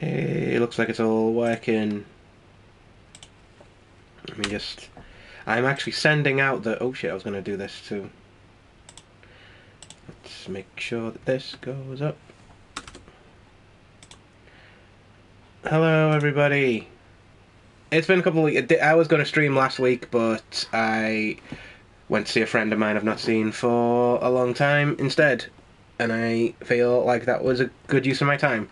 Hey, it looks like it's all working. Let me just. I'm actually sending out the. Oh shit, I was going to do this too. Let's make sure that this goes up. Hello, everybody. It's been a couple of weeks. I was going to stream last week, but I went to see a friend of mine I've not seen for a long time instead. And I feel like that was a good use of my time.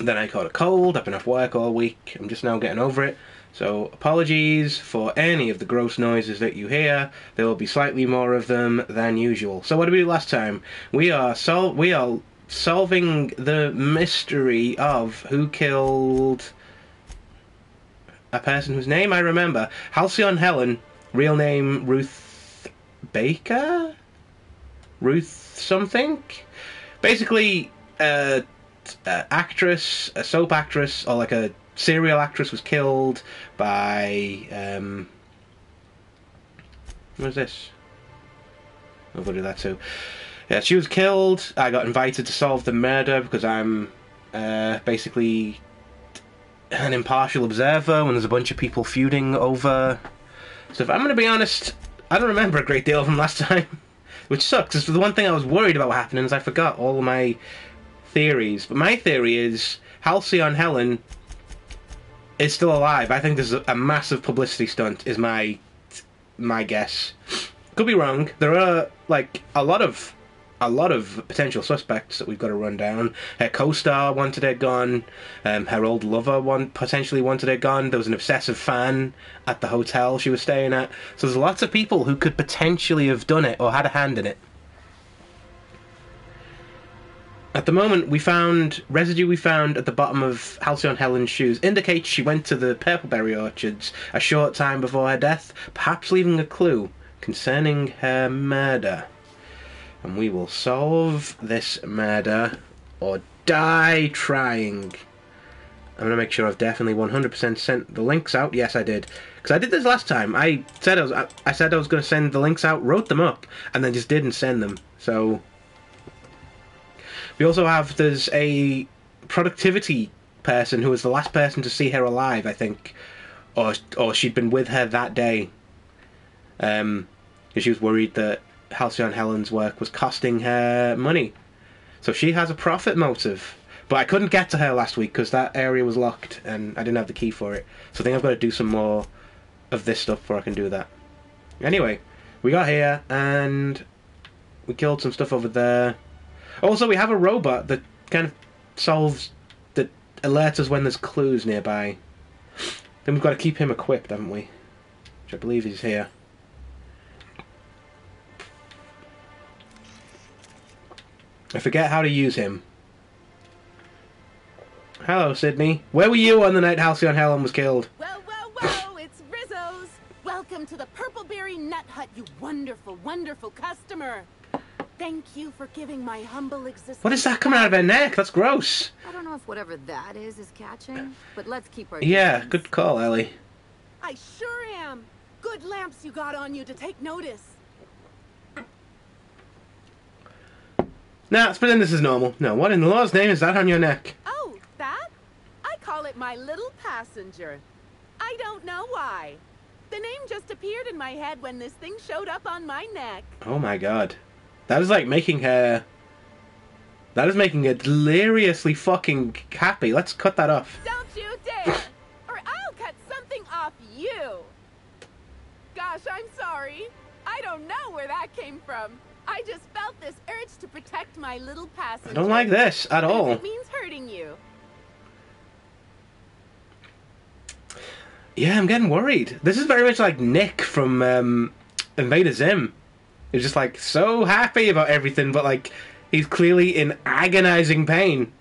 Then I caught a cold, I've been off work all week, I'm just now getting over it. So apologies for any of the gross noises that you hear. There will be slightly more of them than usual. So what did we do last time? We are sol- we are solving the mystery of who killed a person whose name I remember. Halcyon Helen, real name Ruth Baker? Ruth something? Basically, uh, uh, actress, a soap actress, or like a serial actress was killed by. Um, what is this? I'll do that too. Yeah, she was killed. I got invited to solve the murder because I'm uh, basically an impartial observer when there's a bunch of people feuding over stuff. I'm going to be honest, I don't remember a great deal from last time, which sucks. It's the one thing I was worried about happening is I forgot all my theories. But my theory is Halcyon Helen is still alive. I think this is a massive publicity stunt. Is my my guess. Could be wrong. There are like a lot of a lot of potential suspects that we've got to run down. Her co-star wanted her gone. Um, her old lover one potentially wanted her gone. There was an obsessive fan at the hotel she was staying at. So there's lots of people who could potentially have done it or had a hand in it. At the moment, we found residue we found at the bottom of Halcyon Helen's shoes indicates she went to the Purpleberry Orchards a short time before her death, perhaps leaving a clue concerning her murder. And we will solve this murder or die trying. I'm gonna make sure I've definitely 100% sent the links out. Yes, I did, because I did this last time. I said I was I, I said I was gonna send the links out, wrote them up, and then just didn't send them. So we also have there's a productivity person who was the last person to see her alive, I think, or or she'd been with her that day. Um, she was worried that Halcyon Helen's work was costing her money, so she has a profit motive. But I couldn't get to her last week because that area was locked and I didn't have the key for it. So I think I've got to do some more of this stuff before I can do that. Anyway, we got here and we killed some stuff over there. Also, we have a robot that kind of solves, that alerts us when there's clues nearby. Then we've got to keep him equipped, haven't we? Which I believe is here. I forget how to use him. Hello, Sydney. Where were you on the night Halcyon Helen was killed? Well, well, well, it's Rizzo's. Welcome to the Purpleberry Nut Hut, you wonderful, wonderful customer. Thank you for giving my humble existence. What is that coming out of her neck? That's gross. I don't know if whatever that is is catching, but let's keep our Yeah, distance. good call, Ellie. I sure am. Good lamps you got on you to take notice. Now, let's pretend this is normal. No, what in the Lord's name is that on your neck? Oh, that? I call it my little passenger. I don't know why. The name just appeared in my head when this thing showed up on my neck. Oh my god. That is like making her. That is making her deliriously fucking happy. Let's cut that off. Don't you dare! or I'll cut something off you! Gosh, I'm sorry. I don't know where that came from. I just felt this urge to protect my little passenger. I don't like this at all. It means hurting you. Yeah, I'm getting worried. This is very much like Nick from um, Invader Zim. He's just like so happy about everything, but like he's clearly in agonizing pain.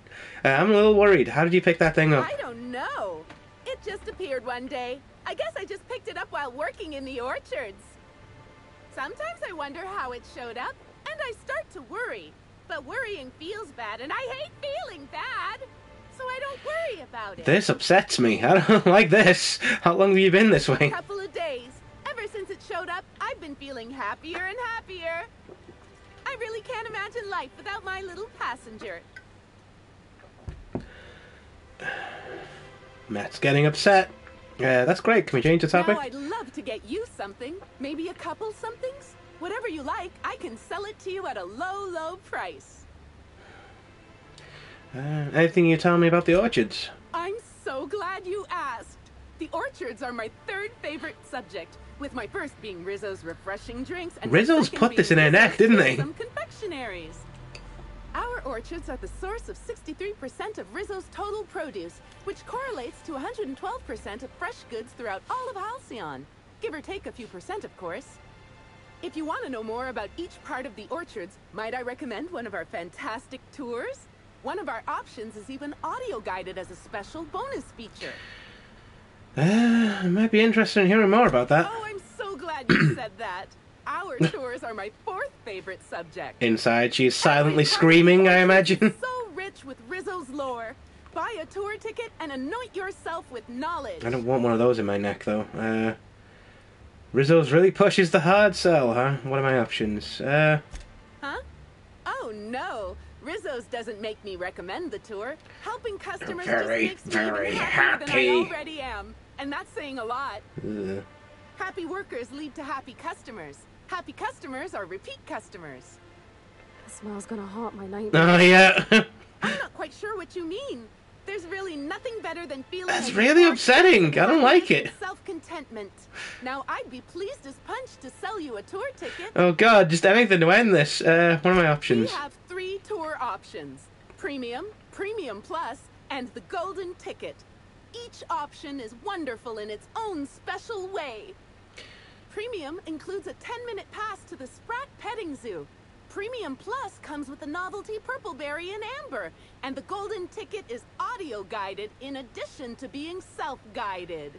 Uh, I'm a little worried. How did you pick that thing up? I don't know. It just appeared one day. I guess I just picked it up while working in the orchards. Sometimes I wonder how it showed up, and I start to worry. But worrying feels bad, and I hate feeling bad. So I don't worry about it. This upsets me. I don't like this. How long have you been this way? A couple of days. Ever since it showed up, I've been feeling happier and happier. I really can't imagine life without my little passenger. Matt's getting upset. Yeah, that's great. Can we change the topic? Now I'd love to get you something. Maybe a couple somethings? Whatever you like, I can sell it to you at a low, low price. Uh, anything you tell me about the orchards? I'm so glad you asked. The orchards are my third favorite subject, with my first being Rizzo's refreshing drinks and Rizzo's put this in their neck, didn't they? Some confectionaries. Our orchards are the source of 63% of Rizzo's total produce, which correlates to 112% of fresh goods throughout all of Halcyon. Give or take a few percent, of course. If you want to know more about each part of the orchards, might I recommend one of our fantastic tours? One of our options is even audio guided as a special bonus feature. Uh, I might be interested in hearing more about that. Oh, I'm so glad you said that. Our tours are my fourth favorite subject. Inside, she's silently Every screaming, I imagine. So rich with Rizzo's lore. Buy a tour ticket and anoint yourself with knowledge. I don't want one of those in my neck, though. Uh, Rizzo's really pushes the hard sell, huh? What are my options? Uh, Huh? Oh no. Rizzo's doesn't make me recommend the tour. Helping customers Very, just makes me very happier than happy. I already am. And that's saying a lot. ugh. Happy workers lead to happy customers. Happy customers are repeat customers. The smell's gonna haunt my nightmare. Oh, yeah. I'm not quite sure what you mean. There's really nothing better than feeling. That's really upsetting. I don't like it. Self-contentment. Now, I'd be pleased as punch to sell you a tour ticket. oh, God, just anything to end this. Uh, what are my options? We have three tour options: premium, premium plus, and the golden ticket. Each option is wonderful in its own special way. Premium includes a 10-minute pass to the Sprat Petting Zoo. Premium Plus comes with the novelty Purpleberry and Amber, and the golden ticket is audio guided in addition to being self-guided.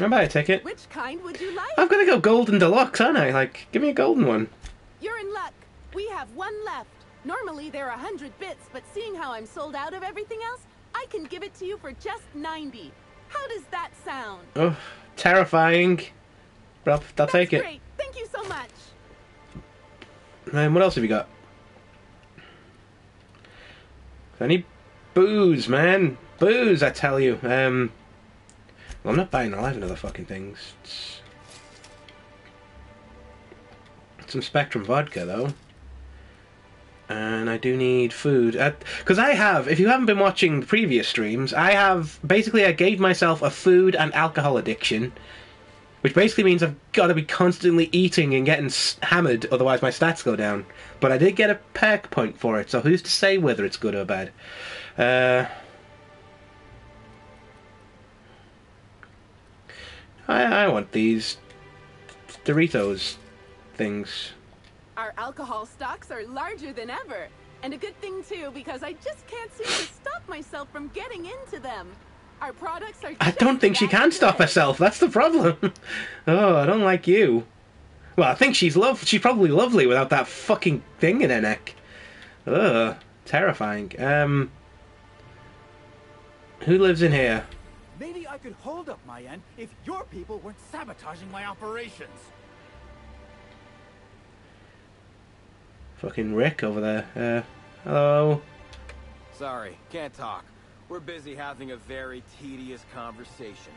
I'll buy a ticket. Which kind would you like? I'm gonna go golden deluxe, aren't I? Like, give me a golden one. You're in luck. We have one left. Normally there are a hundred bits, but seeing how I'm sold out of everything else, I can give it to you for just 90. How does that sound? Oh, terrifying. But I'll, I'll take That's it. great. Thank you so much. Man, what else have you got? Any booze, man? Booze, I tell you. Um, well, I'm not buying eleven of the fucking things. It's... Some Spectrum vodka, though. And I do need food. Because I have, if you haven't been watching previous streams, I have basically I gave myself a food and alcohol addiction which basically means I've got to be constantly eating and getting hammered, otherwise my stats go down. But I did get a perk point for it, so who's to say whether it's good or bad? Uh, I, I want these Doritos things. Our alcohol stocks are larger than ever. And a good thing, too, because I just can't seem to stop myself from getting into them. Our products are I don't think she that can stop herself. That's the problem. oh, I don't like you. Well, I think she's love. She's probably lovely without that fucking thing in her neck. Ugh, terrifying. Um, who lives in here? Maybe I could hold up my end if your people weren't sabotaging my operations. Fucking Rick over there. Uh, hello. Sorry, can't talk. We're busy having a very tedious conversation.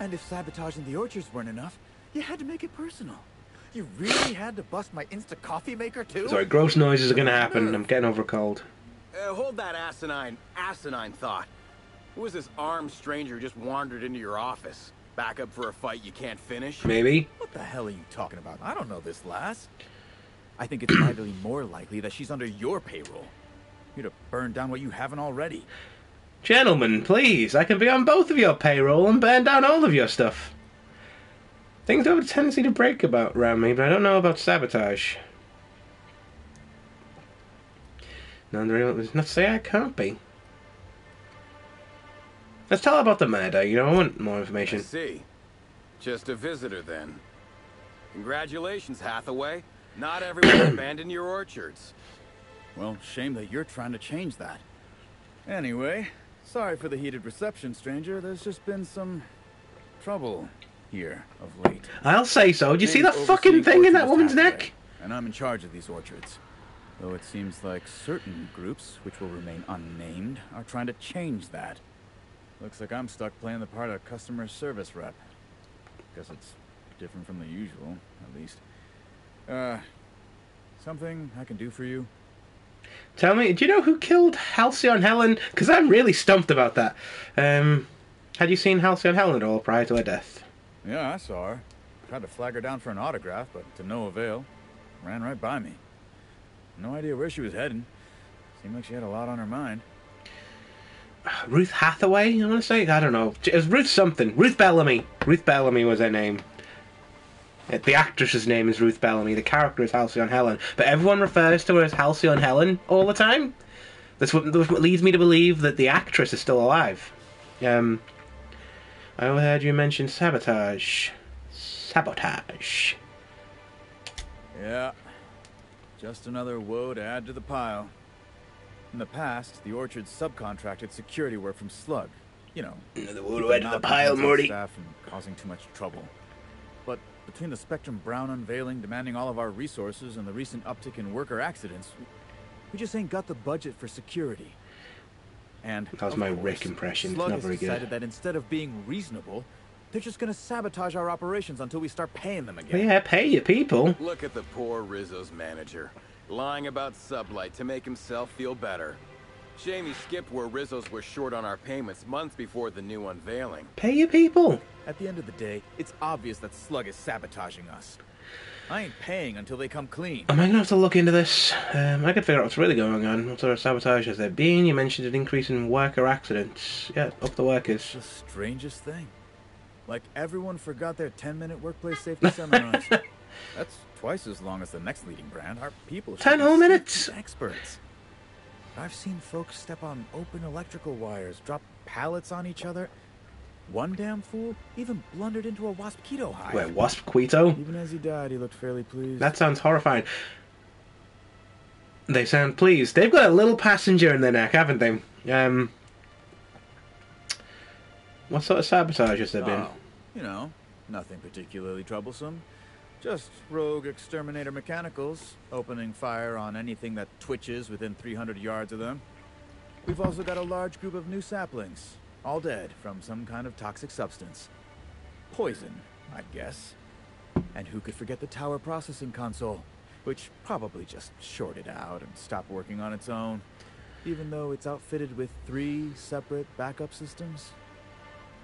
And if sabotaging the orchards weren't enough, you had to make it personal. You really had to bust my Insta coffee maker too? Sorry, gross noises are gonna happen. I'm getting over a cold. Uh, hold that asinine, asinine thought. Who is this armed stranger who just wandered into your office? Back up for a fight you can't finish? Maybe. What the hell are you talking about? I don't know this lass. I think it's mightily more likely that she's under your payroll. You'd have burned down what you haven't already. Gentlemen, please, I can be on both of your payroll and burn down all of your stuff. Things have a tendency to break about around me, but I don't know about sabotage. No, there's not to say I can't be. Let's tell her about the murder. You know, I want more information. I information. see. Just a visitor then. Congratulations, Hathaway. Not everyone abandoned your orchards. Well, shame that you're trying to change that. Anyway, sorry for the heated reception, stranger. There's just been some trouble here of late. I'll say so. Do you see that fucking thing in that woman's Hathaway, neck? And I'm in charge of these orchards. Though it seems like certain groups, which will remain unnamed, are trying to change that. Looks like I'm stuck playing the part of customer service rep. Guess it's different from the usual, at least. Uh, something I can do for you? Tell me, do you know who killed Halcyon Helen? Because I'm really stumped about that. Um, had you seen Halcyon Helen at all prior to her death? Yeah, I saw her. Tried to flag her down for an autograph, but to no avail. Ran right by me. No idea where she was heading. Seemed like she had a lot on her mind. Ruth Hathaway, I want to say. I don't know. It was Ruth something. Ruth Bellamy. Ruth Bellamy was her name. Uh, The actress's name is Ruth Bellamy. The character is Halcyon Helen. But everyone refers to her as Halcyon Helen all the time. That's what, that's what leads me to believe that the actress is still alive. Um, I overheard you mention sabotage. Sabotage. Yeah. Just another woe to add to the pile. In the past, the Orchard subcontracted security work from Slug. You know, Another woe to add to the pile, Morty. Staff from causing too much trouble. But between the Spectrum Brown unveiling demanding all of our resources and the recent uptick in worker accidents, we just ain't got the budget for security. And That was my course, Rick impression. It's Slug not has very good. decided that instead of being reasonable, they're just gonna sabotage our operations until we start paying them Well, again. yeah, pay your people. Look at the poor Rizzo's manager, lying about Sublight to make himself feel better. Shame he skipped where Rizzo's were short on our payments months before the new unveiling. Pay your people. At the end of the day, it's obvious that Slug is sabotaging us. I ain't paying until they come clean. Am I gonna have to look into this? Um, I could figure out what's really going on. What sort of sabotage has there been? You mentioned an increase in worker accidents. Yeah, up the workers. The strangest thing. Like everyone forgot their 10 minute workplace safety seminars. That's twice as long as the next leading brand. Our people should 10 be whole minutes. Experts. I've seen folks step on open electrical wires, drop pallets on each other. One damn fool even blundered into a waspito hive. Where Wasp Quito? Even as he died, he looked fairly pleased. That sounds horrifying. They sound pleased. They've got a little passenger in their neck, haven't they? Um, what sort of sabotage has there been? Oh, you know, nothing particularly troublesome. Just rogue exterminator mechanicals, opening fire on anything that twitches within 300 yards of them. We've also got a large group of new saplings, all dead from some kind of toxic substance. Poison, I guess. And who could forget the tower processing console, which probably just shorted out and stopped working on its own, even though it's outfitted with three separate backup systems?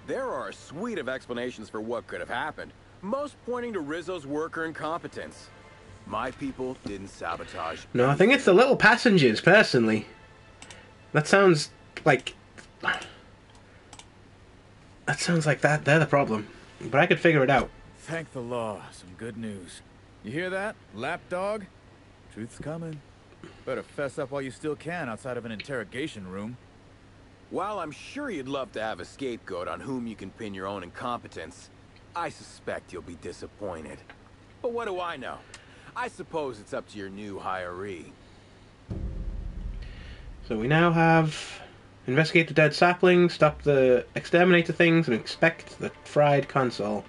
There are a suite of explanations for what could have happened, most pointing to Rizzo's worker incompetence. My people didn't sabotage. No, I think it's the little passengers, personally. That sounds like. That sounds like that. They're the problem. But I could figure it out. Thank the law. Some good news. You hear that, lapdog? Truth's coming. Better fess up while you still can outside of an interrogation room. While I'm sure you'd love to have a scapegoat on whom you can pin your own incompetence, I suspect you'll be disappointed. But what do I know? I suppose it's up to your new hiree. So we now have investigate the dead sapling, stop the exterminator things, and inspect the fried console.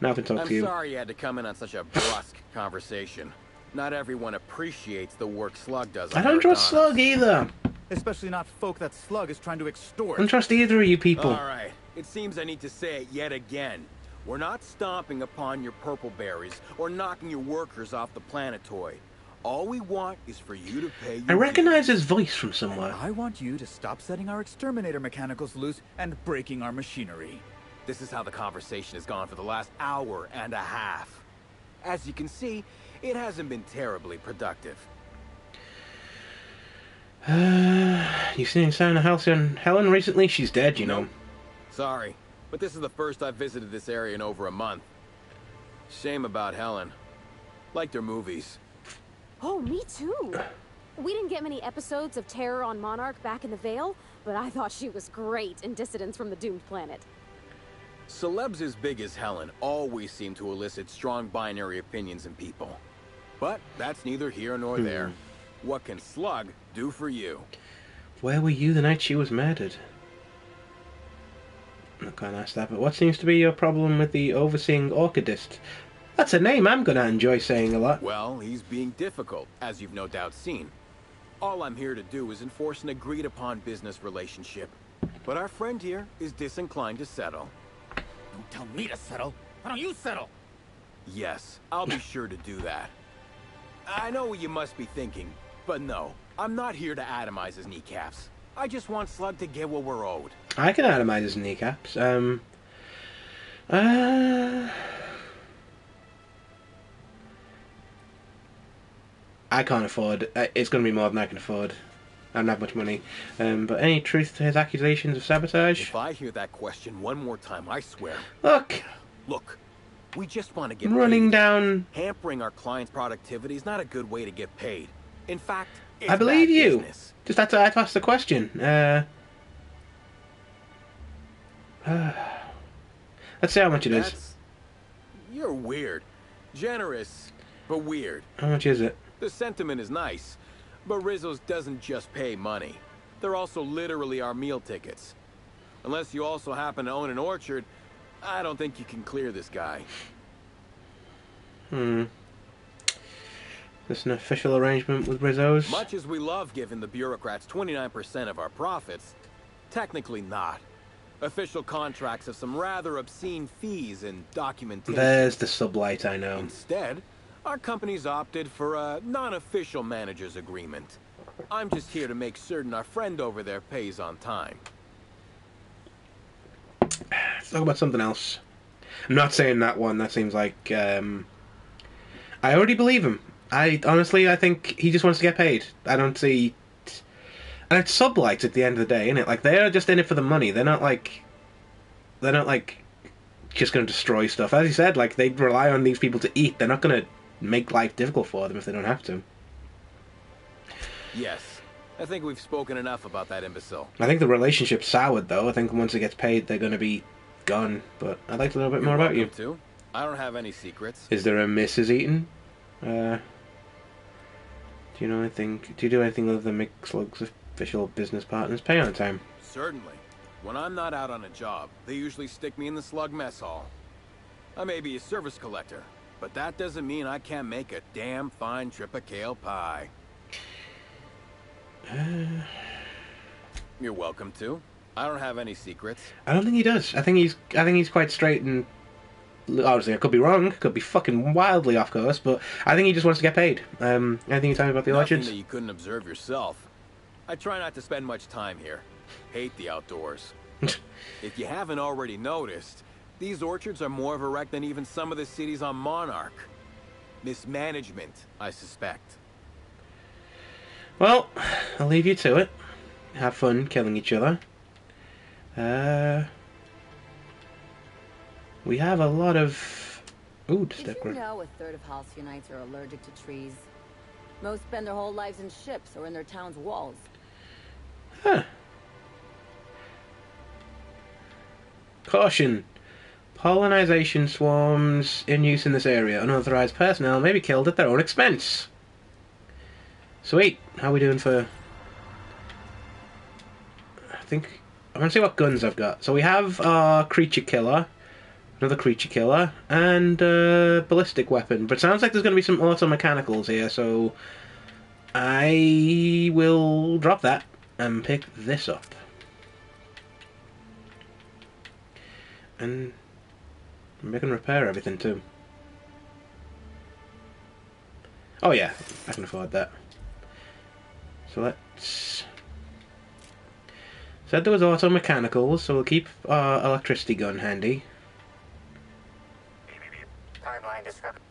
Now I can talk I'm to you. sorry you had to come in on such a brusque conversation. Not everyone appreciates the work Slug does. I don't trust Aragonus. Slug either. Especially not folk that Slug is trying to extort. I extort. don't trust either of you people. All right. It seems I need to say it yet again. We're not stomping upon your purple berries or knocking your workers off the planetoid. All we want is for you to pay I recognize his voice from somewhere. I want you to stop setting our exterminator mechanicals loose and breaking our machinery. This is how the conversation has gone for the last hour and a half. As you can see, it hasn't been terribly productive. You seen any sign of Halcyon Helen recently? She's dead, you know. Sorry, but this is the first I've visited this area in over a month. Shame about Helen. Liked her movies. Oh, me too. We didn't get many episodes of Terror on Monarch back in the Vale, but I thought she was great in Dissidents from the Doomed Planet. Celebs as big as Helen always seem to elicit strong binary opinions in people. But that's neither here nor there. Hmm. What can Slug do for you? Where were you the night she was murdered? I can't ask that, but what seems to be your problem with the overseeing orchardist? That's a name I'm gonna enjoy saying a lot. Well, he's being difficult, as you've no doubt seen. All I'm here to do is enforce an agreed upon business relationship. But our friend here is disinclined to settle. Don't tell me to settle. Why don't you settle? Yes, I'll be sure to do that. I know what you must be thinking, but no. I'm not here to atomize his kneecaps. I just want Slug to get what we're owed. I can atomize his kneecaps. Um. Uh. I can't afford. uh, It's going to be more than I can afford. I don't have much money. Um, but any truth to his accusations of sabotage? If I hear that question one more time, I swear. Look, Look, we just want to get running paid. down. Hampering our client's productivity is not a good way to get paid. In fact, I believe you. business. Just had to, I had to ask the question. Uh, let's see how much it is. That's... You're weird. Generous, but weird. How much is it? The sentiment is nice, but Rizzo's doesn't just pay money. They're also literally our meal tickets. Unless you also happen to own an orchard, I don't think you can clear this guy. Hmm. This an official arrangement with Rizzo's? Much as we love giving the bureaucrats 29% of our profits, technically not. Official contracts have some rather obscene fees and documentation. There's the sublight I know. Instead, our company's opted for a non-official manager's agreement. I'm just here to make certain our friend over there pays on time. Let's talk about something else. I'm not saying that one. That seems like um, I already believe him. I honestly, I think he just wants to get paid. I don't see, and it's sublights at the end of the day, isn't it? Like they're just in it for the money. They're not like, they're not like just going to destroy stuff. As you said, like they rely on these people to eat. They're not going to make life difficult for them if they don't have to. Yes, I think we've spoken enough about that imbecile. I think the relationship soured though. I think once it gets paid, they're going to be gone. But I'd like to know a bit more You're about you. welcome To. I don't have any secrets. Is there a Mrs. Eaton? Uh, do you know anything? Do you do anything other than make Slug's official business partners pay on time? Certainly. When I'm not out on a job, they usually stick me in the slug mess hall. I may be a service collector, but that doesn't mean I can't make a damn fine trip of kale pie. You're welcome to. I don't have any secrets. I don't think he does. I think he's. I think he's quite straight and. Obviously, I could be wrong. Could be fucking wildly off course, but I think he just wants to get paid. Um, anything you tell me about the Nothing orchards? that you couldn't observe yourself. I try not to spend much time here. Hate the outdoors. if you haven't already noticed, these orchards are more of a wreck than even some of the cities on Monarch. Mismanagement, I suspect. Well, I'll leave you to it. Have fun killing each other. Uh, we have a lot of. Ooh, step you know a third of Halcyonites are allergic to trees? Most spend their whole lives in ships or in their town's walls. Huh. Caution. Pollinization swarms in use in this area. Unauthorized personnel may be killed at their own expense. Sweet. How are we doing for... I think... I want to see what guns I've got. So we have our creature killer. Another creature killer. And uh, ballistic weapon. But sounds like there's going to be some auto mechanicals here, so... I will drop that and pick this up. And we can repair everything too. Oh yeah, I can afford that. So let's. Said there was auto mechanicals, so we'll keep our electricity gun handy. Timeline discrepancy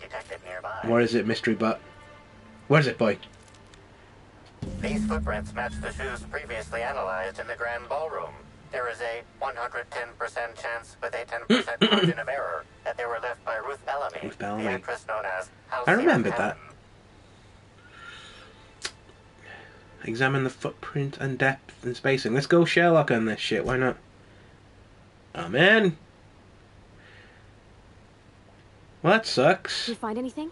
detected nearby. Where is it, mystery butt? Where is it, boy? These footprints match the shoes previously analyzed in the Grand Ballroom. There is a 110% chance with a 10% margin of error that they were left by Ruth Bellamy, Ruth Bellamy. the actress known as I remember that. Examine the footprint and depth and spacing. Let's go Sherlock on this shit. Why not? Man. Well, that sucks. Did you find anything?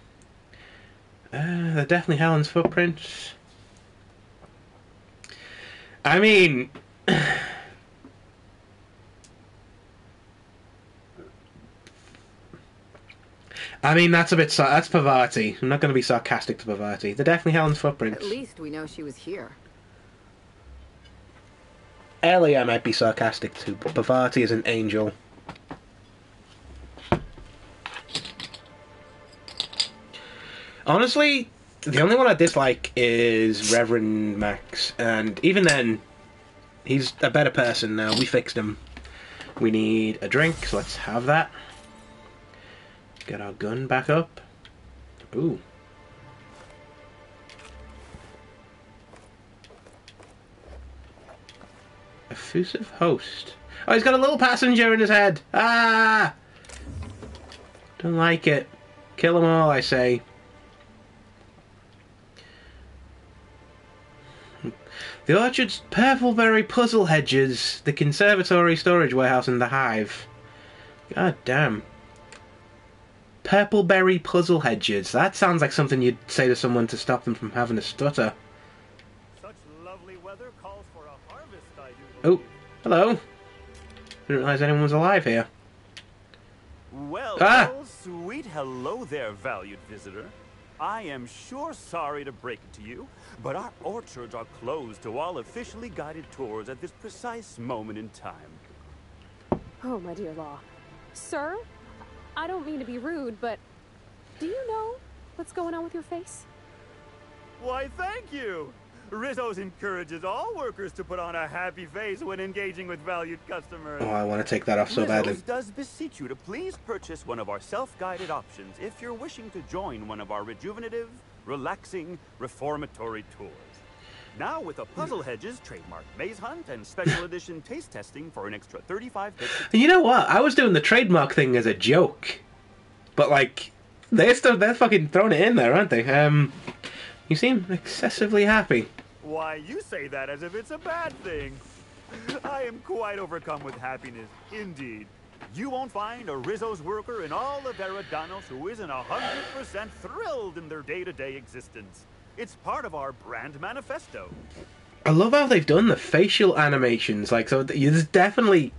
Uh, they're definitely Helen's footprints. I mean, I mean that's a bit that's Parvati. I'm not going to be sarcastic to Parvati. They're definitely Helen's footprints. At least we know she was here. Ellie, I might be sarcastic to, but Parvati is an angel. Honestly, the only one I dislike is Reverend Max, and even then, he's a better person now. We fixed him. We need a drink, so let's have that. Get our gun back up. Ooh. Effusive host. Oh, he's got a little passenger in his head. Ah! Don't like it. Kill them all, I say. The orchard's purpleberry puzzle hedges, the conservatory storage warehouse, and the hive. God damn. Purpleberry puzzle hedges. That sounds like something you'd say to someone to stop them from having a stutter. Such lovely weather calls for a harvest, I do Oh, hello. Didn't realize anyone was alive here. Well, Ah! well, sweet hello there, valued visitor. I am sure sorry to break it to you, but our orchards are closed to all officially guided tours at this precise moment in time. Oh, my dear Law. Sir, I don't mean to be rude, but do you know what's going on with your face? Why, thank you! Rizzo's encourages all workers to put on a happy face when engaging with valued customers. Oh, I want to take that off so badly. Rizzo's does beseech you to please purchase one of our self-guided options if you're wishing to join one of our rejuvenative, relaxing, reformatory tours. Now with a puzzle hedges, trademark maze hunt, and special edition taste testing for an extra 35 bits. You know what? I was doing the trademark thing as a joke, but like they're still they're fucking throwing it in there, aren't they? Um, you seem excessively happy. Why, you say that as if it's a bad thing. I am quite overcome with happiness, indeed. You won't find a Rizzo's worker in all of Eridanos who isn't 100% thrilled in their day-to-day existence. It's part of our brand manifesto. I love how they've done the facial animations. Like, so it's definitely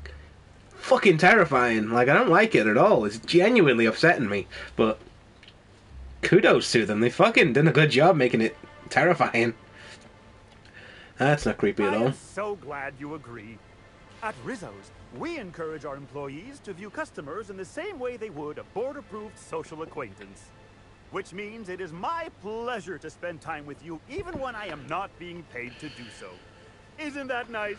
fucking terrifying. Like, I don't like it at all. It's genuinely upsetting me. But kudos to them. They fucking done a good job making it terrifying. That's not creepy at I all. am so glad you agree. At Rizzo's, we encourage our employees to view customers in the same way they would a board-approved social acquaintance. Which means it is my pleasure to spend time with you even when I am not being paid to do so. Isn't that nice?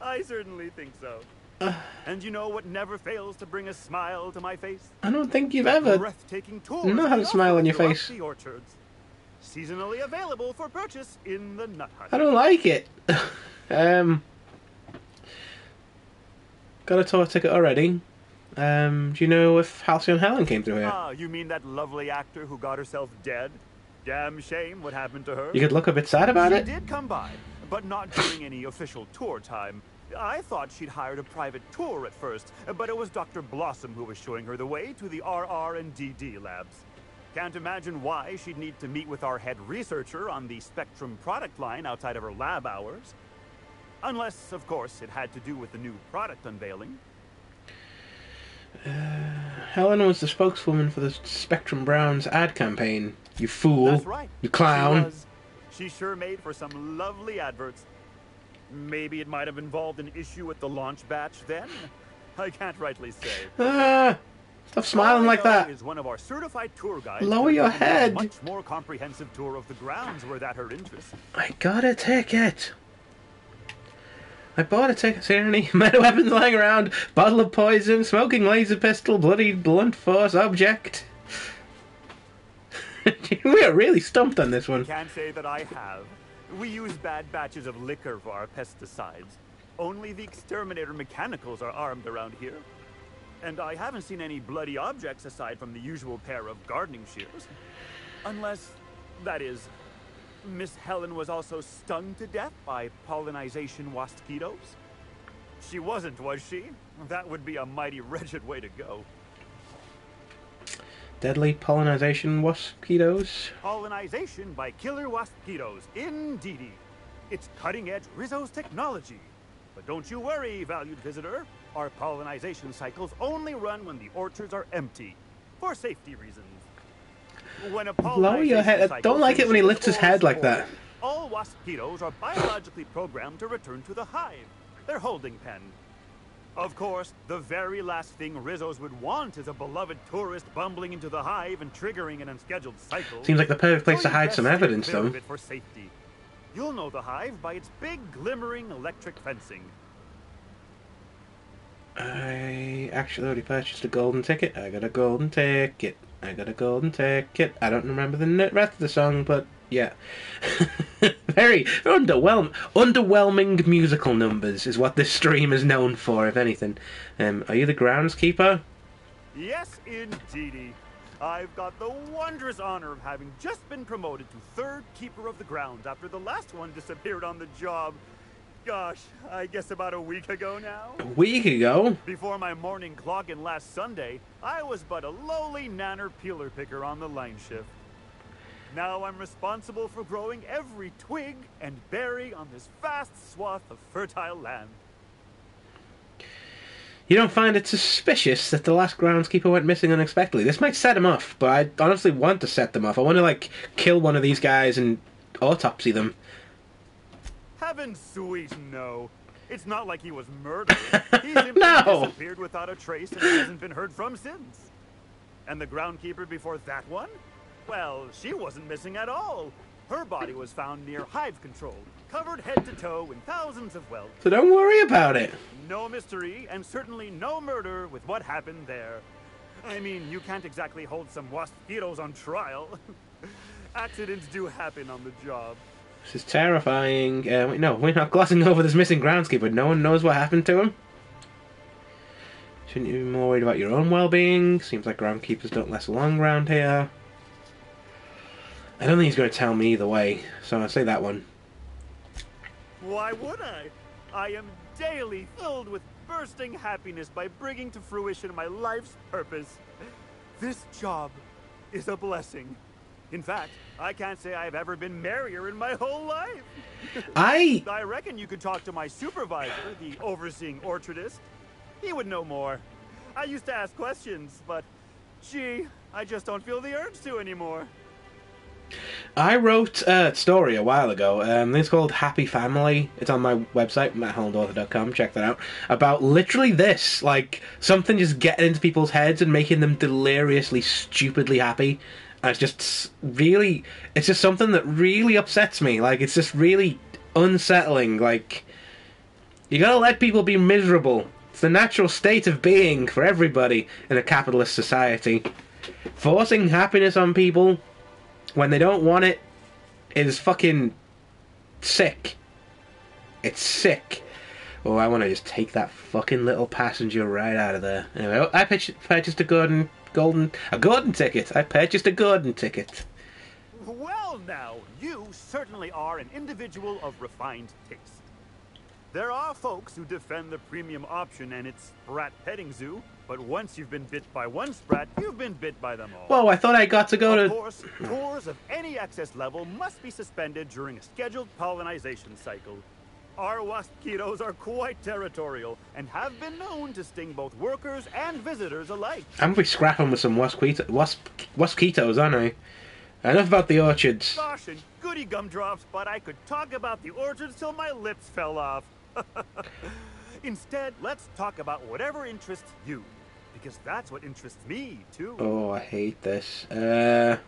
I certainly think so. And you know what never fails to bring a smile to my face? I don't think you've ever. breathtaking tours. know how to we smile on your face. The orchards. Seasonally available for purchase in the Nut Hut. I don't like it. um, got a tour ticket already. Um, do you know if Halcyon Helen came through here? Ah, you mean that lovely actor who got herself dead? Damn shame what happened to her. You could look a bit sad about she it. did come by, but not during any official tour time. I thought she'd hired a private tour at first, but it was Dr. Blossom who was showing her the way to the RR and DD labs. Can't imagine why she'd need to meet with our head researcher on the Spectrum product line outside of her lab hours. Unless, of course, it had to do with the new product unveiling. Uh, Helen was the spokeswoman for the Spectrum Browns ad campaign. You fool. That's right. You clown. She, was. she sure made for some lovely adverts. Maybe it might have involved an issue with the launch batch then? I can't rightly say. Ah, stop smiling like that. Is one of our certified tour guides. Lower your head. Much more comprehensive tour of the grounds were that her interest. I got a ticket. I bought a ticket. See any metal weapons lying around? Bottle of poison, smoking laser pistol, bloody blunt force object. we are really stumped on this one. Can't say that I have. We use bad batches of liquor for our pesticides. Only the exterminator mechanicals are armed around here. And I haven't seen any bloody objects aside from the usual pair of gardening shears. Unless, that is, Miss Helen was also stung to death by pollinization mosquitoes? She wasn't, was she? That would be a mighty wretched way to go. Deadly pollinization mosquitoes. Pollinization by killer mosquitoes, indeedy. It's cutting-edge Rizzo's technology. But don't you worry, valued visitor. Our pollinization cycles only run when the orchards are empty, for safety reasons. When a Lower your head. I don't like it when he lifts his head like that. All waspitos are biologically programmed to return to the hive. their holding pen. Of course, the very last thing Rizzo's would want is a beloved tourist bumbling into the hive and triggering an unscheduled cycle. Seems like the perfect place So to hide some evidence, though. For safety. You'll know the hive by its big, glimmering electric fencing. I actually already purchased a golden ticket. I got a golden ticket. I got a golden ticket. I don't remember the rest of the song, but yeah. Very underwhelm- underwhelming musical numbers is what this stream is known for, if anything. Um, are you the groundskeeper? Yes, indeedy. I've got the wondrous honor of having just been promoted to third keeper of the grounds after the last one disappeared on the job. Gosh, I guess about a week ago now. A week ago? Before my morning clock in last Sunday, I was but a lowly nanner peeler picker on the line shift. Now I'm responsible for growing every twig and berry on this vast swath of fertile land. You don't find it suspicious that the last groundskeeper went missing unexpectedly? This might set him off, but I honestly want to set them off. I want to, like, kill one of these guys and autopsy them. Heaven sweet, no. It's not like he was murdered. He simply No. disappeared without a trace and hasn't been heard from since. And the groundkeeper before that one? Well, she wasn't missing at all. Her body was found near hive control, covered head to toe in thousands of welts. So don't worry about it. No mystery, and certainly no murder with what happened there. I mean, you can't exactly hold some mosquitoes on trial. Accidents do happen on the job. This is terrifying. Uh, no, we're not glossing over this missing groundskeeper. No one knows what happened to him. Shouldn't you be more worried about your own well-being? Seems like groundkeepers don't last long around here. I don't think he's going to tell me either way, so I'll say that one. Why would I? I am daily filled with bursting happiness by bringing to fruition my life's purpose. This job is a blessing. In fact, I can't say I've ever been merrier in my whole life. I I reckon you could talk to my supervisor, the overseeing orchardist. He would know more. I used to ask questions, but gee, I just don't feel the urge to anymore. I wrote a story a while ago. Um, it's called Happy Family. It's on my website, matthollandauthor.com. Check that out. About literally this, like something just getting into people's heads and making them deliriously, stupidly happy. And it's just really, it's just something that really upsets me. Like it's just really unsettling. Like you gotta let people be miserable. It's the natural state of being for everybody in a capitalist society. Forcing happiness on people when they don't want it, it is fucking sick. It's sick. Oh, I want to just take that fucking little passenger right out of there. Anyway, oh, I purchased a golden, golden, a golden ticket. I purchased a golden ticket. Well, now, you certainly are an individual of refined taste. There are folks who defend the premium option and its sprat petting zoo, but once you've been bit by one sprat, you've been bit by them all. Whoa, I thought I got to go Of to. course, tours of any excess level must be suspended during a scheduled pollinization cycle. Our waspitos are quite territorial and have been known to sting both workers and visitors alike. I'm gonna be scrapping with some wasp, waskitos, aren't I? Enough about the orchards. Gosh, and goody gumdrops, but I could talk about the orchards till my lips fell off. Instead, let's talk about whatever interests you, because that's what interests me, too. Oh, I hate this. Uh,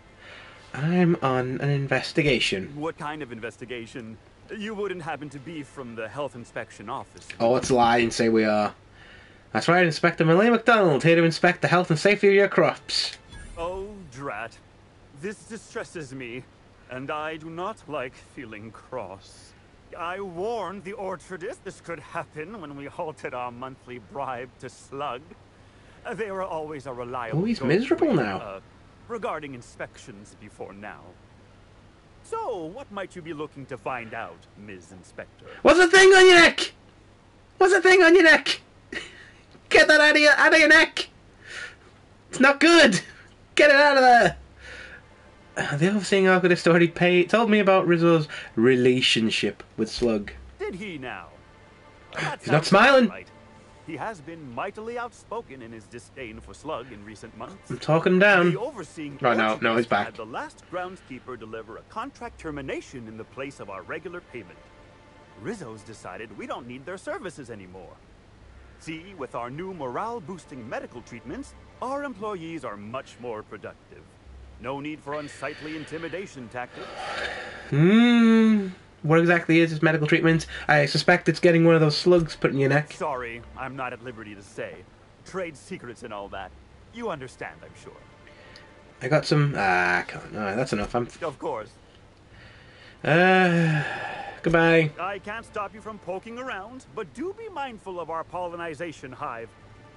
I'm on an investigation. What kind of investigation? You wouldn't happen to be from the health inspection office. Oh, let's lie and say we are. That's right, Inspector Malay MacDonald, here to inspect the health and safety of your crops. Oh, drat. This distresses me, and I do not like feeling cross. I warned the orchardist this could happen when we halted our monthly bribe to Slug. Uh, They were always a reliable. Oh, he's miserable now. Uh, regarding inspections before now. So, what might you be looking to find out, Ms. Inspector? What's the thing on your neck? What's the thing on your neck? Get that out of your out of your neck. It's not good. Get it out of there. The overseeing archivist already paid, told me about Rizzo's relationship with Slug. Did he now? He's not smiling. Right. He has been mightily outspoken in his disdain for Slug in recent months. I'm talking him down. Overseeing Oh, no, no, he's back. Had the last groundskeeper deliver a contract termination in the place of our regular payment. Rizzo's decided we don't need their services anymore. See, with our new morale-boosting medical treatments, our employees are much more productive. No need for unsightly intimidation tactics. Hmm. What exactly is this medical treatment? I suspect it's getting one of those slugs put in your neck. Sorry, I'm not at liberty to say. Trade secrets and all that. You understand, I'm sure. I got some. Ah, come on. That's enough. I'm. Of course. Uh. Goodbye. I can't stop you from poking around, but do be mindful of our pollinization hive.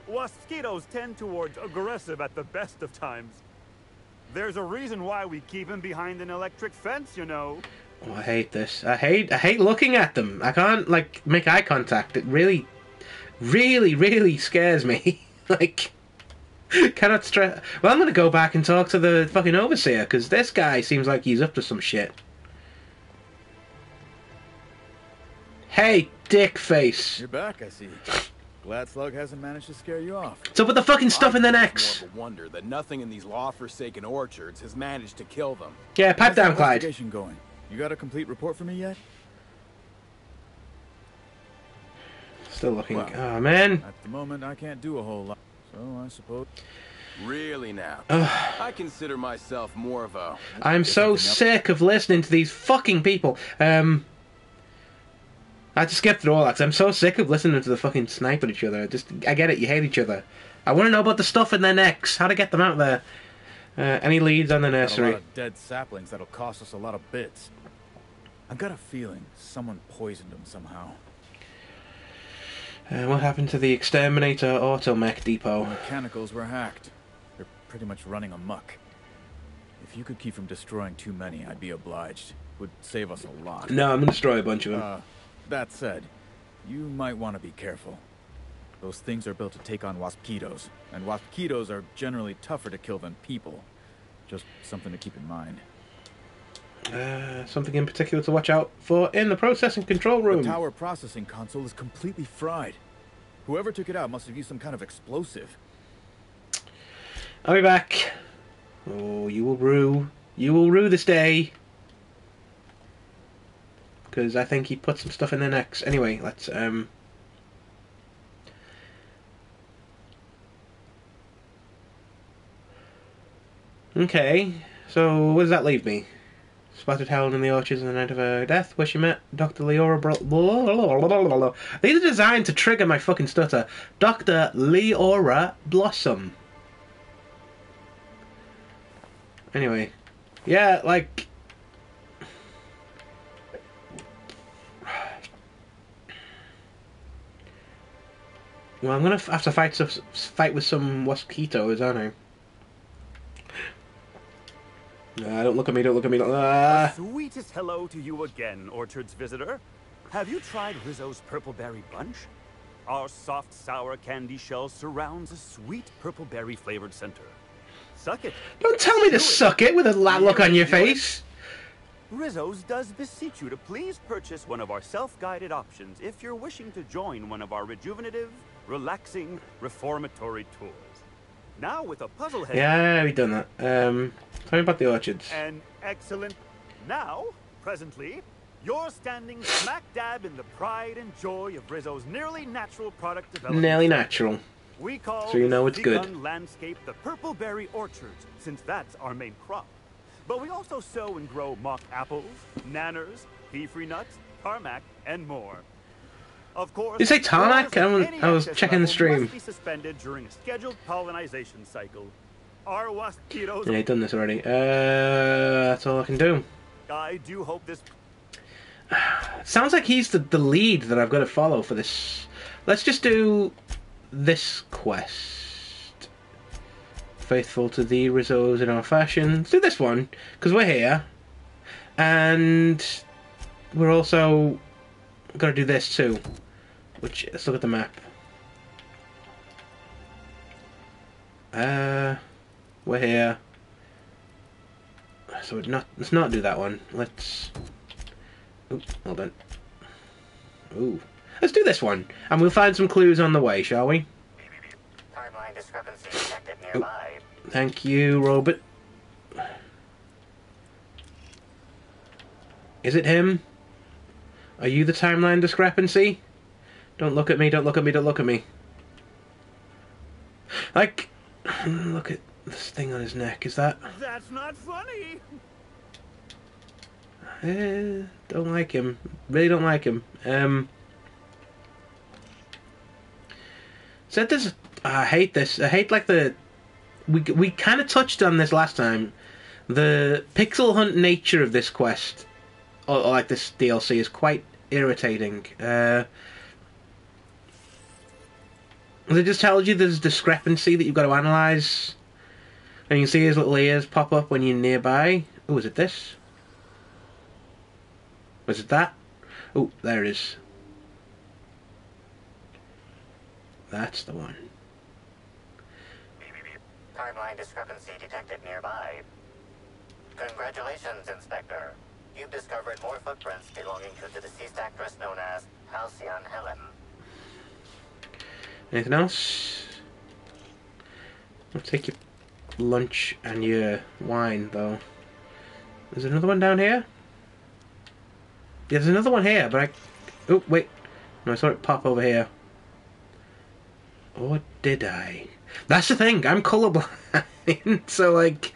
Mosquitoes tend towards aggressive at the best of times. There's a reason why we keep them behind an electric fence, you know. Oh, I hate this. I hate. I hate looking at them. I can't like make eye contact. It really, really, really scares me. like, cannot stress. Well, I'm gonna go back and talk to the fucking overseer because this guy seems like he's up to some shit. Hey, dick face. You're back, I see. Glad Slug hasn't managed to scare you off. So put the fucking stuff I in their think necks? It's more of a wonder that nothing in these law-forsaken orchards has managed to kill them. Yeah, pipe How's the down, Clyde. investigation going? You got a complete report for me yet? Still looking. Wow. Oh man. At the moment, I can't do a whole lot. So I suppose. Really now. Ugh. I consider myself more of a I'm so sick of listening to these fucking people. Um, I just skip through all that 'cause I'm so sick of listening to the fucking snipe at each other. I just, I get it, you hate each other. I want to know about the stuff in their necks, how to get them out there. Uh, any leads on the Got a lot nursery? of dead saplings that'll cost us a lot of bits. I've got a feeling someone poisoned them somehow. Uh, what happened to the exterminator automech The depot? mechanicals were hacked. They're pretty much running amok. If you could keep from destroying too many, I'd be obliged. Would save us a lot. No, I'm gonna destroy a bunch of them. Uh, that said, you might want to be careful. Those things are built to take on waspitos, and waspitos are generally tougher to kill than people. Just something to keep in mind. Uh, something in particular to watch out for in the processing control room. The tower processing console is completely fried. Whoever took it out must have used some kind of explosive. I'll be back. Oh, you will rue. You will rue this day. Because I think he put some stuff in their necks. Anyway, let's, um... Okay, so where does that leave me? Spotted Helen in the orchards on the night of her death, where she met Dr. Leora blah. These are designed to trigger my fucking stutter. Dr. Leora Blossom. Anyway, yeah, like. Well, I'm gonna f- have to fight fight with some mosquitoes, aren't I? Nah, don't look at me! Don't look at me! Don't, ah. Sweetest hello to you again, Orchard's visitor. Have you tried Rizzo's Purple Berry Bunch? Our soft, sour candy shell surrounds a sweet purple berry flavored center. Suck it. Don't tell me to suck it with a look on your face. Rizzo's does beseech you to please purchase one of our self-guided options if you're wishing to join one of our rejuvenative, relaxing, reformatory tours. Now with a puzzle head Yeah, we've done that. Um, tell me about the orchards. and excellent. Now, presently, you're standing smack dab in the pride and joy of Rizzo's nearly natural product development. Nearly natural. We call So you know it's good. landscape the Purple Berry Orchards, since that's our main crop. But we also sow and grow mock apples, nanners, pea-free nuts, tarmac, and more. Of course, you say tarmac? I was- I was checking the stream. Must be suspended during a scheduled pollinization cycle. Our waspitos. Yeah, I've done this already. Uh, that's all I can do. I do hope this Sounds like he's the, the lead that I've got to follow for this. Let's just do this quest. Faithful to the Rizzo's in our fashion. Let's do this one, because we're here. And we're also got to do this too. Which, let's look at the map. Uh, we're here. So not, let's not do that one. Let's Ooh, hold on. Ooh. Let's do this one, and we'll find some clues on the way, shall we? Timeline discrepancy detected nearby. Thank you, Robert. Is it him? Are you the timeline discrepancy? Don't look at me, don't look at me, don't look at me. Like, look at this thing on his neck. Is that. That's not funny. Eh, don't like him. Really don't like him. Um. Said this. I hate this. I hate like the. We we kind of touched on this last time. The pixel hunt nature of this quest, or, or like this DLC, is quite irritating. Uh, it just tells you there's discrepancy that you've got to analyze, and you can see his little ears pop up when you're nearby. Oh, is it this? Was it that? Oh, there it is. That's the one. Timeline discrepancy detected nearby. Congratulations, Inspector. You've discovered more footprints belonging to the deceased actress known as Halcyon Helen. Anything else? I'll take your lunch and your wine, though. There's another one down here? Yeah, there's another one here, but I... Oh, wait. No, I saw it pop over here. Or did I? That's the thing, I'm colorblind. so, like,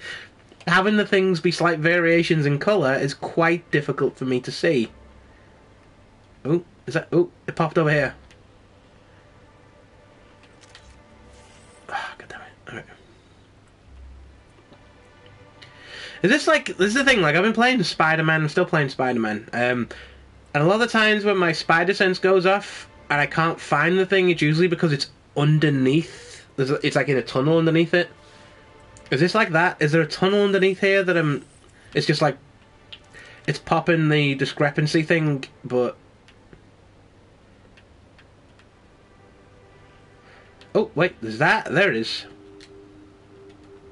having the things be slight variations in color is quite difficult for me to see. Oh, is that... Oh, it popped over here. Ah, it. Alright. Is this like this is the thing? Like I've been playing Spider Man. I'm still playing Spider Man. Um, and a lot of the times when my spider sense goes off and I can't find the thing, it's usually because it's underneath. There's it's like in a tunnel underneath it. Is this like that? Is there a tunnel underneath here that I'm? It's just like it's popping the discrepancy thing, but oh wait, there's that. There it is.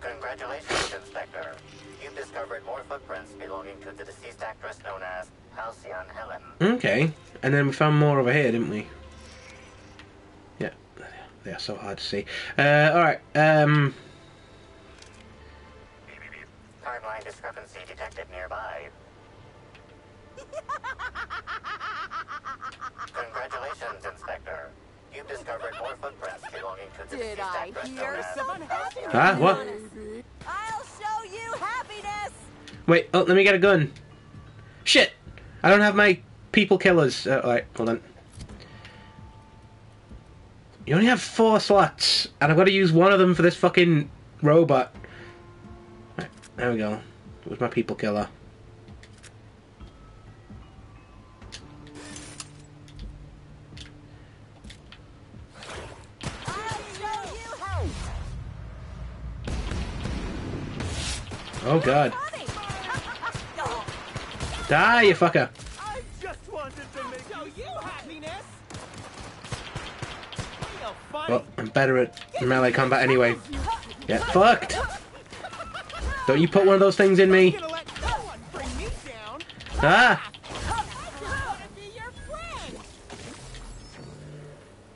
Congratulations, Inspector. You've discovered more footprints belonging to the deceased actress known as Halcyon Helen. Okay, and then we found more over here, didn't we? Yeah, they are so hard to see. Uh, all right. Um, Timeline discrepancy detected nearby. Congratulations, Inspector. You've discovered more footprints belonging to the Did I actress hear known as some Halcyon Huh? What? I'll show you happiness! wait. Oh, let me get a gun. Shit! I don't have my people killers. Uh, all right, hold on. You only have four slots, and I've got to use one of them for this fucking robot. There we go. It was my people killer? Oh god. Die, you fucker. I just wanted to make Show you happiness! Well, I'm better at melee combat anyway. Get fucked! Don't you put one of those things in me! gonna let no one bring me down. Ah! I wanna be your friend.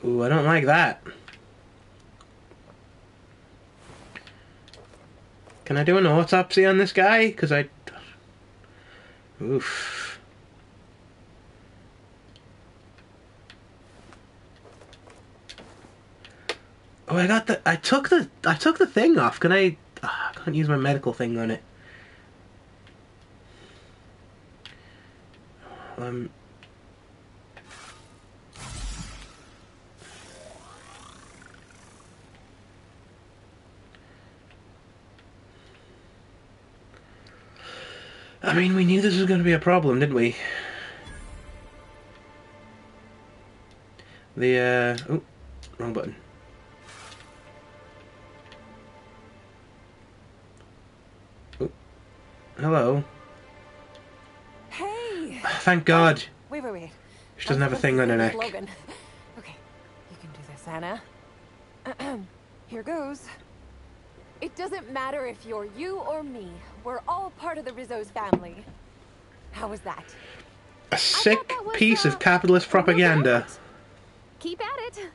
Ooh, I don't like that. Can I do an autopsy on this guy? Because I. Oof. Oh, I got the. I took the. I took the thing off. Can I? Ah, I can't use my medical thing on it. Um. I mean, we knew this was going to be a problem, didn't we? The, uh... Oh, wrong button. Hello. Hey! Thank God. Wait, wait, wait. She doesn't have a thing on her neck. Logan. Okay, you can do this, Anna. Here goes. It doesn't matter if you're you or me. We're all part of the Rizzo's family. How was that? A sick was, piece uh, of capitalist propaganda. Keep at it.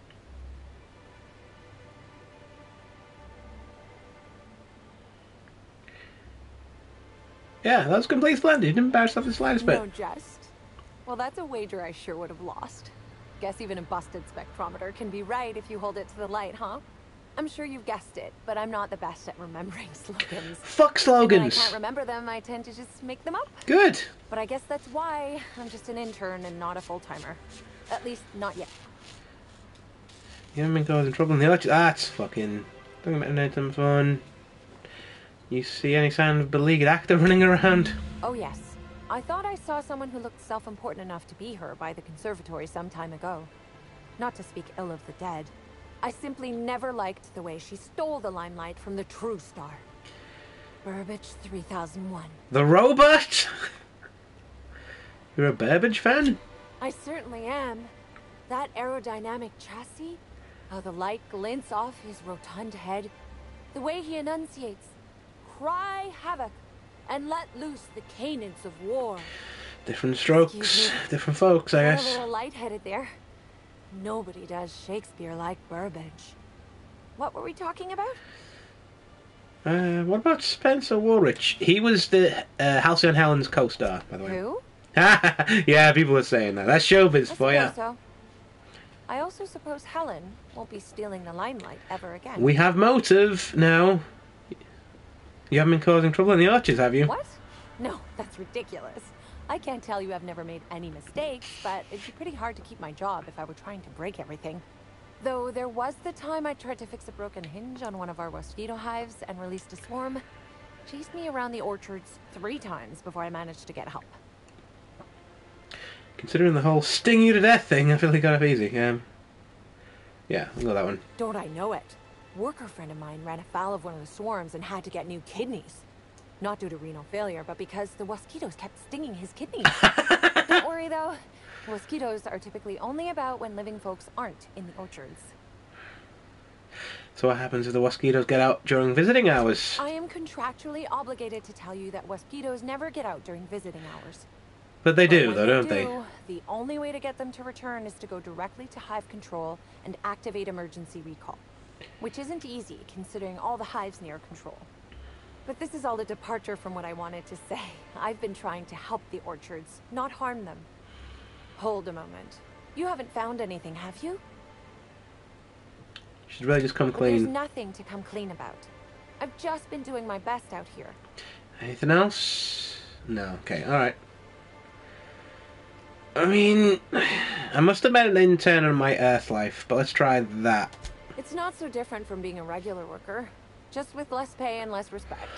Yeah, that was completely splendid. Didn't embarrass off the slightest bit. No, just. Well, that's a wager I sure would have lost. Guess even a busted spectrometer can be right if you hold it to the light, huh? I'm sure you've guessed it, but I'm not the best at remembering slogans. Fuck And when I can't remember them, I tend to just make them up. Good. But I guess that's why I'm just an intern and not a full-timer. At least, not yet. You haven't been causing trouble in the orchard. Ah, that's fucking. Don't get anything fun. You see any sign of beleaguered actor running around? Oh, yes. I thought I saw someone who looked self-important enough to be her by the conservatory some time ago. Not to speak ill of the dead. I simply never liked the way she stole the limelight from the true star. Burbage 3001. The robot? You're a Burbage fan? I certainly am. That aerodynamic chassis, how the light glints off his rotund head, the way he enunciates, cry havoc, and let loose the cadence of war. Different strokes, different folks, I guess. a little lightheaded there. Nobody does Shakespeare like Burbage. What were we talking about? Uh, what about Spencer Woolrich? He was the uh, Halcyon Helen's co-star, by the way. Who? yeah, people were saying that. That's showbiz I for you. so. I also suppose Helen won't be stealing the limelight ever again. We have motive now. You haven't been causing trouble in the orchards, have you? What? No, that's ridiculous. I can't tell you I've never made any mistakes, but it'd be pretty hard to keep my job if I were trying to break everything. Though there was the time I tried to fix a broken hinge on one of our mosquito hives and released a swarm. Chased me around the orchards three times before I managed to get help. Considering the whole sting you to death thing, I feel like he got off easy. Um, yeah, I'll go that one. Don't I know it? Worker friend of mine ran afoul of one of the swarms and had to get new kidneys. Not due to renal failure, but because the mosquitoes kept stinging his kidneys. Don't worry though. Mosquitoes are typically only about when living folks aren't in the orchards. So what happens if the mosquitoes get out during visiting hours? I am contractually obligated to tell you that mosquitoes never get out during visiting hours. But they do, though, don't they? do, The only way to get them to return is to go directly to hive control and activate emergency recall. Which isn't easy, considering all the hives near control. But this is all a departure from what I wanted to say. I've been trying to help the orchards, not harm them. Hold a moment. You haven't found anything, have you? Should really just come But there's clean. nothing to come clean about. I've just been doing my best out here. Anything else? No. Okay. All right. I mean, I must have been an intern in my Earth life, but let's try that. It's not so different from being a regular worker, just with less pay and less respect.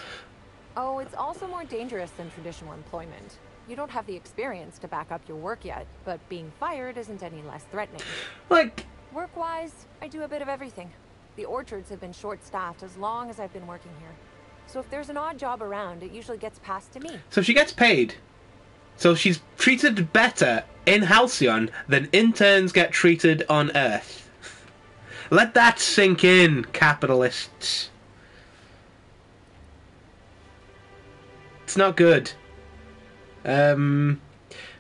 Oh, it's also more dangerous than traditional employment. You don't have the experience to back up your work yet, but being fired isn't any less threatening. Like, Work-wise, I do a bit of everything. The orchards have been short-staffed as long as I've been working here. So if there's an odd job around, it usually gets passed to me. so she gets paid. So she's treated better in Halcyon than interns get treated on Earth. Let that sink in, capitalists. It's not good. Um,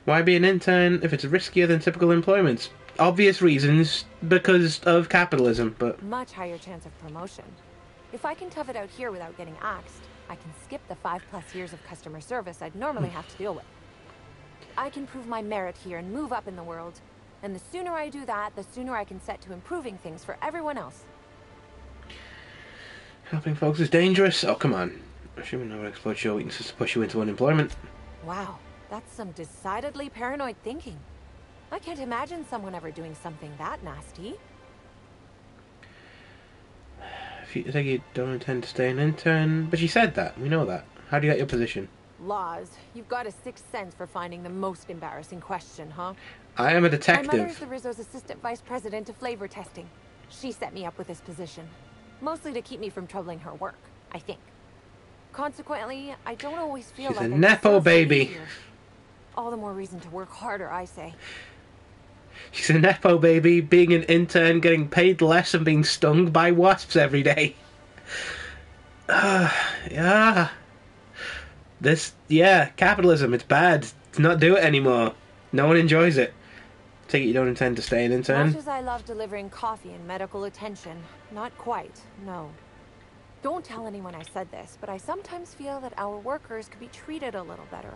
why be an intern if it's riskier than typical employment? Obvious reasons, because of capitalism, but Much higher chance of promotion. If I can tough it out here without getting axed, I can skip the five plus years of customer service I'd normally have to deal with. I can prove my merit here and move up in the world. And the sooner I do that, the sooner I can set to improving things for everyone else. helping folks is dangerous. Oh, come on. Assuming no one exploits your weaknesses to push you into unemployment. Wow, that's some decidedly paranoid thinking. I can't imagine someone ever doing something that nasty. If you think you don't intend to stay an intern, but she said that. We know that. How do you get your position? Laws, you've got a sixth sense for finding the most embarrassing question, huh? I am a detective. My mother is the Rizzo's assistant vice president of flavor testing. She set me up with this position, mostly to keep me from troubling her work, I think. Consequently, I don't always feel She's like a I nepo deserve to be baby. here. All the more reason to work harder, I say. She's a nepo baby, being an intern, getting paid less, and being stung by wasps every day. Uh, yeah. This, yeah, capitalism. It's bad. Not do it anymore. No one enjoys it. Take it you don't intend to stay an Much intern. as I love delivering coffee and medical attention, not quite, no. Don't tell anyone I said this, but I sometimes feel that our workers could be treated a little better.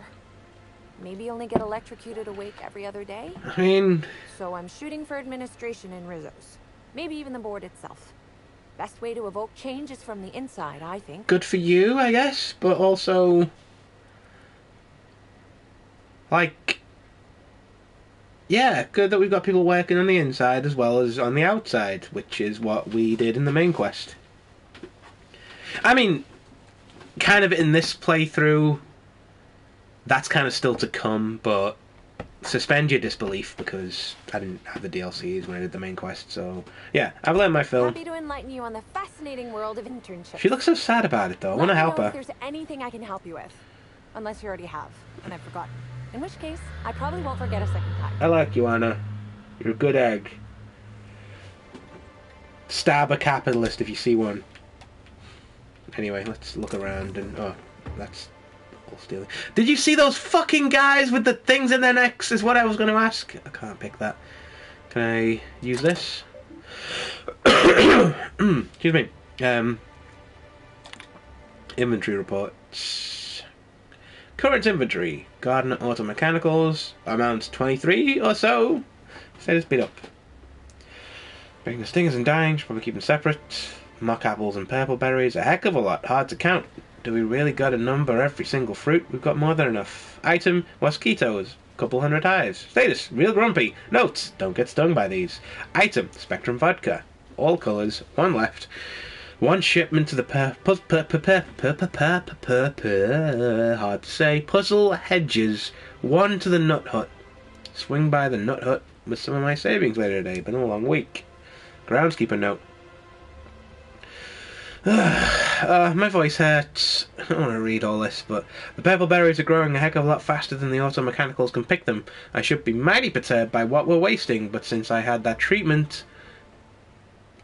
Maybe only get electrocuted awake every other day? I mean, So I'm shooting for administration in Rizzo's. Maybe even the board itself. Best way to evoke change is from the inside, I think. good for you, I guess, but also. Like. Yeah, good that we've got people working on the inside as well as on the outside, which is what we did in the main quest. I mean, kind of in this playthrough, that's kind of still to come, but suspend your disbelief because I didn't have the DLCs when I did the main quest, so yeah, I've learned my film. Happy to enlighten you on the fascinating world of internships. She looks so sad about it though. I want to help her. If there's anything I can help you with, unless you already have, and I've forgotten. In which case, I probably won't forget a second time. I like you, Anna. You're a good egg. Stab a capitalist if you see one. Anyway, let's look around and oh, that's all stealing. Did you see those fucking guys with the things in their necks? Is what I was going to ask. I can't pick that. Can I use this? Excuse me. Um, inventory reports. Current inventory. Garden Auto Mechanicals. Amounts 23 or so. Status beat up. Bring the stingers and dying. Should probably keep them separate. Mock apples and purple berries. A heck of a lot. Hard to count. Do we really got to number every single fruit? We've got more than enough. Item. Mosquitoes. Couple hundred hives. Status. Real grumpy. Notes. Don't get stung by these. Item. Spectrum vodka. All colours. One left. One shipment to the per, per, per, per, per, per, per, per, per, per, hard to say, puzzle hedges. One to the nut hut. Swing by the nut hut with some of my savings later today. Been a long week. Groundskeeper note. uh, my voice hurts. I don't want to read all this, but the purple berries are growing a heck of a lot faster than the auto mechanicals can pick them. I should be mighty perturbed by what we're wasting, but since I had that treatment,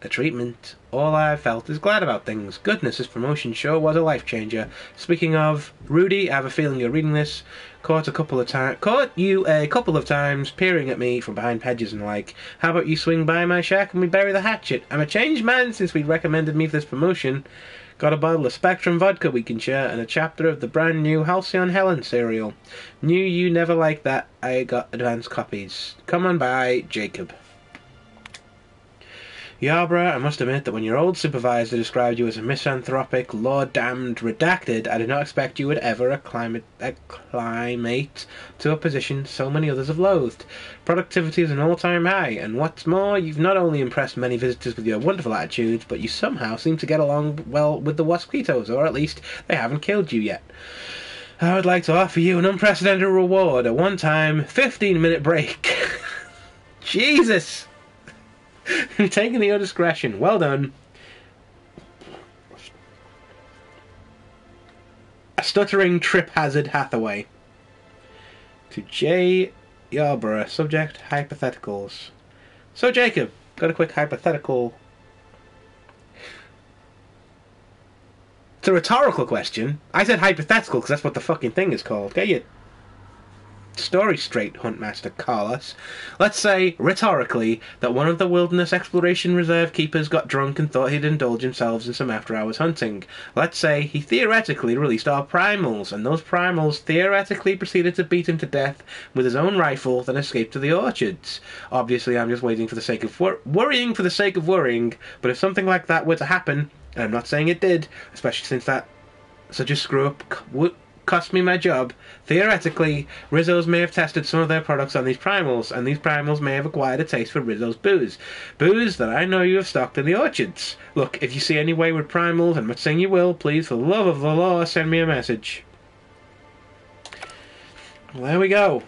a treatment. All I felt is glad about things. Goodness, this promotion sure was a life changer. Speaking of Rudy, I have a feeling you're reading this. Caught a couple of times, caught you a couple of times peering at me from behind hedges and like. How about you swing by my shack and we bury the hatchet? I'm a changed man since we recommended me for this promotion. Got a bottle of Spectrum vodka we can share and a chapter of the brand new Halcyon Helen cereal. Knew you never liked that. I got advance copies. Come on by, Jacob. Yarborough, I must admit that when your old supervisor described you as a misanthropic, law-damned redacted, I did not expect you would ever acclimate, to a position so many others have loathed. Productivity is an all-time high, and what's more, you've not only impressed many visitors with your wonderful attitudes, but you somehow seem to get along well with the Waspitos, or at least they haven't killed you yet. I would like to offer you an unprecedented reward, a one-time 15-minute break. Jesus! Taken your discretion. Well done. A stuttering trip hazard Hathaway. To J. Yarborough. Subject hypotheticals. So, Jacob, got a quick hypothetical. It's a rhetorical question. I said hypothetical because that's what the fucking thing is called. Get your story straight, Huntmaster Carlos. Let's say, rhetorically, that one of the Wilderness Exploration Reserve keepers got drunk and thought he'd indulge himself in some after hours hunting. Let's say he theoretically released our primals, and those primals theoretically proceeded to beat him to death with his own rifle, then escaped to the orchards. Obviously, I'm just waiting for the sake of wor- worrying for the sake of worrying, but if something like that were to happen, and I'm not saying it did, especially since that such a screw up cost me my job. Theoretically, Rizzo's may have tested some of their products on these primals, and these primals may have acquired a taste for Rizzo's booze. Booze that I know you have stocked in the orchards. Look, if you see any wayward primals, and I'm not saying you will, please, for the love of the law, send me a message. Well, there we go.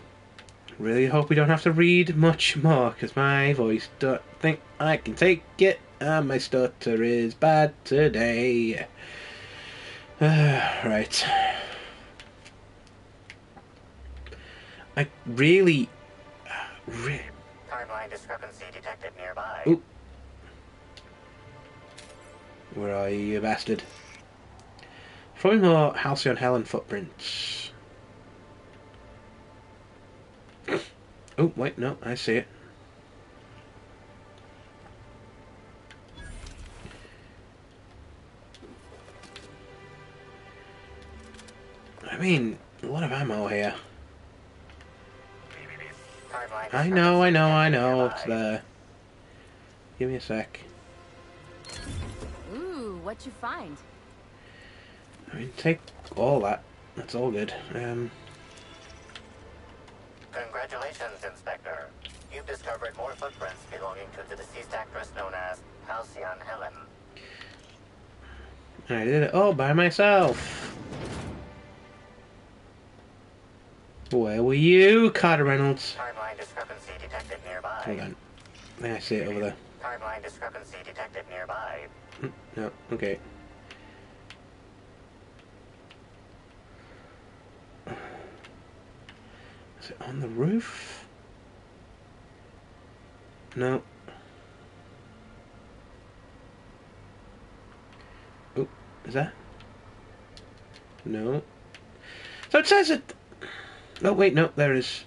Really hope we don't have to read much more, because my voice don't think I can take it, and my stutter is bad today. right. I really, uh, re- Timeline discrepancy detected nearby. Ooh. Where are you, you bastard? Probably more Halcyon Helen footprints. Oh, wait, no, I see it. I mean, a lot of ammo here. Timeline I know, I know, I know. It's there. Give me a sec. Ooh, what you find? I mean, take all that. That's all good. Um, Congratulations, Inspector. You've discovered more footprints belonging to the deceased actress known as Halcyon Helen. I did it all by myself. Where were you, Carter Reynolds? Timeline discrepancy detected nearby. Hold on. I think I see it over there. Timeline discrepancy detected nearby. Hmm, no, okay. Is it on the roof? No. Oh, is that? No. So it says it. Oh wait, no, there is.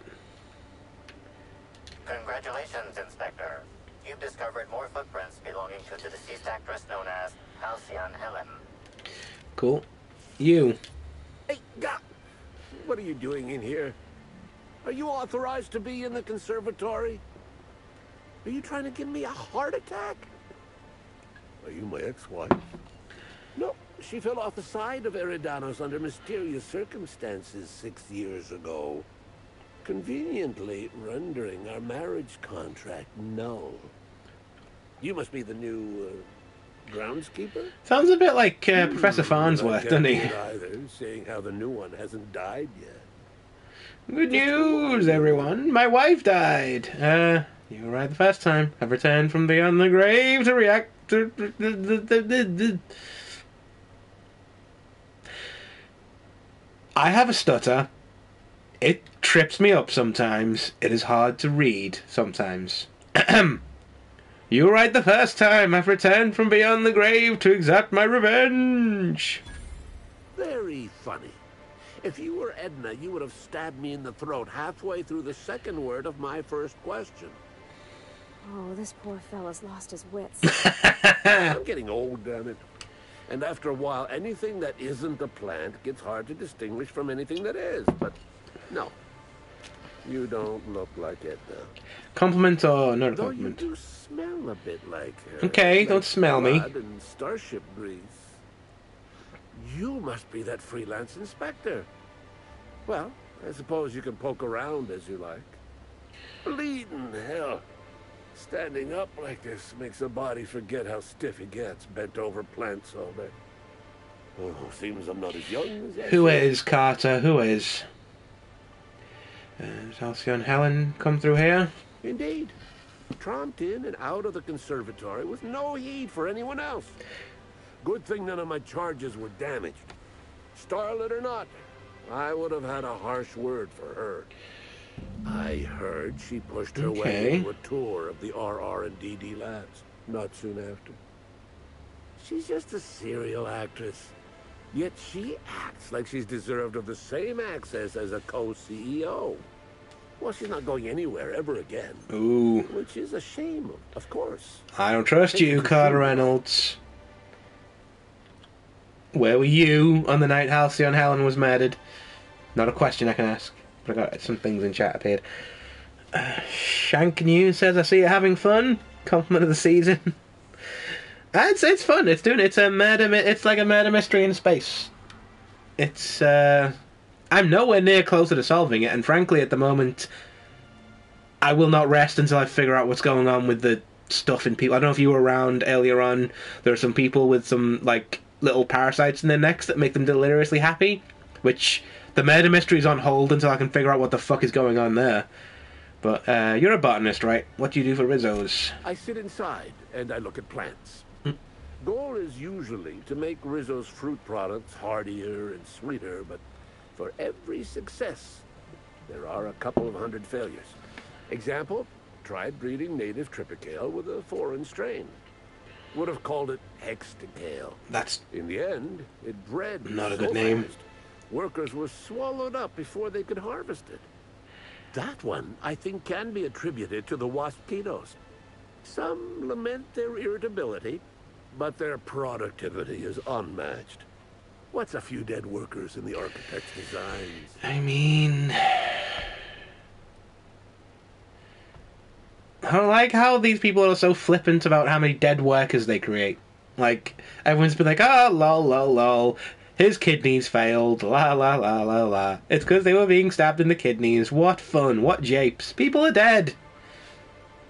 Congratulations, Inspector. You've discovered more footprints belonging to the deceased actress known as Halcyon Helen. Cool. You. Hey, Ga- what are you doing in here? Are you authorized to be in the conservatory? Are you trying to give me a heart attack? Are you my ex-wife? No, she fell off the side of Eridanos under mysterious circumstances six years ago, conveniently rendering our marriage contract null. You must be the new uh, groundskeeper. Sounds a bit like uh, Professor Hmm, Farnsworth, doesn't he? it Either, seeing how the new one hasn't died yet. Good news, everyone. My wife died. Uh, you were right the first time. I've returned from beyond the grave to react to. I have a stutter. It trips me up sometimes. It is hard to read sometimes. you were right the first time. I've returned from beyond the grave to exact my revenge. Very funny. If you were Edna, you would have stabbed me in the throat halfway through the second word of my first question. Oh, this poor fellow's lost his wits. I'm getting old, damn it. And after a while, anything that isn't a plant gets hard to distinguish from anything that is. But no, you don't look like Edna. Compliment or not a Though you compliment? do smell a bit like her. Okay, Like don't smell me. And starship grease. You must be that freelance inspector. Well, I suppose you can poke around as you like. Bleeding hell. Standing up like this makes a body forget how stiff he gets, bent over plants all day. Oh, seems I'm not as young as I Who is Carter? Who is? Uh, does Halcyon Helen come through here? Indeed. Tromped in and out of the conservatory with no heed for anyone else. Good thing none of my charges were damaged. Starlet or not, I would have had a harsh word for her. I heard she pushed her way into a tour of the RR and DD labs not soon after. She's just a serial actress. Yet she acts like she's deserved of the same access as a co-CEO. Well, she's not going anywhere ever again. Ooh, Which is a shame, of course. I don't trust you, Carter Reynolds. Where were you on the night Halcyon Helen was murdered? Not a question I can ask, but I got some things in chat appeared. Uh, Shank News says, "I see you having fun." Compliment of the season. Uh, it's it's fun. It's doing it's a murder. It's like a murder mystery in space. It's uh, I'm nowhere near closer to solving it, and frankly, at the moment, I will not rest until I figure out what's going on with the stuff in people. I don't know if you were around earlier on. There are some people with some like little parasites in their necks that make them deliriously happy, which the murder mystery is on hold until I can figure out what the fuck is going on there. But uh, you're a botanist, right? What do you do for Rizzo's? I sit inside and I look at plants. Goal is usually to make Rizzo's fruit products hardier and sweeter, but for every success, there are a couple of hundred failures. Example, tried breeding native Tripicale with a foreign strain. Would have called it Hexticale. That's In the end, it bred Not a so good name. fast, Workers were swallowed up before they could harvest it. That one, I think, can be attributed to the waspitos. Some lament their irritability, but their productivity is unmatched. What's a few dead workers in the architect's designs? I mean, I like how these people are so flippant about how many dead workers they create. Like, everyone's been like, oh, lol, lol, lol. His kidneys failed. La, la, la, la, la. It's because they were being stabbed in the kidneys. What fun. What japes. People are dead.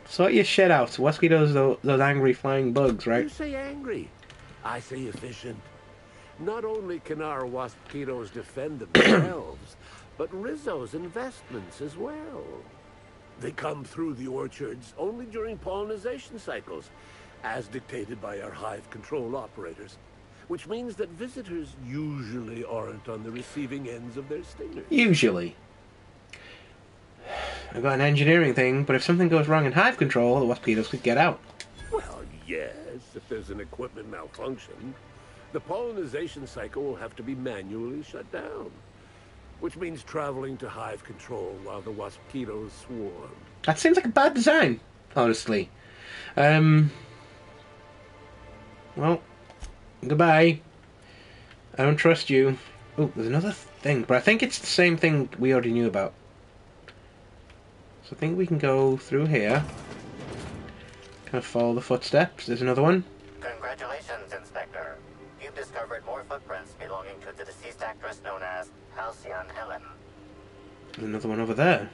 Sort your shit out. Mosquitoes, those, those angry flying bugs, right? You say angry. I say efficient. Not only can our waspitos defend themselves, but Rizzo's investments as well. They come through the orchards only during pollination cycles, as dictated by our hive control operators. Which means that visitors usually aren't on the receiving ends of their stingers. Usually. I've got an engineering thing, but if something goes wrong in hive control, the mosquitoes could get out. Well, yes, if there's an equipment malfunction. The pollination cycle will have to be manually shut down. Which means traveling to hive control while the waspitos swarm. That seems like a bad design, honestly. Um. Well, goodbye. I don't trust you. Oh, there's another thing, but I think it's the same thing we already knew about. So I think we can go through here. Kind of follow the footsteps. There's another one. Congratulations, Inspector. You've discovered more footprints belonging to the deceased actress known as Halcyon Helen. There's another one over there.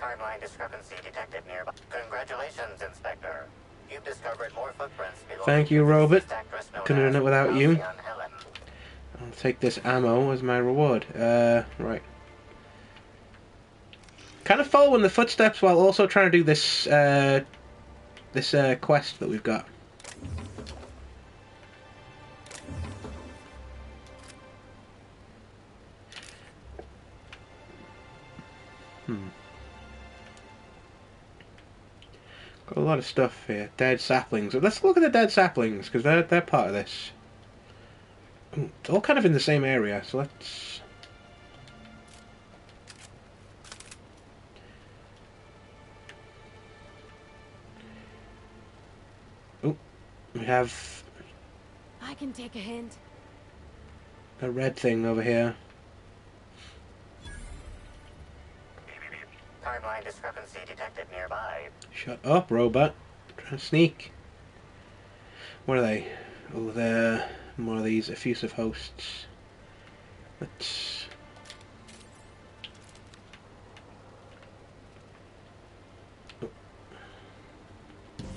Timeline discrepancy detected nearby. Congratulations, Inspector. You've discovered more footprints belonging Thank you, Robert. deceased actress known Couldn't have done it without you. I'll take this ammo as my reward. Uh, right. Kind of following the footsteps while also trying to do this uh, this uh, quest that we've got. Hmm. Got a lot of stuff here. Dead saplings. Let's look at the dead saplings because they're they're part of this. Hmm, it's all kind of in the same area, so let's. Oh, we have I can take a hint. a red thing over here. Timeline discrepancy detected nearby. Shut up, robot. Trying to sneak. What are they? Oh, they're more of these effusive hosts. Let's.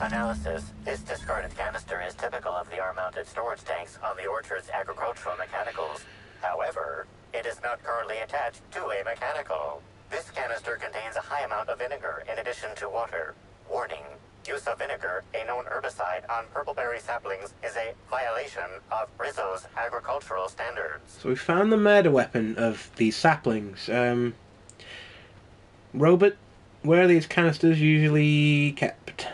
Analysis. This discarded canister is typical of the arm-mounted storage tanks on the orchard's agricultural mechanicals. However, it is not currently attached to a mechanical. This canister contains a high amount of vinegar in addition to water. Warning. Use of vinegar, a known herbicide on purpleberry saplings, is a violation of Rizzo's agricultural standards. So we found the murder weapon of these saplings. Um, Robot, where are these canisters usually kept?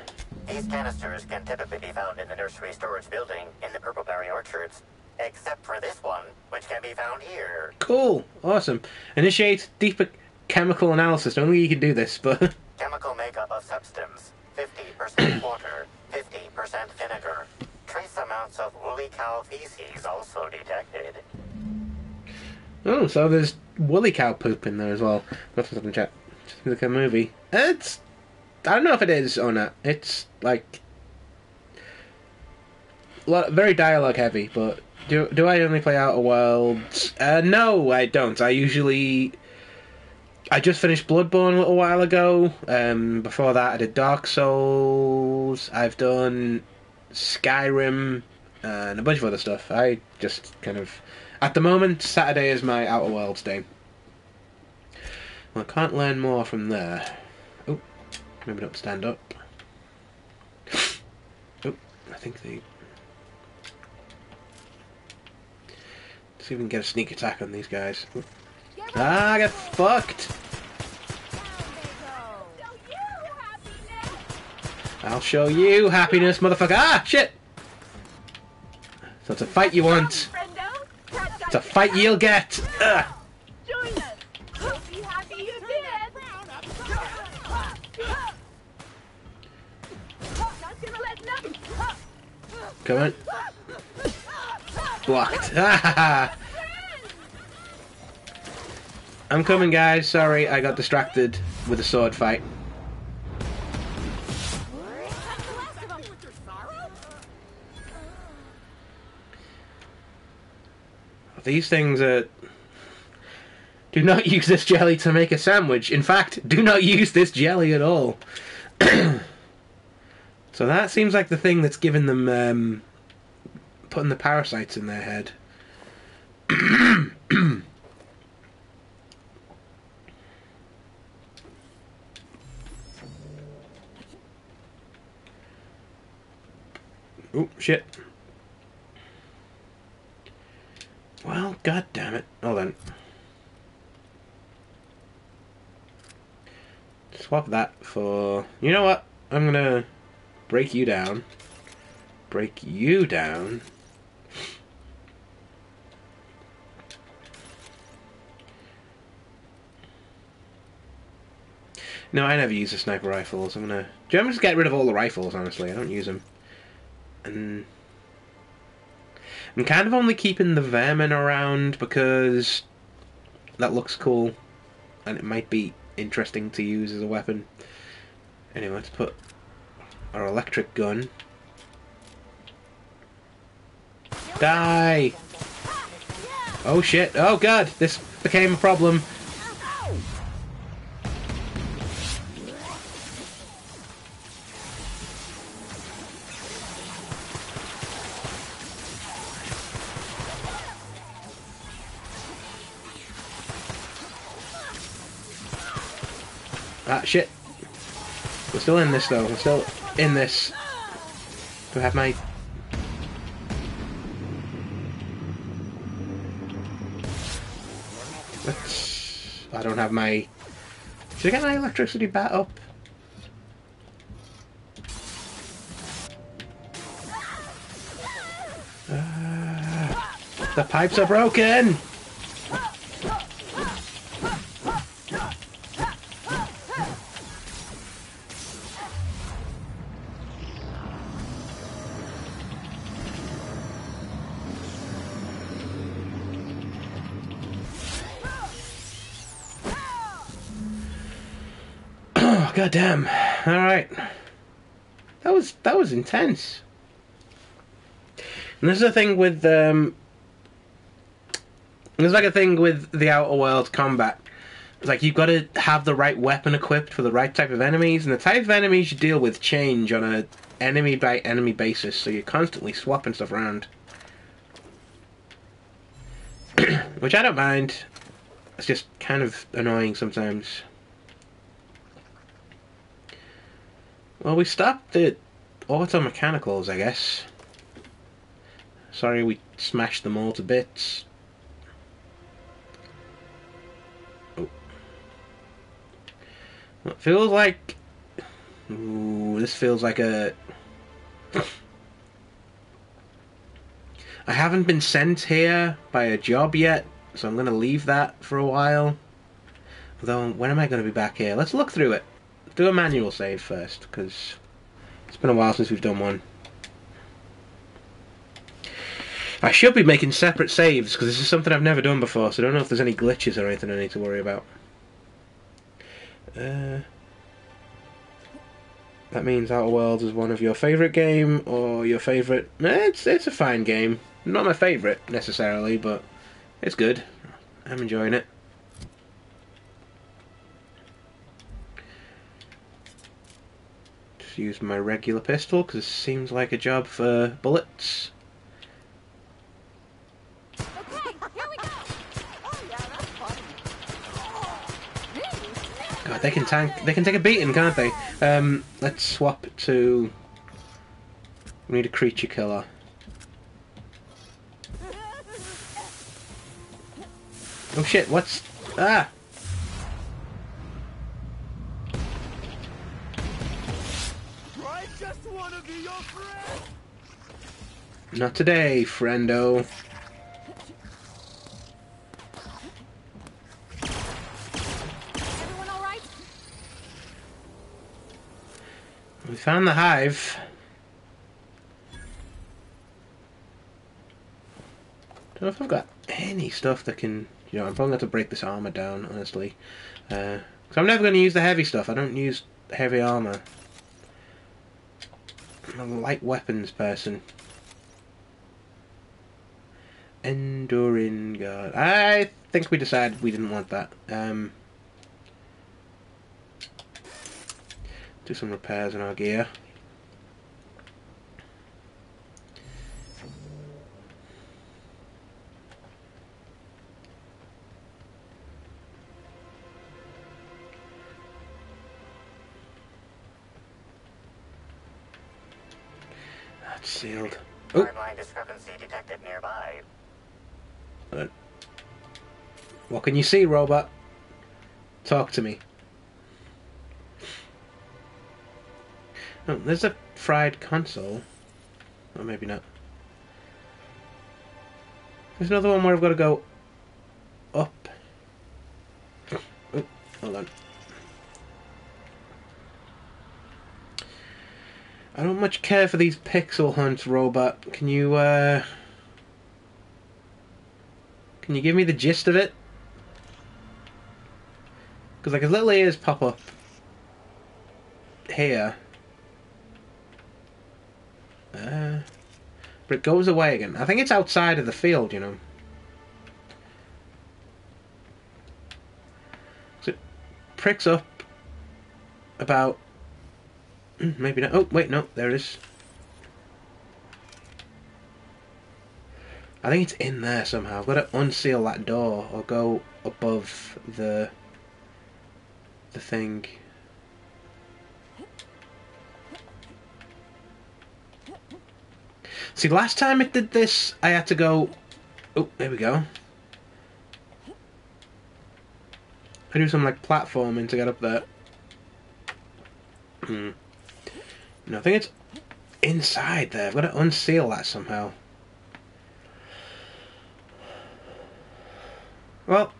These canisters can typically be found in the nursery storage building in the purpleberry orchards, except for this one, which can be found here. Cool, awesome. Initiate deeper chemical analysis. Only you can do this, but Chemical makeup of substance 50% water, 50% vinegar. Trace amounts of woolly cow feces also detected. oh, so there's woolly cow poop in there as well. That's I'm chat. Just like a movie. It's I don't know if it is or not. It's like very dialogue heavy, but do do I only play Outer Worlds? Uh, no, I don't. I usually I just finished Bloodborne a little while ago. Um, before that, I did Dark Souls. I've done Skyrim and a bunch of other stuff. I just kind of at the moment Saturday is my Outer Worlds day. Well, I can't learn more from there. Oh, maybe don't stand up. Oh, I think they. See if we can get a sneak attack on these guys. Oh. Ah, I got fucked. I'll show you happiness, motherfucker. Ah, shit. So it's a fight you want. It's a fight you'll get. Ugh. Come on. Blocked. I'm coming, guys. Sorry, I got distracted with a sword fight. These things are... Do not use this jelly to make a sandwich. In fact, do not use this jelly at all. so that seems like the thing that's giving them... Um, putting the parasites in their head. oh, shit. Well, god damn it. Hold on. Swap that for... You know what? I'm gonna break you down. Break you down. No, I never use the sniper rifles. I'm gonna... Do I'm just get rid of all the rifles, honestly. I don't use them. And... I'm kind of only keeping the vermin around because that looks cool and it might be interesting to use as a weapon. Anyway, let's put our electric gun. Die! Oh shit, oh god, this became a problem. Ah, shit. We're still in this, though. We're still in this. Do I have my... Let's... I don't have my... Should I get my electricity bat up? Uh, the pipes are broken! God damn. All right. That was that was intense. And there's a thing with um. There's like a thing with the Outer world combat. It's like you've got to have the right weapon equipped for the right type of enemies, and the type of enemies you deal with change on a enemy by enemy basis. So you're constantly swapping stuff around, which I don't mind. It's just kind of annoying sometimes. Well, we stopped at auto mechanicals, I guess. Sorry we smashed them all to bits. Oh. It feels like... Ooh, this feels like a... I haven't been sent here by a job yet, so I'm going to leave that for a while. Although, when am I going to be back here? Let's look through it do a manual save first, because it's been a while since we've done one. I should be making separate saves, because this is something I've never done before, so I don't know if there's any glitches or anything I need to worry about. Uh, that means Outer Worlds is one of your favourite game, or your favourite... It's, it's a fine game. Not my favourite, necessarily, but it's good. I'm enjoying it. Use my regular pistol because it seems like a job for bullets. God, they can tank. They can take a beating, can't they? Um, let's swap to. We need a creature killer. Oh shit! What's ah? Not today, friendo. Everyone all right? We found the hive. Don't know if I've got any stuff that can, you know, I'm probably going to break this armor down, honestly. Uh, cause I'm never going to use the heavy stuff. I don't use heavy armor. I'm a light weapons person. Enduring God. I think we decided we didn't want that. Um, do some repairs on our gear. That's sealed. Oh. Timeline discrepancy detected nearby. What can you see, robot? Talk to me. Oh, there's a fried console. Or maybe not. There's another one where I've got to go up. Oh, hold on. I don't much care for these pixel hunts, robot. Can you, uh... Can you give me the gist of it? Because, like, his little ears pop up here. Uh, but it goes away again. I think it's outside of the field, you know. So it pricks up about. Maybe not. Oh, wait, no, there it is. I think it's in there somehow. I've got to unseal that door or go above the the thing. See, last time it did this, I had to go. Oh, there we go. I do some like platforming to get up there. Hmm. No, I think it's inside there. I've got to unseal that somehow. Well,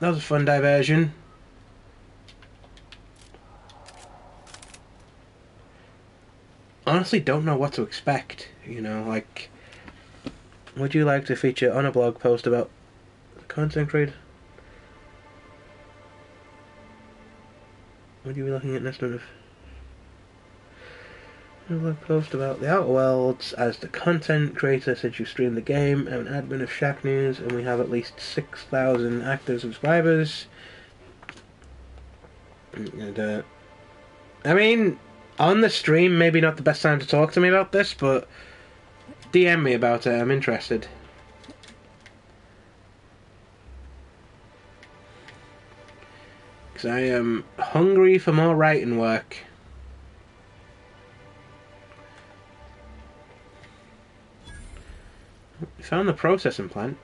that was a fun diversion. Honestly, don't know what to expect. You know, like, would you like to feature on a blog post about content creator? Would you be looking at next month? A blog post about the Outer Worlds as the content creator since you stream the game. I'm an admin of Shacknews, and we have at least 6,000 active subscribers. And, uh, I mean, on the stream, maybe not the best time to talk to me about this, but DM me about it. I'm interested. Because I am hungry for more writing work. We found the processing plant.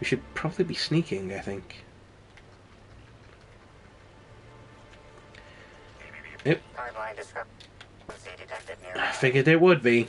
We should probably be sneaking, I think. Yep, Timeline discrepancy detected I figured it would be.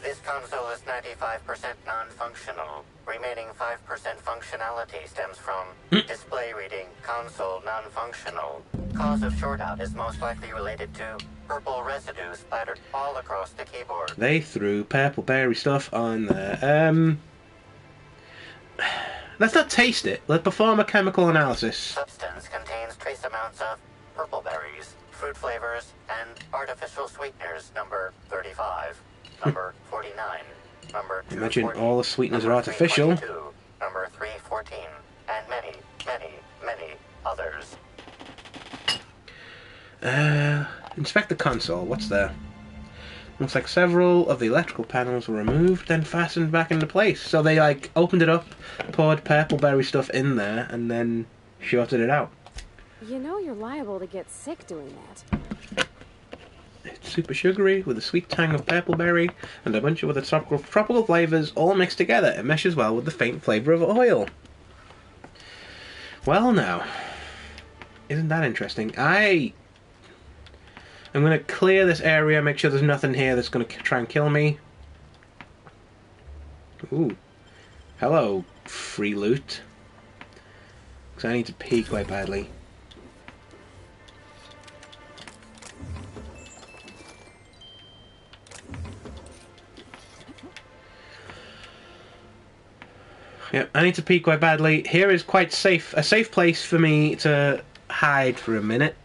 This console is 95% non-functional. Remaining 5% functionality stems from display reading console non-functional. Cause of shortout is most likely related to purple residue splattered all across the keyboard. They threw purple berry stuff on there. Um, let's not taste it. Let's perform a chemical analysis. Substance contains trace amounts of purple berries, fruit flavors, and artificial sweeteners number 35, number 49, number Imagine all the sweeteners are artificial. 322, number 314, and many, many, many others. Uh, inspect the console. What's there? Looks like several of the electrical panels were removed, then fastened back into place. So they like opened it up, poured purple berry stuff in there, and then shorted it out. You know you're liable to get sick doing that. It's super sugary with a sweet tang of purple berry and a bunch of other tropical, tropical flavors all mixed together. It meshes well with the faint flavor of oil. Well, now, isn't that interesting? I. I'm gonna clear this area, make sure there's nothing here that's gonna try and kill me. Ooh. Hello, free loot. Because I need to pee quite badly. Yep, I need to pee quite badly. Here is quite safe, a safe place for me to hide for a minute.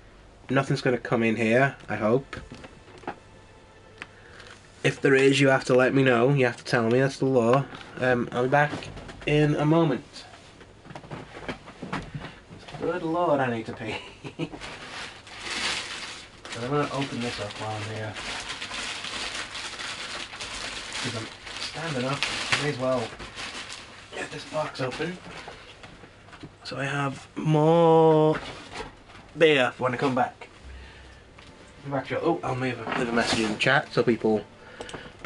Nothing's going to come in here, I hope. If there is, you have to let me know. You have to tell me. That's the law. Um, I'll be back in a moment. Good lord, I need to pee. I'm gonna open this up while I'm here. Because I'm standing up. May as well get this box open. So I have more beer when I come back. To oh, I'll leave a, leave a message in the chat so people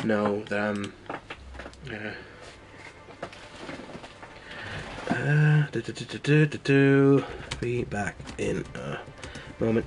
know that I'm. Uh, uh, do, do, do. Be back in a moment.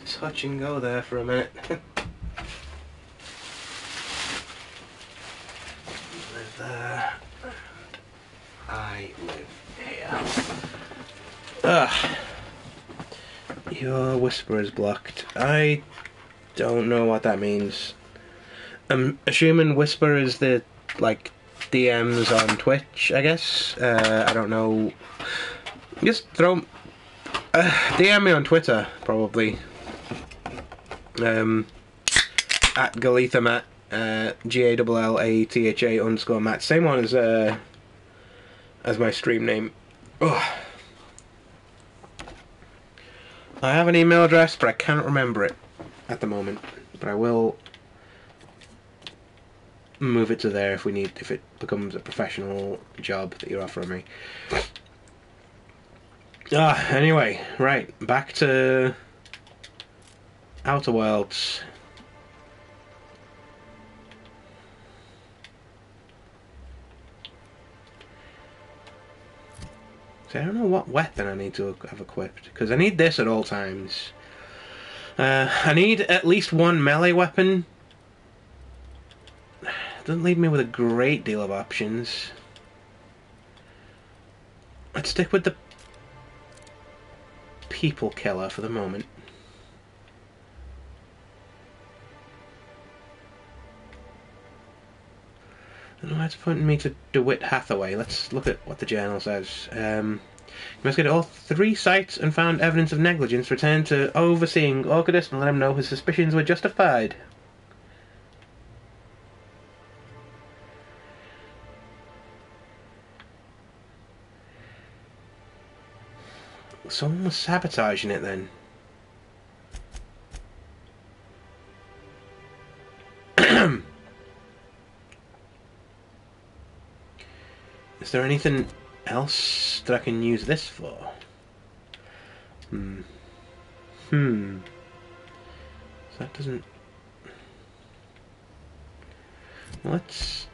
Was touch and go there for a minute. live there. I live here. Ugh. Your whisper is blocked. I don't know what that means. I'm assuming whisper is the like DMs on Twitch, I guess. Uh, I don't know. Just throw uh, DM me on Twitter, probably. Um, at Gallaetha Matt, uh, G A L L A T H A underscore Matt. Same one as uh, as my stream name. Ugh. I have an email address, but I can't remember it at the moment. But I will move it to there if we need if it becomes a professional job that you're offering me. Ah, anyway, right, back to Outer Worlds. So I don't know what weapon I need to have equipped, because I need this at all times. Uh, I need at least one melee weapon. Doesn't leave me with a great deal of options. Let's stick with the people killer for the moment. It's pointing me to DeWitt Hathaway. Let's look at what the journal says. Um, investigated all three sites and found evidence of negligence. Returned to overseeing orchardist and let him know his suspicions were justified. Someone was sabotaging it then. There anything else that I can use this for? Hmm. Hmm. So that doesn't. Let's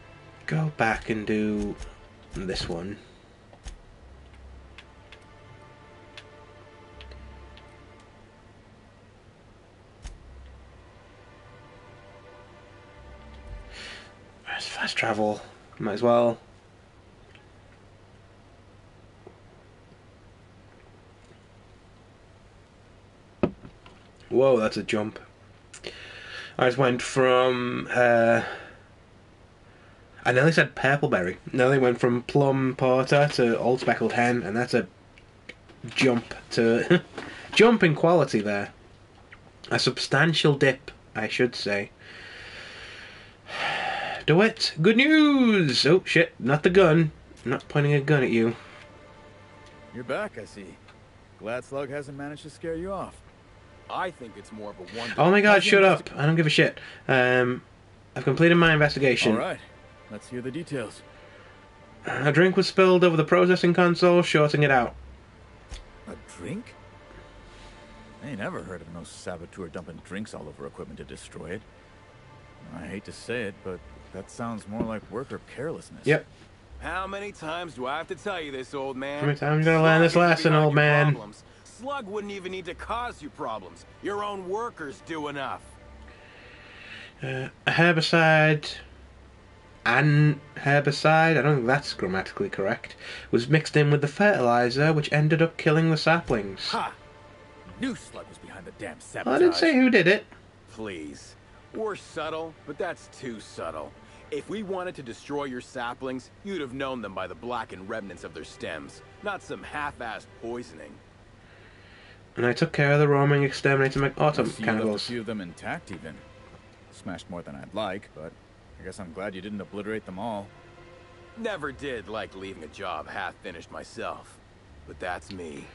go back and do this one. Fast travel? Might as well. Whoa, that's a jump. I just went from. Uh, I nearly said purpleberry. Nearly went from plum porter to old speckled hen, and that's a jump to jump in quality there. A substantial dip, I should say. DeWitt, good news! Oh shit, not the gun. I'm not pointing a gun at you. You're back, I see. Glad Slug hasn't managed to scare you off. I think it's more of a wonder. Oh my god, shut up! I don't give a shit. Um, I've completed my investigation. All right, let's hear the details. A drink was spilled over the processing console, shorting it out. A drink? I ain't ever heard of no saboteur dumping drinks all over equipment to destroy it. I hate to say it, but that sounds more like worker carelessness. Yep. How many times do I have to tell you this, old man? How many times you gotta learn this lesson, old man? Problems. Slug wouldn't even need to cause you problems. Your own workers do enough. Uh, a herbicide, an herbicide, I don't think that's grammatically correct, was mixed in with the fertilizer, which ended up killing the saplings. Ha! Knew Slug was behind the damn sabotage. I didn't say who did it. Please. We're subtle, but that's too subtle. If we wanted to destroy your saplings, you'd have known them by the blackened remnants of their stems, not some half-assed poisoning. And I took care of the roaming exterminator mech- auto Guess you a few of them intact, even. Smashed more than I'd like, but I guess I'm glad you didn't obliterate them all. Never did like leaving a job half-finished myself. But that's me.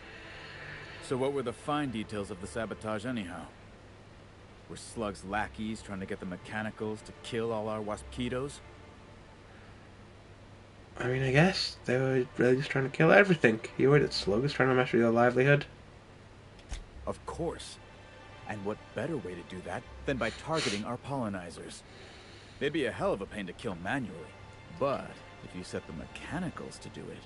So what were the fine details of the sabotage anyhow? Were Slug's lackeys trying to get the mechanicals to kill all our waspitos? I mean, I guess they were really just trying to kill everything. You were that Slug was trying to mess with your livelihood. Of course. And what better way to do that than by targeting our pollinizers? They'd be a hell of a pain to kill manually. But if you set the mechanicals to do it,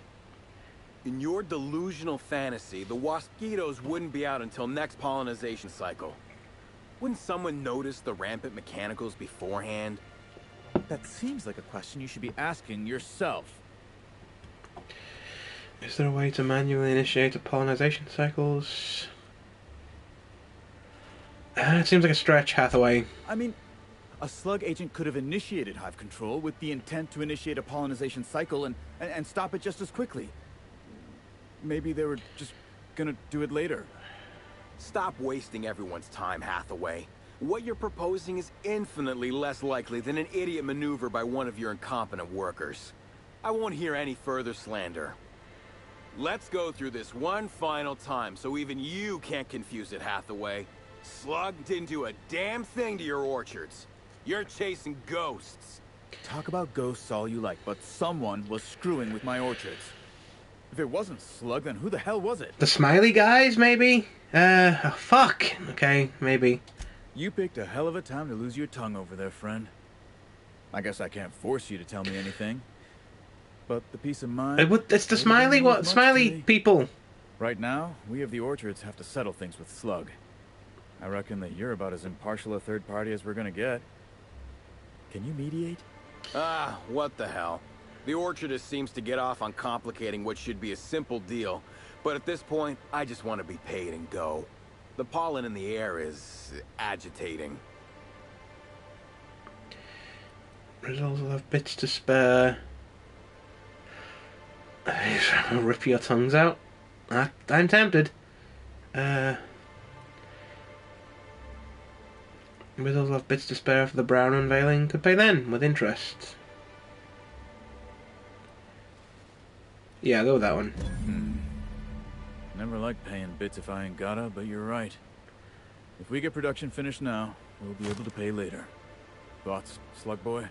In your delusional fantasy, the Waspitos wouldn't be out until next pollinization cycle. Wouldn't someone notice the rampant mechanicals beforehand? that seems like a question you should be asking yourself. Is there a way to manually initiate the pollination cycles? Uh, it seems like a stretch, Hathaway. I mean, a slug agent could have initiated hive control with the intent to initiate a pollinization cycle and, and, and stop it just as quickly. Maybe they were just gonna do it later. Stop wasting everyone's time, Hathaway. What you're proposing is infinitely less likely than an idiot maneuver by one of your incompetent workers. I won't hear any further slander. Let's go through this one final time so even you can't confuse it, Hathaway. Slug didn't do a damn thing to your orchards. You're chasing ghosts. Talk about ghosts all you like, but someone was screwing with my orchards. If it wasn't Slug, then who the hell was it? The smiley guys, maybe? Uh, oh, fuck. Okay, maybe. You picked a hell of a time to lose your tongue over there, friend. I guess I can't force you to tell me anything. But the peace of mind... It would, it's the smiley what? Smiley people. Right now, we of the orchards have to settle things with Slug. I reckon that you're about as impartial a third party as we're gonna get. Can you mediate? Ah, what the hell. The orchardist seems to get off on complicating what should be a simple deal. But at this point, I just want to be paid and go. The pollen in the air is agitating. Results will have bits to spare. Rip your tongues out. I, I'm tempted. Uh, Results will have bits to spare for the brown unveiling. Could pay then, with interest. Yeah, I'll go with that one. Hmm. Never like paying bits if I ain't gotta, but you're right. If we get production finished now, we'll be able to pay later. Thoughts, Slug Boy?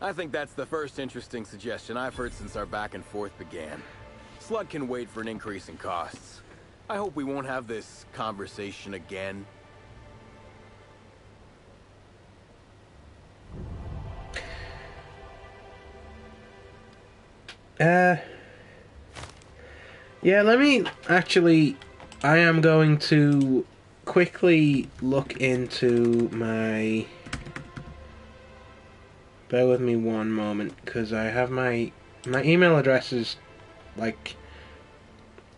I think that's the first interesting suggestion I've heard since our back and forth began. Slug can wait for an increase in costs. I hope we won't have this conversation again. Uh. Yeah, let me actually. I am going to quickly look into my. Bear with me one moment, because I have my my email address is like.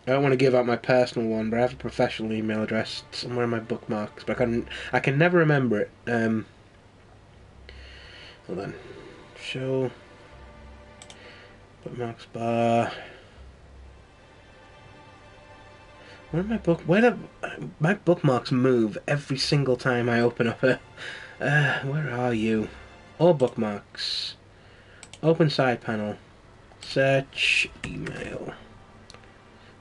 I don't want to give out my personal one, but I have a professional email address somewhere in my bookmarks, but I can I can never remember it. Um, hold on, show bookmarks bar. Where my book? Where do my bookmarks move every single time I open up a? Uh, where are you? All bookmarks. Open side panel. Search email.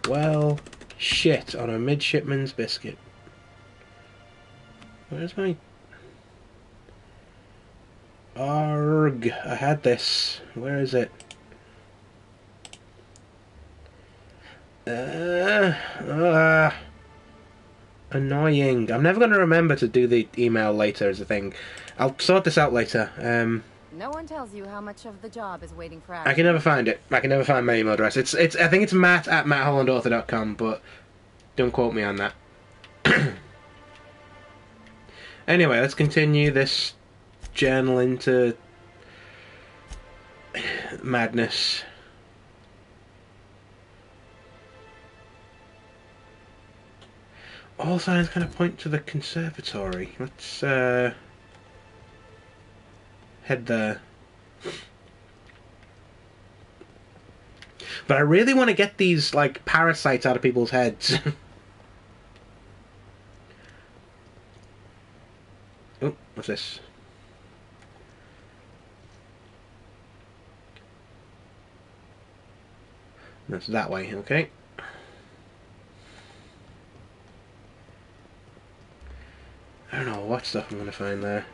Well, shit on a midshipman's biscuit. Where's my. Arg! I had this. Where is it? Uh, uh, annoying. I'm never going to remember to do the email later as a thing. I'll sort this out later. Um, No one tells you how much of the job is waiting for I can never find it. I can never find my email address. It's it's. I think it's matt at matthollandauthor.com, but don't quote me on that. anyway, let's continue this journal into madness. All signs kind of point to the conservatory. Let's uh, head there. But I really want to get these like parasites out of people's heads. oh, what's this? That's that way, okay. I don't know what stuff I'm going to find there.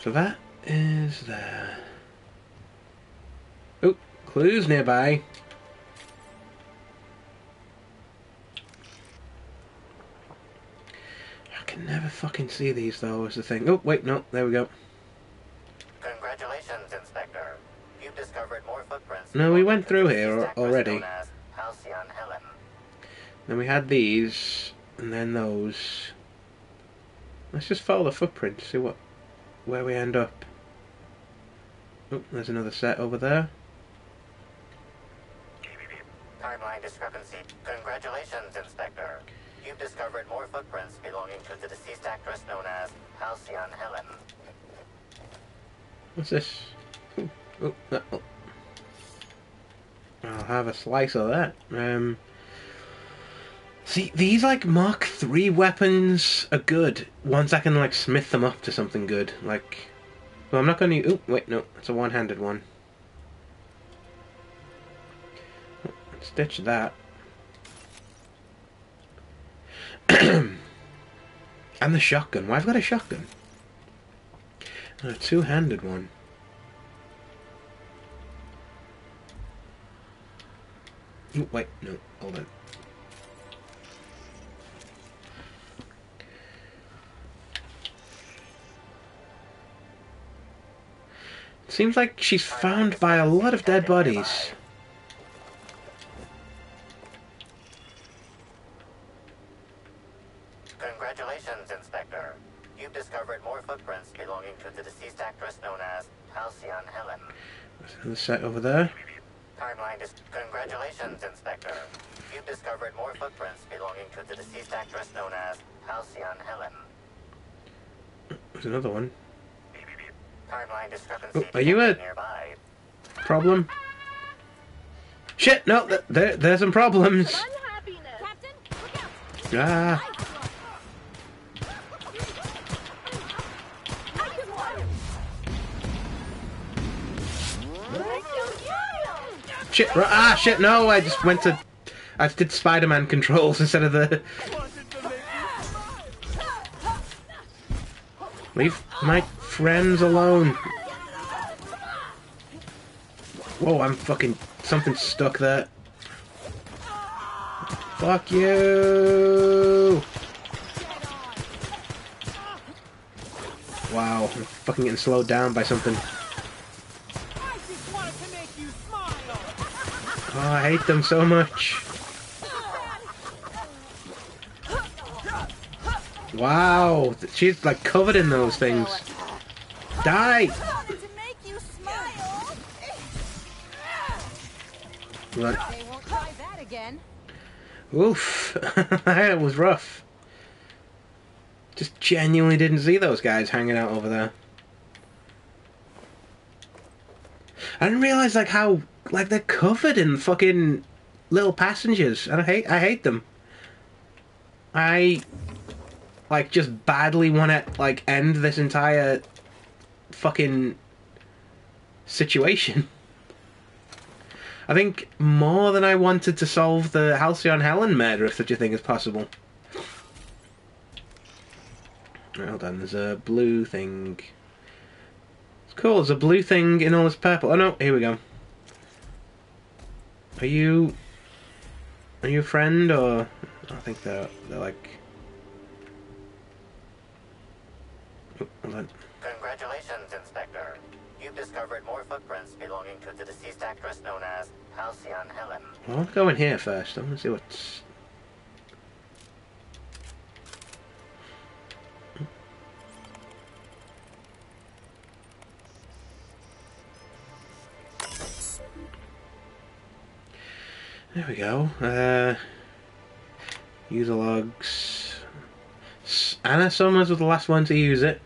So that is there. Oh, clues nearby. I can never fucking see these though, is the thing. Oh, wait, no, there we go. Congratulations, Inspector. You've discovered more footprints. No, we went through here already. Halcyon Helen. Then we had these, and then those. Let's just follow the footprint, see what, where we end up. Oh, there's another set over there. Timeline discrepancy. Congratulations, Inspector. You've discovered more footprints belonging to the deceased actress known as Halcyon Helen. What's this? Oh, oh, that- oh. I'll have a slice of that. Um, see, these like Mark III weapons are good once I can like smith them up to something good. Like, well, I'm not going to. Oh, wait, no, it's a one-handed one. Stitch that. and the shotgun. Why have I got a shotgun? A two-handed one. Ooh, wait, no, hold on. Seems like she's found by a lot of dead bodies. Congratulations, Inspector. You've discovered more footprints belonging to the deceased actress known as Halcyon Helen. There's another set over there. Timeline dis- Congratulations, Inspector. You've discovered more footprints belonging to the deceased actress known as Halcyon Helen. There's another one. Timeline discrepancy. Oh, are you a- nearby? Problem? Shit, no, th- there, there's some problems. Unhappiness. Captain, look out! Ah, shit, ah, shit, no, I just went to. I did Spider Man controls instead of the. Leave my friends alone. Whoa, I'm fucking. Something stuck there. Fuck you! Wow, I'm fucking getting slowed down by something. Oh, I hate them so much. Wow, she's like covered in those things. Die! Again. Oof, that was rough. Just genuinely didn't see those guys hanging out over there. I didn't realize like how like they're covered in fucking little passengers, and I hate I hate them. I like just badly want to like end this entire fucking situation. I think more than I wanted to solve the Halcyon Helen murder, if such a thing is possible. Right, hold on, there's a blue thing. It's cool, there's a blue thing in all this purple. Oh no, here we go. Are you... Are you a friend, or... I think they're, they're like... Oh, hold on. Congratulations, Inspector. You've discovered more footprints belonging to the deceased actress known as Halcyon Helen. Well, I'll go in here first. I want to see what's... There we go. Uh, user logs. Anna Summers was the last one to use it.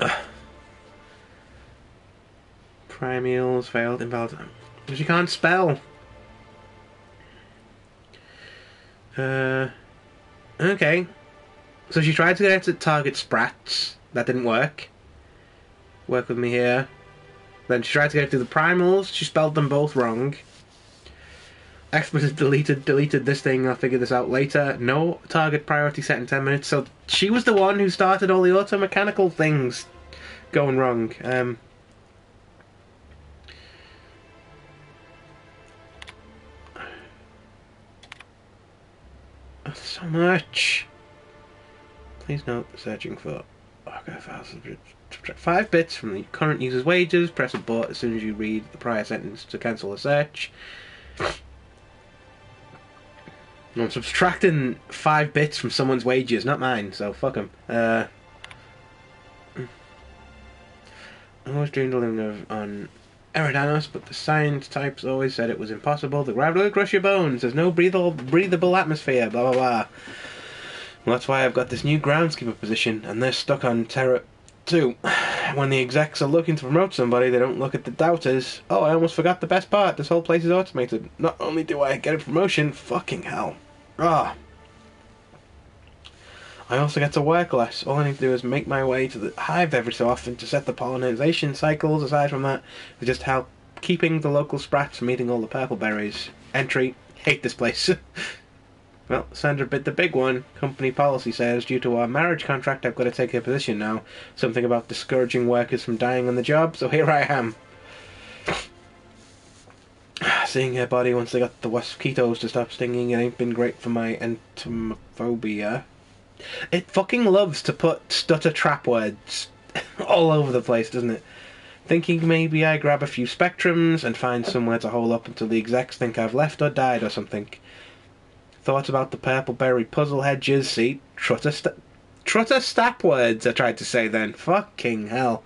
Primeals failed invalid. She can't spell. Uh, okay. So she tried to get to target Sprats. That didn't work. Work with me here. Then she tried to go to the primals. She spelled them both wrong. Expert has deleted deleted this thing. I'll figure this out later. No target priority set in ten minutes. So she was the one who started all the auto mechanical things going wrong. Um, so much. Please note searching for. Subtract five bits from the current user's wages. Press abort as soon as you read the prior sentence to cancel the search. I'm subtracting five bits from someone's wages, not mine, so fuck them. Uh, I of living of- on Eridanos, but the science types always said it was impossible. The gravity will crush your bones. There's no breathable, breathable atmosphere. Blah blah blah. Well, that's why I've got this new groundskeeper position, and they're stuck on Terra 2. When the execs are looking to promote somebody, they don't look at the doubters. Oh, I almost forgot the best part. This whole place is automated. Not only do I get a promotion, fucking hell. Ah. I also get to work less. All I need to do is make my way to the hive every so often to set the pollination cycles. Aside from that, it's just how keeping the local sprats from eating all the purple berries. Entry: Hate this place. well, Sandra bit the big one. Company policy says due to our marriage contract, I've got to take a position now. Something about discouraging workers from dying on the job. So here I am. Seeing her body once they got the mosquitoes to stop stinging, it ain't been great for my entomophobia. It fucking loves to put stutter trap words all over the place, doesn't it? Thinking maybe I grab a few spectrums and find somewhere to hole up until the execs think I've left or died or something. Thought about the purple berry puzzle hedges, see? Trutter, st- trutter stap words, I tried to say then. Fucking hell.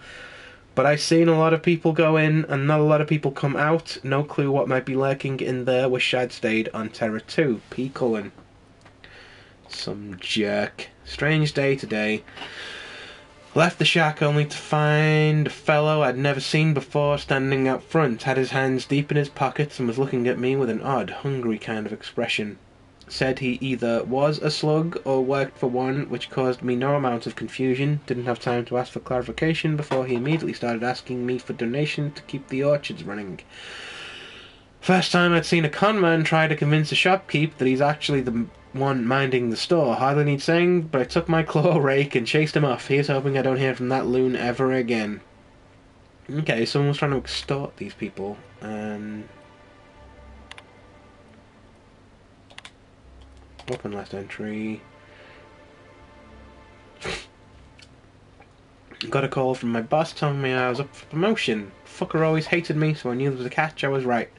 But I've seen a lot of people go in and not a lot of people come out. No clue what might be lurking in there. Wish I'd stayed on Terra 2. P. Cullen. Some jerk. Strange day today. Left the shack only to find a fellow I'd never seen before standing out front, had his hands deep in his pockets and was looking at me with an odd, hungry kind of expression. Said he either was a slug or worked for one, which caused me no amount of confusion. Didn't have time to ask for clarification before he immediately started asking me for donation to keep the orchards running. First time I'd seen a conman try to convince a shopkeep that he's actually the one minding the store. Hardly need saying, but I took my claw rake and chased him off. Here's hoping I don't hear from that loon ever again. Okay, someone was trying to extort these people. Um, Open last entry. Got a call from my boss telling me I was up for promotion. Fucker always hated me, so I knew there was a catch. I was right.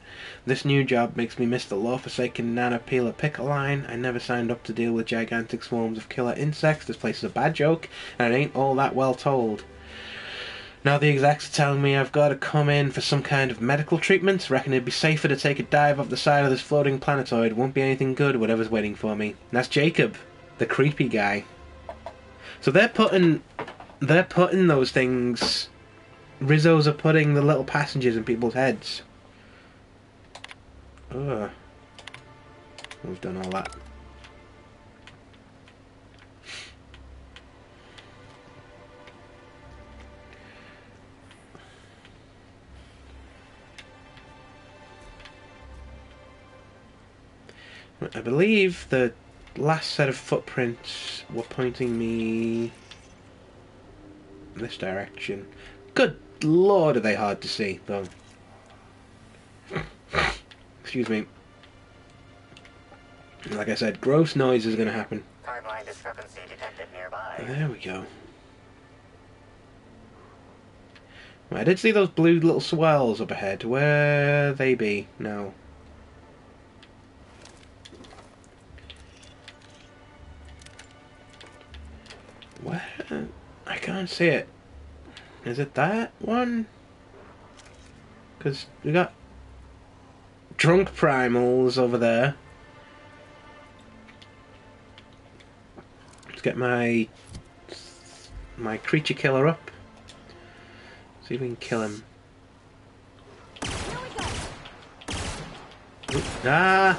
This new job makes me miss the law-forsaken Nana Pila picket line. I never signed up to deal with gigantic swarms of killer insects. This place is a bad joke, and it ain't all that well told. Now the execs are telling me I've got to come in for some kind of medical treatment. Reckon it'd be safer to take a dive off the side of this floating planetoid. Won't be anything good, whatever's waiting for me. And that's Jacob, the creepy guy. So they're putting, they're putting those things. Rizzo's are putting the little passengers in people's heads. Ugh. We've done all that. I believe the last set of footprints were pointing me in this direction. Good lord, are they hard to see, though. Excuse me. Like I said, gross noise is going to happen. Timeline discrepancy detected nearby. There we go. I did see those blue little swirls up ahead. Where they be? No. Where? I can't see it. Is it that one? Because we got drunk primals over there. Let's get my my creature killer up. See if we can kill him. Ah!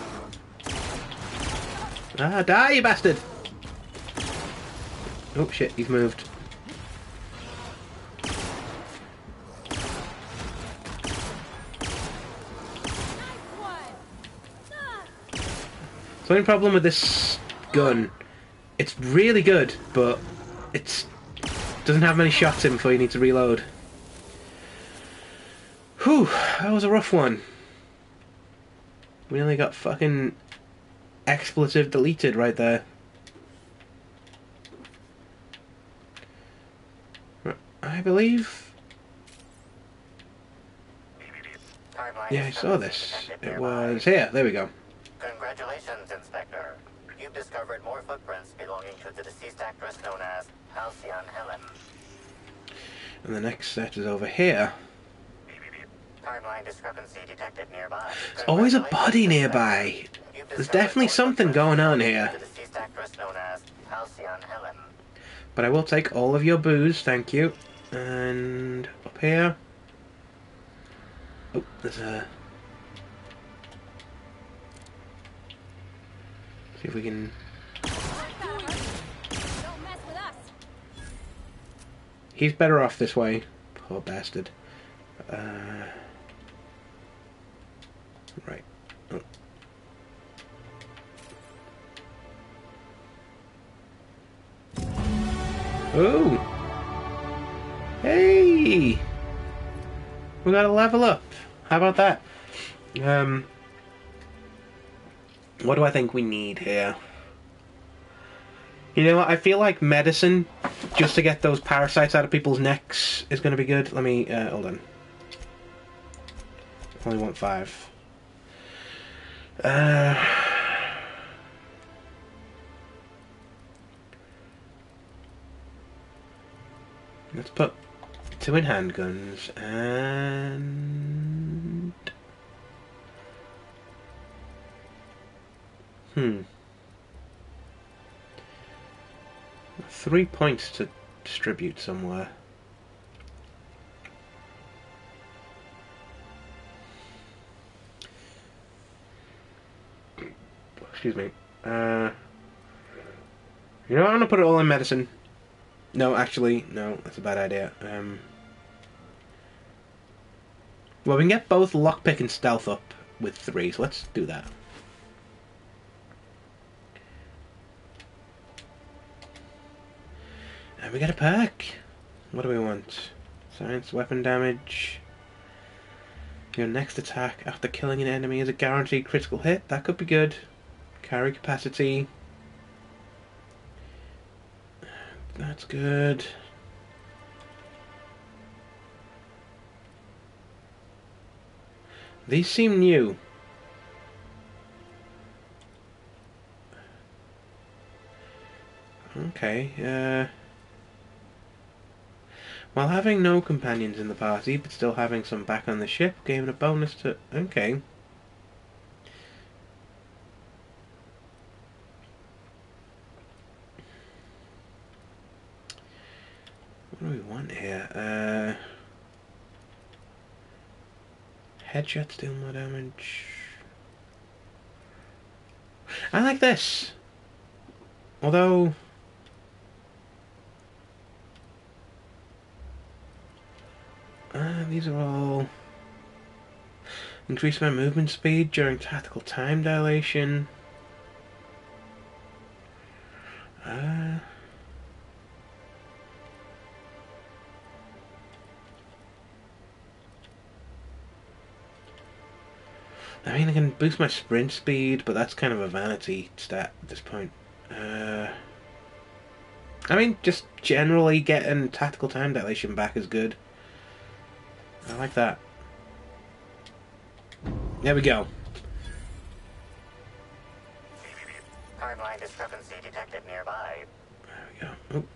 Ah, die, you bastard! Oh shit, he's moved. The only problem with this gun, it's really good, but it's doesn't have many shots in before you need to reload. Whew, that was a rough one. We only got fucking expletive deleted right there. I believe. Yeah, I saw this. It was here. There we go. Congratulations, Inspector. You've discovered more footprints belonging to the deceased actress known as Halcyon Helen. And the next set is over here. Timeline discrepancy detected nearby. There's always a body nearby. There's definitely something going on here. to The deceased actress known as Halcyon Helen. But I will take all of your booze, thank you. And up here. Oh, there's a. See if we can. He's better off this way. Poor bastard. Uh, right. Oh. Oh! Hey! We got a level up. How about that? Um, what do I think we need here? You know? I feel like medicine, just to get those parasites out of people's necks, is going to be good. Let me uh, hold on. Only want five. Uh, let's put two in handguns and. Hmm. Three points to distribute somewhere. Excuse me. Uh, you know, I'm gonna put it all in medicine. No, actually, no, that's a bad idea. Um, well, we can get both lockpick and stealth up with three, so let's do that. And we get a perk. What do we want? Science, weapon damage. Your next attack after killing an enemy is a guaranteed critical hit. That could be good. Carry capacity. That's good. These seem new. Okay, uh... While having no companions in the party, but still having some back on the ship, gave a bonus to... Okay. What do we want here? Uh... Headshot, deal more damage. I like this. Although... Uh, these are all... Increase my movement speed during tactical time dilation. Uh... I mean, I can boost my sprint speed, but that's kind of a vanity stat at this point. Uh, I mean, just generally getting tactical time dilation back is good. I like that. There we go. Timeline discrepancy detected nearby. There we go. Oop.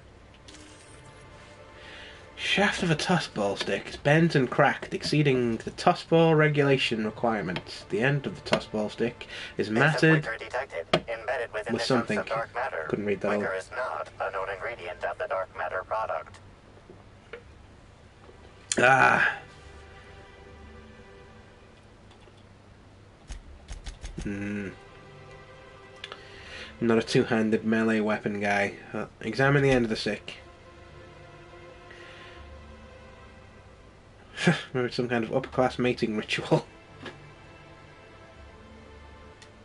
Shaft of a tossball stick is bent and cracked, exceeding the tossball regulation requirements. The end of the tossball stick is matted. Wicker detected, embedded within with something. of dark matter. Couldn't read that all. Wicker is not a known ingredient of the dark matter product. Ah. Hmm. Not a two-handed melee weapon guy. Uh, examine the end of the stick. Maybe some kind of upper-class mating ritual.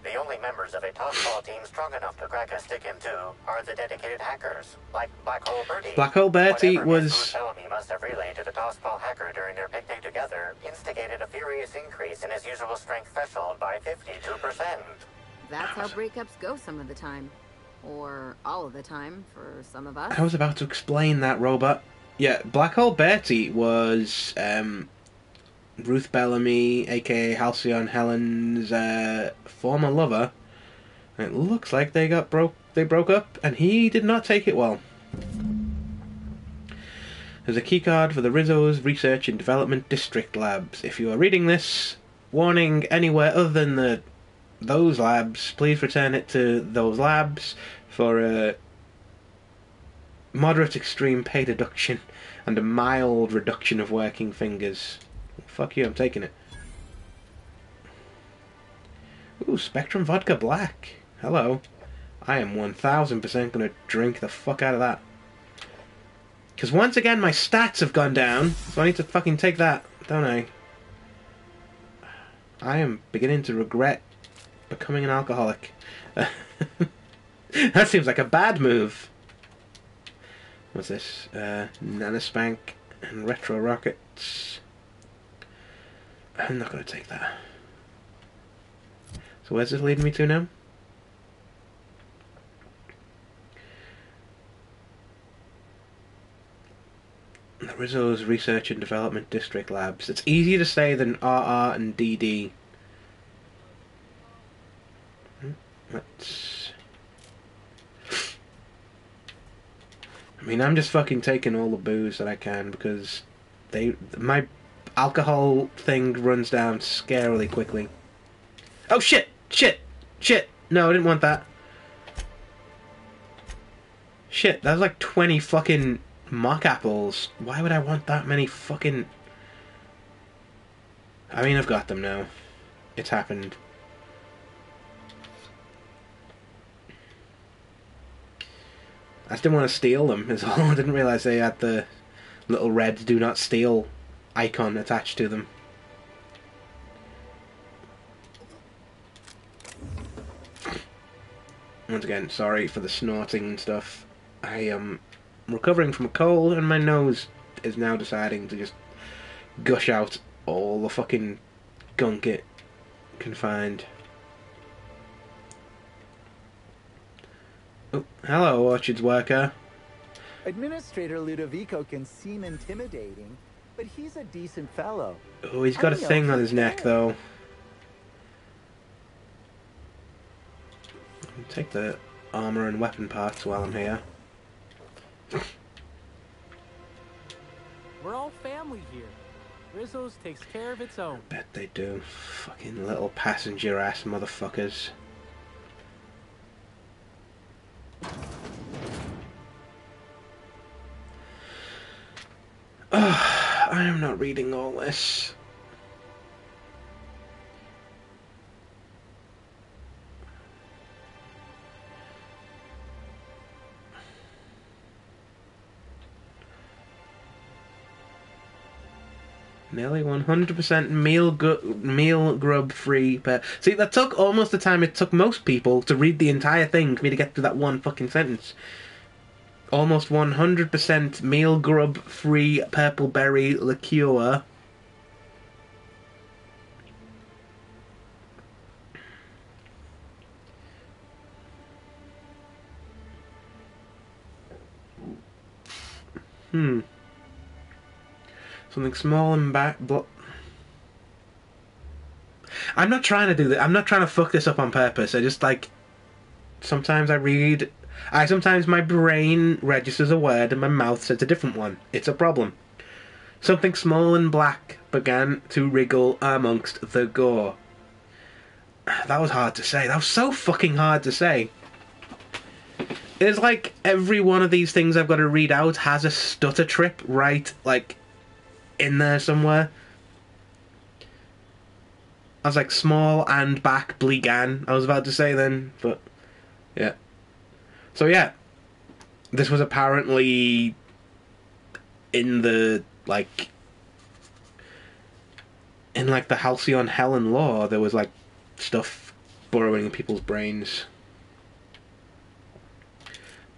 The only members of a tossball team strong enough to crack a stick in two are the dedicated hackers, like Black Hole Bertie. Black Hole Bertie Whatever was- Ruth Bellamy must have relayed to the tossball hacker during their picnic together instigated a furious increase in his usual strength threshold by 52%. That's how breakups go some of the time. Or all of the time for some of us. I was about to explain that robot. Yeah, Black Hole Bertie was um, Ruth Bellamy, aka Halcyon Helen's uh, former lover. It looks like they got broke. They broke up, and he did not take it well. There's a keycard for the Rizzo's Research and Development District Labs. If you are reading this, warning anywhere other than the those labs, please return it to those labs for a moderate extreme pay deduction and a mild reduction of working fingers. Fuck you, I'm taking it. Ooh, Spectrum Vodka Black. Hello. I am 1000% gonna drink the fuck out of that. Because once again, my stats have gone down, so I need to fucking take that, don't I? I am beginning to regret becoming an alcoholic. that seems like a bad move. What's this? Uh, Nanospank and Retro Rockets. I'm not going to take that. So where's this leading me to now? The Rizzo's Research and Development District Labs. It's easier to say than RR and DD. Hmm, Let's. I mean, I'm just fucking taking all the booze that I can because they my alcohol thing runs down scarily quickly. Oh shit! Shit! Shit! No, I didn't want that. Shit, that was like 20 fucking mock apples. Why would I want that many fucking. I mean, I've got them now. It's happened. I just didn't want to steal them, is all. I didn't realise they had the little red do not steal icon attached to them. Once again, sorry for the snorting and stuff. I am recovering from a cold and my nose is now deciding to just gush out all the fucking gunk it can find. Oh, hello, Orchards worker. Administrator Ludovico can seem intimidating, but he's a decent fellow. Oh, he's got a I know thing on he's his neck, there. though. Take the armor and weapon parts while I'm here. We're all family here. Rizzo's takes care of its own. Bet they do. Fucking little passenger ass motherfuckers. I am not reading all this. Nearly 100% meal meal grub free. But see, that took almost the time it took most people to read the entire thing for me to get to that one fucking sentence. Almost 100% meal grub free purple berry liqueur. Hmm. Something small and back. I'm not trying to do that. I'm not trying to fuck this up on purpose. I just like. Sometimes I read. I sometimes my brain registers a word and my mouth says a different one. It's a problem. Something small and black began to wriggle amongst the gore. That was hard to say. That was so fucking hard to say. It's like every one of these things I've got to read out has a stutter trip right, like, in there somewhere. I was like small and back blegan. I was about to say then, but yeah. So yeah, this was apparently in the like in like the Halcyon Helen lore. There was like stuff burrowing in people's brains.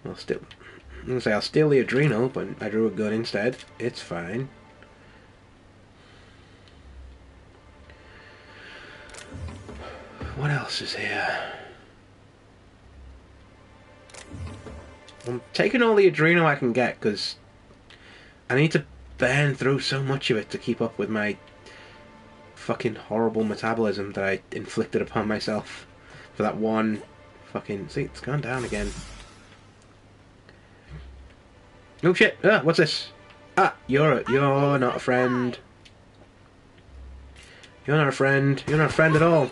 I'll still. I'm gonna say I'll steal the adrenal, but I drew a gun instead. It's fine. What else is here? I'm taking all the adrenal I can get because I need to burn through so much of it to keep up with my fucking horrible metabolism that I inflicted upon myself for that one fucking. See, it's gone down again. Oh shit! Ah, what's this? Ah, you're a, you're not a friend. You're not a friend. You're not a friend at all.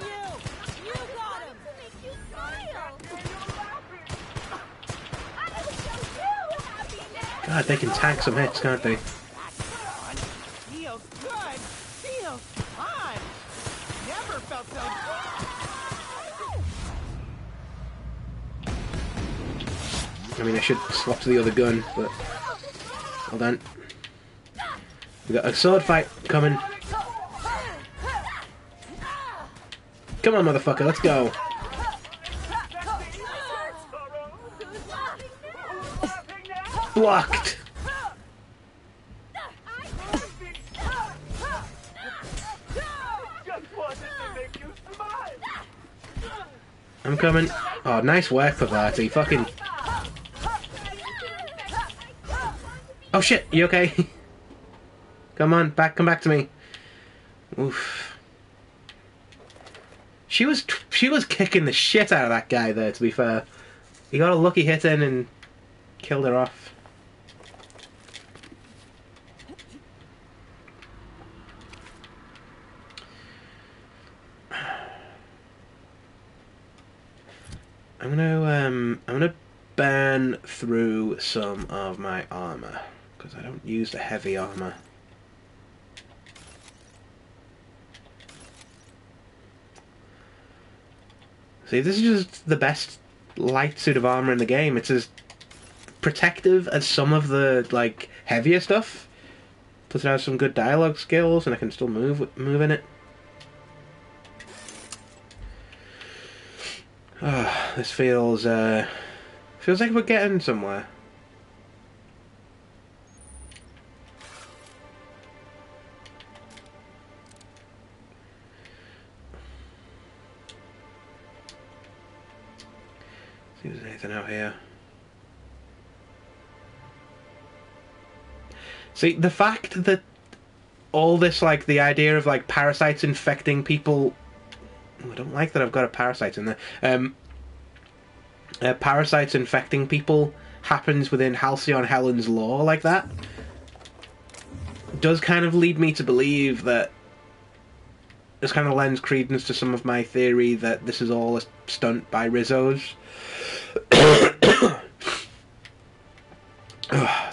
God, they can tank some hits, can't they? I mean, I should swap to the other gun, but hold on. We got a sword fight coming. Come on, motherfucker, let's go. Blocked. I'm coming. Oh, nice work, Parvati. Fucking. Oh shit, you okay? come on, back, come back to me. Oof. She was she was kicking the shit out of that guy there. To be fair, he got a lucky hit in and killed her off. I'm gonna um I'm gonna burn through some of my armor because I don't use the heavy armor. See, this is just the best light suit of armor in the game. It's as protective as some of the like heavier stuff. Plus, it has some good dialogue skills, and I can still move move in it. Ah, this feels uh, feels like we're getting somewhere. See if there's anything out here. See, the fact that all this, like, the idea of, like, parasites infecting people. I don't like that I've got a parasite in there. Um, uh, parasites infecting people happens within Halcyon Helen's lore like that does kind of lead me to believe that this kind of lends credence to some of my theory that this is all a stunt by Rizzo's.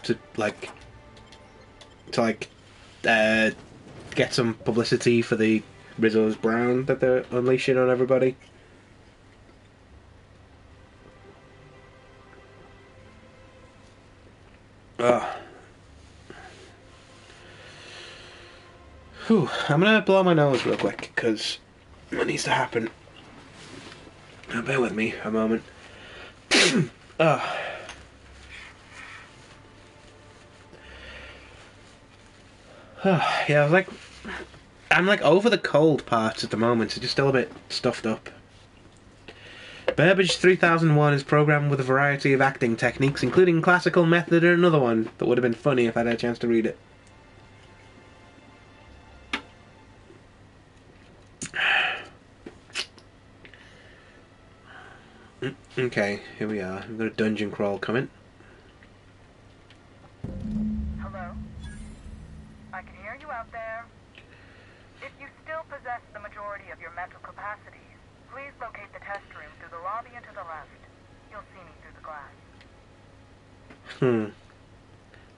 to like to like uh, get some publicity for the Rizzo's Brown that they're unleashing on everybody. Ugh. Whew, I'm gonna blow my nose real quick because it needs to happen. Now bear with me a moment. Ugh. yeah, I was like, I'm like over the cold parts at the moment. So just still a bit stuffed up. Burbage 3001 is programmed with a variety of acting techniques, including classical method and another one that would have been funny if I had a chance to read it. Okay, here we are. We've got a dungeon crawl coming. Hello? I can hear you out there. Possess the majority of your mental capacities, please locate the test room through the lobby and to the left. You'll see me through the glass. Hmm.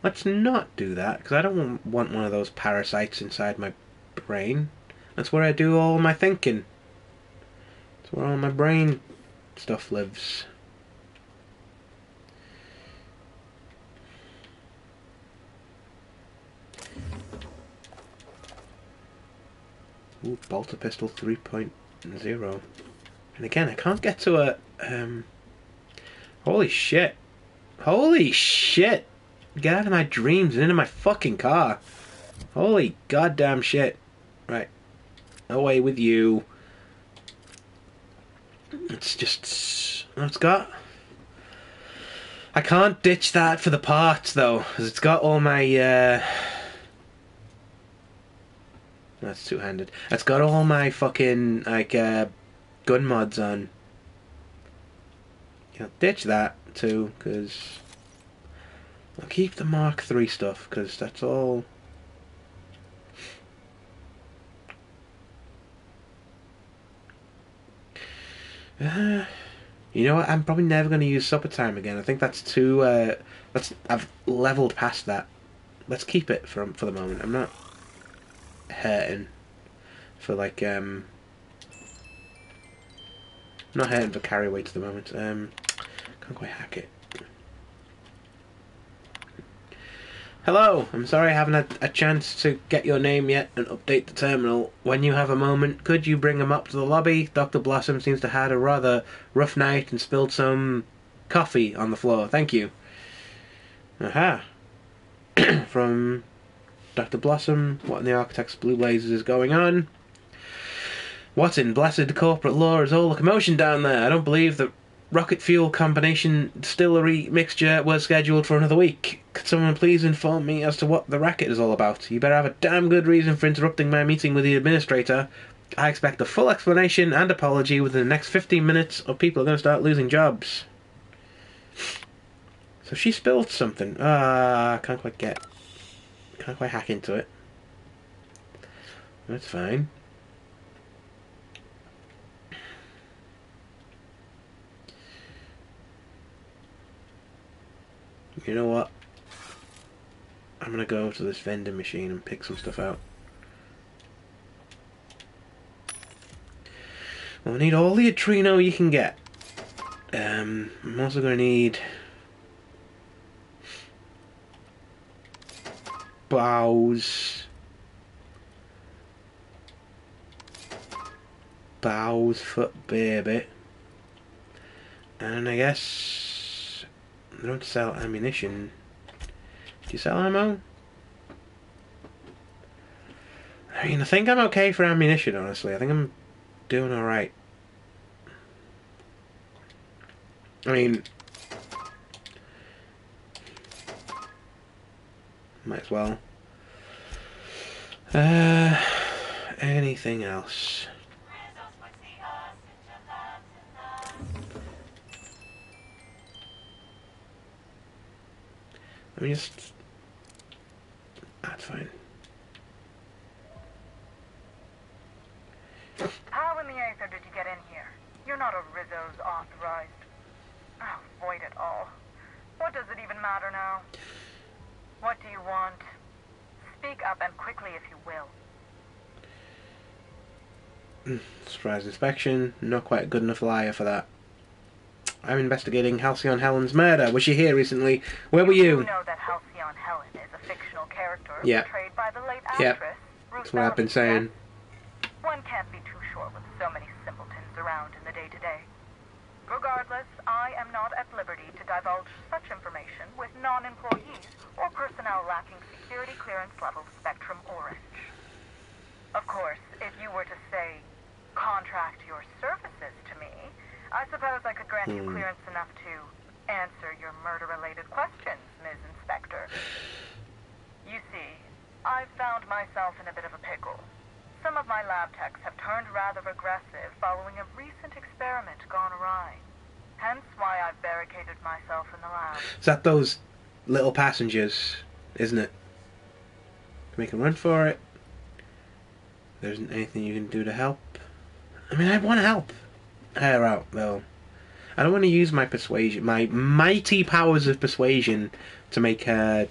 Let's not do that, because I don't want- want one of those parasites inside my brain. That's where I do all my thinking. That's where all my brain stuff lives. Ooh, bolter pistol 3.0. And again, I can't get to a. Um, holy shit. Holy shit! Get out of my dreams and into my fucking car. Holy goddamn shit. Right. Away with you. It's just. It's got. I can't ditch that for the parts though, because it's got all my. Uh, that's two handed. It's got all my fucking, like, uh, gun mods on. Yeah, ditch that too, because I'll keep the Mark III stuff, because that's all. Uh, you know what? I'm probably never going to use supper time again. I think that's too. Uh, that's I've leveled past that. Let's keep it for for the moment. I'm not hurting for like um. Not hurting for carry weight at the moment. Um, can't quite hack it. Hello, I'm sorry I haven't had a chance to get your name yet and update the terminal. When you have a moment, could you bring him up to the lobby? Dr. Blossom seems to have had a rather rough night and spilled some coffee on the floor. Thank you. Aha. From Dr. Blossom, what in the Architect's Blue Blazes is going on? What in blessed corporate law is all the commotion down there? I don't believe that rocket fuel combination distillery mixture was scheduled for another week. Could someone please inform me as to what the racket is all about? You better have a damn good reason for interrupting my meeting with the administrator. I expect a full explanation and apology within the next 15 minutes, or people are going to start losing jobs. So she spilled something. Ah, can't quite get. Can't quite hack into it. That's fine. You know what? I'm gonna go to this vending machine and pick some stuff out. Well, need all the Adreno you can get. Um, I'm also gonna need bows, bows for baby, and I guess they don't sell ammunition. Do you sell ammo? I mean, I think I'm okay for ammunition, honestly. I think I'm doing alright. I mean... Might as well. Uh, anything else? Let me just. That's fine. How in the Aether did you get in here? You're not a Rizzo's authorized. Oh, void it all. What does it even matter now? What do you want? Speak up and quickly if you will. Surprise inspection. Not quite a good enough liar for that. I'm investigating Halcyon Helen's murder. Was she here recently? Where were You you? know that Halcyon Helen is a fictional character Yeah. portrayed by the late Yep. actress Ruth That's what I've been saying. One can't be too sure with so many simpletons around in the day-to-day. Regardless, I am not at liberty to divulge such information with non-employees or personnel lacking security clearance level Spectrum Orange. Of course, if you were to say, contract your services to me, I suppose I could grant you Hmm. clearance enough to answer your murder-related questions, Ms. Inspector. You see, I've found myself in a bit of a pickle. Some of my lab techs have turned rather aggressive following a recent experiment gone awry. Hence why I've barricaded myself in the lab. Is that those little passengers, isn't it? Make a run for it. There isn't anything you can do to help. I mean, I want to help her out, though. I don't want to use my persuasion, my mighty powers of persuasion, to make her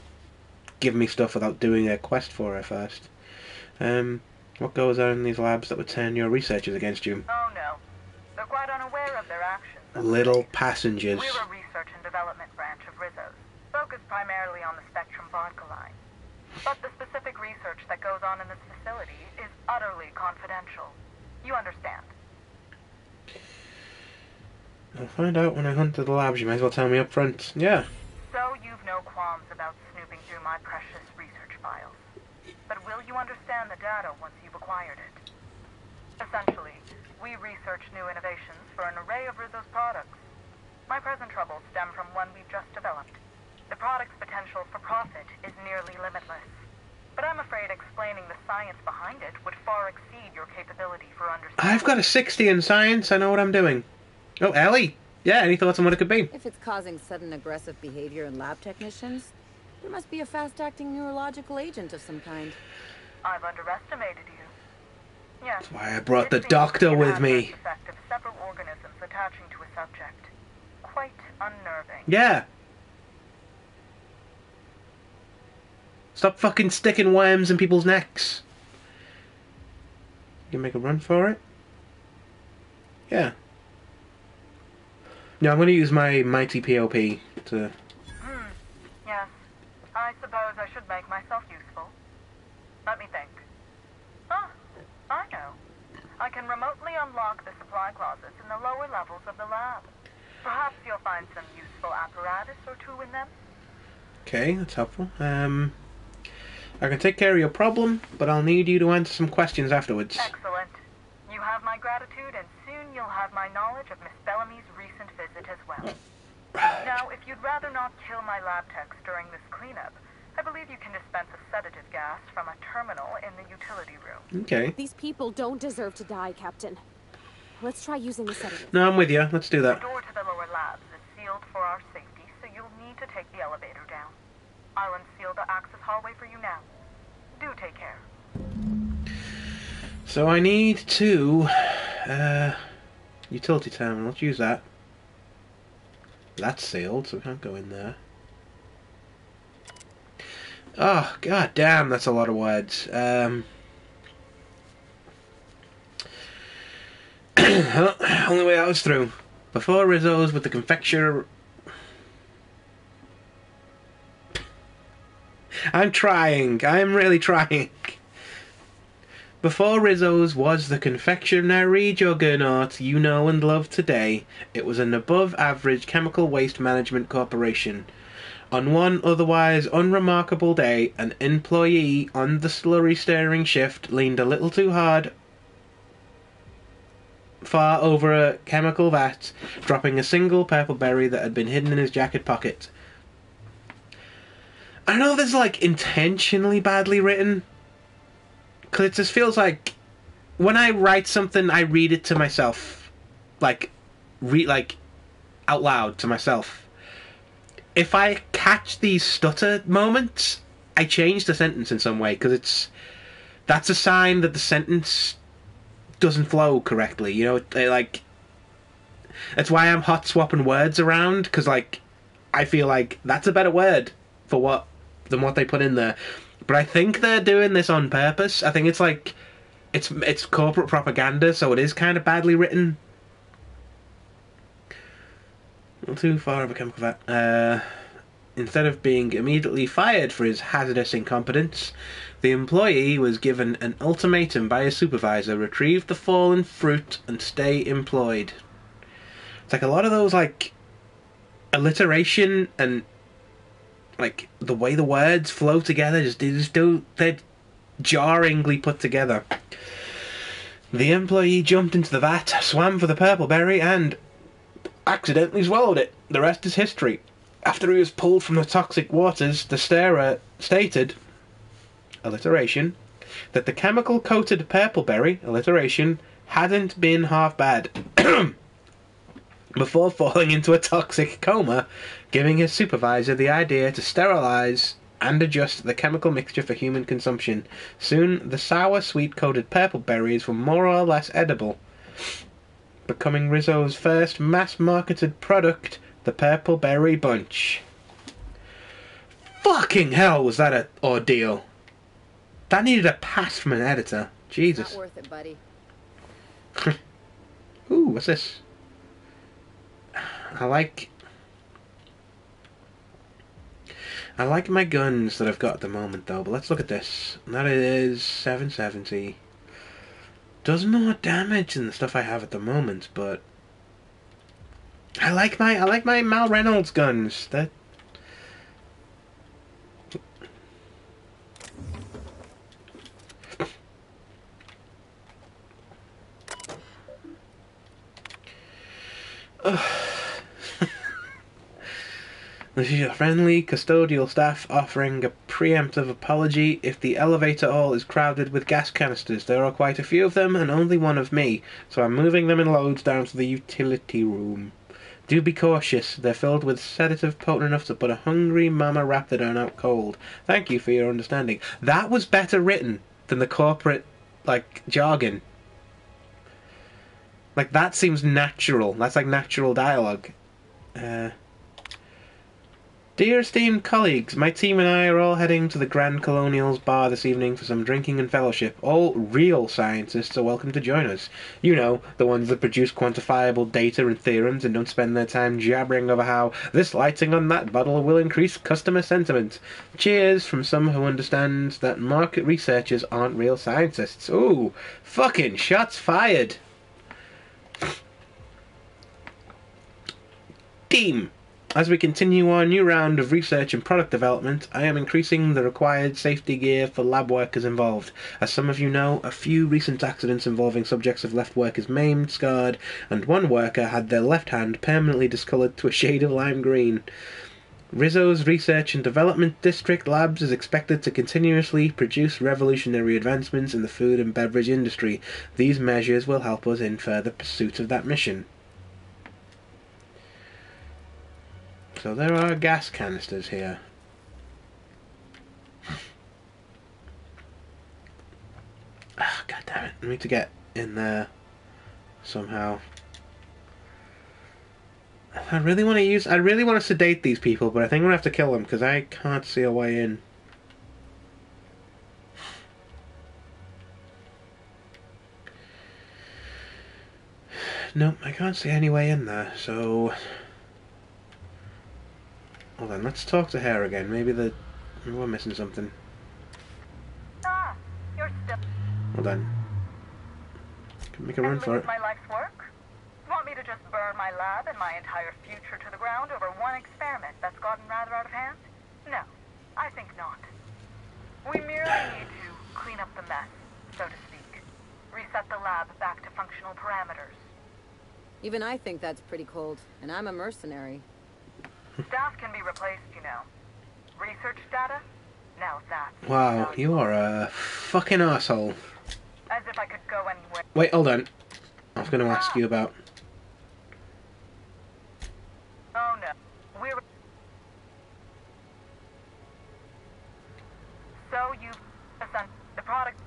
give me stuff without doing a quest for her first. Um, what goes on in these labs that would turn your researchers against you? Oh no. They're quite unaware of their actions. Little passengers. We're a research and development branch of Rizzo's, focused primarily on the Spectrum vodka line. But the specific research that goes on in this facility is utterly confidential. You understand? I'll find out when I hunt to the labs. You might as well tell me up front. Yeah. So you've no qualms about snooping through my precious research files. But will you understand the data once you've acquired it? Essentially, we research new innovations for an array of Rizzo's products. My present troubles stem from one we've just developed. The product's potential for profit is nearly limitless. But I'm afraid explaining the science behind it would far exceed your capability for understanding. I've got a 60 in science. I know what I'm doing. Oh, Ellie. Yeah, any thoughts on what it could be? If it's causing sudden aggressive behavior in lab technicians, there must be a fast-acting neurological agent of some kind. I've underestimated you. Yes. That's why I brought the doctor to be an with me. effect of several organisms attaching to a subject. Quite unnerving. Yeah. Stop fucking sticking worms in people's necks. You can make a run for it? Yeah. No, I'm going to use my mighty POP to. Suppose I should make myself useful. Let me think. Ah, I know. I can remotely unlock the supply closets in the lower levels of the lab. Perhaps you'll find some useful apparatus or two in them. Okay, that's helpful. Um, I can take care of your problem, but I'll need you to answer some questions afterwards. Excellent. You have my gratitude, and soon you'll have my knowledge of Miss Bellamy's recent visit as well. Now, if you'd rather not kill my lab techs during this cleanup, I believe you can dispense a sedative gas from a terminal in the utility room. Okay. These people don't deserve to die, Captain. Let's try using the sedative. No, I'm with you. Let's do that. The door to the lower labs is sealed for our safety, so you'll need to take the elevator down. I'll unseal the access hallway for you now. Do take care. So I need to. Uh, utility terminal. Let's use that. That's sealed, so we can't go in there. Oh, god damn, that's a lot of words. Um, only way I was through. Before Rizzo's with the confectioner. I'm trying. I'm really trying. Before Rizzo's was the confectionery juggernaut you know and love today, it was an above average chemical waste management corporation. On one otherwise unremarkable day, an employee on the slurry stirring shift leaned a little too hard far over a chemical vat, dropping a single purple berry that had been hidden in his jacket pocket. I don't know if this is like intentionally badly written. Because it just feels like when I write something, I read it to myself, like read like out loud to myself. If I catch these stutter moments, I change the sentence in some way because it's that's a sign that the sentence doesn't flow correctly. You know, they like that's why I'm hot swapping words around because like I feel like that's a better word for what than what they put in there. But I think they're doing this on purpose. I think it's like it's it's corporate propaganda, so it is kind of badly written. Not too far of a chemical vat. Uh, instead of being immediately fired for his hazardous incompetence, the employee was given an ultimatum by his supervisor: retrieve the fallen fruit and stay employed. It's like a lot of those like alliteration and like the way the words flow together just they just do they're jarringly put together. The employee jumped into the vat, swam for the purple berry, and accidentally swallowed it. The rest is history. After he was pulled from the toxic waters, the starer stated, alliteration, that the chemical coated purple berry, alliteration, hadn't been half bad. Before falling into a toxic coma, giving his supervisor the idea to sterilize and adjust the chemical mixture for human consumption. Soon, the sour, sweet coated purple berries were more or less edible, becoming Rizzo's first mass marketed product, the Purple Berry Bunch. Fucking hell, was that an ordeal! That needed a pass from an editor. Jesus. Not worth it, buddy. Ooh, what's this? I like. I like my guns that I've got at the moment though, but let's look at this. That is 770. Does more damage than the stuff I have at the moment, but I like my I like my Mal Reynolds guns. That This is your friendly custodial staff offering a preemptive apology if the elevator hall is crowded with gas canisters. There are quite a few of them and only one of me, so I'm moving them in loads down to the utility room. Do be cautious. They're filled with sedative potent enough to put a hungry mama raptidon out cold. Thank you for your understanding. That was better written than the corporate like jargon. Like that seems natural. That's like natural dialogue. Uh Dear esteemed colleagues, my team and I are all heading to the Grand Colonials bar this evening for some drinking and fellowship. All real scientists are welcome to join us. You know, the ones that produce quantifiable data and theorems and don't spend their time jabbering over how this lighting on that bottle will increase customer sentiment. Cheers from some who understand that market researchers aren't real scientists. Ooh, fucking shots fired. Team. As we continue our new round of research and product development, I am increasing the required safety gear for lab workers involved. As some of you know, a few recent accidents involving subjects have left workers maimed, scarred, and one worker had their left hand permanently discoloured to a shade of lime green. Rizzo's Research and Development District Labs is expected to continuously produce revolutionary advancements in the food and beverage industry. These measures will help us in further pursuit of that mission. So there are gas canisters here. Ah, God damn it! I need to get in there somehow. I really want to use. I really want to sedate these people, but I think I'm gonna have to kill them because I can't see a way in. Nope, I can't see any way in there. So Hold on, let's talk to her again. Maybe the maybe we're missing something. Ah, you're still. Hold on. Can make a run for it. my life's work? Want me to just burn my lab and my entire future to the ground over one experiment that's gotten rather out of hand? No, I think not. We merely need to clean up the mess, so to speak. Reset the lab back to functional parameters. Even I think that's pretty cold, and I'm a mercenary. Staff can be replaced, you know. Research research data? Now that's Wow, you are a fucking asshole. as if I could go anywhere. Wait, hold on. I was going to ask ah. you about. Oh no. We're So you ascend the product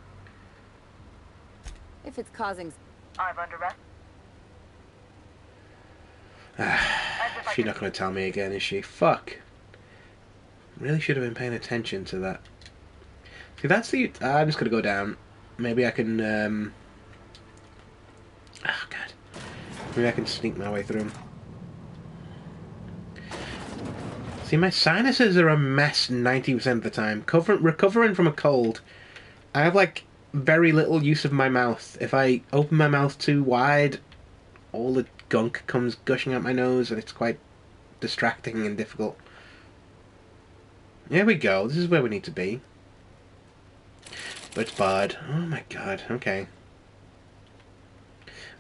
If it's causing... I've underestimated. She's not going to tell me again, is she? Fuck. Really should have been paying attention to that. See, that's the. I'm just going to go down. Maybe I can. Um... Oh, God. Maybe I can sneak my way through 'em. See, my sinuses are a mess 90% of the time. Cover- recovering from a cold, I have, like, very little use of my mouth. If I open my mouth too wide, all the gunk comes gushing out my nose, and it's quite distracting and difficult. There we go. This is where we need to be. But it's. Oh my god. Okay.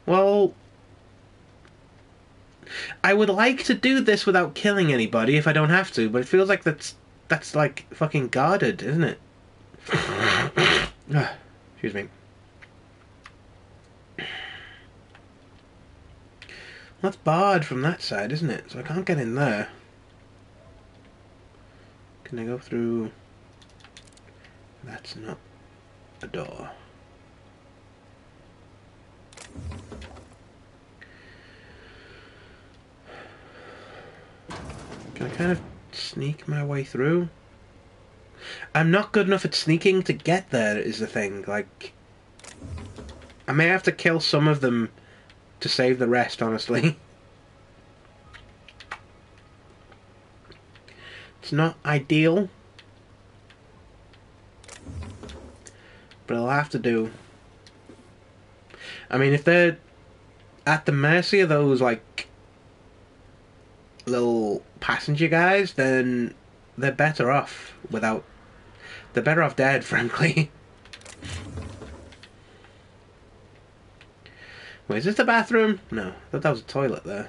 Well, I would like to do this without killing anybody if I don't have to, but it feels like that's that's like fucking guarded, isn't it? Excuse me. That's barred from that side, isn't it? So I can't get in there. Can I go through? That's not a door. Can I kind of sneak my way through? I'm not good enough at sneaking to get there, is the thing. Like, I may have to kill some of them to save the rest, honestly. It's not ideal. But it'll have to do. I mean, if they're at the mercy of those, like, little passenger guys, then they're better off without. They're better off dead, frankly. Wait, is this the bathroom? No, I thought that was a toilet there.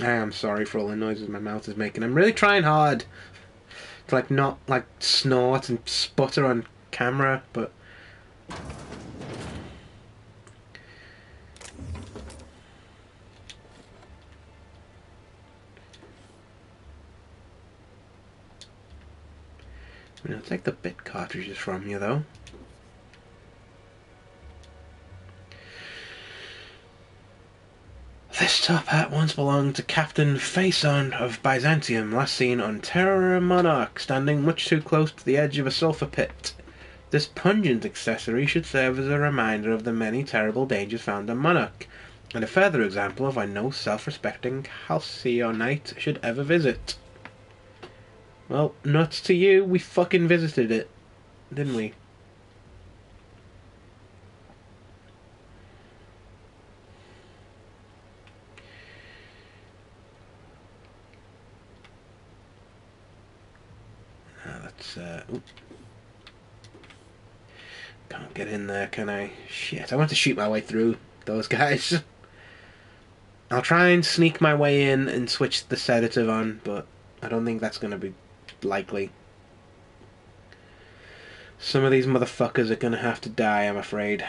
I am sorry for all the noises my mouth is making. I'm really trying hard to like not like snort and sputter on camera, but I mean, I'll take the bit cartridges from you though. This top hat once belonged to Captain Phaeson of Byzantium, last seen on Terror Monarch, standing much too close to the edge of a sulfur pit. This pungent accessory should serve as a reminder of the many terrible dangers found on Monarch, and a further example of why no self-respecting Halcyonite should ever visit. Well, nuts to you, we fucking visited it, didn't we? Ah, that's uh. Can't get in there, can I? Shit, I want to shoot my way through those guys. I'll try and sneak my way in and switch the sedative on, but I don't think that's gonna be likely. Some of these motherfuckers are gonna have to die, I'm afraid.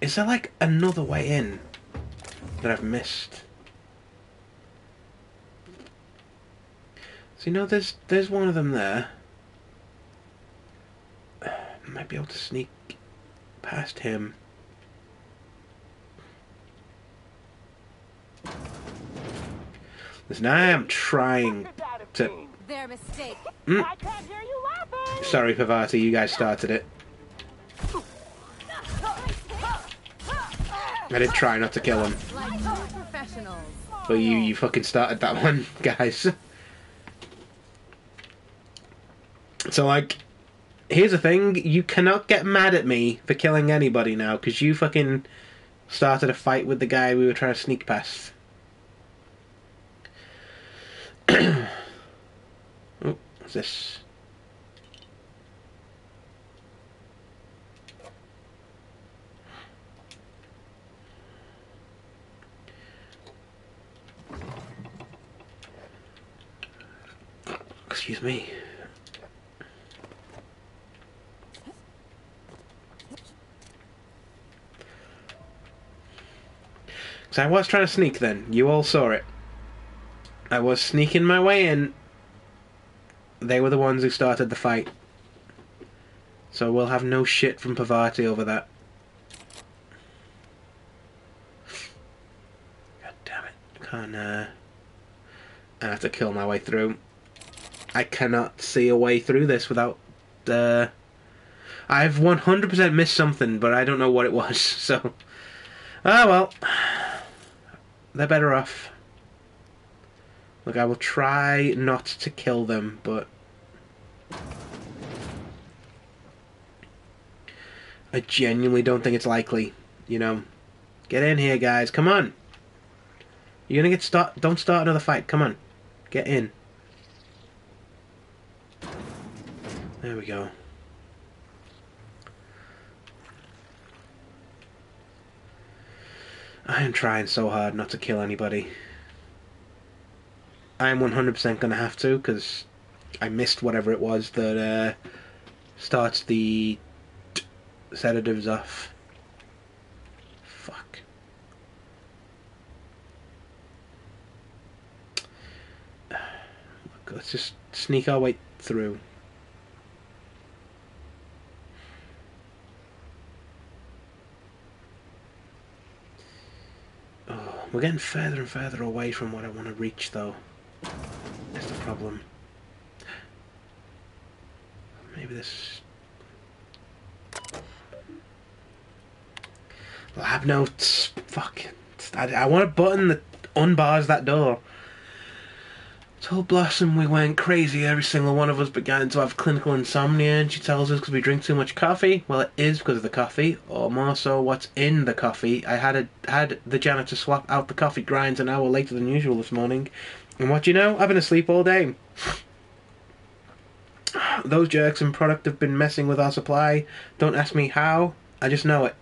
Is there like another way in that I've missed? So you know, there's there's one of them there. Might be able to sneak past him. Listen, I am trying to. Their mistake. Mm. Sorry, Parvati, you guys started it. I did try not to kill him, Like true professionals. but you you fucking started that one, guys. So like, here's the thing: you cannot get mad at me for killing anybody now because you fucking started a fight with the guy we were trying to sneak past. oh, What's this? Excuse me. So I was trying to sneak then. You all saw it. I was sneaking my way in. They were the ones who started the fight. So we'll have no shit from Parvati over that. God damn it. Can't, uh... I have to kill my way through. I cannot see a way through this without, uh... I've 100% missed something, but I don't know what it was, so... Ah, well. They're better off. Look, I will try not to kill them, but... I genuinely don't think it's likely. You know, get in here, guys. Come on. You're gonna get start. Don't start another fight. Come on, get in. There we go. I am trying so hard not to kill anybody. I am 100% going to have to because I missed whatever it was that uh, starts the t- sedatives off. Fuck. Let's just sneak our way through. Oh, we're getting further and further away from what I want to reach, though. Problem. Maybe this. Lab notes. Fuck. I, I want a button that unbars that door. Told Blossom we went crazy. Every single one of us began to have clinical insomnia, and she tells us because we drink too much coffee. Well, it is because of the coffee, or more so, what's in the coffee. I had a, had the janitor swap out the coffee grinds an hour later than usual this morning, and what do you know? I've been asleep all day. Those jerks in product have been messing with our supply. Don't ask me how. I just know it.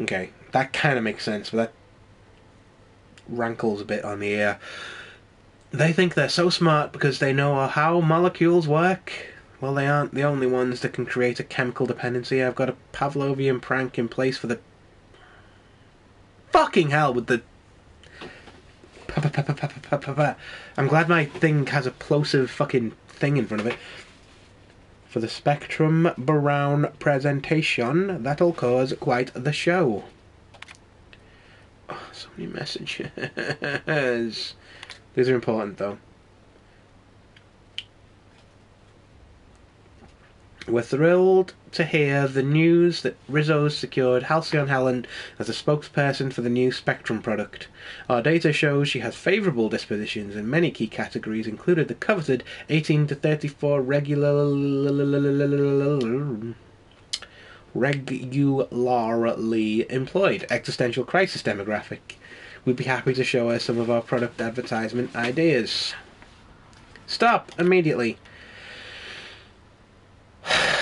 Okay, that kind of makes sense, but that rankles a bit on the ear. They think they're so smart because they know how molecules work. Well, they aren't the only ones that can create a chemical dependency. I've got a Pavlovian prank in place for the. Fucking hell with the. I'm glad my thing has a plosive fucking thing in front of it. For the Spectrum Brown presentation, that'll cause quite the show. Oh, so many messages. These are important though. We're thrilled to hear the news that Rizzo's secured Halcyon Helen as a spokesperson for the new Spectrum product. Our data shows she has favourable dispositions in many key categories, including the coveted 18 to 34 regular regularly employed existential crisis demographic. We'd be happy to show her some of our product advertisement ideas. Stop immediately.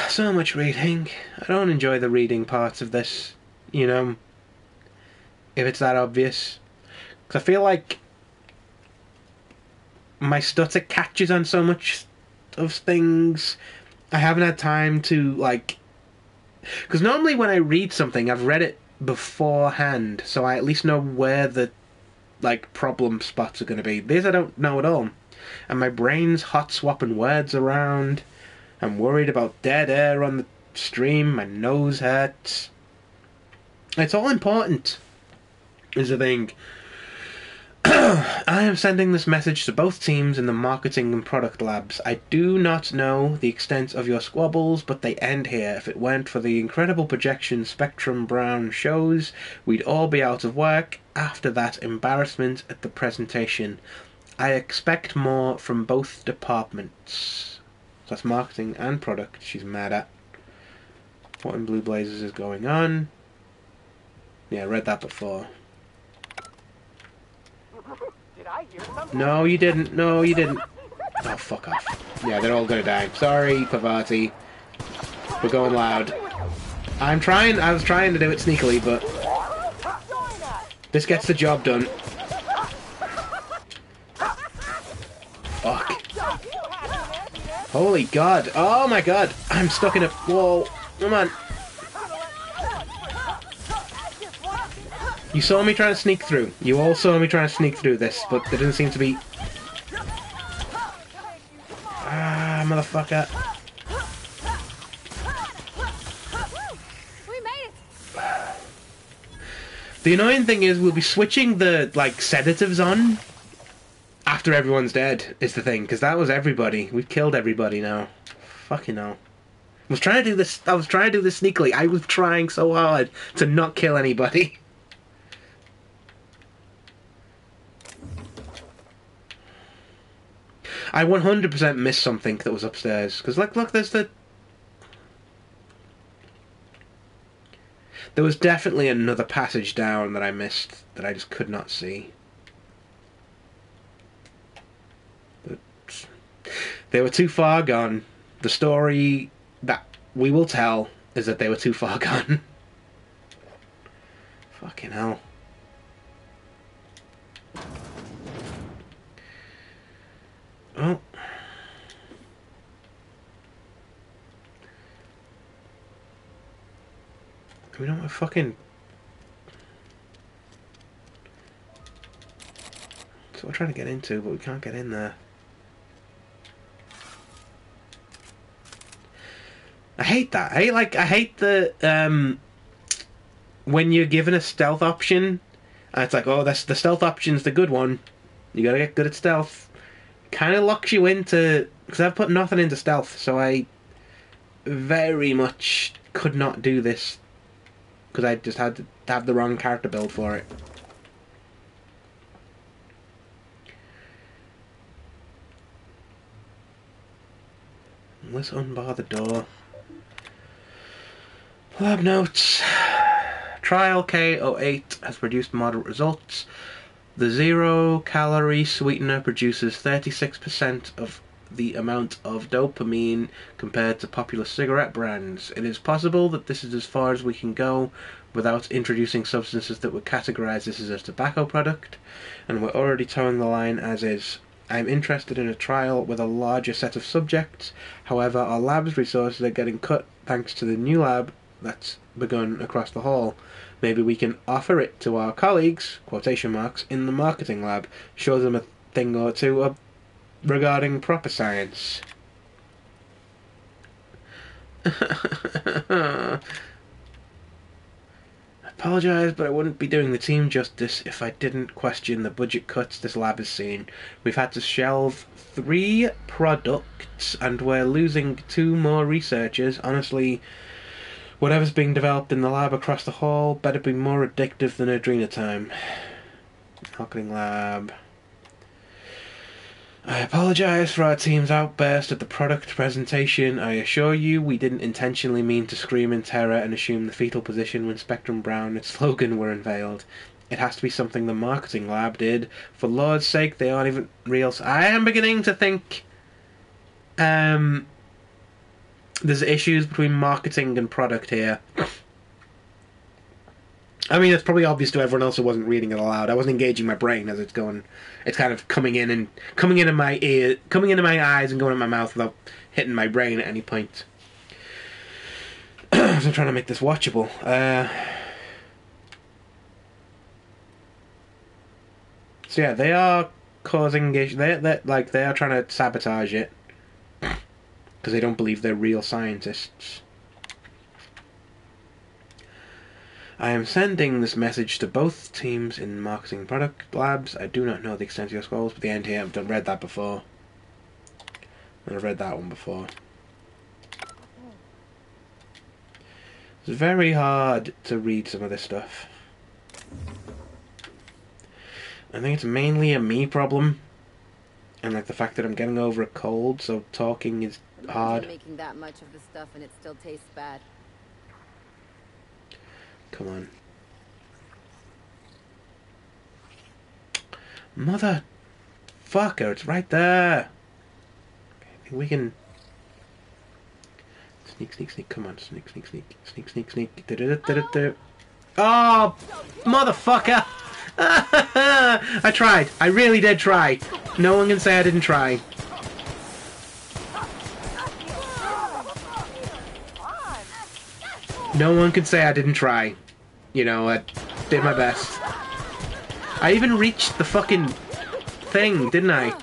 So much reading. I don't enjoy the reading parts of this, you know, if it's that obvious. Because I feel like my stutter catches on so much of things. I haven't had time to, like, because normally when I read something, I've read it beforehand, so I at least know where the like problem spots are going to be. These I don't know at all, and my brain's hot swapping words around. I'm worried about dead air on the stream. My nose hurts. It's all important, is the thing. I am sending this message to both teams in the marketing and product labs. I do not know the extent of your squabbles, but they end here. If it weren't for the incredible projection Spectrum Brown shows, we'd all be out of work after that embarrassment at the presentation. I expect more from both departments. So that's marketing and product she's mad at. What in Blue Blazers is going on? Yeah, I read that before. Did I hear something? No, you didn't. No, you didn't. Oh, fuck off. Yeah, they're all gonna die. Sorry, Parvati. We're going loud. I'm trying. I was trying to do it sneakily, but this gets the job done. Fuck. Holy god. Oh my god. I'm stuck in a wall. Come on. You saw me trying to sneak through. You all saw me trying to sneak through this, but there didn't seem to be... Ah, motherfucker. We made it! The annoying thing is we'll be switching the, like, sedatives on after everyone's dead, is the thing, because that was everybody. We've killed everybody now. Fucking hell. I was trying to do this, I was trying to do this sneakily. I was trying so hard to not kill anybody. I 100% missed something that was upstairs. Because, look, look, there's the. There was definitely another passage down that I missed that I just could not see. They were too far gone. The story that we will tell is that they were too far gone. Fucking hell. Oh. We don't have fucking. That's what we're trying to get into, but we can't get in there. I hate that. I hate like I hate the um when you're given a stealth option and it's like, oh that's the stealth option's the good one. You gotta get good at stealth. Kinda locks you into because I've put nothing into stealth, so I very much could not do this because I just had to have the wrong character build for it. Let's unbar the door. Lab notes. Trial K08 has produced moderate results. The zero calorie sweetener produces 36% of the amount of dopamine compared to popular cigarette brands. It is possible that this is as far as we can go without introducing substances that would categorize this as a tobacco product, and we're already towing the line as is. I'm interested in a trial with a larger set of subjects. However, our lab's resources are getting cut thanks to the new lab that's begun across the hall. Maybe we can offer it to our colleagues, quotation marks, in the marketing lab, show them a thing or two regarding proper science. I apologise, but I wouldn't be doing the team justice if I didn't question the budget cuts this lab has seen. We've had to shelve three products, and we're losing two more researchers. Honestly, whatever's being developed in the lab across the hall better be more addictive than Adrenatime. Marketing lab. I apologise for our team's outburst at the product presentation. I assure you we didn't intentionally mean to scream in terror and assume the fetal position when Spectrum Brown and slogan were unveiled. It has to be something the marketing lab did. For Lord's sake, they aren't even real. I am beginning to think um, there's issues between marketing and product here. I mean, it's probably obvious to everyone else who wasn't reading it aloud. I wasn't engaging my brain as it's going. It's kind of coming in and coming into my ear, coming into my eyes, and going in my mouth without hitting my brain at any point. so I'm trying to make this watchable. Uh, so yeah, they are causing issues. They they like they are trying to sabotage it because they don't believe they're real scientists. I am sending this message to both teams in marketing product labs. I do not know the extent of your goals, but the end here, I've done read that before. And I've read that one before. It's very hard to read some of this stuff. I think it's mainly a me problem. And like the fact that I'm getting over a cold, so talking is hard. Making that much of the stuff and it still tastes bad. Come on. Mother Motherfucker, it's right there. I think we can. Sneak, sneak, sneak. Come on, sneak, sneak, sneak, sneak, sneak, sneak. Du-du-du-du-du-du. Oh, motherfucker! I tried. I really did try. No one can say I didn't try. No one can say I didn't try. You know, I did my best. I even reached the fucking thing, didn't I?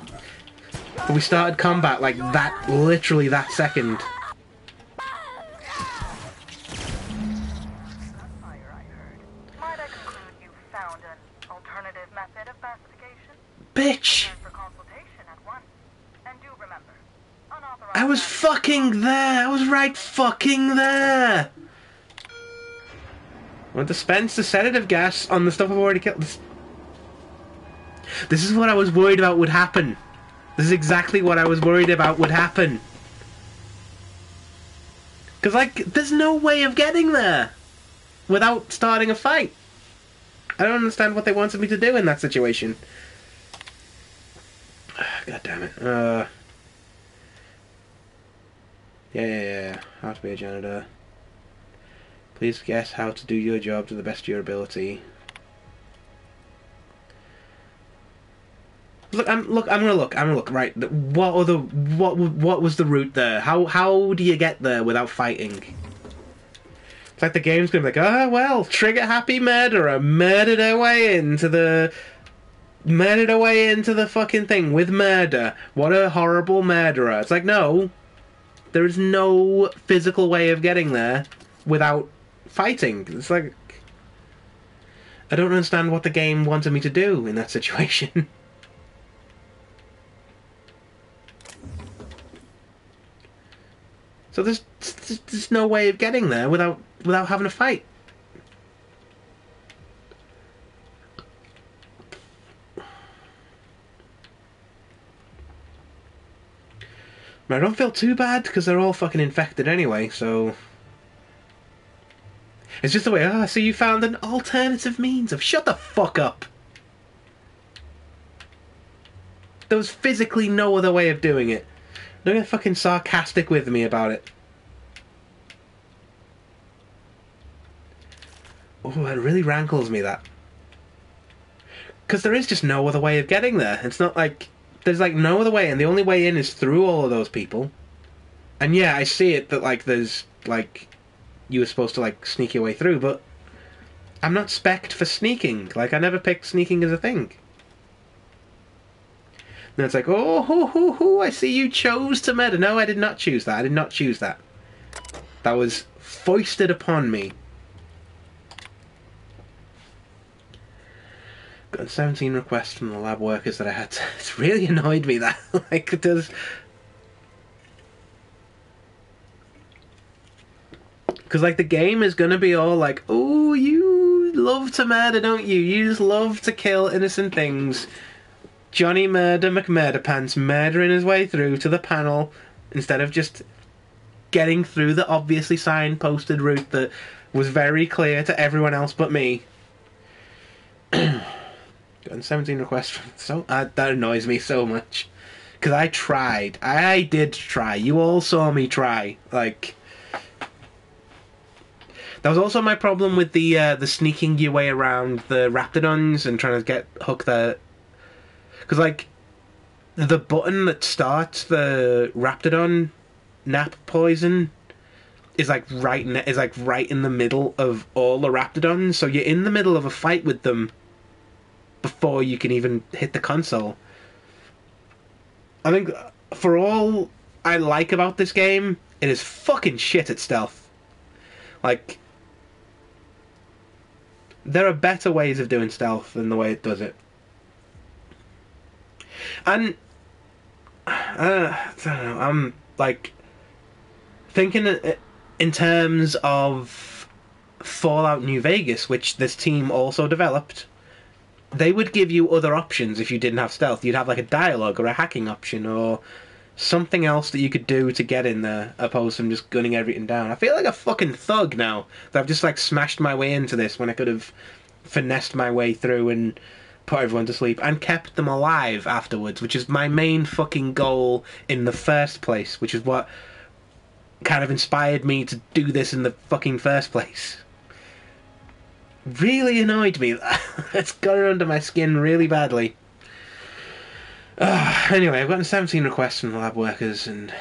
But we started combat like that, literally that second. Bitch! I was fucking there! I was right fucking there! I want to dispense the sedative gas on the stuff I've already killed. This, this is what I was worried about would happen. This is exactly what I was worried about would happen. Because, like, there's no way of getting there without starting a fight. I don't understand what they wanted me to do in that situation. God damn it. Uh, yeah, yeah, yeah. How to be a janitor. Please guess how to do your job to the best of your ability. Look, I'm look. I'm gonna look. I'm gonna look. Right. What other? What? What was the route there? How? How do you get there without fighting? It's like the game's gonna be like, oh well, trigger happy murderer murdered her way into the murdered her way into the fucking thing with murder. What a horrible murderer. It's like no, there is no physical way of getting there without fighting. It's like I don't understand what the game wanted me to do in that situation. so there's, there's there's no way of getting there without without having a fight. I don't feel too bad because they're all fucking infected anyway, so. It's just the way, ah, so you found an alternative means of. Shut the fuck up! There was physically no other way of doing it. Don't get fucking sarcastic with me about it. Oh, it really rankles me that. Because there is just no other way of getting there. It's not like. There's like no other way, and the only way in is through all of those people. And yeah, I see it that like there's like. You were supposed to like sneak your way through, but. I'm not specced for sneaking. Like, I never picked sneaking as a thing. And it's like, oh, hoo, hoo, hoo, I see you chose to murder. No, I did not choose that. I did not choose that. That was foisted upon me. Got 17 requests from the lab workers that I had to. It's really annoyed me that. like, it does. Because, like, the game is to be all like, oh, you love to murder, don't you? You just love to kill innocent things. Johnny Murder McMurderpants murdering his way through to the panel instead of just getting through the obviously signposted route that was very clear to everyone else but me. Gotten 17 requests from so uh, that annoys me so much because I tried. I did try. You all saw me try. Like that was also my problem with the uh, the sneaking your way around the raptidons and trying to get hook the because like the button that starts the raptidon nap poison is like right in is like right in the middle of all the raptidons. So you're in the middle of a fight with them before you can even hit the console. I think for all I like about this game, it is fucking shit at stealth. Like there are better ways of doing stealth than the way it does it. And uh, I don't know. I'm like thinking in terms of Fallout New Vegas, which this team also developed. They would give you other options if you didn't have stealth. You'd have like a dialogue or a hacking option or something else that you could do to get in there, opposed to just gunning everything down. I feel like a fucking thug now that I've just like smashed my way into this when I could have finessed my way through and put everyone to sleep and kept them alive afterwards, which is my main fucking goal in the first place, which is what kind of inspired me to do this in the fucking first place. Really annoyed me. it's got under my skin really badly. Uh, anyway, I've gotten 17 requests from the lab workers and.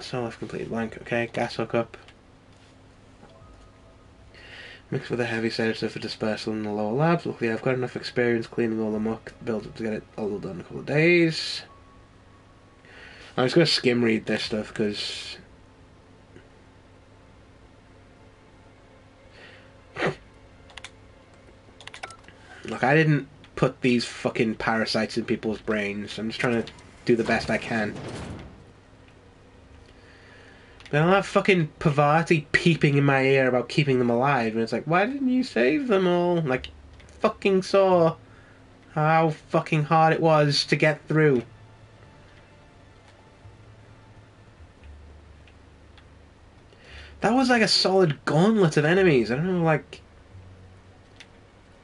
So I've completed blank. Okay, gas hookup. Mixed with a heavy sedative for dispersal in the lower labs. Luckily, I've got enough experience cleaning all the muck built up to get it all done in a couple of days. I'm just going to skim read this stuff because. Look, I didn't put these fucking parasites in people's brains. I'm just trying to do the best I can. But I'll have fucking Parvati peeping in my ear about keeping them alive, and it's like, why didn't you save them all? Like, fucking saw how fucking hard it was to get through. That was like a solid gauntlet of enemies. I don't know, like,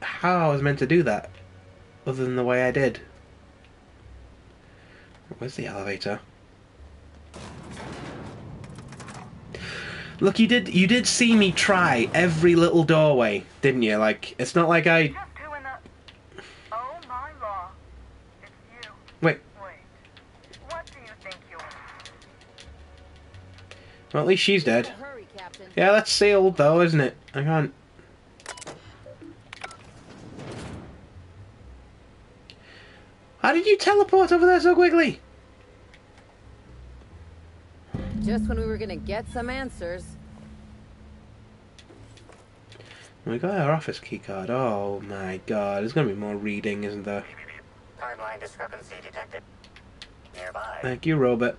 how I was meant to do that, other than the way I did. Where's the elevator? Look, you did you did see me try every little doorway, didn't you? Like, it's not like I. Oh my law. It's you. Wait. Wait. What do you think you Well, at least she's dead. Yeah, that's sealed though, isn't it? I can't. How did you teleport over there so quickly? Just when we were gonna get some answers. We got our office keycard. Oh my god, there's gonna be more reading, isn't there? Timeline discrepancy detected. Nearby. Thank you, Robert.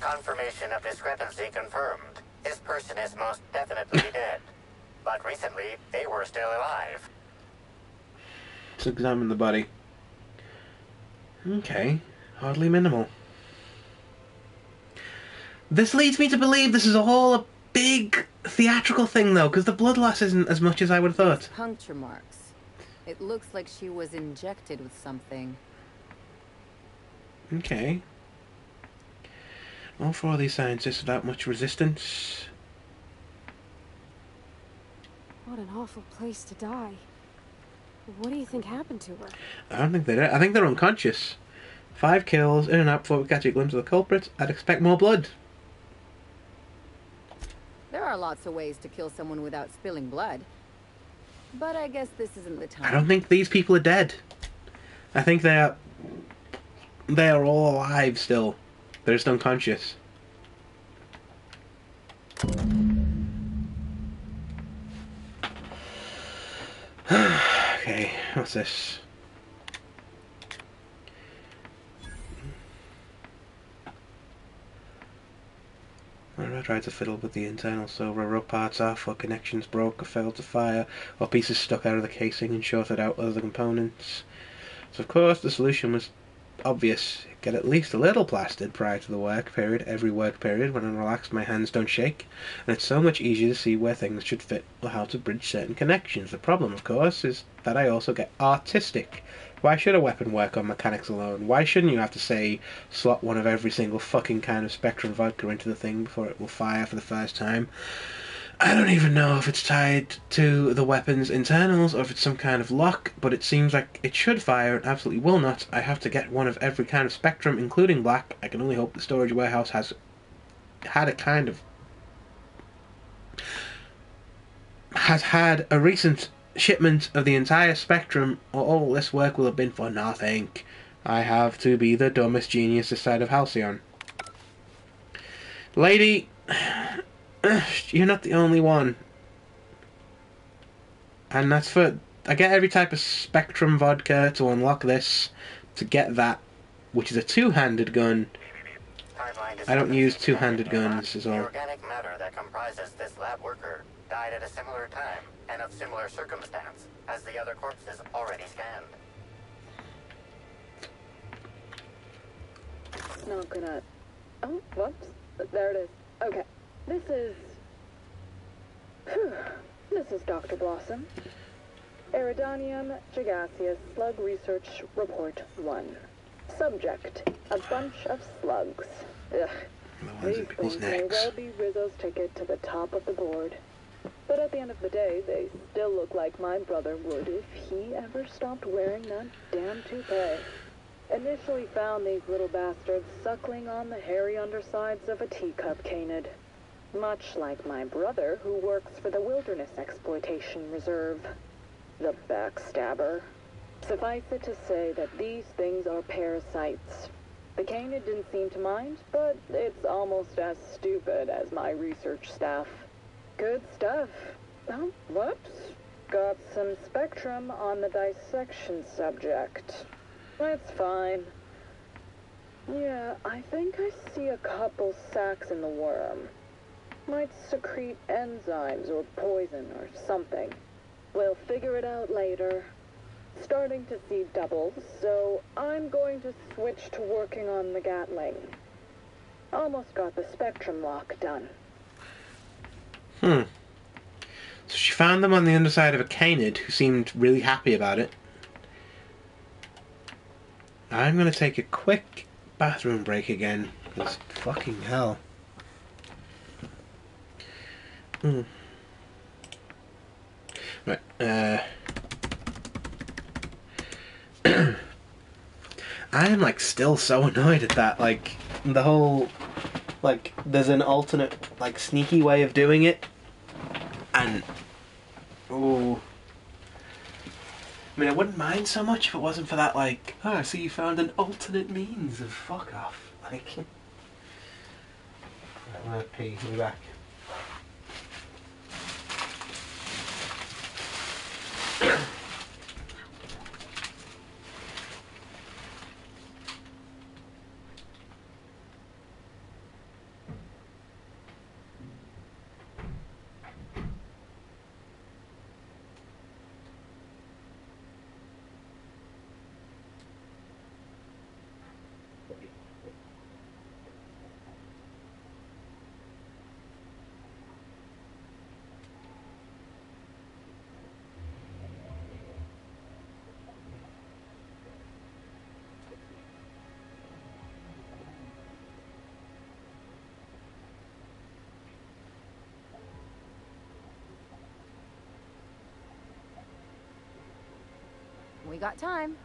Confirmation of discrepancy confirmed. This person is most definitely dead. But recently, they were still alive. Let's examine the body. Okay, hardly minimal. This leads me to believe this is all a big theatrical thing, though, because the blood loss isn't as much as I would have thought. Puncture marks. It looks like she was injected with something. Okay. All four of these scientists without much resistance. What an awful place to die. What do you think happened to her? I don't think they're. I think they're unconscious. Five kills in and out before we catch a glimpse of the culprit. I'd expect more blood. There are lots of ways to kill someone without spilling blood. But I guess this isn't the time. I don't think these people are dead. I think they're they are all alive still. They're just unconscious. I tried to fiddle with the internal silver rub parts off, or connections broke or failed to fire, or pieces stuck out of the casing and shorted out other components. So of course the solution was obvious. Get at least a little plastered prior to the work period, every work period. When I'm relaxed my hands don't shake, and it's so much easier to see where things should fit or how to bridge certain connections. The problem, of course, is that I also get artistic. Why should a weapon work on mechanics alone? Why shouldn't you have to say slot one of every single fucking kind of Spectrum vodka into the thing before it will fire for the first time? I don't even know if it's tied to the weapon's internals or if it's some kind of lock, but it seems like it should fire and absolutely will not. I have to get one of every kind of spectrum, including black. I can only hope the storage warehouse has had a kind of has had a recent shipment of the entire spectrum, or all this work will have been for nothing. I have to be the dumbest genius this side of Halcyon. Lady, you're not the only one. And that's for. I get every type of Spectrum vodka to unlock this, to get that, which is a two handed gun. I don't use two handed guns, is The all. organic matter that comprises this lab worker died at a similar time and of similar circumstance as the other corpses already scanned. Not gonna. Oh, whoops. There it is. Okay. This is. Whew. This is Dr. Blossom. Eridanium gigaseus Slug Research Report 1. Subject, a bunch of slugs. Ugh. The These things may well be Rizzo's ticket to the top of the board. But at the end of the day, they still look like my brother would if he ever stopped wearing that damn toupee. Initially found these little bastards suckling on the hairy undersides of a teacup canid. Much like my brother, who works for the Wilderness Exploitation Reserve. The backstabber. Suffice it to say that these things are parasites. The canid didn't seem to mind, but it's almost as stupid as my research staff. Good stuff. Oh, whoops. Got some spectrum on the dissection subject. That's fine. Yeah, I think I see a couple sacks in the worm. Might secrete enzymes or poison or something. We'll figure it out later. Starting to see doubles, so I'm going to switch to working on the Gatling. Almost got the spectrum lock done. Hmm. So she found them on the underside of a canid who seemed really happy about it. I'm gonna take a quick bathroom break again. Because fucking hell. Hmm. Right, uh. I am like still so annoyed at that. Like, the whole. Like, there's an alternate, like, sneaky way of doing it. And. Oh. I mean, I wouldn't mind so much if it wasn't for that, like, oh, I see you found an alternate means of fuck off. Like. I'm gonna pee. Be back. We got time.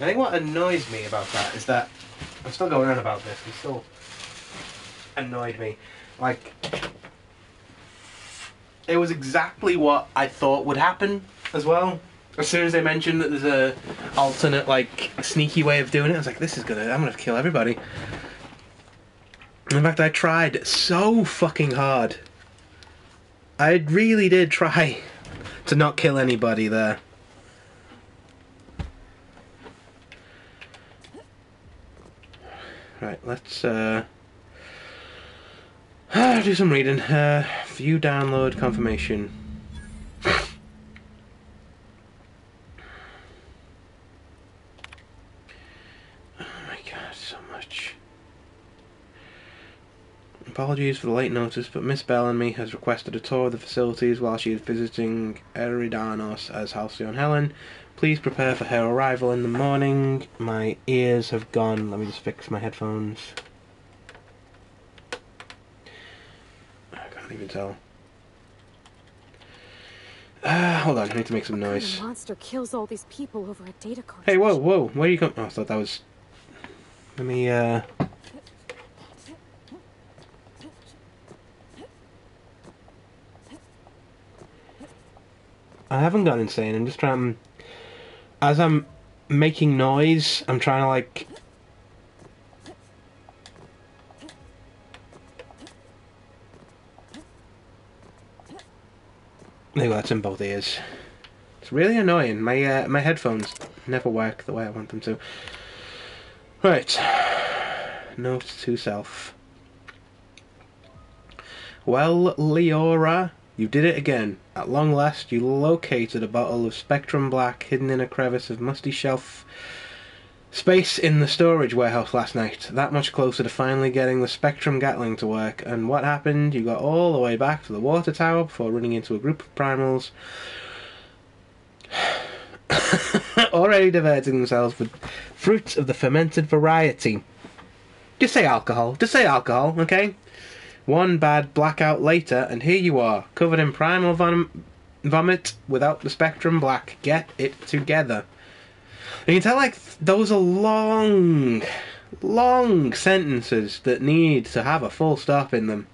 I think what annoys me about that is that I'm still going on about this. It still annoyed me. Like it was exactly what I thought would happen as well. As soon as they mentioned that there's a alternate, like, sneaky way of doing it, I was like, this is gonna, I'm gonna kill everybody. In fact, I tried so fucking hard. I really did try to not kill anybody there. Right, let's uh, do some reading. Uh, view download confirmation. Oh my god, so much. Apologies for the late notice, but Miss Bellamy has requested a tour of the facilities while she is visiting Eridanos as Halcyon Helen. Please prepare for her arrival in the morning. My ears have gone. Let me just fix my headphones. Can't even tell. Ah, hold on, I need to make some What kind of noise. monster kills all these people over a data card. Hey, whoa, whoa, where you come? Oh, I thought that was. Let me, uh. I haven't gone insane. I'm just trying. As I'm making noise, I'm trying to, like. Go, that's in both ears. It's really annoying. My uh, my headphones never work the way I want them to. Right. Note to self. Well, Leora, you did it again. At long last, you located a bottle of Spectrum Black hidden in a crevice of musty shelf space in the storage warehouse last night. That much closer to finally getting the Spectrum Gatling to work. And what happened? You got all the way back to the water tower before running into a group of primals already diverting themselves with fruits of the fermented variety. Just say alcohol. Just say alcohol, okay? One bad blackout later, and here you are, covered in primal vom- vomit without the spectrum black. Get it together. You can tell, like, those are long, long sentences that need to have a full stop in them.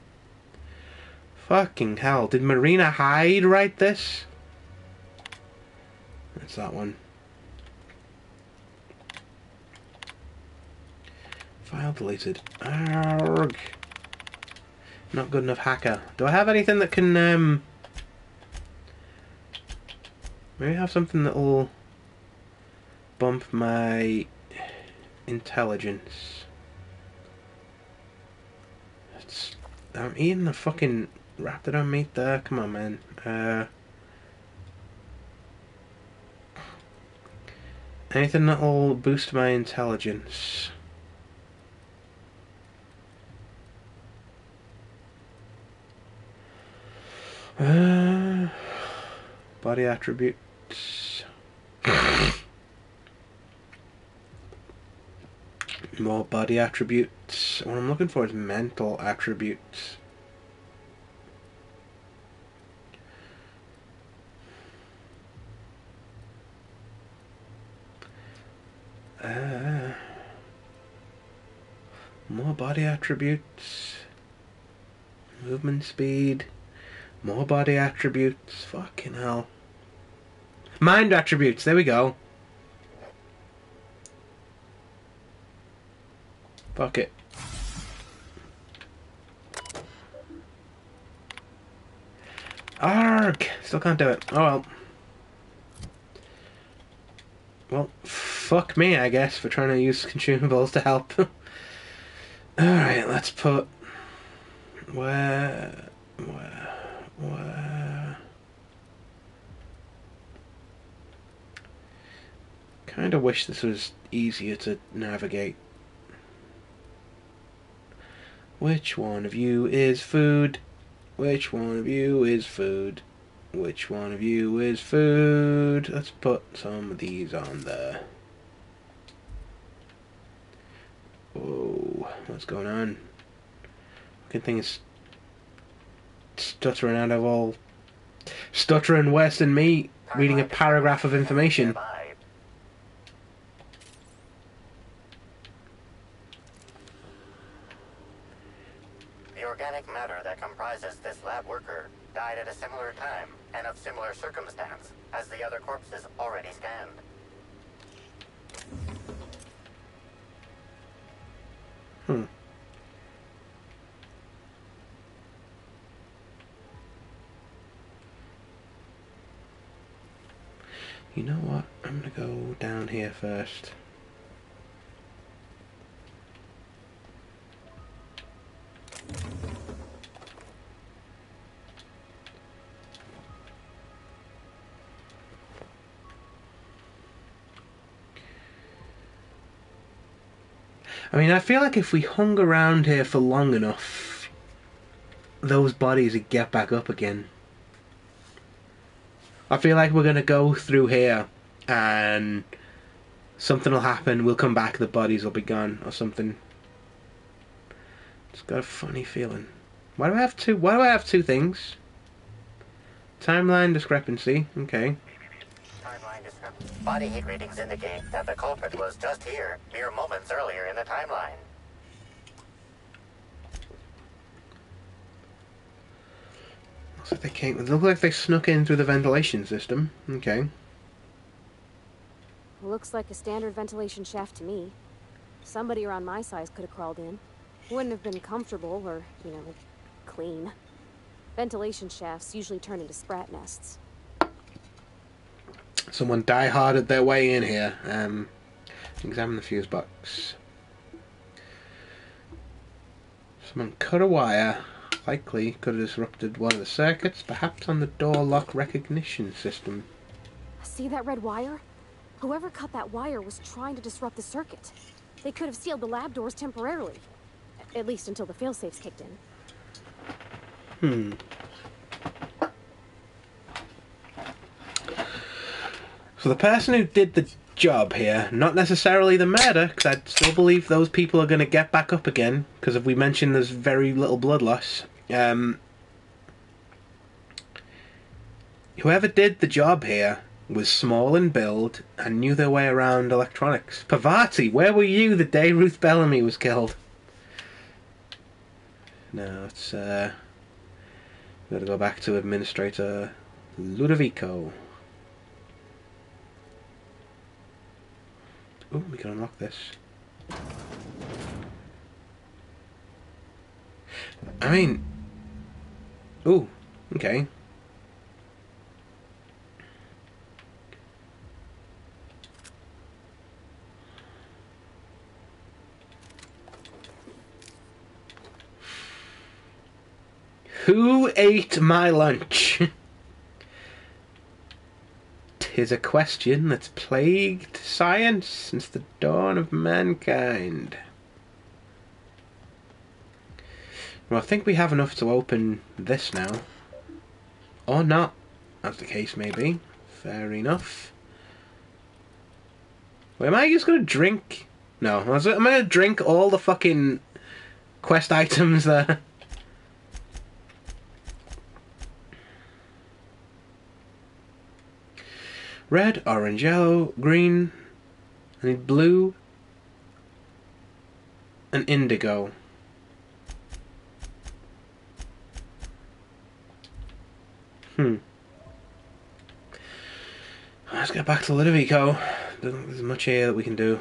Fucking hell. Did Marina Hyde write this? That's that one. File deleted. Arrgh. Not good enough hacker. Do I have anything that can, um... Maybe have something that'll bump my intelligence. It's, I'm eating the fucking raptor meat there. Come on, man. Uh... Anything that'll boost my intelligence. Uh, body attributes. More body attributes. What I'm looking for is mental attributes. Uh, more body attributes. Movement speed. More body attributes. Fucking hell. Mind attributes. There we go. Fuck it. Arg! Still can't do it. Oh well. Well, fuck me, I guess, for trying to use consumables to help. Alright, let's put. Where. Where. Where. Kinda wish this was easier to navigate. Which one of you is food? Which one of you is food? Which one of you is food? Let's put some of these on there. Whoa, what's going on? Fucking thing is stuttering out of all. Stuttering worse than me reading a paragraph of information. The organic matter that comprises this lab worker died at a similar time, and of similar circumstance, as the other corpses already scanned. Hmm. You know what? I'm gonna go down here first. I mean, I feel like if we hung around here for long enough, those bodies would get back up again. I feel like we're gonna go through here and something will happen, we'll come back, the bodies will be gone or something. It's got a funny feeling. Why do I have two why do I have two things? Timeline discrepancy, okay. Timeline discrepancy. Body heat readings indicate that the culprit was just here, mere moments earlier in the timeline. Looks like they came it looks like they snuck in through the ventilation system. Okay. Looks like a standard ventilation shaft to me. Somebody around my size could have crawled in. Wouldn't have been comfortable or, you know, clean. Ventilation shafts usually turn into sprat nests. Someone die harded their way in here. Um, examine the fuse box. Someone cut a wire. Likely could have disrupted one of the circuits, perhaps on the door lock recognition system. See that red wire? Whoever cut that wire was trying to disrupt the circuit. They could have sealed the lab doors temporarily. At least until the failsafes kicked in. Hmm. So the person who did the job here, not necessarily the murder, because I still believe those people are going to get back up again, because if we mentioned there's very little blood loss. Um, whoever did the job here was small in build and knew their way around electronics. Parvati, where were you the day Ruth Bellamy was killed? No, it's uh, we gotta go back to Administrator Ludovico. Oh, we can unlock this. I mean, oh, okay. Who ate my lunch? Tis a question that's plagued science since the dawn of mankind. Well, I think we have enough to open this now. Or not, as the case may be. Fair enough. Am I just gonna drink? No, I'm I gonna drink all the fucking quest items there? Red, orange, yellow, green, I need blue, and indigo. Hmm. Let's get back to Ludovico. There's much here that we can do.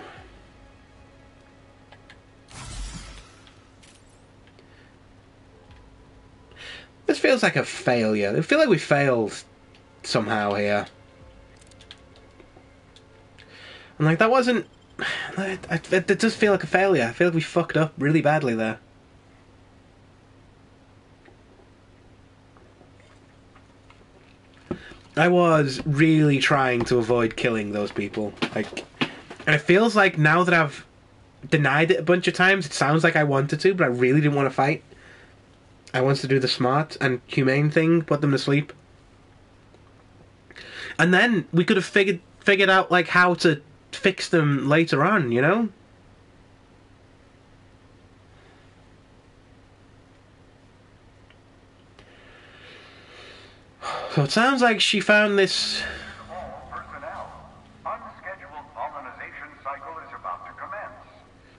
This feels like a failure. I feel like we failed somehow here. And like that wasn't. It, it does feel like a failure. I feel like we fucked up really badly there. I was really trying to avoid killing those people. Like, and it feels like now that I've denied it a bunch of times, it sounds like I wanted to, but I really didn't want to fight. I wanted to do the smart and humane thing, put them to sleep. And then we could have figured figured out like how to fix them later on, you know? So it sounds like she found this. Unscheduled pollinization cycle is about to commence.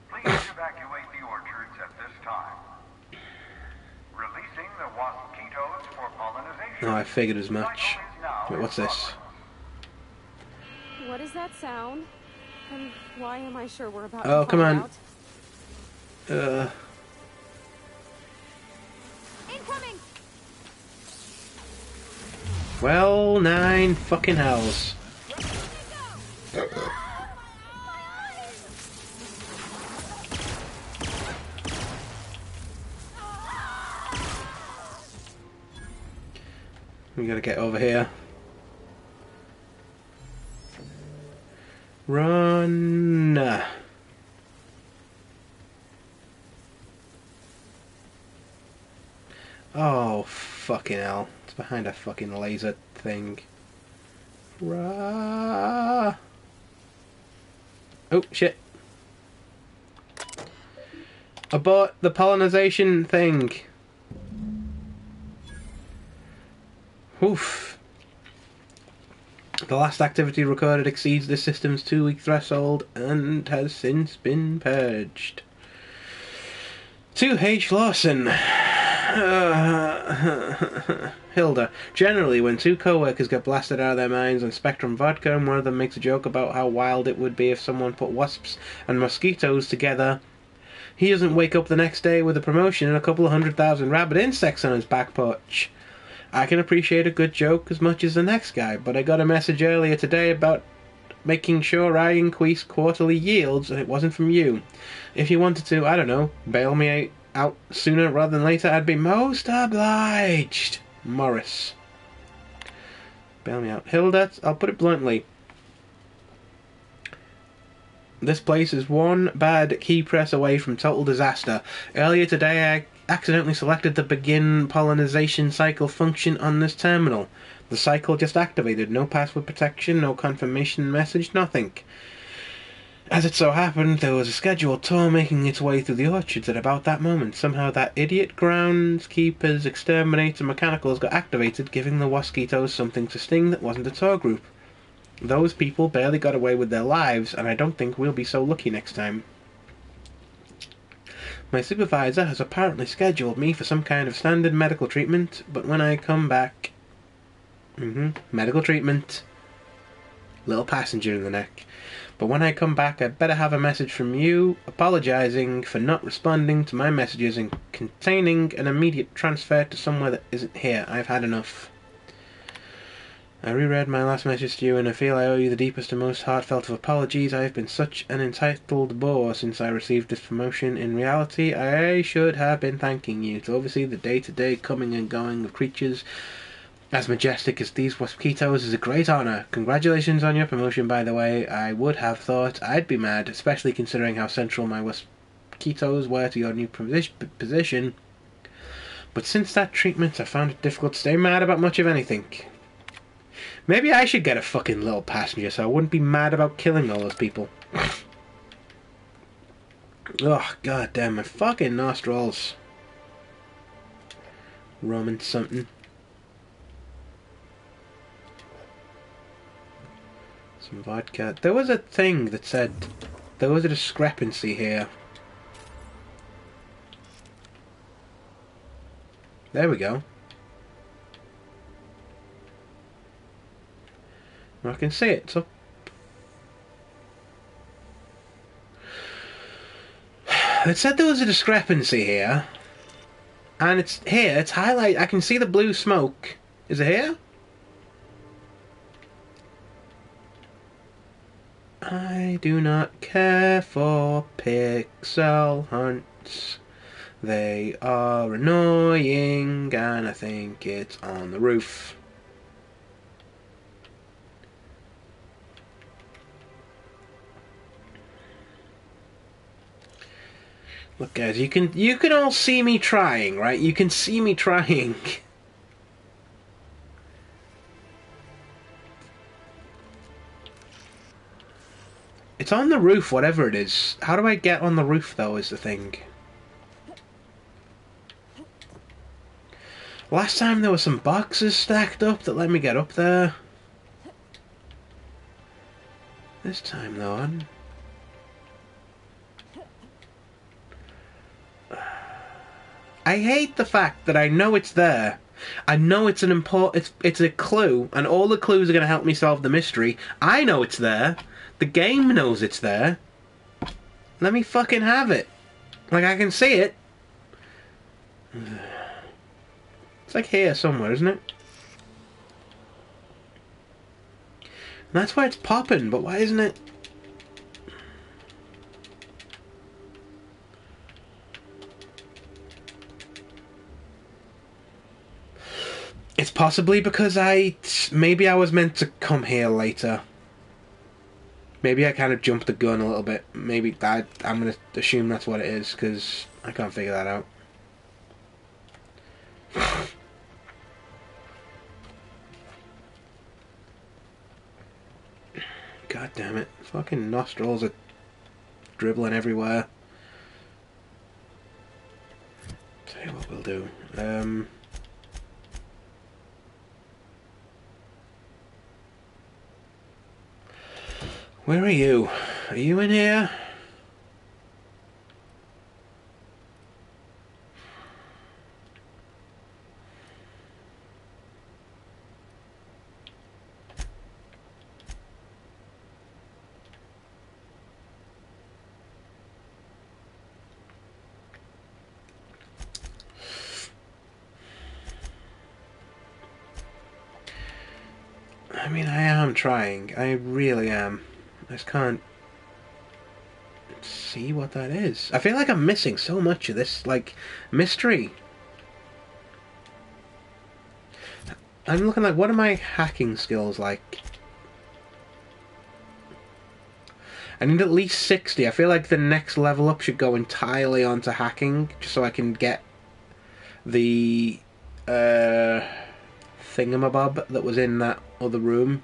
Please evacuate the orchards at this time. Releasing the mosquitoes for pollinization. Oh, I figured as much. Wait, what's this? What is that sound? And why am I sure we're about Oh, to come on. out? Uh, Incoming! well, nine fucking hells. We gotta get over here. Run. Oh, fucking hell. It's behind a fucking laser thing. Rah. Oh, shit. Abort the pollination thing. Oof. The last activity recorded exceeds the system's two week threshold and has since been purged. 2H Lawson. Uh, Hilda. Generally, when two co workers get blasted out of their minds on Spectrum vodka and one of them makes a joke about how wild it would be if someone put wasps and mosquitoes together, he doesn't wake up the next day with a promotion and a couple of hundred thousand rabbit insects on his back porch. I can appreciate a good joke as much as the next guy, but I got a message earlier today about making sure I increase quarterly yields and it wasn't from you. If you wanted to, I don't know, bail me out sooner rather than later, I'd be most obliged. Morris. Bail me out. Hilda, I'll put it bluntly. This place is one bad key press away from total disaster. Earlier today, I accidentally selected the begin pollination cycle function on this terminal. The cycle just activated. No password protection, no confirmation message, nothing. As it so happened, there was a scheduled tour making its way through the orchards at about that moment. Somehow that idiot groundskeeper's exterminator mechanicals got activated, giving the mosquitoes something to sting that wasn't a tour group. Those people barely got away with their lives, and I don't think we'll be so lucky next time. My supervisor has apparently scheduled me for some kind of standard medical treatment, but when I come back. hmm medical treatment. Little passenger in the neck. But when I come back, I'd better have a message from you apologizing for not responding to my messages and containing an immediate transfer to somewhere that isn't here. I've had enough. I reread my last message to you and I feel I owe you the deepest and most heartfelt of apologies. I have been such an entitled bore since I received this promotion. In reality, I should have been thanking you to oversee the day-to-day coming and going of creatures as majestic as these mosquitoes is a great honour. Congratulations on your promotion, by the way. I would have thought I'd be mad, especially considering how central my mosquitoes were to your new position. But since that treatment, I found it difficult to stay mad about much of anything. Maybe I should get a fucking little passenger so I wouldn't be mad about killing all those people. oh, god damn, my fucking nostrils. Roman something. Some vodka. There was a thing that said there was a discrepancy here. There we go. I can see it. Up. It said there was a discrepancy here. And it's here. It's highlight. I can see the blue smoke. Is it here? I do not care for pixel hunts. They are annoying, and I think it's on the roof. Look, guys, you can you can all see me trying, right? You can see me trying. It's on the roof, whatever it is. How do I get on the roof, though, is the thing. Last time there were some boxes stacked up that let me get up there. This time, though, I'm... I hate the fact that I know it's there, I know it's an import. It's it's a clue, and all the clues are going to help me solve the mystery. I know it's there. The game knows it's there. Let me fucking have it. Like I can see it. It's like here somewhere, isn't it? That's why it's popping, but why isn't it? It's possibly because I maybe I was meant to come here later. Maybe I kind of jumped the gun a little bit. Maybe that I'm gonna assume that's what it is because I can't figure that out. God damn it! Fucking nostrils are dribbling everywhere. Tell you what we'll do. Um. Where are you? Are you in here? I mean, I am trying. I really am. I just can't see what that is. I feel like I'm missing so much of this, like, mystery. I'm looking like, what are my hacking skills like? I need at least 60. I feel like the next level up should go entirely onto hacking, just so I can get the uh, thingamabob that was in that other room.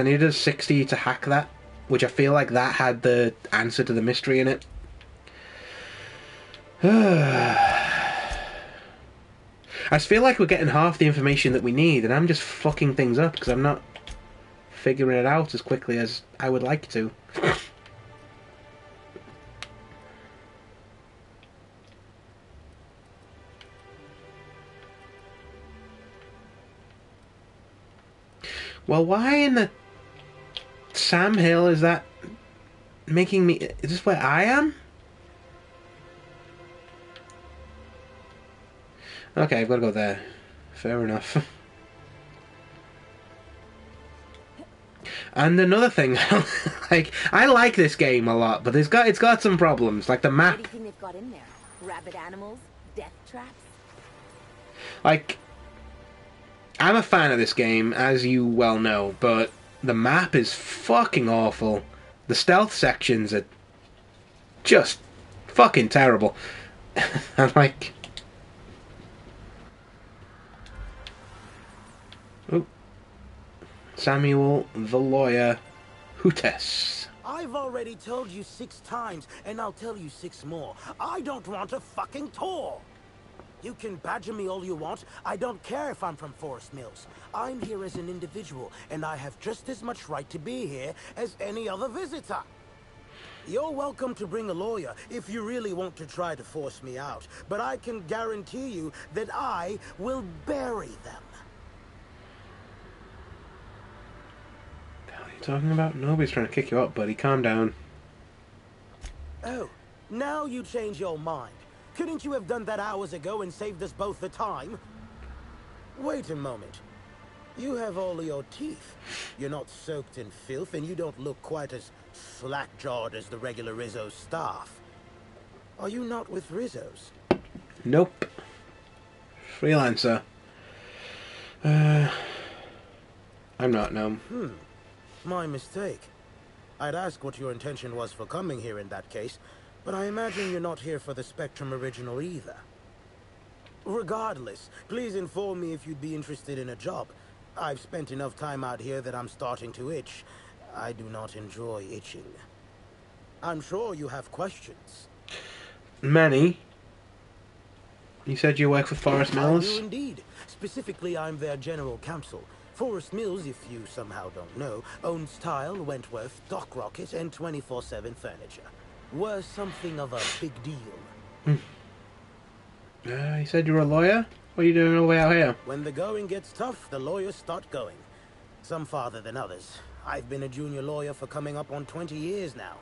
I needed a 60 to hack that, which I feel like that had the answer to the mystery in it. I feel like we're getting half the information that we need, and I'm just fucking things up because I'm not figuring it out as quickly as I would like to. Well, why in the Sam Hill is that making me? Is this where I am? Okay, I've got to go there. Fair enough. And another thing, like I like this game a lot, but it's got it's got some problems. Like the map, Anything they've got in there? Rabid animals? Death traps? like I'm a fan of this game, as you well know, but the map is fucking awful. The stealth sections are just fucking terrible. I'm like, oh, Samuel the lawyer, Hootes. I've already told you six times, and I'll tell you six more. I don't want a fucking tour. You can badger me all you want. I don't care if I'm from Forest Mills. I'm here as an individual, and I have just as much right to be here as any other visitor. You're welcome to bring a lawyer if you really want to try to force me out, but I can guarantee you that I will bury them. What are you talking about? Nobody's trying to kick you up, buddy. Calm down. Oh, now you change your mind. Couldn't you have done that hours ago and saved us both the time? Wait a moment. You have all your teeth. You're not soaked in filth, and you don't look quite as slack-jawed as the regular Rizzo staff. Are you not with Rizzo's? Nope. Freelancer. Uh, I'm not, no. Hmm. My mistake. I'd ask what your intention was for coming here in that case, but I imagine you're not here for the Spectrum original either. Regardless, please inform me if you'd be interested in a job. I've spent enough time out here that I'm starting to itch. I do not enjoy itching. I'm sure you have questions. Many. You said you work for Forest Mills? I do indeed. Specifically, I'm their general counsel. Forest Mills, if you somehow don't know, owns Tile, Wentworth, Dock Rocket, and 24-7 Furniture. We're something of a big deal. Uh, you said you were a lawyer? What are you doing all the way out here? When the going gets tough, the lawyers start going. Some farther than others. I've been a junior lawyer for coming up on 20 years now.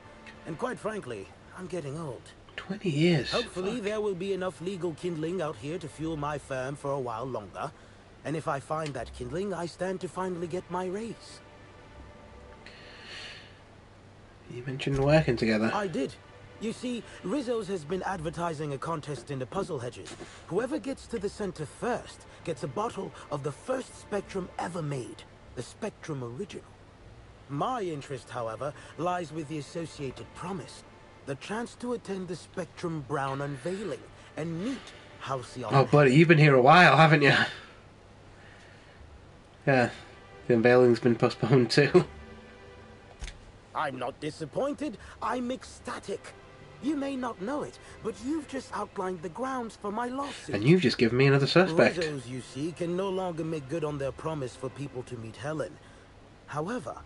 And quite frankly, I'm getting old. 20 years. Hopefully, there will be enough legal kindling out here to fuel my firm for a while longer. And if I find that kindling, I stand to finally get my raise. You mentioned working together. I did. You see, Rizzo's has been advertising a contest in the puzzle hedges. Whoever gets to the center first gets a bottle of the first Spectrum ever made, the Spectrum Original. My interest, however, lies with the associated promise. The chance to attend the Spectrum Brown unveiling and meet Halcyon. Oh, buddy, you've been here a while, haven't you? Yeah, the unveiling's been postponed too. I'm not disappointed. I'm ecstatic. You may not know it, but you've just outlined the grounds for my lawsuit. And you've just given me another suspect. Rizzo's, you see, can no longer make good on their promise for people to meet Helen. However,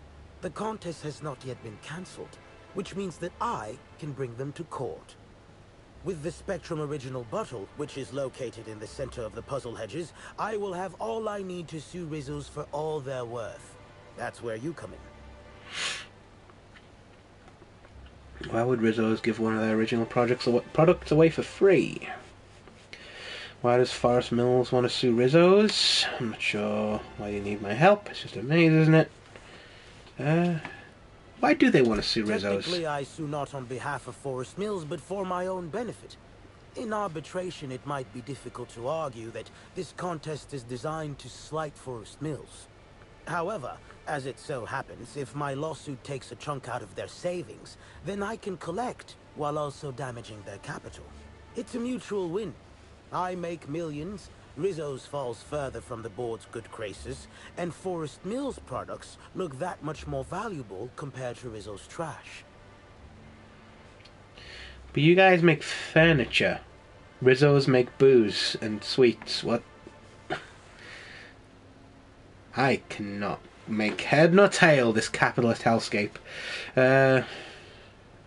the contest has not yet been cancelled, which means that I can bring them to court. With the Spectrum Original Bottle, which is located in the center of the puzzle hedges, I will have all I need to sue Rizzo's for all they're worth. That's where you come in. Why would Rizzo's give one of their original projects aw- products away for free? Why does Forest Mills want to sue Rizzo's? I'm not sure why you need my help. It's just a maze, isn't it? Uh, why do they want to sue Rizzo's? Technically, I sue not on behalf of Forest Mills, but for my own benefit. In arbitration, it might be difficult to argue that this contest is designed to slight Forest Mills. However, as it so happens, if my lawsuit takes a chunk out of their savings, then I can collect while also damaging their capital. It's a mutual win. I make millions, Rizzo's falls further from the board's good graces, and Forest Mills products look that much more valuable compared to Rizzo's trash. But you guys make furniture. Rizzo's make booze and sweets. What? I cannot make head nor tail this capitalist hellscape. Uh,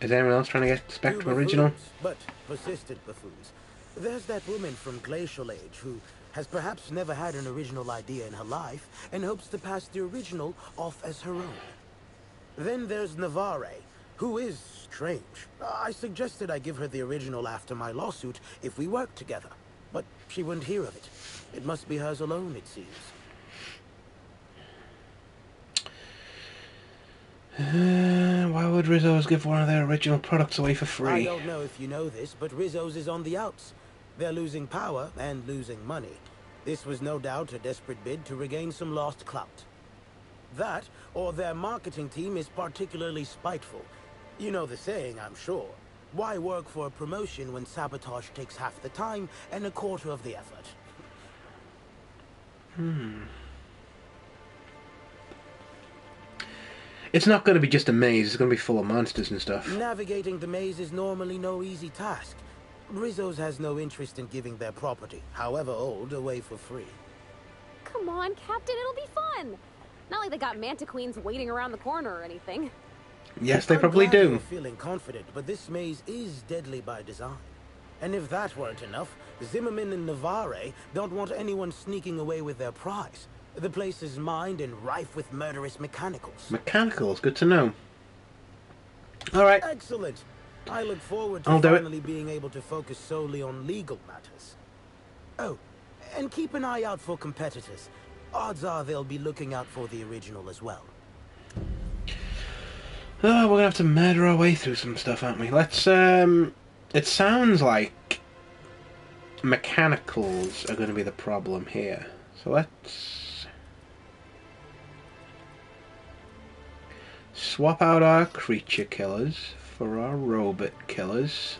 is anyone else trying to get Spectrum Original? But persistent buffoons. There's that woman from Glacial Age who has perhaps never had an original idea in her life and hopes to pass the original off as her own. Then there's Navarre, who is strange. I suggested I give her the original after my lawsuit if we worked together, but she wouldn't hear of it. It must be hers alone, it seems. Uh, why would Rizzo's give one of their original products away for free? I don't know if you know this, but Rizzo's is on the outs. They're losing power and losing money. This was no doubt a desperate bid to regain some lost clout. That, or their marketing team is particularly spiteful. You know the saying, I'm sure. Why work for a promotion when sabotage takes half the time and a quarter of the effort? Hmm. It's not going to be just a maze. It's going to be full of monsters and stuff. Navigating the maze is normally no easy task. Rizzo's has no interest in giving their property, however old, away for free. Come on, Captain, it'll be fun. Not like they got Mantiqueens waiting around the corner or anything. Yes, they I'm probably do. You're feeling confident, but this maze is deadly by design. And if that weren't enough, Zimmerman and Navarre don't want anyone sneaking away with their prize. The place is mined and rife with murderous mechanicals. Mechanicals, good to know. All right. Excellent. I look forward to I'll it. finally being able to focus solely on legal matters. Oh, and keep an eye out for competitors. Odds are they'll be looking out for the original as well. Oh, we're gonna have to murder our way through some stuff, aren't we? Let's. Um, it sounds like mechanicals are going to be the problem here. So let's swap out our creature killers for our robot killers.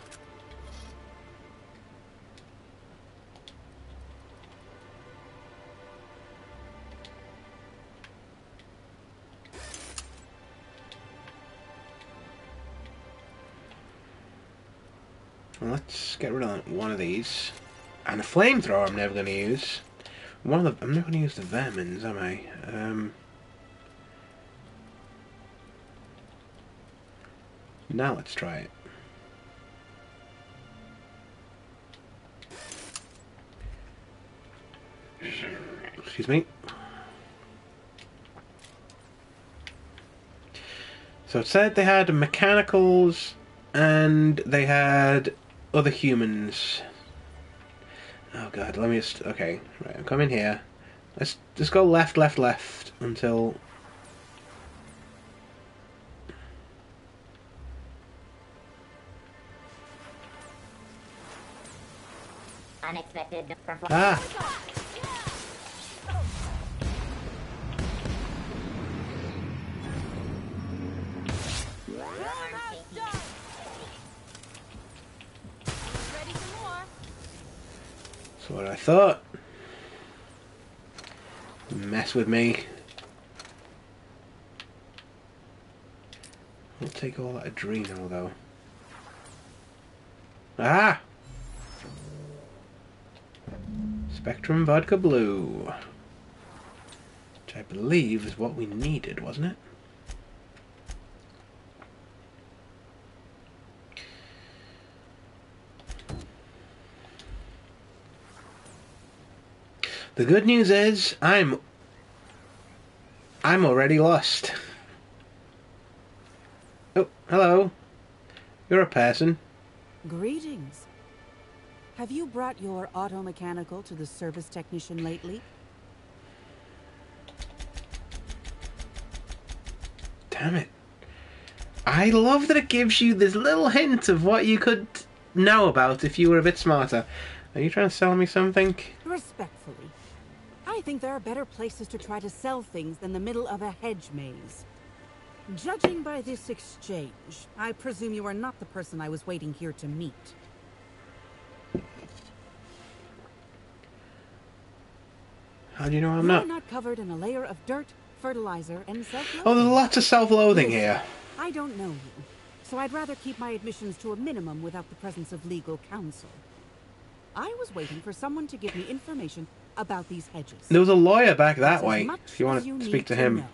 Let's get rid of one of these. And a flamethrower I'm never going to use. One of the, I'm not going to use the vermins, am I? Um, now let's try it. Excuse me. So it said they had mechanicals and they had other humans. Oh god, let me just okay, right, I'm coming here. Let's just go left, left, left until Unexpected performance. Ah. Ready? That's what I thought. Mess with me. I'll take all that Adreno though. Ah! Spectrum Vodka Blue. Which I believe is what we needed, wasn't it? The good news is I'm I'm already lost. Oh, hello. You're a person. Greetings. Have you brought your auto mechanical to the service technician lately? Damn it. I love that it gives you this little hint of what you could know about if you were a bit smarter. Are you trying to sell me something? Respectfully. I think there are better places to try to sell things than the middle of a hedge maze. Judging by this exchange, I presume you are not the person I was waiting here to meet. How do you know I'm You're not? not covered in a layer of dirt, fertilizer, and self-loathing. Oh, there's lots of self-loathing here. I don't know you, so I'd rather keep my admissions to a minimum without the presence of legal counsel. I was waiting for someone to give me information about these hedges. There was a lawyer back that That's way. If you want to you speak to to him. know.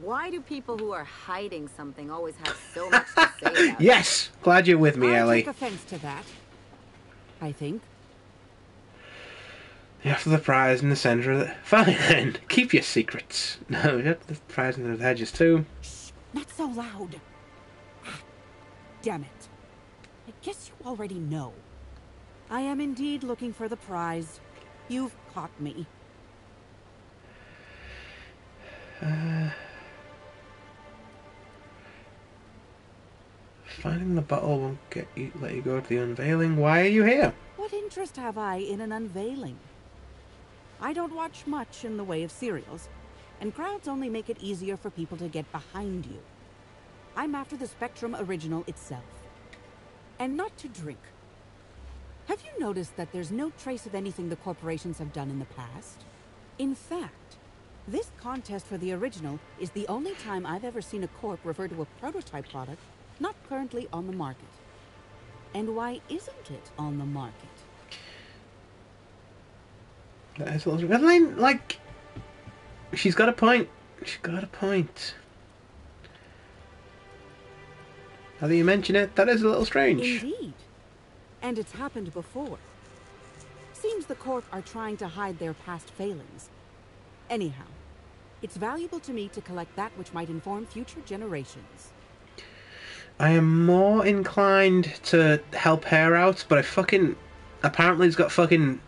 Why do people who are hiding something always have so much to say about Yes! Glad you're with me, I Ellie. take offense to that. I think. After the prize in the centre of the. Fine then. Keep your secrets. No, you have the prize in the hedges too. Shh, Not so loud. Ah, Damn it. I guess you already know. I am indeed looking for the prize. You've caught me. Uh, finding the bottle won't get you, let you go to the unveiling. Why are you here? What interest have I in an unveiling? I don't watch much in the way of serials, and crowds only make it easier for people to get behind you. I'm after the Spectrum original itself. And not to drink. Have you noticed that there's no trace of anything the corporations have done in the past? In fact, this contest for the original is the only time I've ever seen a corp refer to a prototype product not currently on the market. And why isn't it on the market? That is a little. Madeline, like. She's got a point. She's got a point. Now that you mention it, that is a little strange. Indeed. And it's happened before. Seems the Corp are trying to hide their past failings. Anyhow, it's valuable to me to collect that which might inform future generations. I am more inclined to help her out, but I fucking. Apparently, he's got fucking.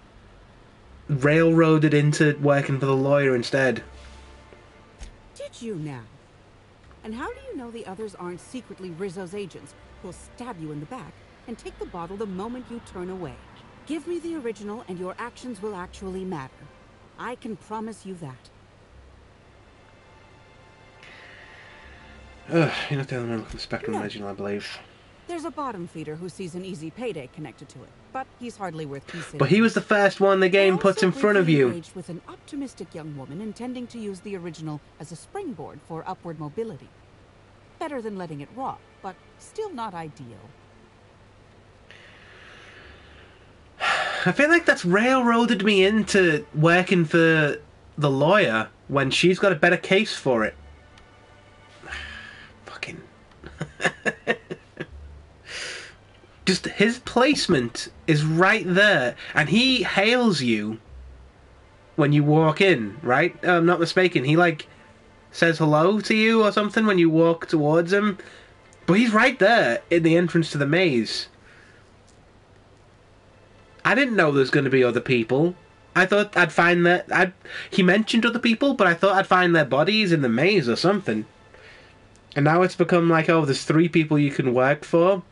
Railroaded into working for the lawyer instead. Did you now? And how do you know the others aren't secretly Rizzo's agents who'll stab you in the back and take the bottle the moment you turn away? Give me the original and your actions will actually matter. I can promise you that. Ugh, you're not the only one looking Spectrum original, I believe. There's a bottom feeder who sees an easy payday connected to it, but he's hardly worth considering. But he was the first one the game puts in front of you. Engaged with an optimistic young woman intending to use the original as a springboard for upward mobility. Better than letting it rot, but still not ideal. I feel like that's railroaded me into working for the lawyer when she's got a better case for it. Fucking. Just his placement is right there, and he hails you when you walk in, right? I'm not mistaken. He like says hello to you or something when you walk towards him. But he's right there in the entrance to the maze. I didn't know there's going to be other people. I thought I'd find that I he mentioned other people, but I thought I'd find their bodies in the maze or something. And now it's become like, oh, there's three people you can work for.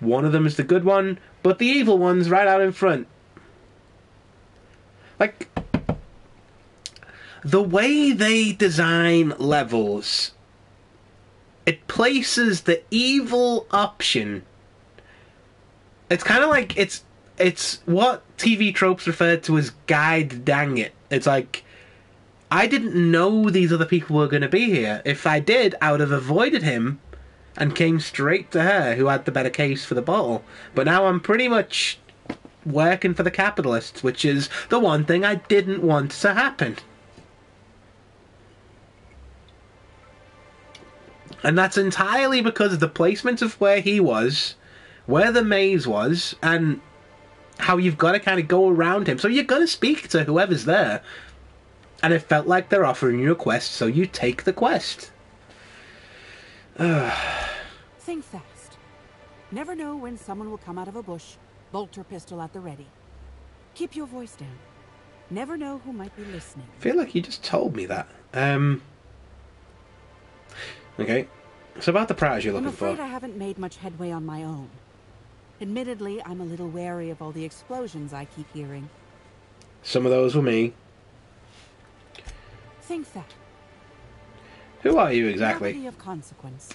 One of them is the good one, but the evil one's right out in front. Like the way they design levels it places the evil option it's kind of like it's it's what TV tropes refer to as guide dang it. It's like I didn't know these other people were going to be here. If I did, I would have avoided him and came straight to her, who had the better case for the bottle. But now I'm pretty much working for the capitalists, which is the one thing I didn't want to happen. And that's entirely because of the placement of where he was, where the maze was, and how you've got to kind of go around him. So you're going to speak to whoever's there. And it felt like they're offering you a quest, so you take the quest. Think fast. Never know when someone will come out of a bush, bolt or pistol at the ready. Keep your voice down. Never know who might be listening. I feel like you just told me that. Um. Okay. So about the prize you're looking for. I'm afraid for. I haven't made much headway on my own. Admittedly, I'm a little wary of all the explosions I keep hearing. Some of those were me. Think fast. Who are you exactly? Nobody of consequence.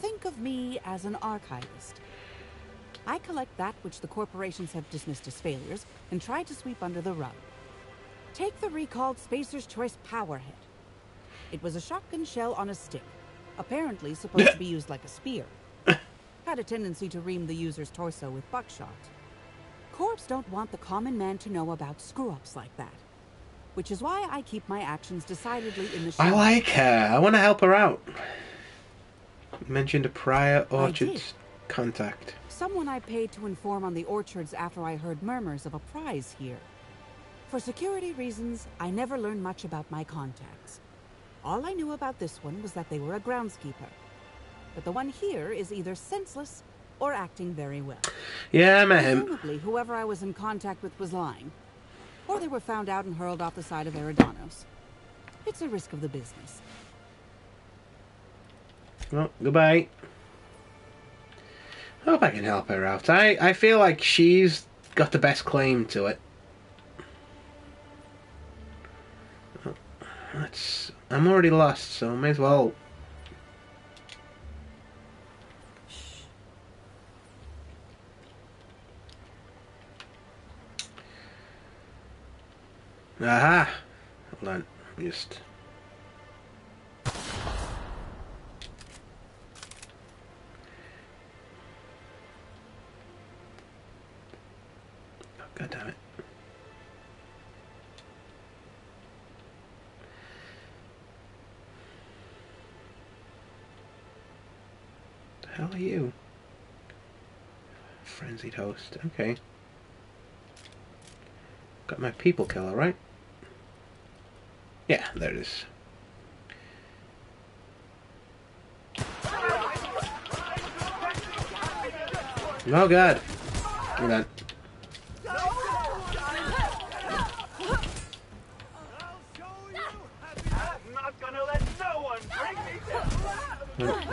Think of me as an archivist. I collect that which the corporations have dismissed as failures and try to sweep under the rug. Take the recalled Spacer's Choice Powerhead. It was a shotgun shell on a stick, apparently supposed to be used like a spear. Had a tendency to ream the user's torso with buckshot. Corps don't want the common man to know about screw-ups like that. Which is why I keep my actions decidedly in the I like her. I want to help her out. Mentioned a prior I orchard contact. Someone I paid to inform on the orchards after I heard murmurs of a prize here. For security reasons, I never learned much about my contacts. All I knew about this one was that they were a groundskeeper. But the one here is either senseless or acting very well. Yeah, I met him. Presumably, whoever I was in contact with was lying. Or they were found out and hurled off the side of Eridanos. It's a risk of the business. Well, goodbye. I hope I can help her out. I, I feel like she's got the best claim to it. That's. I'm already lost, so I may as well. Aha! Hold on. Just. Oh, God damn it. The hell are you? Frenzied host. Okay. Got my people killer, right? Yeah, there it is. Oh god. Me that.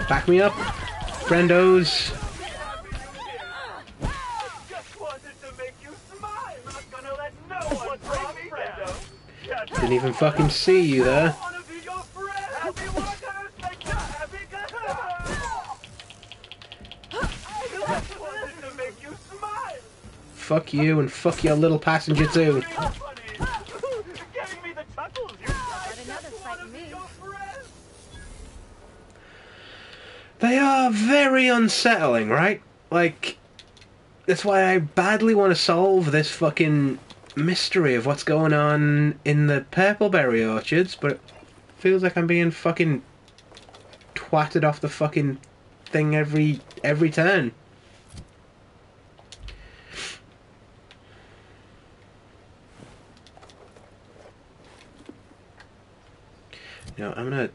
Back me up, friendos. Didn't even fucking see you there. Fuck you and fuck your little passenger too. They are very unsettling, right? Like, that's why I badly want to solve this fucking mystery of what's going on in the purpleberry orchards, but it feels like I'm being fucking twatted off the fucking thing every every turn. Know, I'm gonna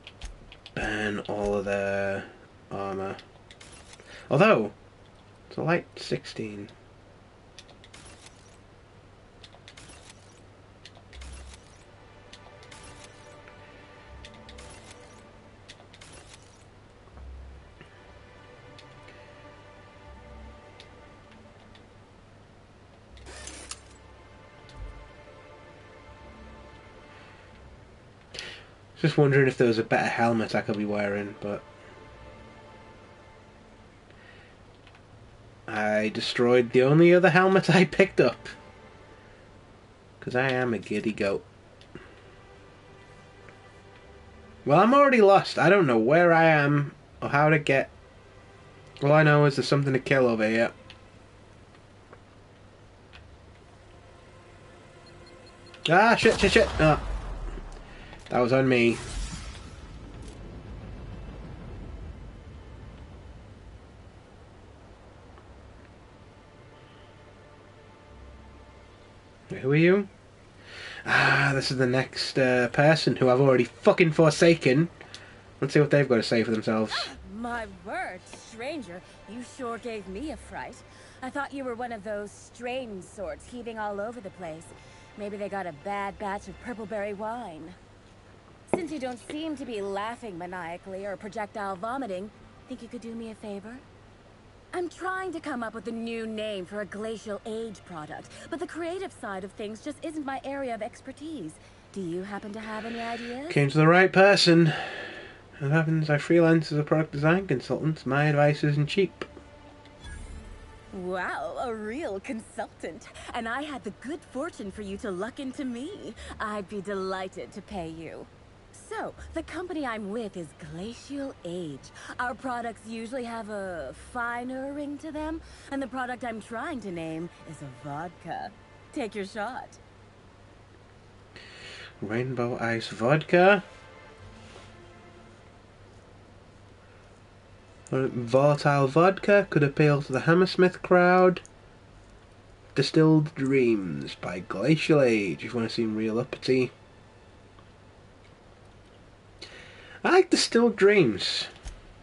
burn all of their armor. Although, it's a light 16. Just wondering if there was a better helmet I could be wearing, but I destroyed the only other helmet I picked up. Because I am a giddy goat. Well, I'm already lost. I don't know where I am or how to get. All I know is there's something to kill over here. Ah, shit, shit, shit. Oh. That was on me. Who are you? Ah, this is the next uh, person who I've already fucking forsaken. Let's see what they've got to say for themselves. My word, stranger, you sure gave me a fright. I thought you were one of those strange sorts heaving all over the place. Maybe they got a bad batch of purpleberry wine. Since you don't seem to be laughing maniacally or projectile vomiting, think you could do me a favor? I'm trying to come up with a new name for a glacial age product, but the creative side of things just isn't my area of expertise. Do you happen to have any ideas? Came to the right person. It happens I freelance as a product design consultant. My advice isn't cheap. Wow, a real consultant. And I had the good fortune for you to luck into me. I'd be delighted to pay you. So, the company I'm with is Glacial Age. Our products usually have a finer ring to them, and the product I'm trying to name is a vodka. Take your shot. Rainbow Ice Vodka. Volatile vodka could appeal to the Hammersmith crowd. Distilled Dreams by Glacial Age, if you want to seem real uppity. I like Distilled Dreams.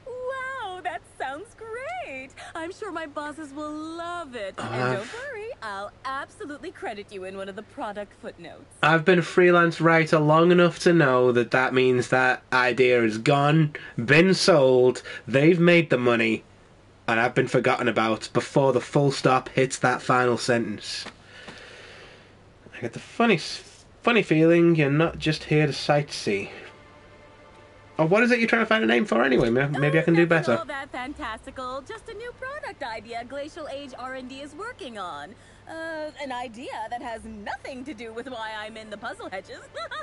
Wow, that sounds great. I'm sure my bosses will love it. Uh, and don't worry, I'll absolutely credit you in one of the product footnotes. I've been a freelance writer long enough to know that that means that idea is gone, been sold, they've made the money, and I've been forgotten about before the full stop hits that final sentence. I get the funny, funny feeling you're not just here to sightsee. Oh, what is it you're trying to find a name for anyway? Maybe, maybe I can do better. All that fantastical. Just a new product idea Glacial Age R&D is working on. Uh, an idea that has nothing to do with why I'm in the puzzle hedges.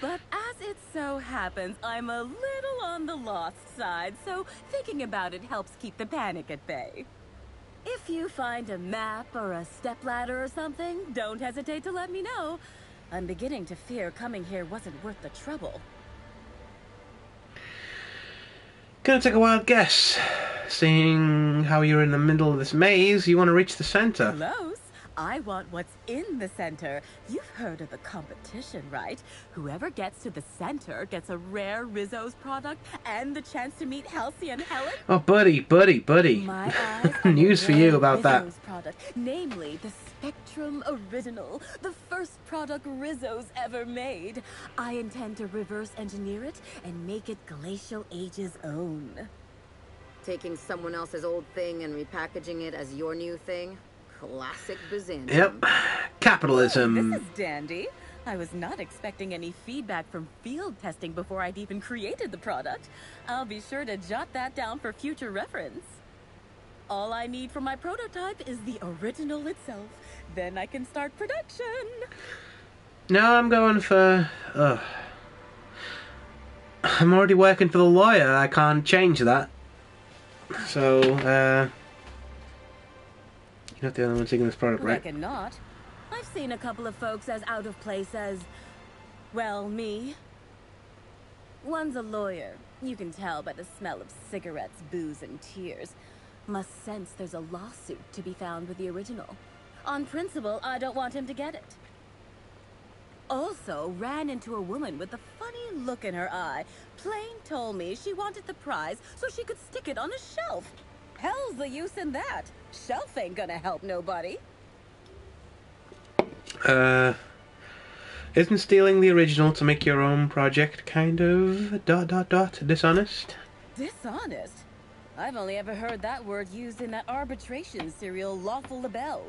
but as it so happens, I'm a little on the lost side, so thinking about it helps keep the panic at bay. If you find a map or a stepladder or something, don't hesitate to let me know. I'm beginning to fear coming here wasn't worth the trouble. Gonna take a wild guess. Seeing how you're in the middle of this maze, you want to reach the center. Close. I want what's in the center. You've heard of the competition, right? Whoever gets to the center gets a rare Rizzo's product and the chance to meet Halcyon Helen. Oh, buddy, buddy, buddy. My News for you rare about that. Rizzo's product, namely the Spectrum Original, the first product Rizzo's ever made. I intend to reverse engineer it and make it Glacial Age's own. Taking someone else's old thing and repackaging it as your new thing? Classic Byzantium. Yep. Capitalism. This is dandy. I was not expecting any feedback from field testing before I'd even created the product. I'll be sure to jot that down for future reference. All I need for my prototype is the original itself. Then I can start production. No, I'm going for. Ugh. I'm already working for the lawyer. I can't change that. So, uh. Not the only one taking this product, right? Reckon not. I've seen a couple of folks as out of place as, well, me. One's a lawyer. You can tell by the smell of cigarettes, booze, and tears. Must sense there's a lawsuit to be found with the original. On principle, I don't want him to get it. Also, ran into a woman with a funny look in her eye. Plain told me she wanted the prize so she could stick it on a shelf. Hell's the use in that. Shelf ain't gonna help nobody. Uh, isn't stealing the original to make your own project kind of dot dot dot dishonest? Dishonest? I've only ever heard that word used in that arbitration serial Lawful Labelle.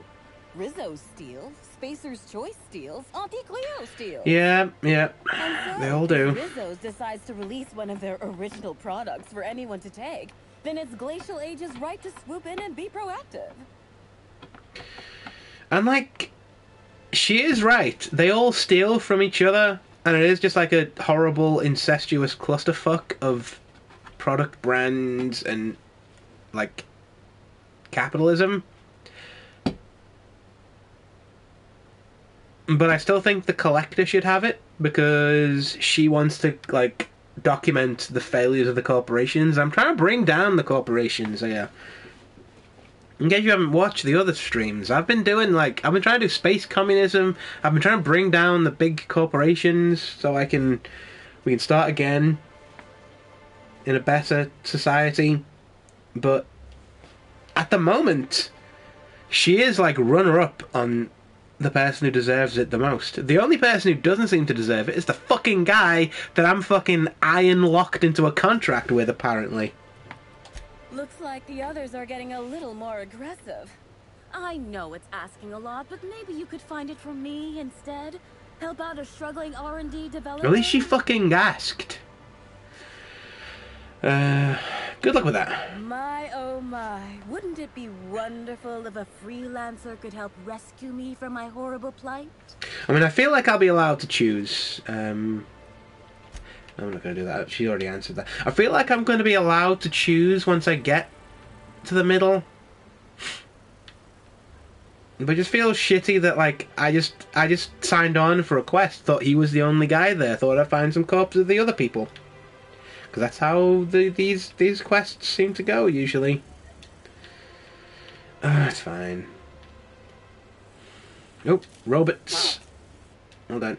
Rizzo steals, Spacer's Choice steals, Auntie Cleo steals. Yeah, yeah, so, they all do. Rizzo's decides to release one of their original products for anyone to take, then it's Glacial Age's right to swoop in and be proactive. And like, she is right. They all steal from each other, and it is just like a horrible, incestuous clusterfuck of product brands and like capitalism. But I still think the collector should have it because she wants to like document the failures of the corporations. I'm trying to bring down the corporations here. In case you haven't watched the other streams, I've been doing like I've been trying to do space communism. I've been trying to bring down the big corporations so I can we can start again in a better society. But at the moment, she is like runner up on the person who deserves it the most. The only person who doesn't seem to deserve it is the fucking guy that I'm fucking iron locked into a contract with, apparently. Looks like the others are getting a little more aggressive. I know it's asking a lot, but maybe you could find it for me instead. Help out a struggling R&D developer. At least she fucking asked. Uh, good luck with that. My oh my, wouldn't it be wonderful if a freelancer could help rescue me from my horrible plight? I mean, I feel like I'll be allowed to choose. Um, I'm not going to do that. She already answered that. I feel like I'm going to be allowed to choose once I get to the middle. But it just feels shitty that like I just I just signed on for a quest, thought he was the only guy there, thought I'd find some corpses of the other people. Because that's how the, these these quests seem to go usually. Ah, it's fine. Oh, robots. Hold on.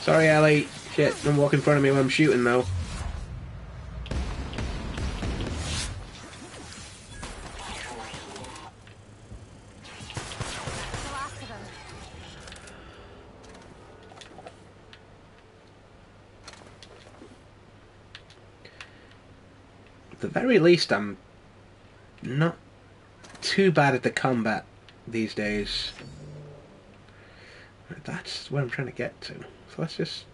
Sorry, Ellie. Shit, don't walk in front of me when I'm shooting, though. The very least, I'm not too bad at the combat these days. That's what I'm trying to get to. So let's just.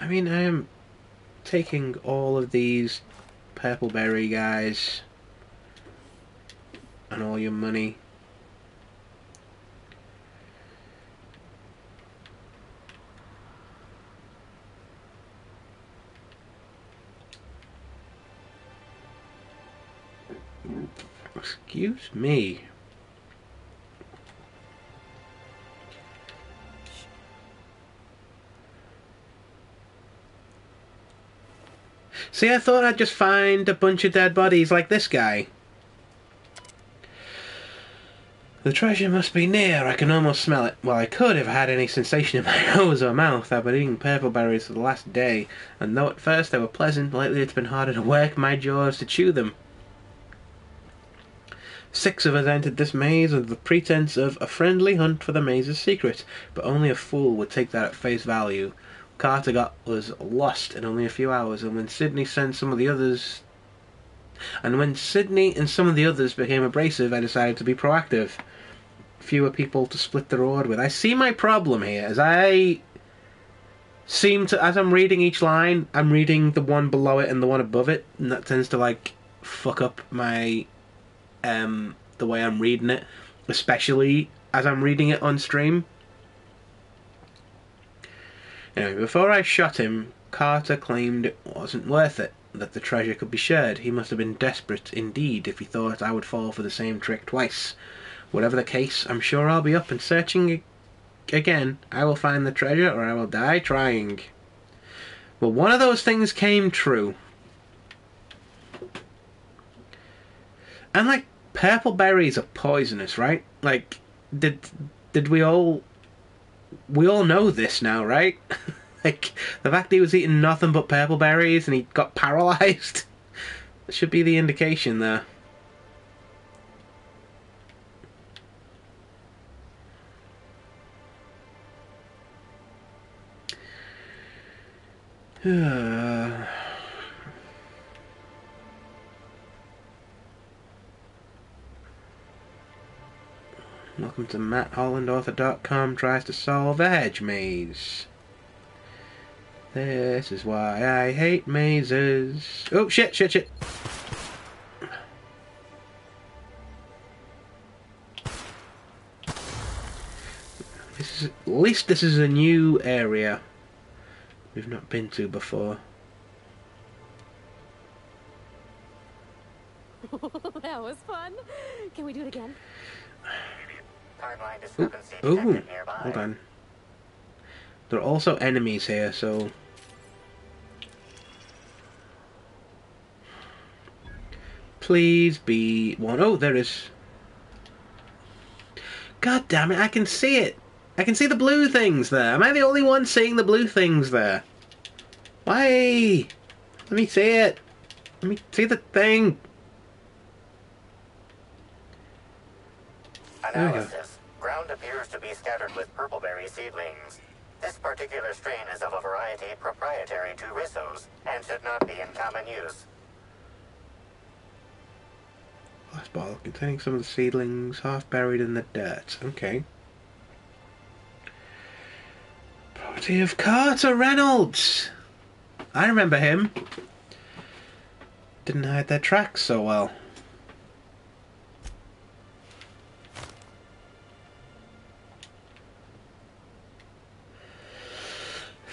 I mean, I am taking all of these purple berry guys and all your money. Excuse me. See, I thought I'd just find a bunch of dead bodies like this guy. The treasure must be near. I can almost smell it. Well, I could I had any sensation in my nose or mouth. I've been eating purple berries for the last day, and though at first they were pleasant, lately it's been harder to work my jaws to chew them. Six of us entered this maze under the pretense of a friendly hunt for the maze's secret, but only a fool would take that at face value. Carter got was lost in only a few hours, and when Sydney sent some of the others, and when Sydney and some of the others became abrasive, I decided to be proactive. Fewer people to split the reward with. I see my problem here, as I seem to, as I'm reading each line, I'm reading the one below it and the one above it, and that tends to like fuck up my um, the way I'm reading it, especially as I'm reading it on stream. Anyway, before I shot him, Carter claimed it wasn't worth it, that the treasure could be shared. He must have been desperate indeed if he thought I would fall for the same trick twice. Whatever the case, I'm sure I'll be up and searching again. I will find the treasure or I will die trying. Well, one of those things came true. And like purple berries are poisonous, right? Like did did we all we all know this now, right? like the fact he was eating nothing but purple berries and he got paralyzed should be the indication there. Welcome to MattHollandAuthor.com tries to solve a hedge maze. This is why I hate mazes. Oh shit, shit, shit. This is, at least this is a new area we've not been to before. that was fun. Can we do it again? Timeline Ooh, discrepancy ooh, nearby. hold on. There are also enemies here, so please be one. Oh, there is. God damn it! I can see it. I can see the blue things there. Am I the only one seeing the blue things there? Why? Let me see it. Let me see the thing. There we go. Analysis. Appears to be scattered with purpleberry seedlings. This particular strain is of a variety proprietary to Rizzo's and should not be in common use. Glass bottle containing some of the seedlings half buried in the dirt. Okay. Property of Carter Reynolds. I remember him. Didn't hide their tracks so well.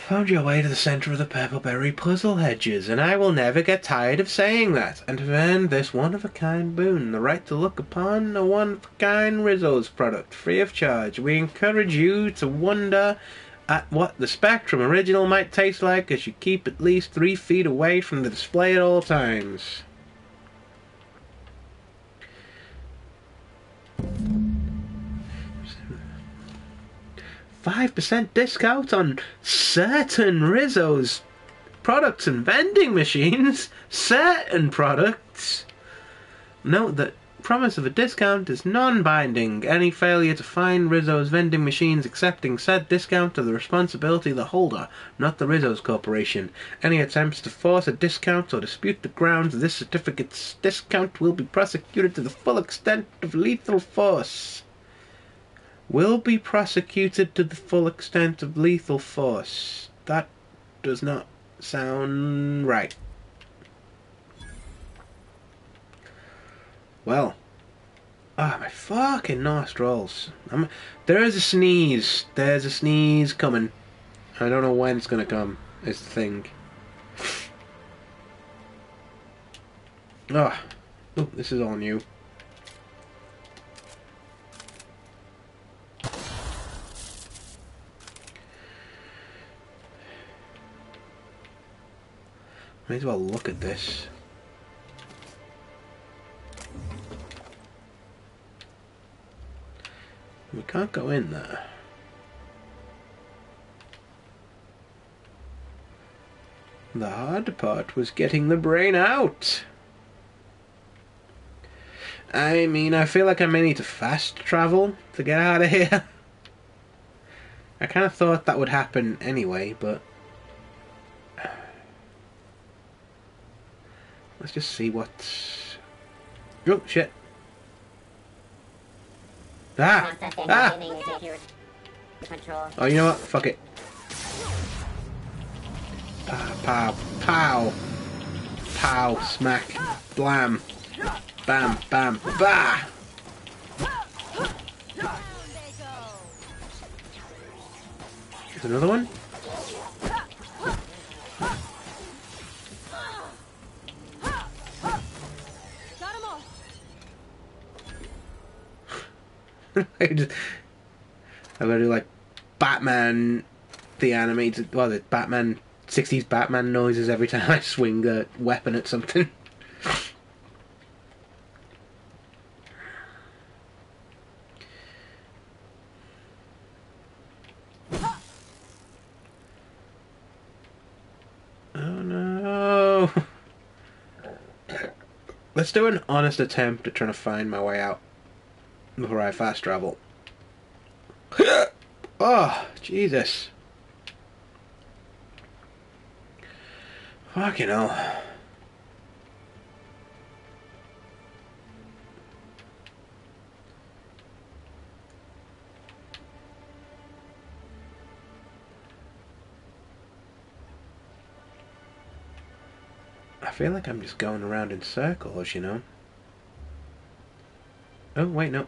Found your way to the centre of the purpleberry puzzle hedges, and I will never get tired of saying that, and have earned this one-of-a-kind boon, the right to look upon a one-of-a-kind Rizzo's product, free of charge. We encourage you to wonder at what the Spectrum original might taste like as you keep at least three feet away from the display at all times. Five percent discount on certain Rizzo's products and vending machines. Certain products. Note that promise of a discount is non-binding. Any failure to find Rizzo's vending machines accepting said discount are the responsibility of the holder, not the Rizzo's Corporation. Any attempts to force a discount or dispute the grounds of this certificate's discount will be prosecuted to the full extent of lethal force. Will be prosecuted to the full extent of lethal force. That does not sound right. Well, ah, my fucking nostrils. I'm, there's a sneeze. There's a sneeze coming. I don't know when it's gonna come. Is the thing. Ah, oh, this is all new. May as well look at this. We can't go in there. The hard part was getting the brain out. I mean, I feel like I may need to fast travel to get out of here. I kind of thought that would happen anyway, but. Let's just see what's. Oh, shit. Ah! Ah! Oh, you know what? Fuck it. Pow, pow, pow. Pow, smack, blam. Bam, bam, bah! There's another one? I just, I'm gonna do like Batman, the animated, well, the Batman '60s Batman noises every time I swing a weapon at something. oh no! Let's do an honest attempt at trying to find my way out before I fast travel. oh, Jesus. Fucking hell. I feel like I'm just going around in circles, you know? Oh, wait, no.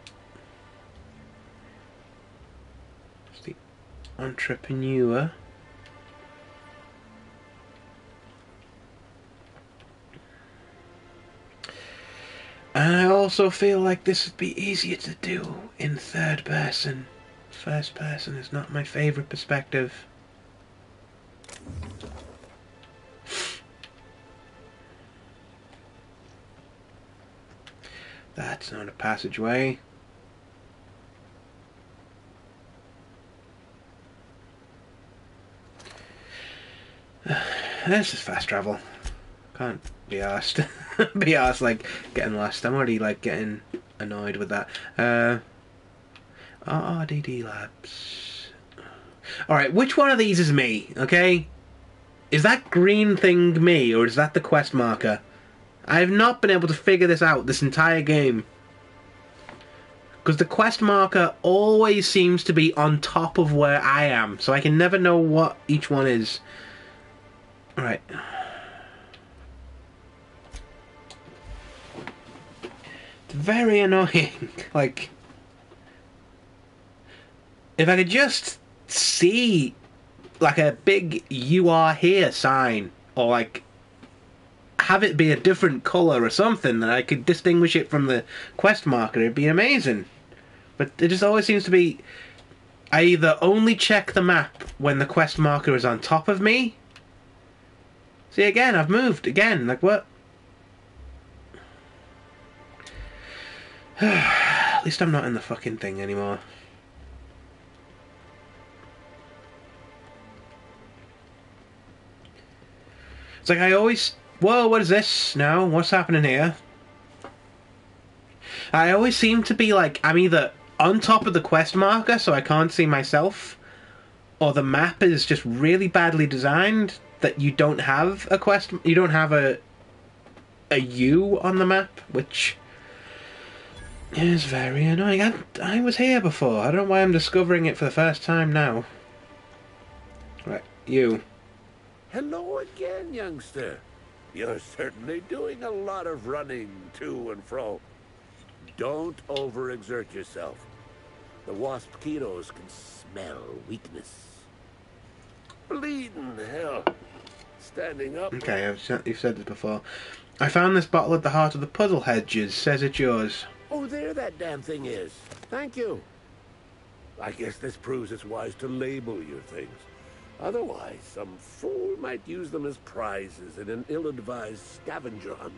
It's the entrepreneur. And I also feel like this would be easier to do in third person. First person is not my favorite perspective. That's not a passageway. This is fast travel. Can't be asked. be asked like getting lost. I'm already like getting annoyed with that. Uh, RRDD Labs. Alright, which one of these is me? Okay? Is that green thing me, or is that the quest marker? I have not been able to figure this out this entire game. Because the quest marker always seems to be on top of where I am, so I can never know what each one is. Right. It's very annoying. like, if I could just see, like, a big you are here sign, or like have it be a different color or something that I could distinguish it from the quest marker, it'd be amazing. But it just always seems to be I either only check the map when the quest marker is on top of me. See again, I've moved again. Like what? At least I'm not in the fucking thing anymore. It's like I always Whoa, what is this now? What's happening here? I always seem to be like, I'm either on top of the quest marker so I can't see myself, or the map is just really badly designed that you don't have a quest, you don't have a a U on the map, which is very annoying. I, I was here before. I don't know why I'm discovering it for the first time now. Right, you. Hello again, youngster. You're certainly doing a lot of running to and fro. Don't overexert yourself. The wasp ketos can smell weakness. Bleeding hell. Standing up. Okay, I've said, you've said this before. I found this bottle at the heart of the puzzle hedges. Says it's yours. Oh, there that damn thing is. Thank you. I guess this proves it's wise to label your things. Otherwise, some fool might use them as prizes in an ill-advised scavenger hunt.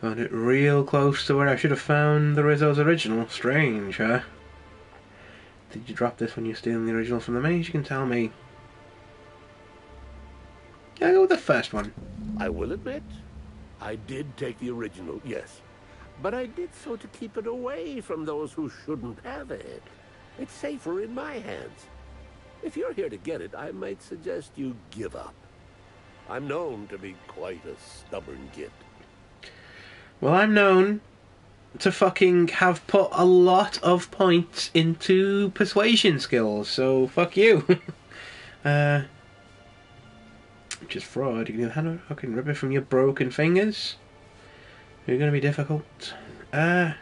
Found it real close to where I should have found the Rizzo's original. Strange, huh? Did you drop this when you're stealing the original from the maze? You can tell me. Yeah, go with the first one. I will admit, I did take the original, yes. But I did so to keep it away from those who shouldn't have it. It's safer in my hands. If you're here to get it, I might suggest you give up. I'm known to be quite a stubborn git. Well, I'm known to fucking have put a lot of points into persuasion skills, so fuck you. uh, which is fraud. You can fucking rip it from your broken fingers. You're gonna be difficult. Uh,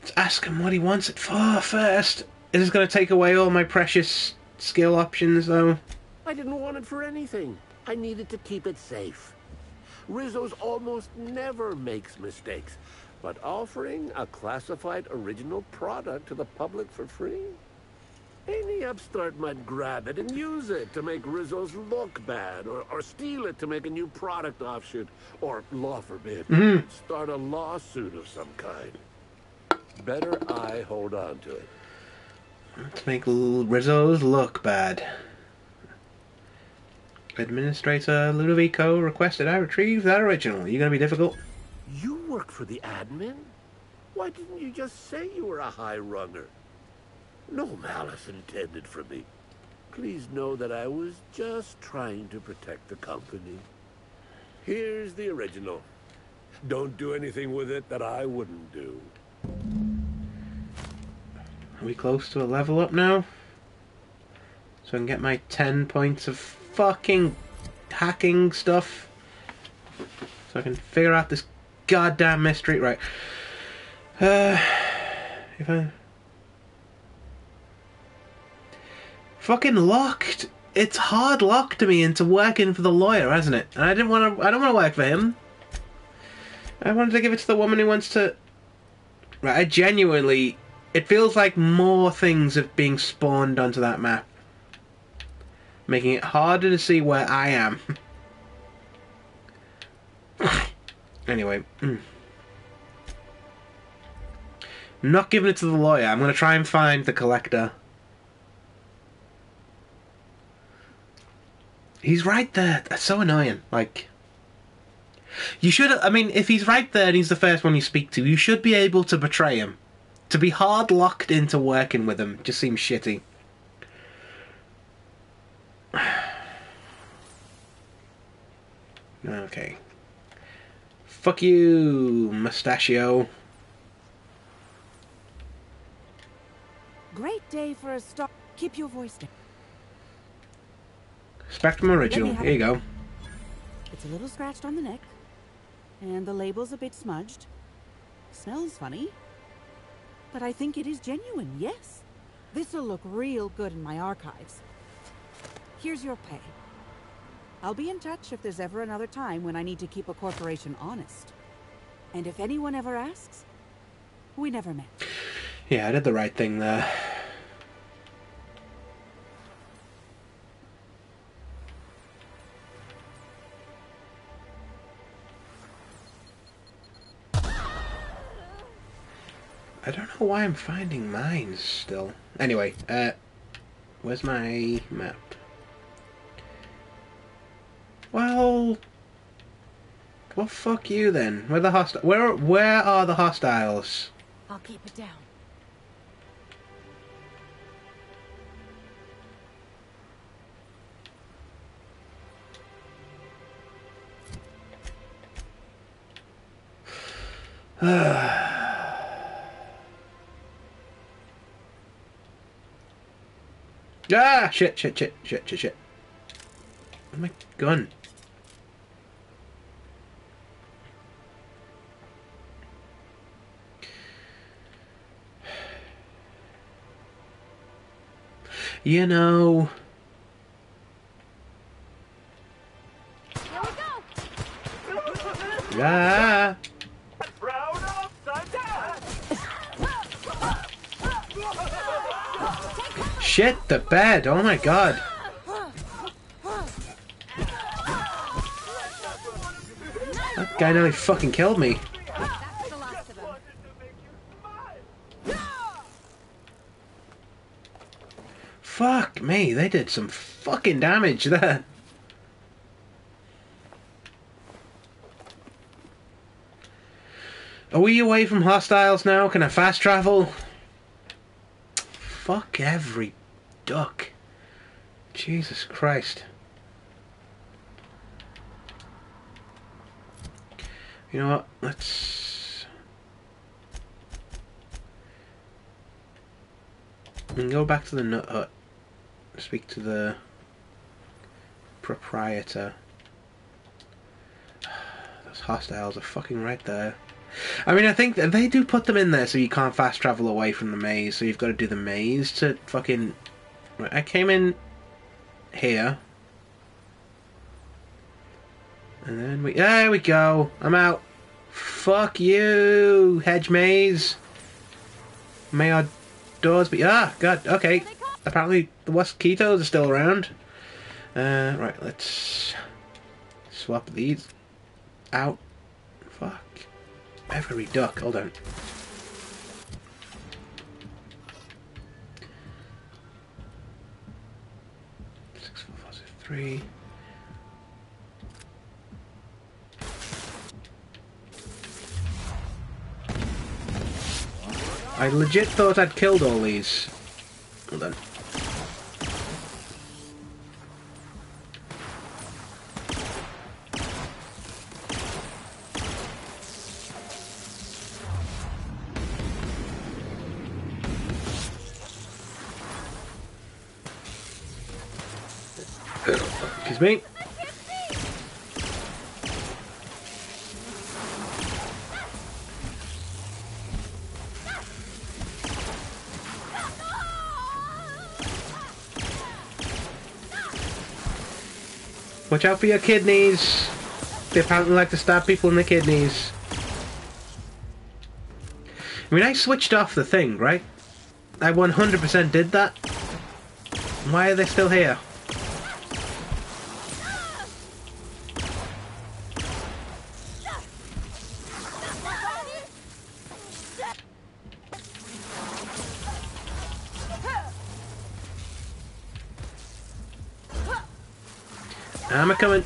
let's ask him what he wants it for first. Is this to take away all my precious skill options, though? I didn't want it for anything. I needed to keep it safe. Rizzo's almost never makes mistakes, but offering a classified original product to the public for free? Any upstart might grab it and use it to make Rizzo's look bad, or, or steal it to make a new product offshoot, or, law forbid, Mhm. start a lawsuit of some kind. Better I hold on to it. To make Rizzo's look bad. Administrator Ludovico requested I retrieve that original. You're gonna be difficult? You work for the admin? Why didn't you just say you were a high runner? No malice intended for me. Please know that I was just trying to protect the company. Here's the original. Don't do anything with it that I wouldn't do. Are we close to a level up now? So I can get my 10 points of fucking hacking stuff. So I can figure out this goddamn mystery. Right. Uh, if I. Fucking locked. It's hard locked to me into working for the lawyer, hasn't it? And I didn't want to. I don't want to work for him. I wanted to give it to the woman who wants to. Right, I genuinely. It feels like more things are being spawned onto that map, making it harder to see where I am. anyway. not giving it to the lawyer. I'm going to try and find the collector. He's right there. That's so annoying. Like, you should. I mean, if he's right there and he's the first one you speak to, you should be able to betray him. To be hard locked into working with him just seems shitty. Okay. Fuck you, mustachio. Great day for a stop. Keep your voice down. Spectrum original. Let me have Here you go. It's a little scratched on the neck, and the label's a bit smudged. Smells funny, but I think it is genuine, yes. This'll look real good in my archives. Here's your pay. I'll be in touch if there's ever another time when I need to keep a corporation honest. And if anyone ever asks, we never met. Yeah, I did the right thing there. I don't know why I'm finding mines still. Anyway, uh, where's my map? Well, well, fuck you then. Where the host? Where where are the hostiles? I'll keep it down. Ah, shit, shit, shit, shit, shit, shit. Where's my gun? You know. Ah. Shit, the bed. Oh my god. That guy nearly fucking killed me. Fuck me, they did some fucking damage there. Are we away from hostiles now? Can I fast travel? Fuck every duck. Jesus Christ. You know what? Let's. Go back to the nut hut. Speak to the proprietor. Those hostiles are fucking right there. I mean, I think they do put them in there so you can't fast travel away from the maze. So you've got to do the maze to fucking. I came in here, and then we. There we go. I'm out. Fuck you, hedge maze. May our doors be. Ah, god. Okay apparently the West Ketos are still around. Uh, right, let's swap these out. Fuck. Every duck, hold on. I legit thought I'd killed all these. Hold on. Excuse me. Watch out for your kidneys. They apparently like to stab people in the kidneys. I mean, I switched off the thing, right? I 100% did that. Why are they still here? I'm coming.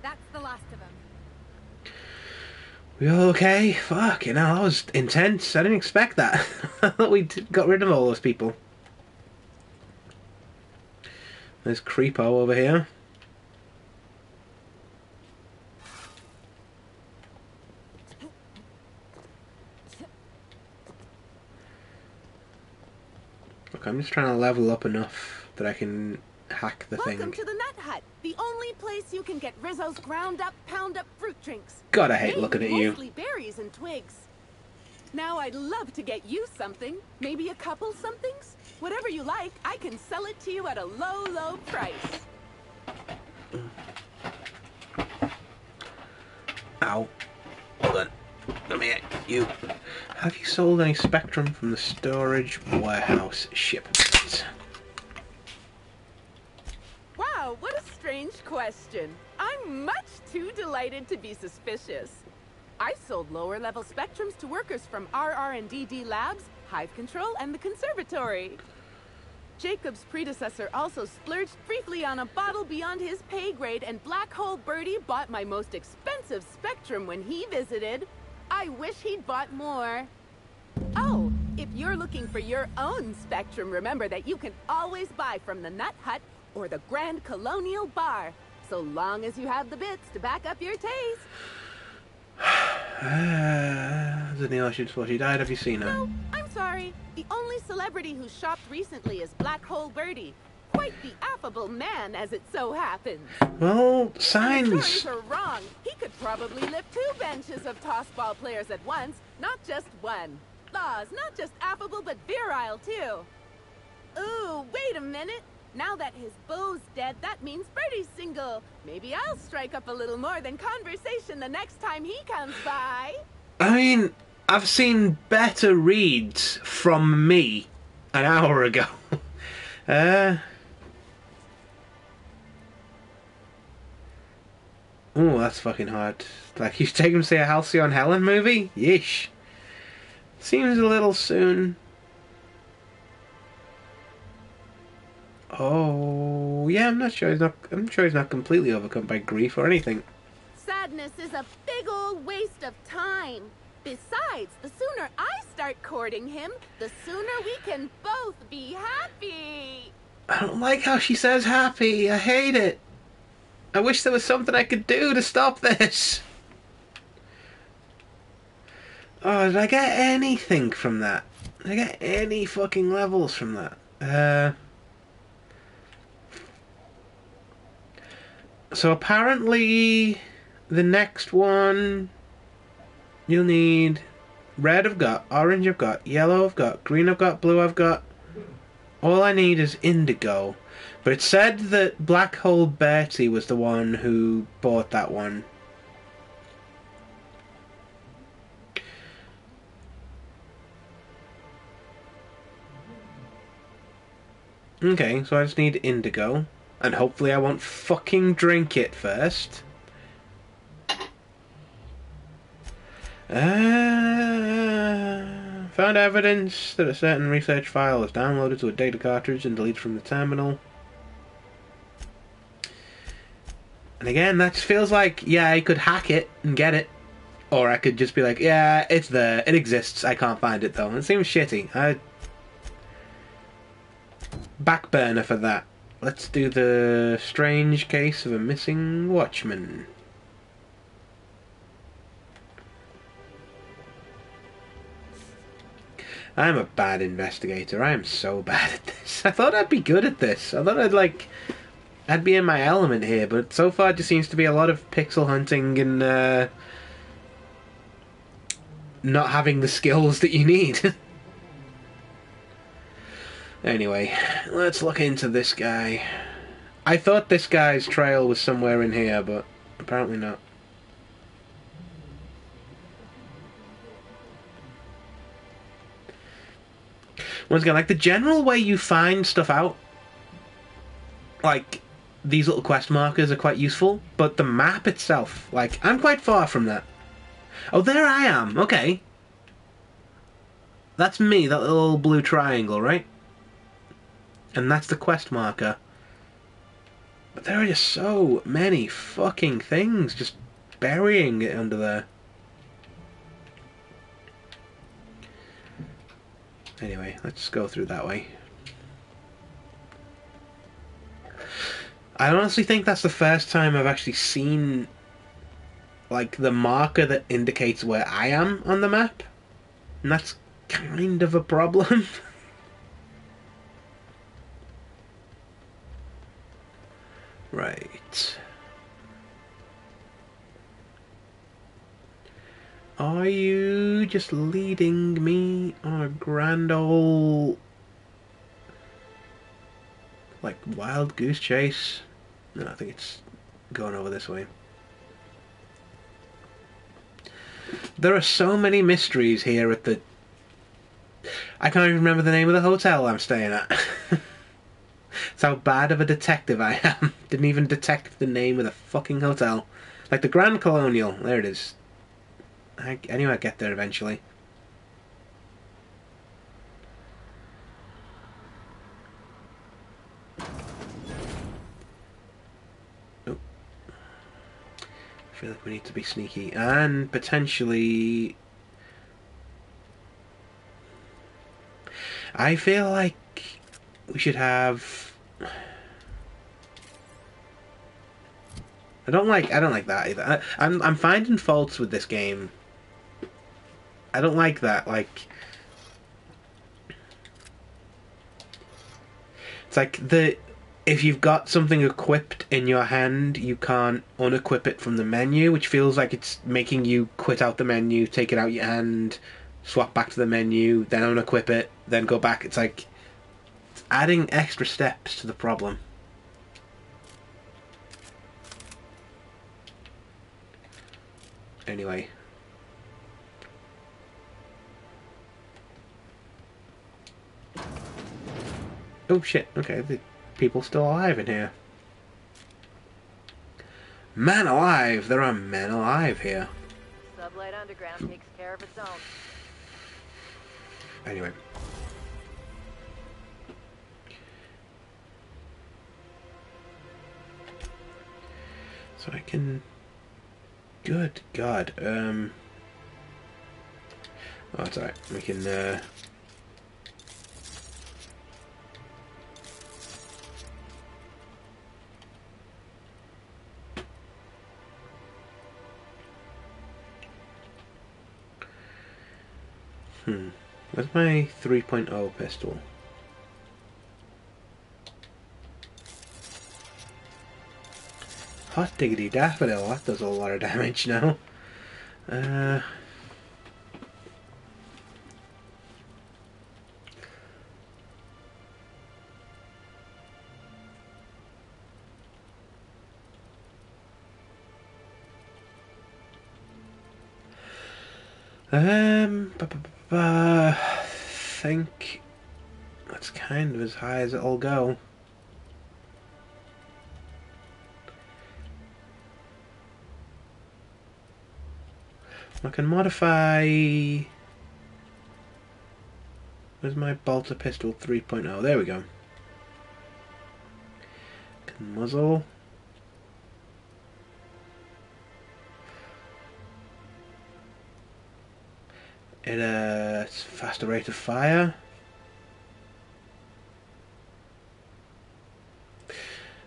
That's the last of them. We all okay? Fuck, you know, that was intense. I didn't expect that. I thought we got rid of all those people. There's Creepo over here. Look, I'm just trying to level up enough that I can hack the Welcome thing. to the Nut Hut, the only place you can get Rizzo's ground up, pound up fruit drinks. God, I hate looking at you. Mostly berries and twigs. Now I'd love to get you something, maybe a couple somethings. Whatever you like, I can sell it to you at a low, low price. Ow. Hold on. Let me at you. Have you sold any Spectrum from the storage warehouse shipment? Wow, what a strange question. I'm much too delighted to be suspicious. I sold lower level spectrums to workers from RR&DD Labs, Hive Control, and the Conservatory. Jacob's predecessor also splurged briefly on a bottle beyond his pay grade, and Black Hole Birdie bought my most expensive spectrum when he visited. I wish he'd bought more. Oh, if you're looking for your own spectrum, remember that you can always buy from the Nut Hut or the Grand Colonial Bar, so long as you have the bits to back up your taste. Ah, Zanil Ocean before she died. Have you seen her? No, I'm sorry. The only celebrity who shopped recently is Black Hole Birdie. Quite the affable man, as it so happens. Well, signs. stories are wrong. He could probably lift two benches of tossball players at once, not just one. Laws, not just affable, but virile, too. Ooh, wait a minute. Now that his beau's dead, that means Bertie's single. Maybe I'll strike up a little more than conversation the next time he comes by. I mean, I've seen better reads from me an hour ago. uh. Oh, that's fucking hard. Like, you take him to see a Halcyon Helen movie? Yeesh. Seems a little soon. Oh, yeah, I'm not sure he's not. I'm sure he's not completely overcome by grief or anything. Sadness is a big old waste of time. Besides, the sooner I start courting him, the sooner we can both be happy. I don't like how she says happy. I hate it. I wish there was something I could do to stop this. Oh, did I get anything from that? Did I get any fucking levels from that? Uh. So apparently, the next one you'll need red. I've got orange. I've got yellow. I've got green. I've got blue. I've got. All I need is indigo. But it said that Black Hole Bertie was the one who bought that one. Okay, so I just need indigo. And hopefully I won't fucking drink it first. Uh, found evidence that a certain research file was downloaded to a data cartridge and deleted from the terminal. And again, that feels like, yeah, I could hack it and get it. Or I could just be like, yeah, it's there, it exists, I can't find it though. It seems shitty. I back burner for that. Let's do the strange case of a missing watchman. I'm a bad investigator. I am so bad at this. I thought I'd be good at this. I thought I'd like I'd be in my element here, but so far it just seems to be a lot of pixel hunting and uh, not having the skills that you need. anyway, let's look into this guy. I thought this guy's trail was somewhere in here, but apparently not. Once again, like the general way you find stuff out, like these little quest markers are quite useful, but the map itself, like I'm quite far from that. Oh, there I am. Okay. That's me, that little blue triangle, right? And that's the quest marker. But there are just so many fucking things just burying it under there. Anyway, let's go through that way. I honestly think that's the first time I've actually seen like the marker that indicates where I am on the map. And that's kind of a problem. right. Are you just leading me on a grand old like wild goose chase? No, I think it's going over this way. There are so many mysteries here at the. I can't even remember the name of the hotel I'm staying at. That's how bad of a detective I am. Didn't even detect the name of the fucking hotel. Like the Grand Colonial. There it is. I, I I'd get there eventually. Oh. I feel like we need to be sneaky and potentially. I feel like we should have. I don't like I don't like that either. I, I'm I'm finding faults with this game. I don't like that. Like it's like the if you've got something equipped in your hand, you can't unequip it from the menu, which feels like it's making you quit out the menu, take it out your hand, swap back to the menu, then unequip it, then go back. It's like adding extra steps to the problem. Anyway. Oh shit, okay, the people still alive in here. Man alive! There are men alive here. Sublight Underground takes care of its own. Anyway. So I can... Good God, um... Oh, it's alright. We can, uh... Hmm. Where's my 3.0 pistol? Hot diggity daffodil, that does a lot of damage now. Uh, um, I think that's kind of as high as it'll go. I can modify. Where's my bolter pistol 3.0? There we go. Can muzzle. It a faster rate of fire.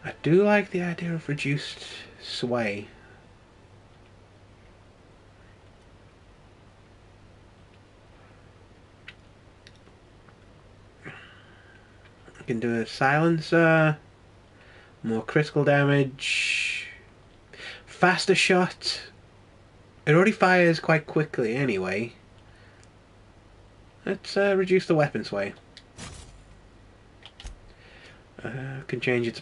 I do like the idea of reduced sway. Can do a silencer, more critical damage, faster shot. It already fires quite quickly anyway. Let's uh, reduce the weapon sway. Uh, can change its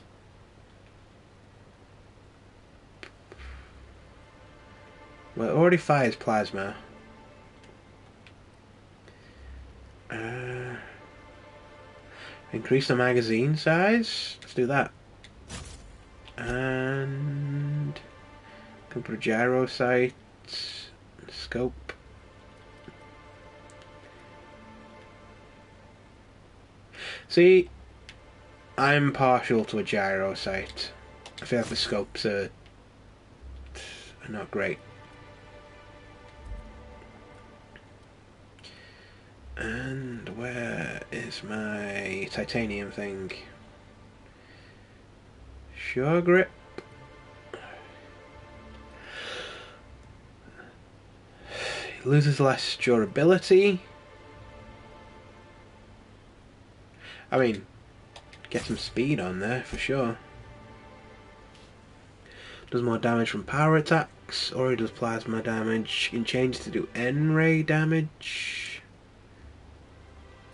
Well, it already fires plasma. Uh, increase the magazine size. Let's do that. And can put a gyro sight, scope. See, I'm partial to a gyro sight. I feel like the scopes are, are not great. And where is my titanium thing? Sure grip. loses less durability. I mean, get some speed on there for sure. Does more damage from power attacks, or he does plasma damage. Can change to do N-ray damage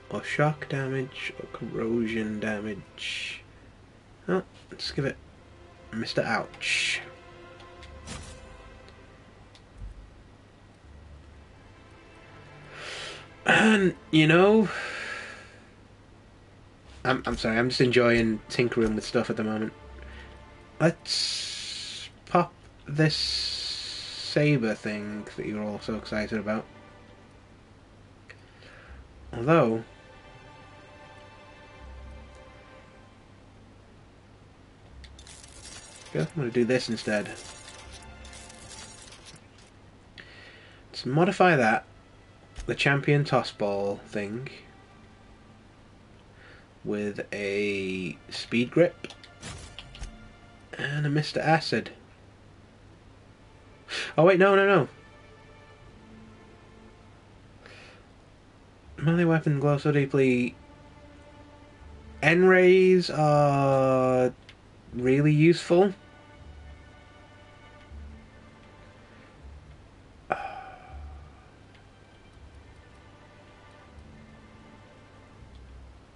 or shock damage or corrosion damage. Oh, let's give it Mr. Ouch. And you know, I'm I'm sorry, I'm just enjoying tinkering with stuff at the moment. Let's pop this saber thing that you're all so excited about. Although I'm going to do this instead. Let's modify that, the champion toss ball thing, with a speed grip and a Mr. Acid. Oh wait, no, no, no. Melee weapon glow so deeply. N-rays are really useful.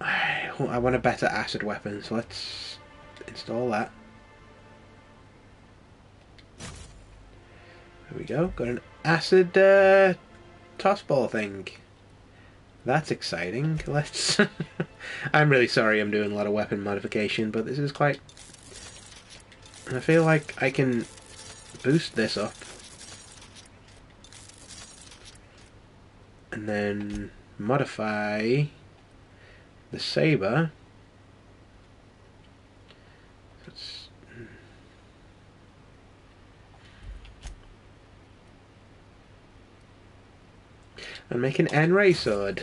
I want a better acid weapon, so let's install that. There we go. Got an acid uh, toss ball thing. That's exciting. Let's. I'm really sorry I'm doing a lot of weapon modification, but this is quite. I feel like I can boost this up. And then modify the saber. and make an N-ray sword.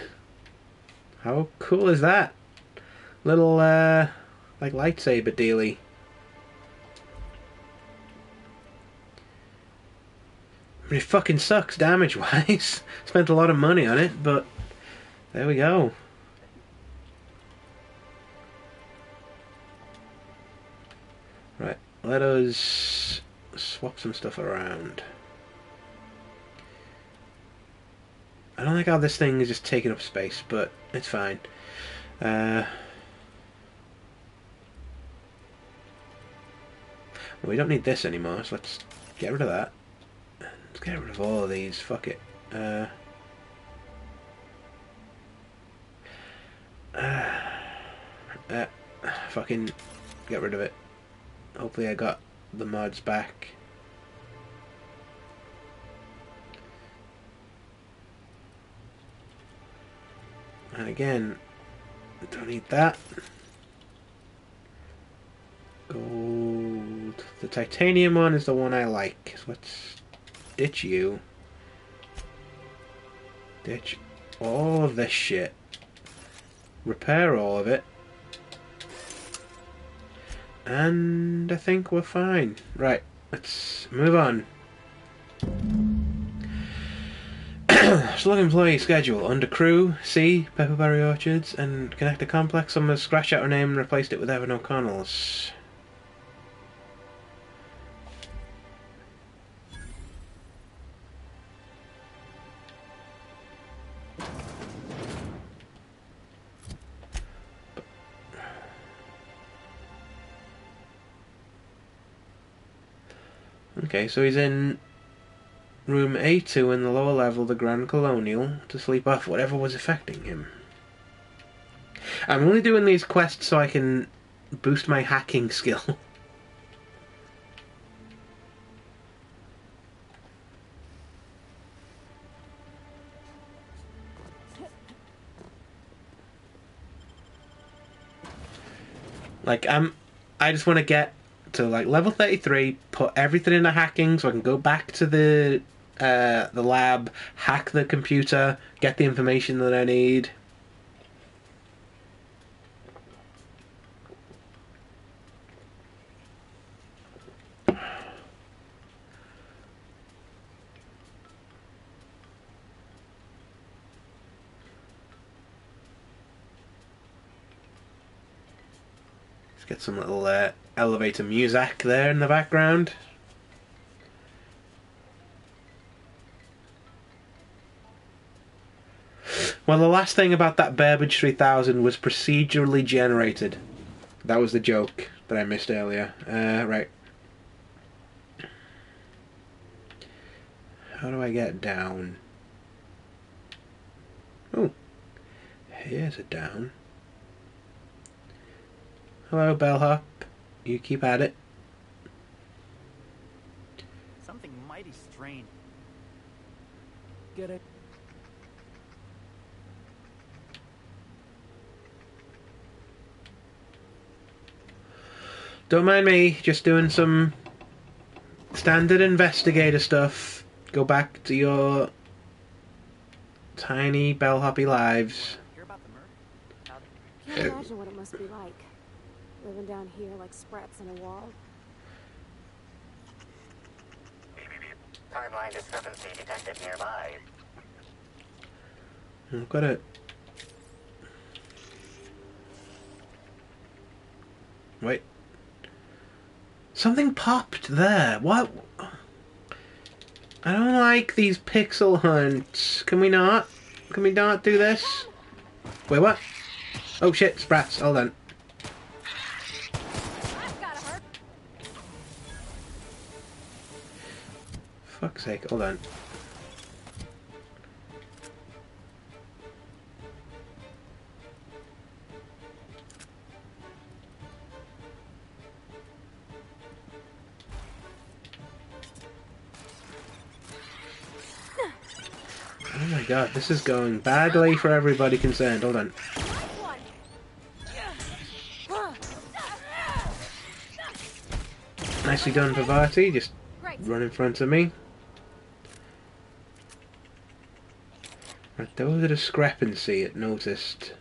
How cool is that? Little, uh, like lightsaber dealy. It fucking sucks damage-wise. Spent a lot of money on it, but there we go. Right, let us swap some stuff around. I don't like how this thing is just taking up space, but it's fine. Uh, we don't need this anymore, so let's get rid of that. Let's get rid of all of these. Fuck it. Uh, uh, uh, fucking get rid of it. Hopefully I got the mods back. And again, don't need that. Gold. The titanium one is the one I like. So let's ditch you. Ditch all of this shit. Repair all of it. And I think we're fine. Right, let's move on. Slug employee schedule. Under crew, C, Purpleberry Orchards, and connect a complex. Someone scratched out her name and replaced it with Evan O'Connell's. Okay, so he's in room A2 in the lower level, the Grand Colonial, to sleep off whatever was affecting him. I'm only doing these quests so I can boost my hacking skill. like I'm I just want to get to like level 33, put everything into hacking so I can go back to the uh, the lab, hack the computer, get the information that I need. Some little uh, elevator music there in the background. Well, the last thing about that Burbage 3000 was procedurally generated. That was the joke that I missed earlier. Uh, right. How do I get down? Oh, here's a down. Hello, bellhop. You keep at it. Something mighty strange. Get it? Don't mind me, just doing some standard investigator stuff. Go back to your tiny bellhoppy lives. Can't imagine what it must be like. Living down here like sprats in a wall. Timeline discrepancy detected nearby. I've got it. Wait. Something popped there. What? I don't like these pixel hunts. Can we not? Can we not do this? Wait, what? Oh shit, sprats. Hold on. Fuck's sake, hold on. Oh my god, this is going badly for everybody concerned. Hold on. Nicely done, Parvati. Just run in front of me. There was a discrepancy it noticed.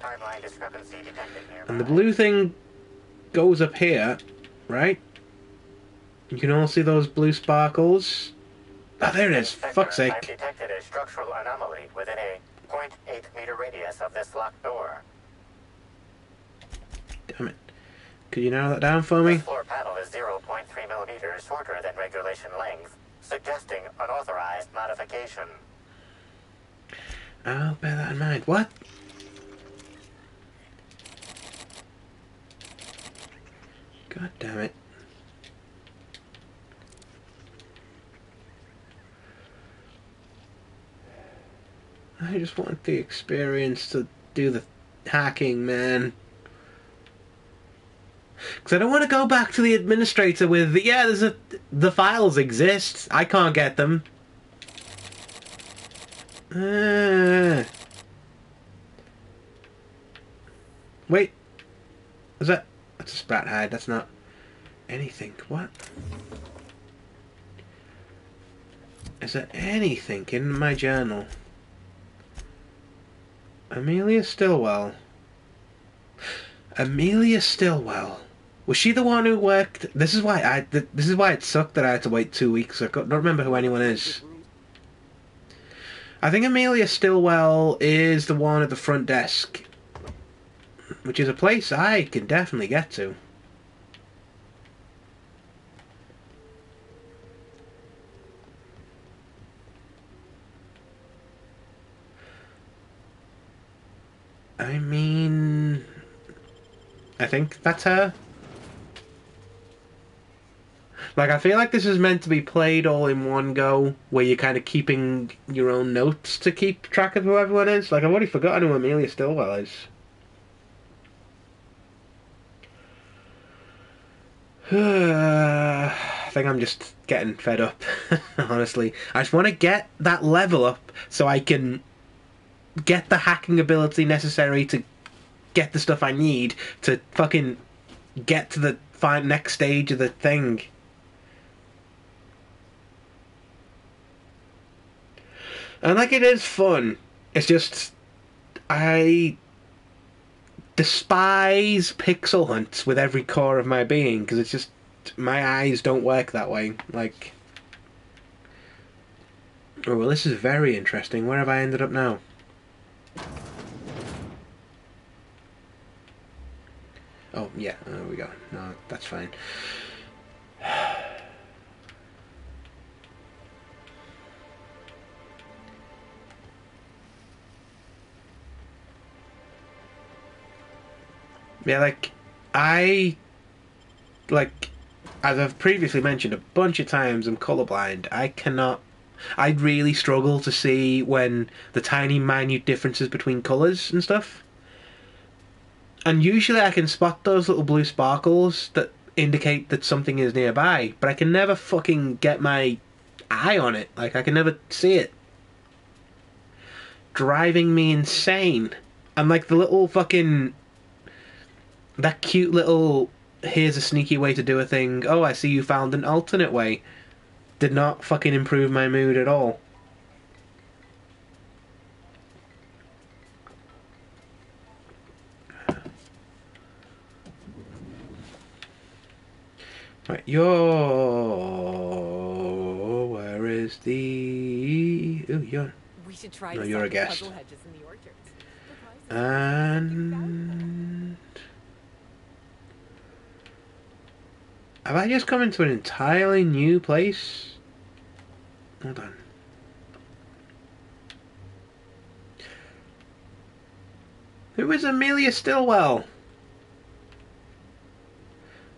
Timeline discrepancy detected nearby. And the blue thing goes up here, right? You can all see those blue sparkles. Ah, there it is. Fuck's I've sake. detected a structural anomaly within a 0.8 meter radius of this locked door. Damn it. Could you narrow that down for me? This floor panel is 0.3 millimeters shorter than regulation length, suggesting unauthorized modification. I'll bear that in mind. What? God damn it. I just want the experience to do the hacking, man. Because I don't want to go back to the administrator with, yeah, there's a, the files exist. I can't get them. Uh, wait. Is that? That's a sprat hide. That's not anything. What? Is there anything in my journal? Amelia Stillwell. Amelia Stillwell. Was she the one who worked? This is why I. This is why it sucked that I had to wait two weeks. I don't remember who anyone is. I think Amelia Stillwell is the one at the front desk, which is a place I can definitely get to. I mean, I think that's her. Like, I feel like this is meant to be played all in one go, where you're kind of keeping your own notes to keep track of who everyone is. Like, I've already forgotten who Amelia Stillwell is. I think I'm just getting fed up, honestly. I just want to get that level up so I can get the hacking ability necessary to get the stuff I need to fucking get to the next stage of the thing. And like it is fun. It's just I despise pixel hunts with every core of my being because it's just my eyes don't work that way. Like Oh well this is very interesting. Where have I ended up now? Oh yeah, there we go. No, that's fine. Yeah, like I like as I've previously mentioned a bunch of times, I'm colorblind. I cannot. I really struggle to see when the tiny, minute differences between colors and stuff. And usually, I can spot those little blue sparkles that indicate that something is nearby, but I can never fucking get my eye on it. Like I can never see it. Driving me insane. And like the little fucking that cute little here's a sneaky way to do a thing. Oh, I see you found an alternate way. Did not fucking improve my mood at all. Right, you're where is the ooh you're We should try No, to you're a guest. hedges in the orchards. And have I just come into an entirely new place? Hold on. Who is Amelia Stillwell?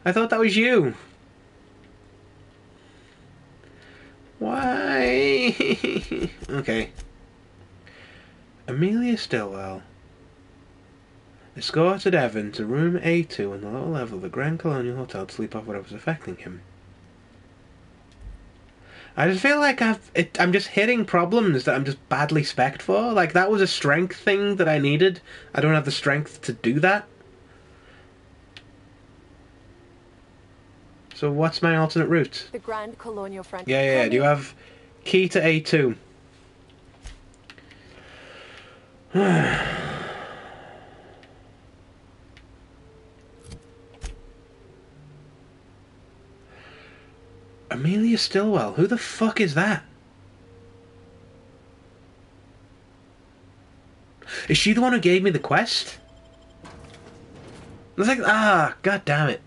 I thought that was you. Why? okay. Amelia Stillwell escorted Evan to room A2 on the lower level of the Grand Colonial Hotel to sleep off whatever was affecting him. I just feel like I've it, I'm just hitting problems that I'm just badly spec'd for. Like that was a strength thing that I needed. I don't have the strength to do that. So what's my alternate route? The Grand Colonial Front. Yeah, yeah. yeah. Do you have key to A2? Amelia Stillwell. Who the fuck is that? Is she the one who gave me the quest? It's like ah, god damn it.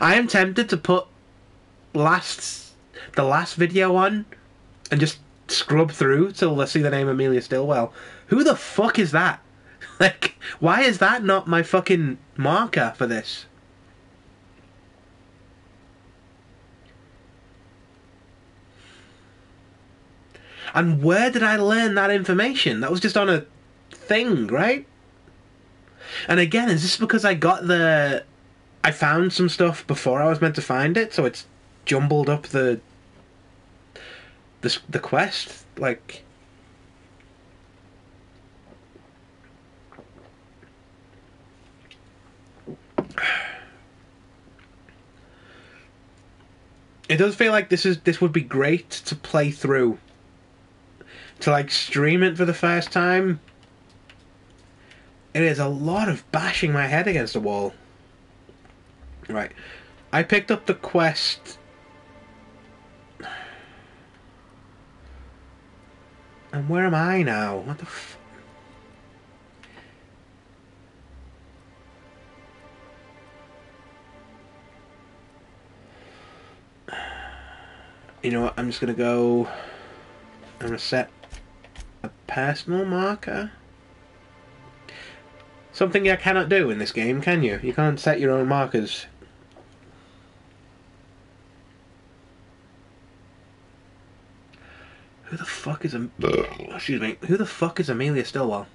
I am tempted to put last the last video on and just scrub through till I see the name Amelia Stillwell. Who the fuck is that? Like, why is that not my fucking marker for this? And where did I learn that information? That was just on a thing, right? And again, is this because I got the. I found some stuff before I was meant to find it, so it's jumbled up the. the, the quest? Like. It does feel like this is this would be great to play through to like stream it for the first time, it is a lot of bashing my head against the wall. Right. I picked up the quest. And where am I now? What the f- You know what? I'm just gonna go. I'm gonna set a personal marker. Something you cannot do in this game, can you? You can't set your own markers. Who the fuck is Am- Excuse me. Who the fuck is Amelia Stillwell?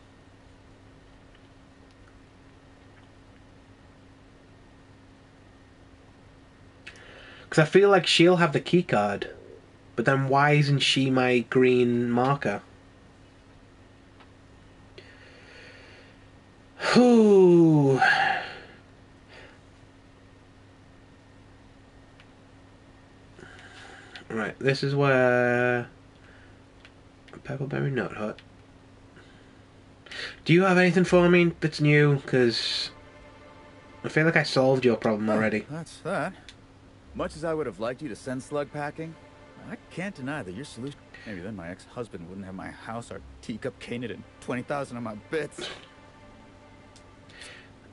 Because I feel like she'll have the key card, but then why isn't she my green marker? Whew. Right, this is where Purpleberry Note Hut. Do you have anything for me that's new? Because I feel like I solved your problem already. That's that. Much as I would have liked you to send slug packing, I can't deny that your solution. Maybe then my ex-husband wouldn't have my house, our teacup cained, and twenty thousand of my bits.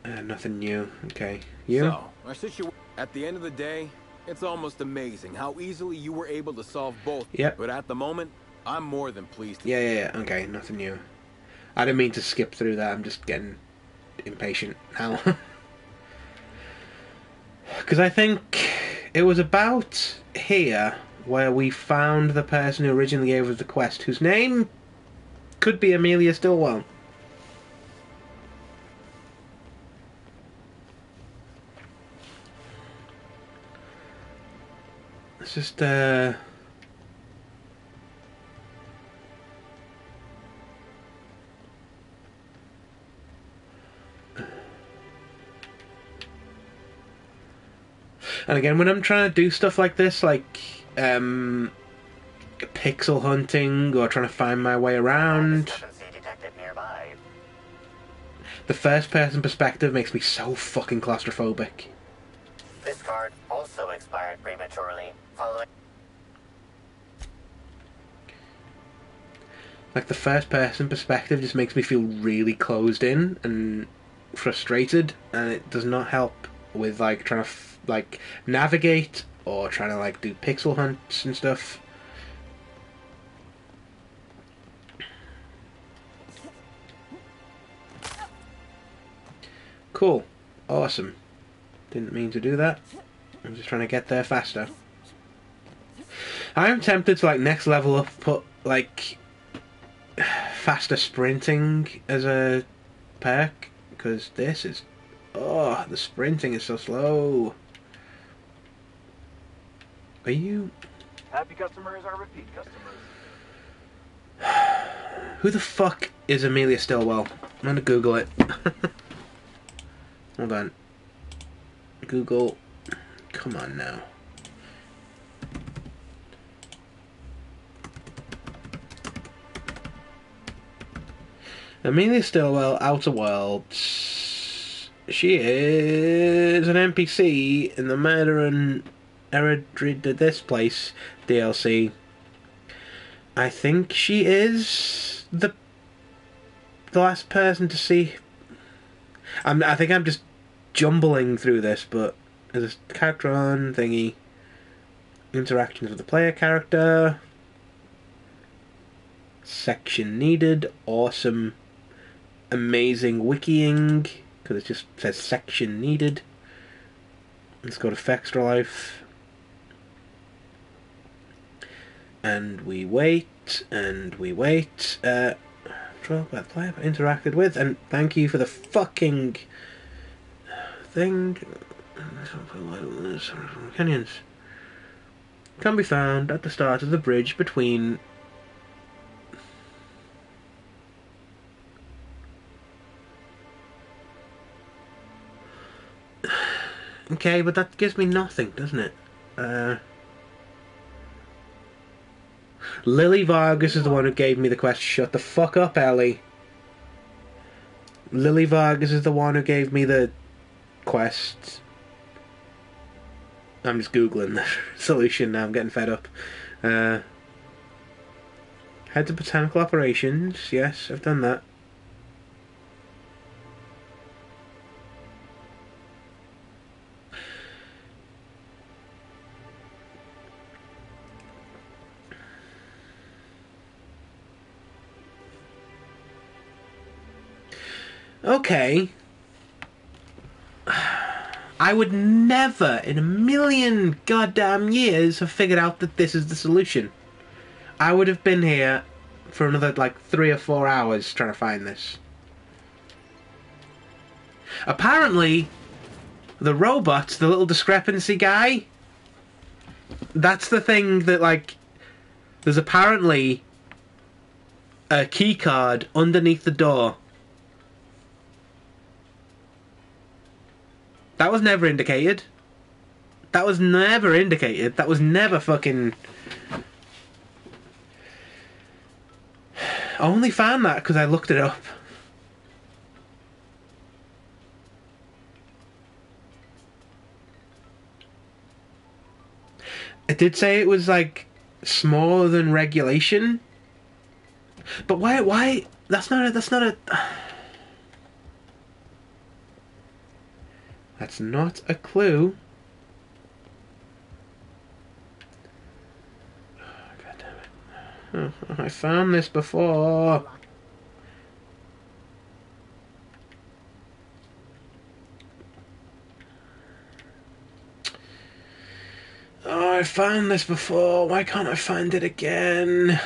Uh, nothing new. Okay, you? So, our situ- At the end of the day, it's almost amazing how easily you were able to solve both. Yep. But at the moment, I'm more than pleased. To Yeah, yeah, yeah. Okay, nothing new. I didn't mean to skip through that. I'm just getting impatient now. Because I think it was about here where we found the person who originally gave us the quest, whose name could be Amelia Stillwell. It's just, uh. And again, when I'm trying to do stuff like this, like um, pixel hunting or trying to find my way around, the first person perspective makes me so fucking claustrophobic. This card also expired prematurely, Like the first person perspective just makes me feel really closed in and frustrated, and it does not help with like trying to f- like navigate or trying to like do pixel hunts and stuff. Cool, awesome. Didn't mean to do that. I'm just trying to get there faster. I'm tempted to like next level up, put like faster sprinting as a perk because this is oh the sprinting is so slow. Are you Happy customers are repeat customers. who the fuck is Amelia Stillwell? I'm gonna Google it. Hold on. Google. Come on now. Amelia Stillwell, Outer Worlds. She is an NPC in the Murder and Hereditary This Place DLC. I think she is the the last person to see. I'm, I think I'm just jumbling through this, but there's a character on thingy. Interactions with the player character. Section needed. Awesome. Amazing wikiing. Because it just says section needed. Let's go to Extra Life. And we wait, and we wait. Uh, player interacted with, and thank you for the fucking thing. Canyons can be found at the start of the bridge between Okay, but that gives me nothing, doesn't it? Uh, Lily Vargas is the one who gave me the quest. Shut the fuck up, Ellie. Lily Vargas is the one who gave me the quest. I'm just googling the solution now. I'm getting fed up. Uh, head to botanical operations. Yes, I've done that. Okay. I would never in a million goddamn years have figured out that this is the solution. I would have been here for another like three or four hours trying to find this. Apparently, the robot, the little discrepancy guy, that's the thing that like there's apparently a key card underneath the door That was never indicated. That was never indicated. That was never fucking. I only found that because I looked it up. It did say it was like smaller than regulation. But why? Why? That's not a. That's not a. That's not a clue. Oh, God damn it. Oh, I found this before. Oh, I found this before. Why can't I find it again?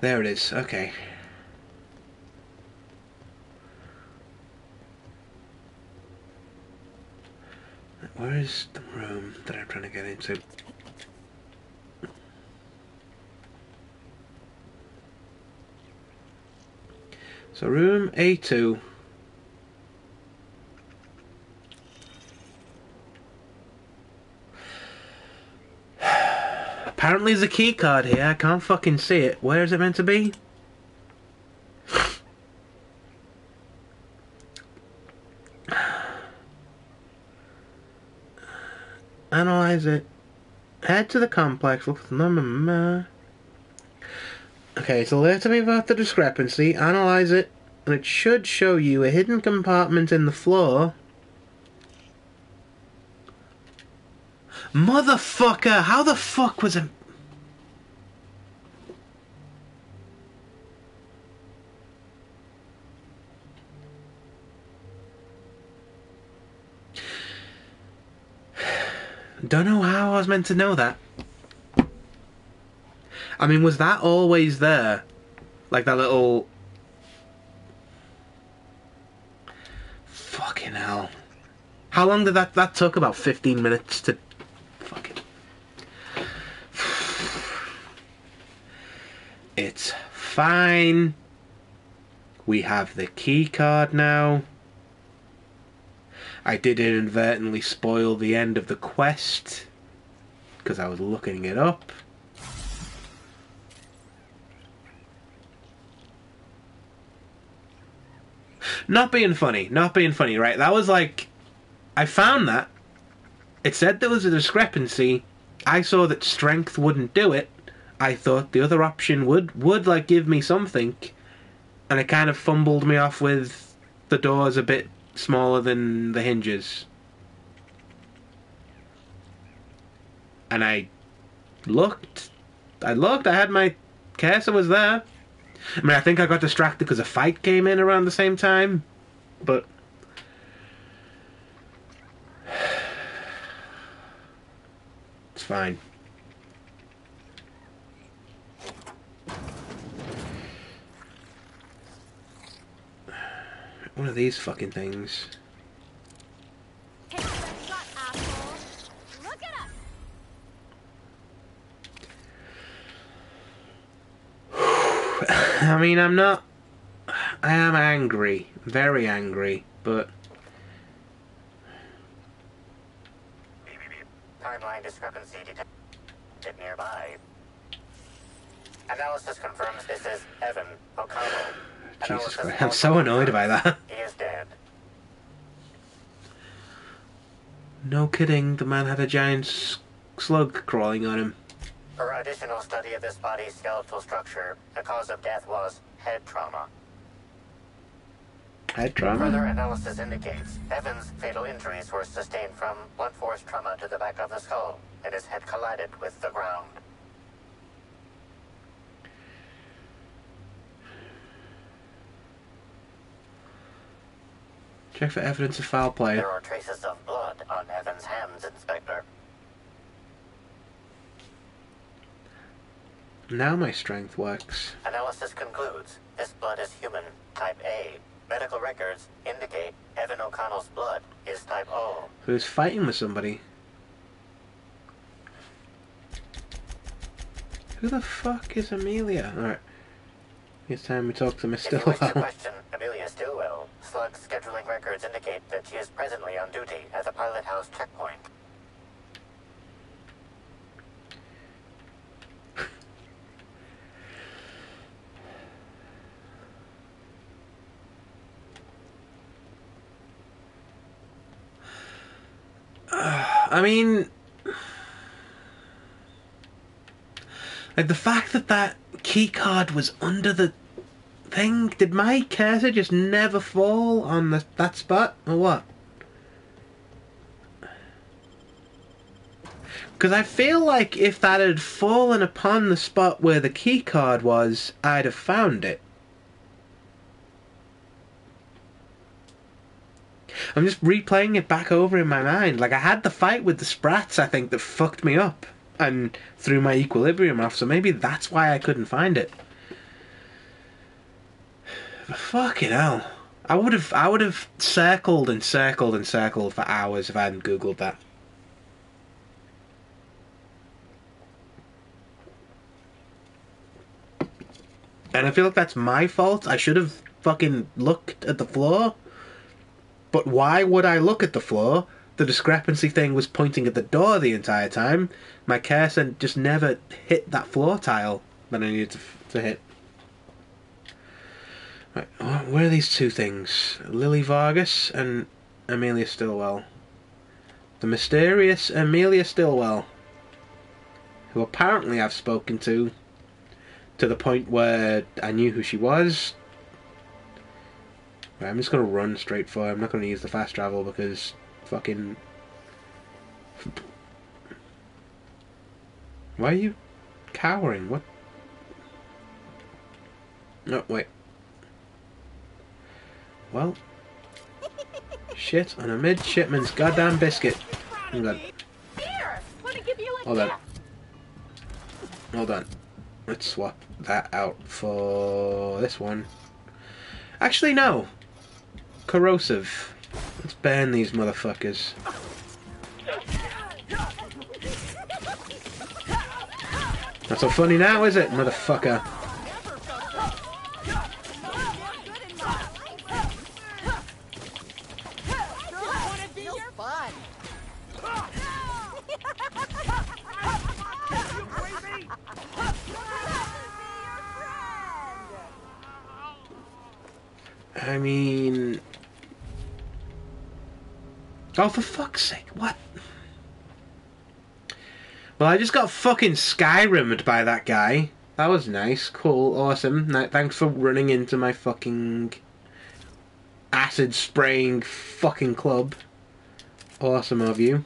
There it is. Okay. Where is the room that I'm trying to get into? So room A2 Apparently there's a key card here. I can't fucking see it. Where is it meant to be? Analyze it. Head to the complex. Look for the number. Okay, it's alerted me about the discrepancy. Analyze it, and it should show you a hidden compartment in the floor. Motherfucker! How the fuck was it? Don't know how I was meant to know that. I mean, was that always there? Like that little. Fucking hell. How long did that. That took about 15 minutes to. Fucking. It's fine. We have the key card now. I did inadvertently spoil the end of the quest because I was looking it up. Not being funny, not being funny, right? That was like, I found that. It said there was a discrepancy. I saw that strength wouldn't do it. I thought the other option would would like give me something, and it kind of fumbled me off with the doors a bit smaller than the hinges. And I looked. I looked. I had my cursor was there. I mean, I think I got distracted because a fight came in around the same time, but it's fine. One of these fucking things. I mean, I'm not. I am angry, very angry, but Timeline discrepancy detected nearby. Analysis confirms this is Evan O'Connell. Jesus Christ, I'm so annoyed by that. He is dead. No kidding, the man had a giant slug crawling on him. For additional study of this body's skeletal structure, the cause of death was head trauma. Head trauma? Further analysis indicates Evan's fatal injuries were sustained from blunt force trauma to the back of the skull, and his head collided with the ground. Check for evidence of foul play. There are traces of blood on Evan's hands, Inspector. Now my strength works. Analysis concludes this blood is human, type A. Medical records indicate Evan O'Connell's blood is type O. So he's fighting with somebody. Who the fuck is Amelia? Alright. It's time we talk to Miss If you wish to Stillwell. Amelia Stillwell, Slug's scheduling records indicate that she is presently on duty at the pilot house checkpoint. I mean, like the fact that that key card was under the thing. Did my cursor just never fall on the, that spot, or what? Because I feel like if that had fallen upon the spot where the key card was, I'd have found it. I'm just replaying it back over in my mind. Like I had the fight with the sprats, I think, that fucked me up and threw my equilibrium off. So maybe that's why I couldn't find it. Fucking hell, I would have, I would have circled and circled and circled for hours if I hadn't googled that. And I feel like that's my fault. I should have fucking looked at the floor. But why would I look at the floor? The discrepancy thing was pointing at the door the entire time. My cursor just never hit that floor tile that I needed to, to hit. Right, are these two things? Lily Vargas and Amelia Stillwell. The mysterious Amelia Stillwell, who apparently I've spoken to to the point where I knew who she was, Right, I'm just gonna run straight for her. I'm not gonna use the fast travel because fucking. Why are you cowering? What? No, wait. Well. Shit on a midshipman's goddamn biscuit. Hold on. Hold on. Hold on. Let's swap that out for this one. Actually, no. Corrosive. Let's burn these motherfuckers. Not so funny now, is it, motherfucker? I mean. Oh, for fuck's sake, what? Well, I just got fucking Skyrimmed by that guy. That was nice, cool, awesome. Thanks for running into my fucking acid spraying fucking club. Awesome of you.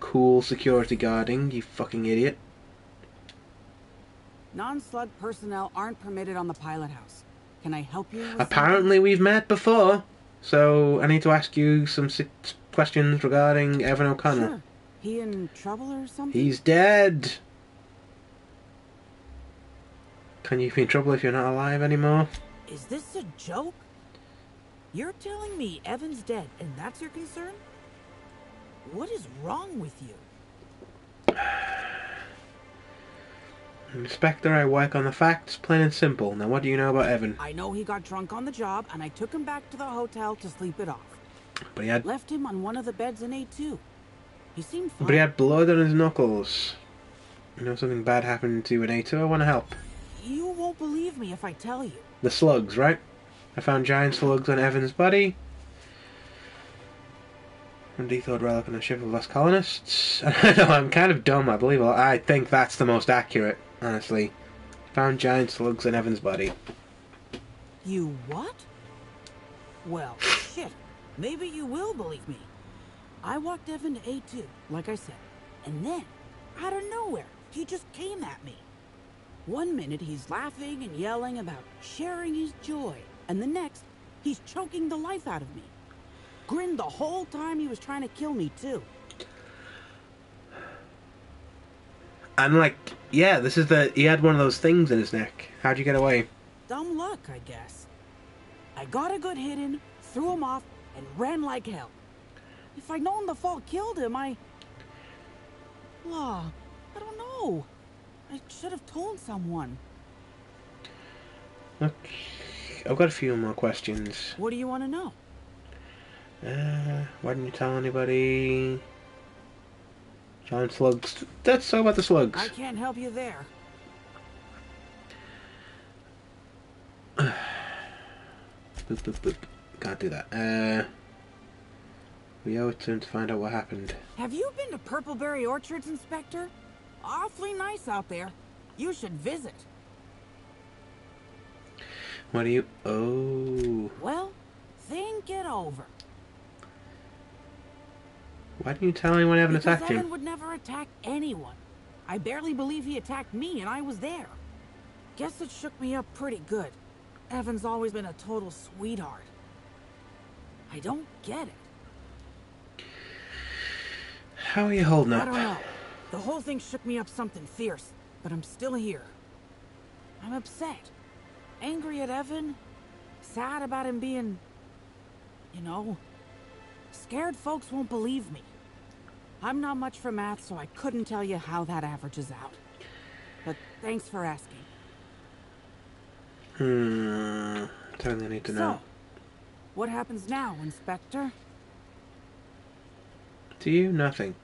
Cool security guarding, you fucking idiot. Non-slug personnel aren't permitted on the pilot house. Can I help you? Apparently, we've met before, so I need to ask you some questions regarding Evan something? O'Connell. Sure. He in trouble or something? He's dead. Can you be in trouble if you're not alive anymore? Is this a joke? You're telling me Evan's dead, and that's your concern? What is wrong with you? Inspector, I work on the facts, plain and simple. Now, what do you know about Evan? I know he got drunk on the job, and I took him back to the hotel to sleep it off. But he had, Left him on one of the beds in A2. He seemed fine. but he had blood on his knuckles. You know something bad happened to an A2? I want to help. You won't believe me if I tell you. The slugs, right? I found giant slugs on Evan's body. And dethawed relic on a ship of lost colonists. I know, I'm kind of dumb, I believe. I think that's the most accurate, honestly. Found giant slugs in Evan's body. You what? Well, shit. Maybe you will believe me. I walked Evan to A2, like I said. And then, out of nowhere, he just came at me. One minute he's laughing and yelling about sharing his joy, and the next, he's choking the life out of me. Grinned the whole time he was trying to kill me, too. And like, yeah, this is the. He had one of those things in his neck. How'd you get away? Dumb luck, I guess. I got a good hit in, threw him off, and ran like hell. If I'd known the fall killed him, I. Law, I don't know. I should have told someone. Look, I've got a few more questions. What do you want to know? Uh, why didn't you tell anybody? Giant slugs. Let's talk about the slugs. I can't help you there. Boop, boop, boop. Can't do that. Uh, we owe it to him to find out what happened. Have you been to Purpleberry Orchards, Inspector? Awfully nice out there. You should visit. What do you? Oh, Well, think it over. Why didn't you tell anyone Evan because attacked Evan you? would never attack anyone. I barely believe he attacked me, and I was there. Guess it shook me up pretty good. Evan's always been a total sweetheart. I don't get it. How are you holding up? I don't know. The whole thing shook me up something fierce, but I'm still here. I'm upset. Angry at Evan. Sad about him being. You know. Scared folks won't believe me. I'm not much for math, so I couldn't tell you how that averages out. But thanks for asking. Hmm. I need to know. So, what happens now, Inspector? Do you? Nothing.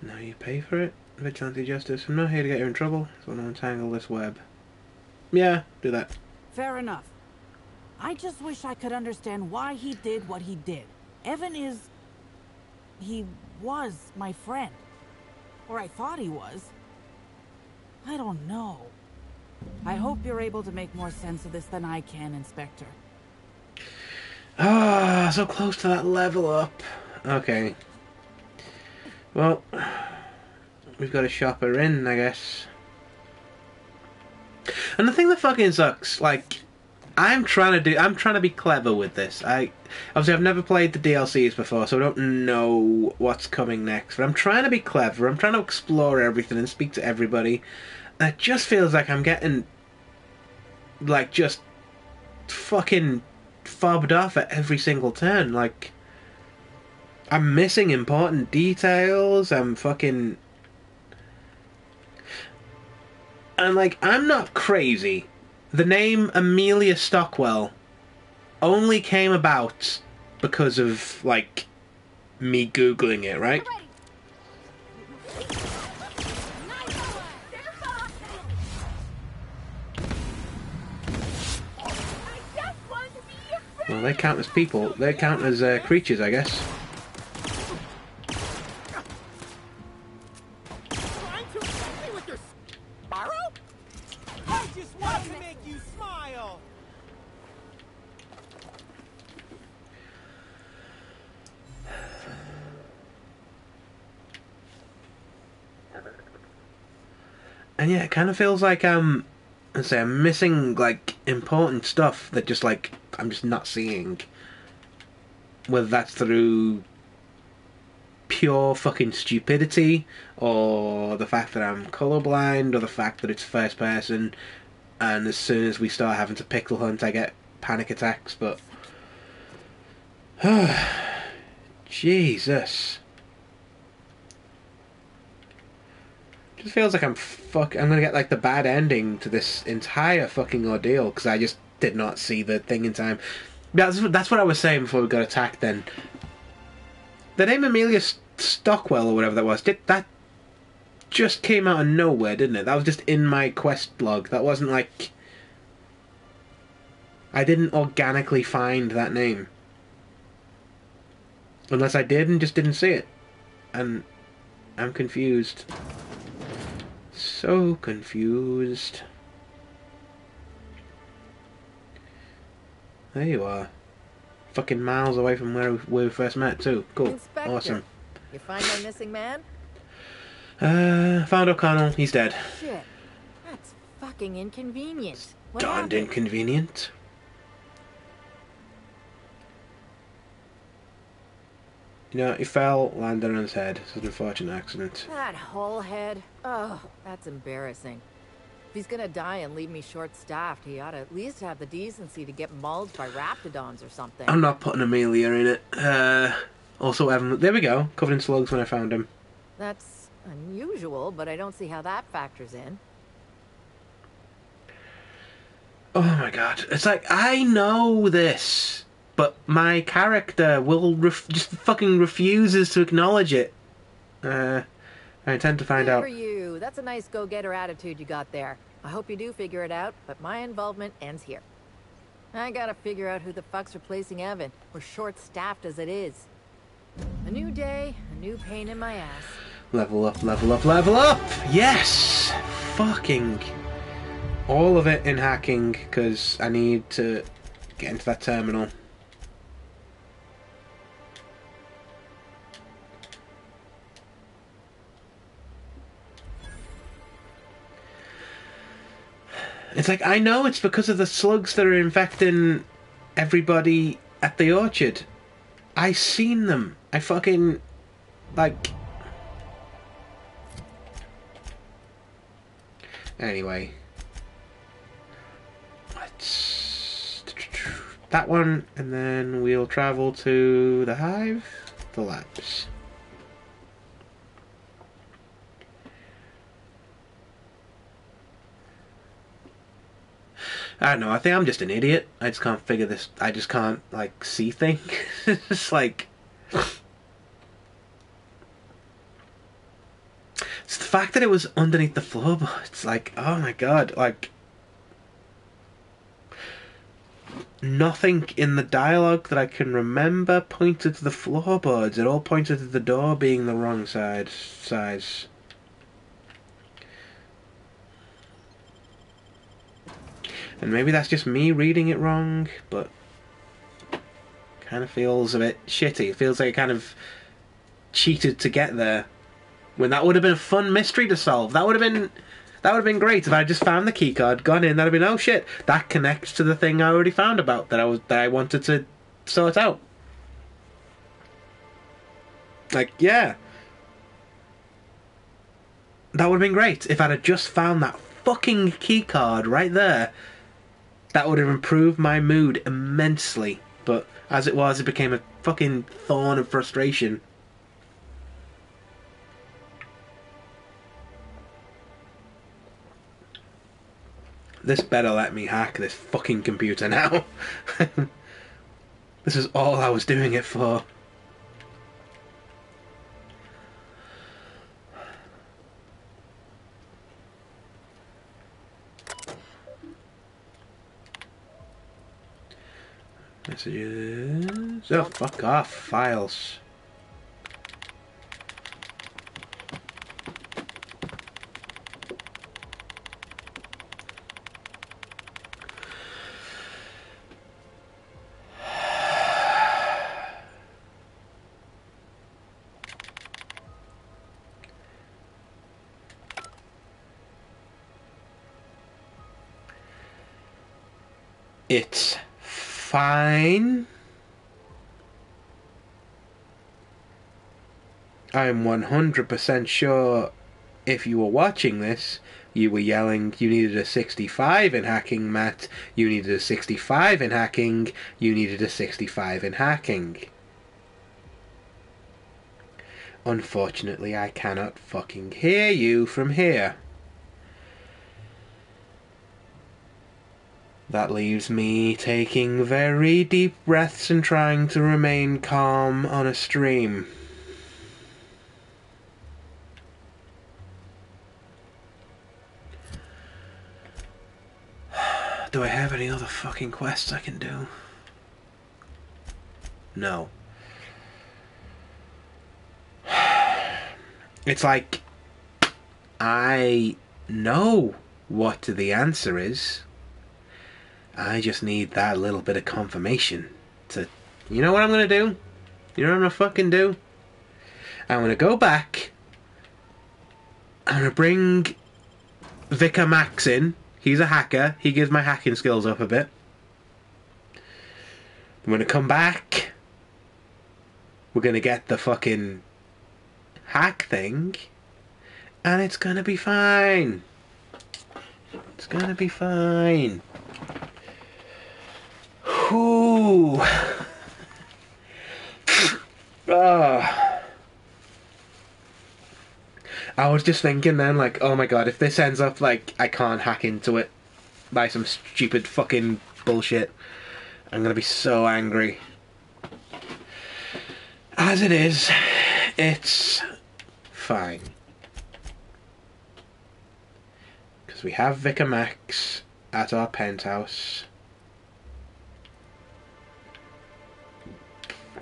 Now you pay for it? Vigilante justice. I'm not here to get you in trouble, so I'll untangle this web. Yeah, do that. Fair enough. I just wish I could understand why he did what he did. Evan is. He was my friend. Or I thought he was. I don't know. I hope you're able to make more sense of this than I can, Inspector. Ah, so close to that level up. Okay. Well, we've got to shop her in, I guess. And the thing that fucking sucks, like, I'm trying to do, I'm trying to be clever with this. I obviously I've never played the DLCs before, so I don't know what's coming next. But I'm trying to be clever. I'm trying to explore everything and speak to everybody. It just feels like I'm getting, like, just fucking fobbed off at every single turn. Like, I'm missing important details. I'm fucking. And, like, I'm not crazy. The name Amelia Stockwell only came about because of, like, me Googling it, right? Well, they count as people. They count as uh, creatures, I guess. Trying to impress me with your sparrow? I just want to make you smile. And yeah, it kind of feels like um, I say I'm missing like important stuff that just like I'm just not seeing. Whether that's through pure fucking stupidity, or the fact that I'm colorblind, or the fact that it's first person, and as soon as we start having to pixel hunt, I get panic attacks. But Jesus. It feels like I'm fuck. I'm gonna get like the bad ending to this entire fucking ordeal because I just did not see the thing in time. That's that's what I was saying before we got attacked. Then the name Amelia Stockwell or whatever that was did that just came out of nowhere, didn't it? That was just in my quest log. That wasn't like I didn't organically find that name. Unless I did and just didn't see it. And I'm confused. So confused. There you are. Fucking miles away from where we, where we first met, too. Cool. Inspector, Awesome. You find my missing man? Uh, found O'Connell. He's dead. Shit. That's fucking inconvenient. What Darned happened? inconvenient. You know, he fell, landed on his head. It's an unfortunate accident. That whole head. Oh, that's embarrassing. If he's gonna die and leave me short-staffed, he ought to at least have the decency to get mauled by raptidons or something. I'm not putting Amelia in it. Uh, also, Evan. There we go. Covered in slugs when I found him. That's unusual, but I don't see how that factors in. Oh my god. It's like, I know this, but my character will ref- just fucking refuses to acknowledge it. Uh, I intend to find Good out. for you. That's a nice go-getter attitude you got there. I hope you do figure it out, but my involvement ends here. I gotta figure out who the fuck's replacing Evan. We're short-staffed as it is. A new day, a new pain in my ass. Level up, level up, level up! Yes! Fucking. All of it in hacking, because I need to get into that terminal. It's like, I know it's because of the slugs that are infecting everybody at the orchard. I seen them. I fucking. Like. Anyway. Let's. That one, and then we'll travel to the hive, the labs. I don't know. I think I'm just an idiot. I just can't figure this. I just can't like see things. it's like it's the fact that it was underneath the floorboards. Like, oh my god! Like nothing in the dialogue that I can remember pointed to the floorboards. It all pointed to the door being the wrong side size. And maybe that's just me reading it wrong, but kind of feels a bit shitty. It feels like I kind of cheated to get there. When that would have been a fun mystery to solve. That would have been that would have been great if I just found the keycard, gone in, that'd have been oh shit, that connects to the thing I already found about that I was that I wanted to sort out. Like, yeah. That would have been great if I'd have just found that fucking keycard right there that would have improved my mood immensely. But as it was, it became a fucking thorn of frustration. This better let me hack this fucking computer now. this is all I was doing it for. Messages. Oh, fuck off. Files. It's fine. I'm 100% sure if you were watching this, you were yelling, you needed a 65 in hacking, Matt. You needed a 65 in hacking. You needed a 65 in hacking. Unfortunately, I cannot fucking hear you from here. That leaves me taking very deep breaths and trying to remain calm on a stream. Do I have any other fucking quests I can do? No. It's like I know what the answer is. I just need that little bit of confirmation to you know what I'm gonna do? You know what I'm gonna fucking do? I'm gonna go back. I'm gonna bring Vicar Max in. He's a hacker. He gives my hacking skills up a bit. I'm gonna come back. We're gonna get the fucking hack thing. And it's gonna be fine. It's gonna be fine. Whew. Ah. I was just thinking then, like, oh my god, if this ends up like I can't hack into it by some stupid fucking bullshit, I'm gonna be so angry. As it is, it's fine. Because we have Vicar Max at our penthouse.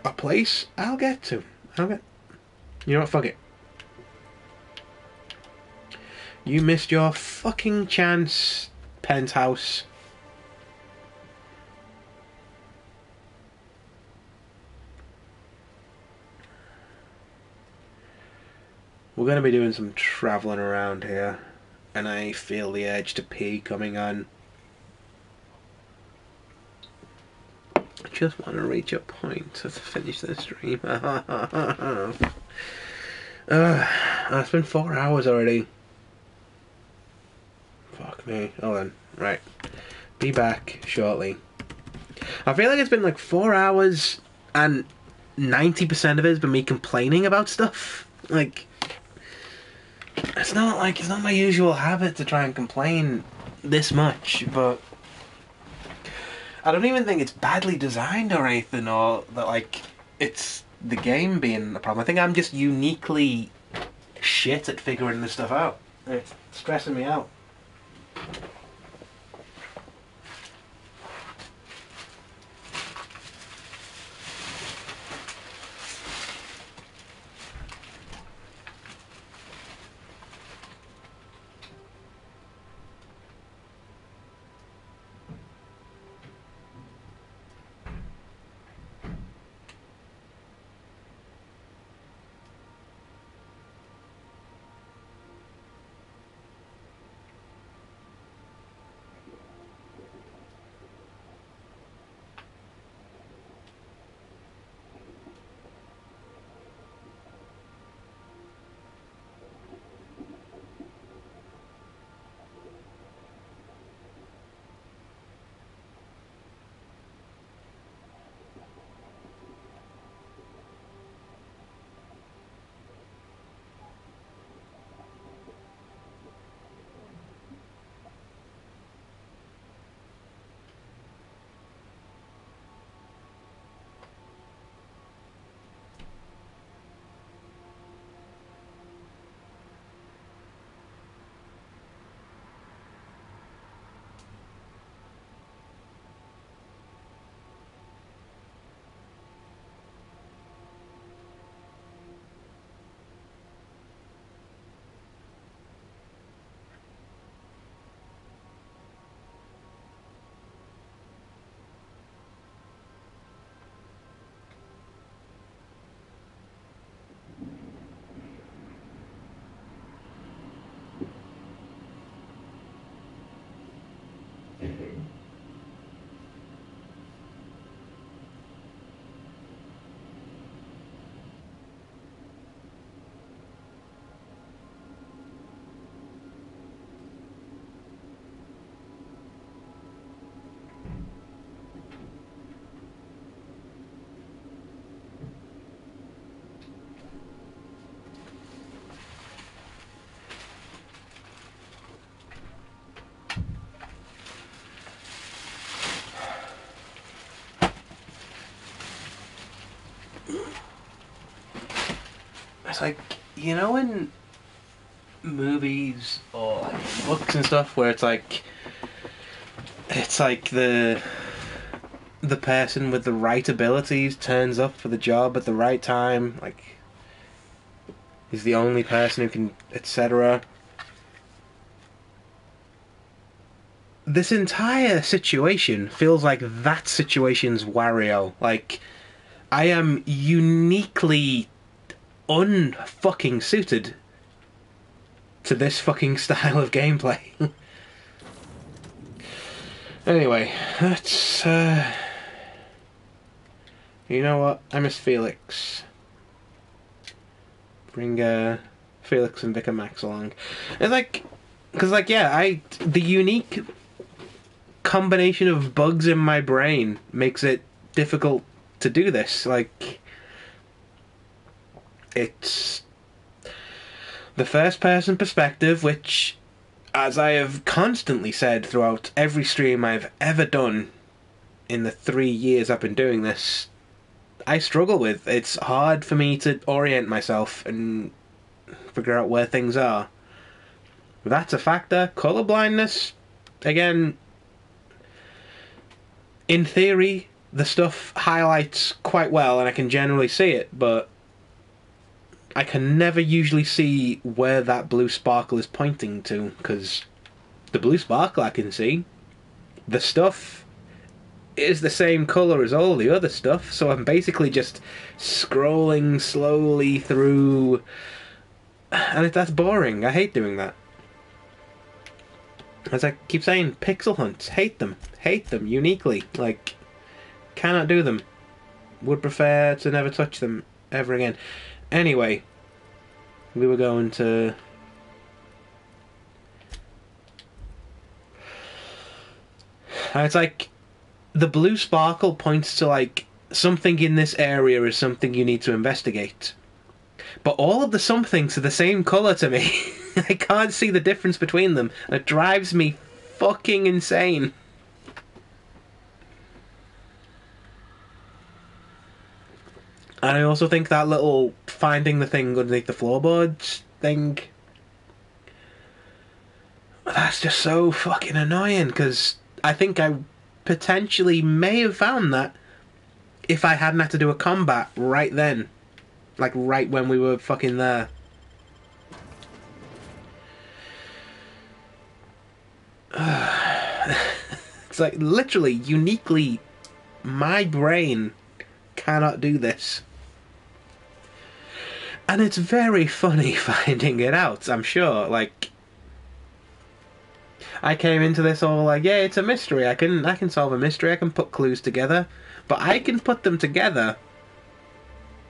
A place I'll get to. I'll get. You know what? Fuck it. You missed your fucking chance, penthouse. We're going to be doing some travelling around here, and I feel the urge to pee coming on. I just want to reach a point to finish the stream. uh, it's been four hours already. Fuck me. Hold on. Right. Be back shortly. I feel like it's been like four hours and 90% of it has been me complaining about stuff. Like, it's not like it's not my usual habit to try and complain this much, but I don't even think it's badly designed or anything, or that like it's the game being the problem. I think I'm just uniquely shit at figuring this stuff out. It's stressing me out. It's like you know in movies or like books and stuff where it's like it's like the the person with the right abilities turns up for the job at the right time, like he's the only person who can etc. This entire situation feels like that situation's Wario. Like I am uniquely unfucking suited to this fucking style of gameplay. anyway, let's uh you know what? I miss Felix. Bring uh Felix and Vicar Max along. It's like cuz like yeah, I the unique combination of bugs in my brain makes it difficult to do this. Like it's the first person perspective, which, as I have constantly said throughout every stream I've ever done in the three years I've been doing this, I struggle with. It's hard for me to orient myself and figure out where things are. That's a factor. Color blindness, again, in theory, the stuff highlights quite well and I can generally see it, but I can never usually see where that blue sparkle is pointing to because the blue sparkle I can see. The stuff is the same color as all the other stuff, so I'm basically just scrolling slowly through, and that's boring. I hate doing that. As I keep saying, pixel hunts, hate them, hate them uniquely. Like, cannot do them. Would prefer to never touch them ever again. Anyway, we were going to. And it's like the blue sparkle points to like something in this area is something you need to investigate. But all of the somethings are the same colour to me. I can't see the difference between them. It drives me fucking insane. And I also think that little finding the thing underneath the floorboards thing. That's just so fucking annoying because I think I potentially may have found that if I hadn't had to do a combat right then. Like right when we were fucking there. it's like literally, uniquely, my brain cannot do this. And it's very funny finding it out, I'm sure. Like I came into this all like, yeah, it's a mystery. I can I can solve a mystery. I can put clues together, but I can put them together.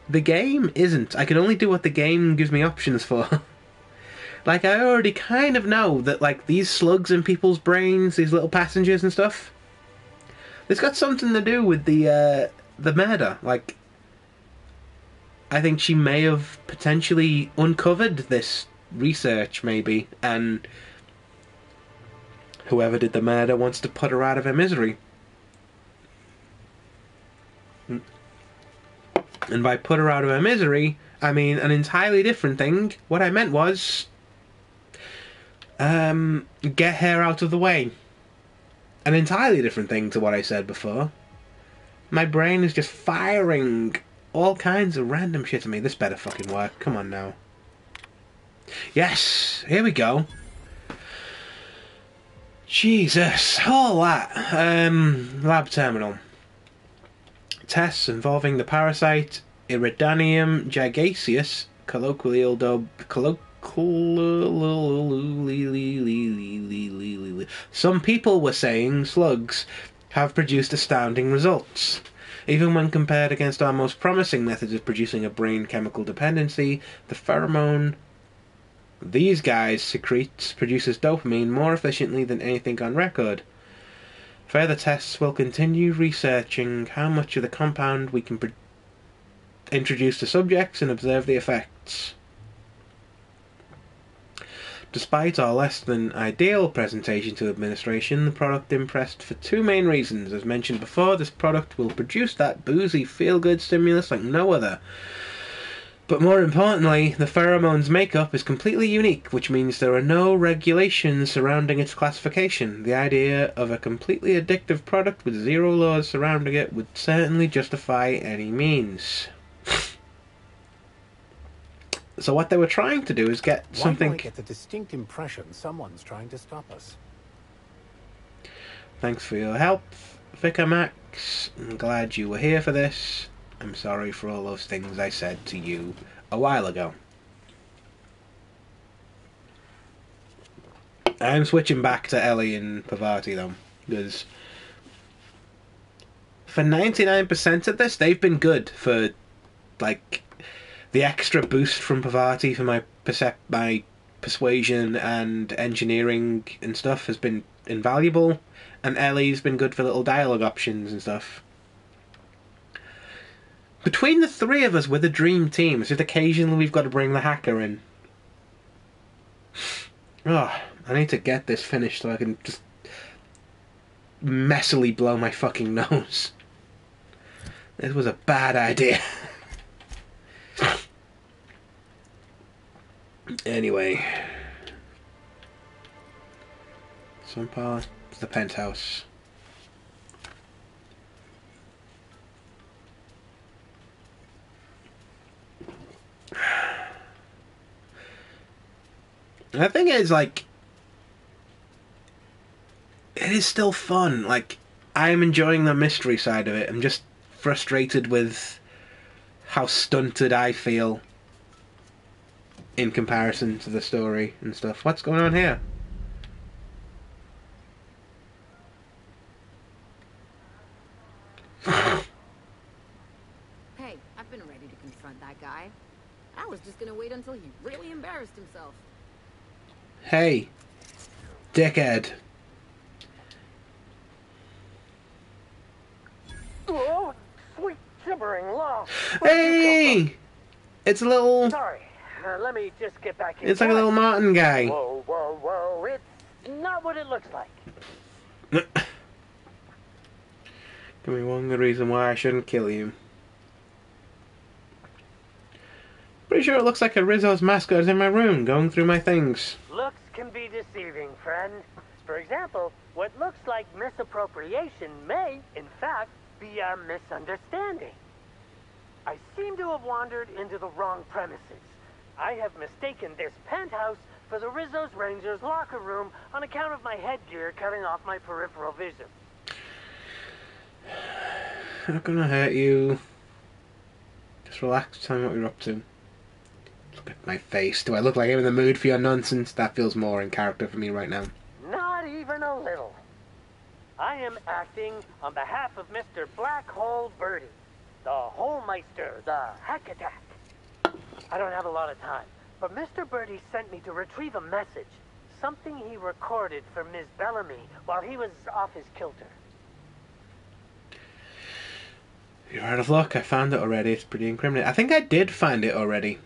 The game isn't. I can only do what the game gives me options for. like I already kind of know that like these slugs in people's brains, these little passengers and stuff. It's got something to do with the uh, the murder. Like I think she may have potentially uncovered this research, maybe, and whoever did the murder wants to put her out of her misery. And by put her out of her misery, I mean an entirely different thing. What I meant was um, get her out of the way. An entirely different thing to what I said before. My brain is just firing all kinds of random shit at me. This better fucking work. Come on now. Yes, here we go. Jesus, all that. Um, lab terminal. Tests involving the parasite Iridanium gigaceus, colloquially dubbed colloquially. Some people were saying slugs have produced astounding results. Even when compared against our most promising methods of producing a brain chemical dependency, the pheromone these guys secretes produces dopamine more efficiently than anything on record. Further tests will continue researching how much of the compound we can introduce to subjects and observe the effects. Despite our less than ideal presentation to administration, the product impressed for two main reasons. As mentioned before, this product will produce that boozy feel good stimulus like no other. But more importantly, the pheromone's makeup is completely unique, which means there are no regulations surrounding its classification. The idea of a completely addictive product with zero laws surrounding it would certainly justify any means. So what they were trying to do is get Why something. do I get the distinct impression someone's trying to stop us? Thanks for your help, Vicar Max. I'm glad you were here for this. I'm sorry for all those things I said to you a while ago. I'm switching back to Ellie and Parvati though, because for 99% of this, they've been good for like the extra boost from Parvati for my percep- my persuasion and engineering and stuff has been invaluable, and Ellie's been good for little dialogue options and stuff. Between the three of us, we're the dream team. It's just occasionally we've got to bring the hacker in. Oh, I need to get this finished so I can just messily blow my fucking nose. This was a bad idea. anyway. Some part the penthouse. And the thing is, like, it is still fun. Like, I am enjoying the mystery side of it. I'm just frustrated with how stunted I feel in comparison to the story and stuff. What's going on here? Hey, I've been ready to confront that guy. I was just gonna wait until he really embarrassed himself. Hey, dickhead. Oh, sweet gibbering law. Hey! It's a little. Sorry, uh, let me just get back in. It's like a little Martin guy. Whoa, whoa, whoa! It's not what it looks like. Give me one good reason why I shouldn't kill you. Pretty sure it looks like a Rizzo's mascot is in my room, going through my things. Looks can be deceiving, friend. For example, what looks like misappropriation may, in fact, be a misunderstanding. I seem to have wandered into the wrong premises. I have mistaken this penthouse for the Rizzo's Rangers locker room on account of my headgear cutting off my peripheral vision. Not gonna hurt you. Just relax, tell me what you're up to. Look at my face. Do I look like I'm in the mood for your nonsense? That feels more in character for me right now. Not even a little. I am acting on behalf of Mr. Black Hole Bertie, the Holmeister, the Hack Attack. I don't have a lot of time, but Mr. Bertie sent me to retrieve a message, something he recorded for Ms. Bellamy while he was off his kilter. You're out of luck. I found it already. It's pretty incriminating. I think I did find it already.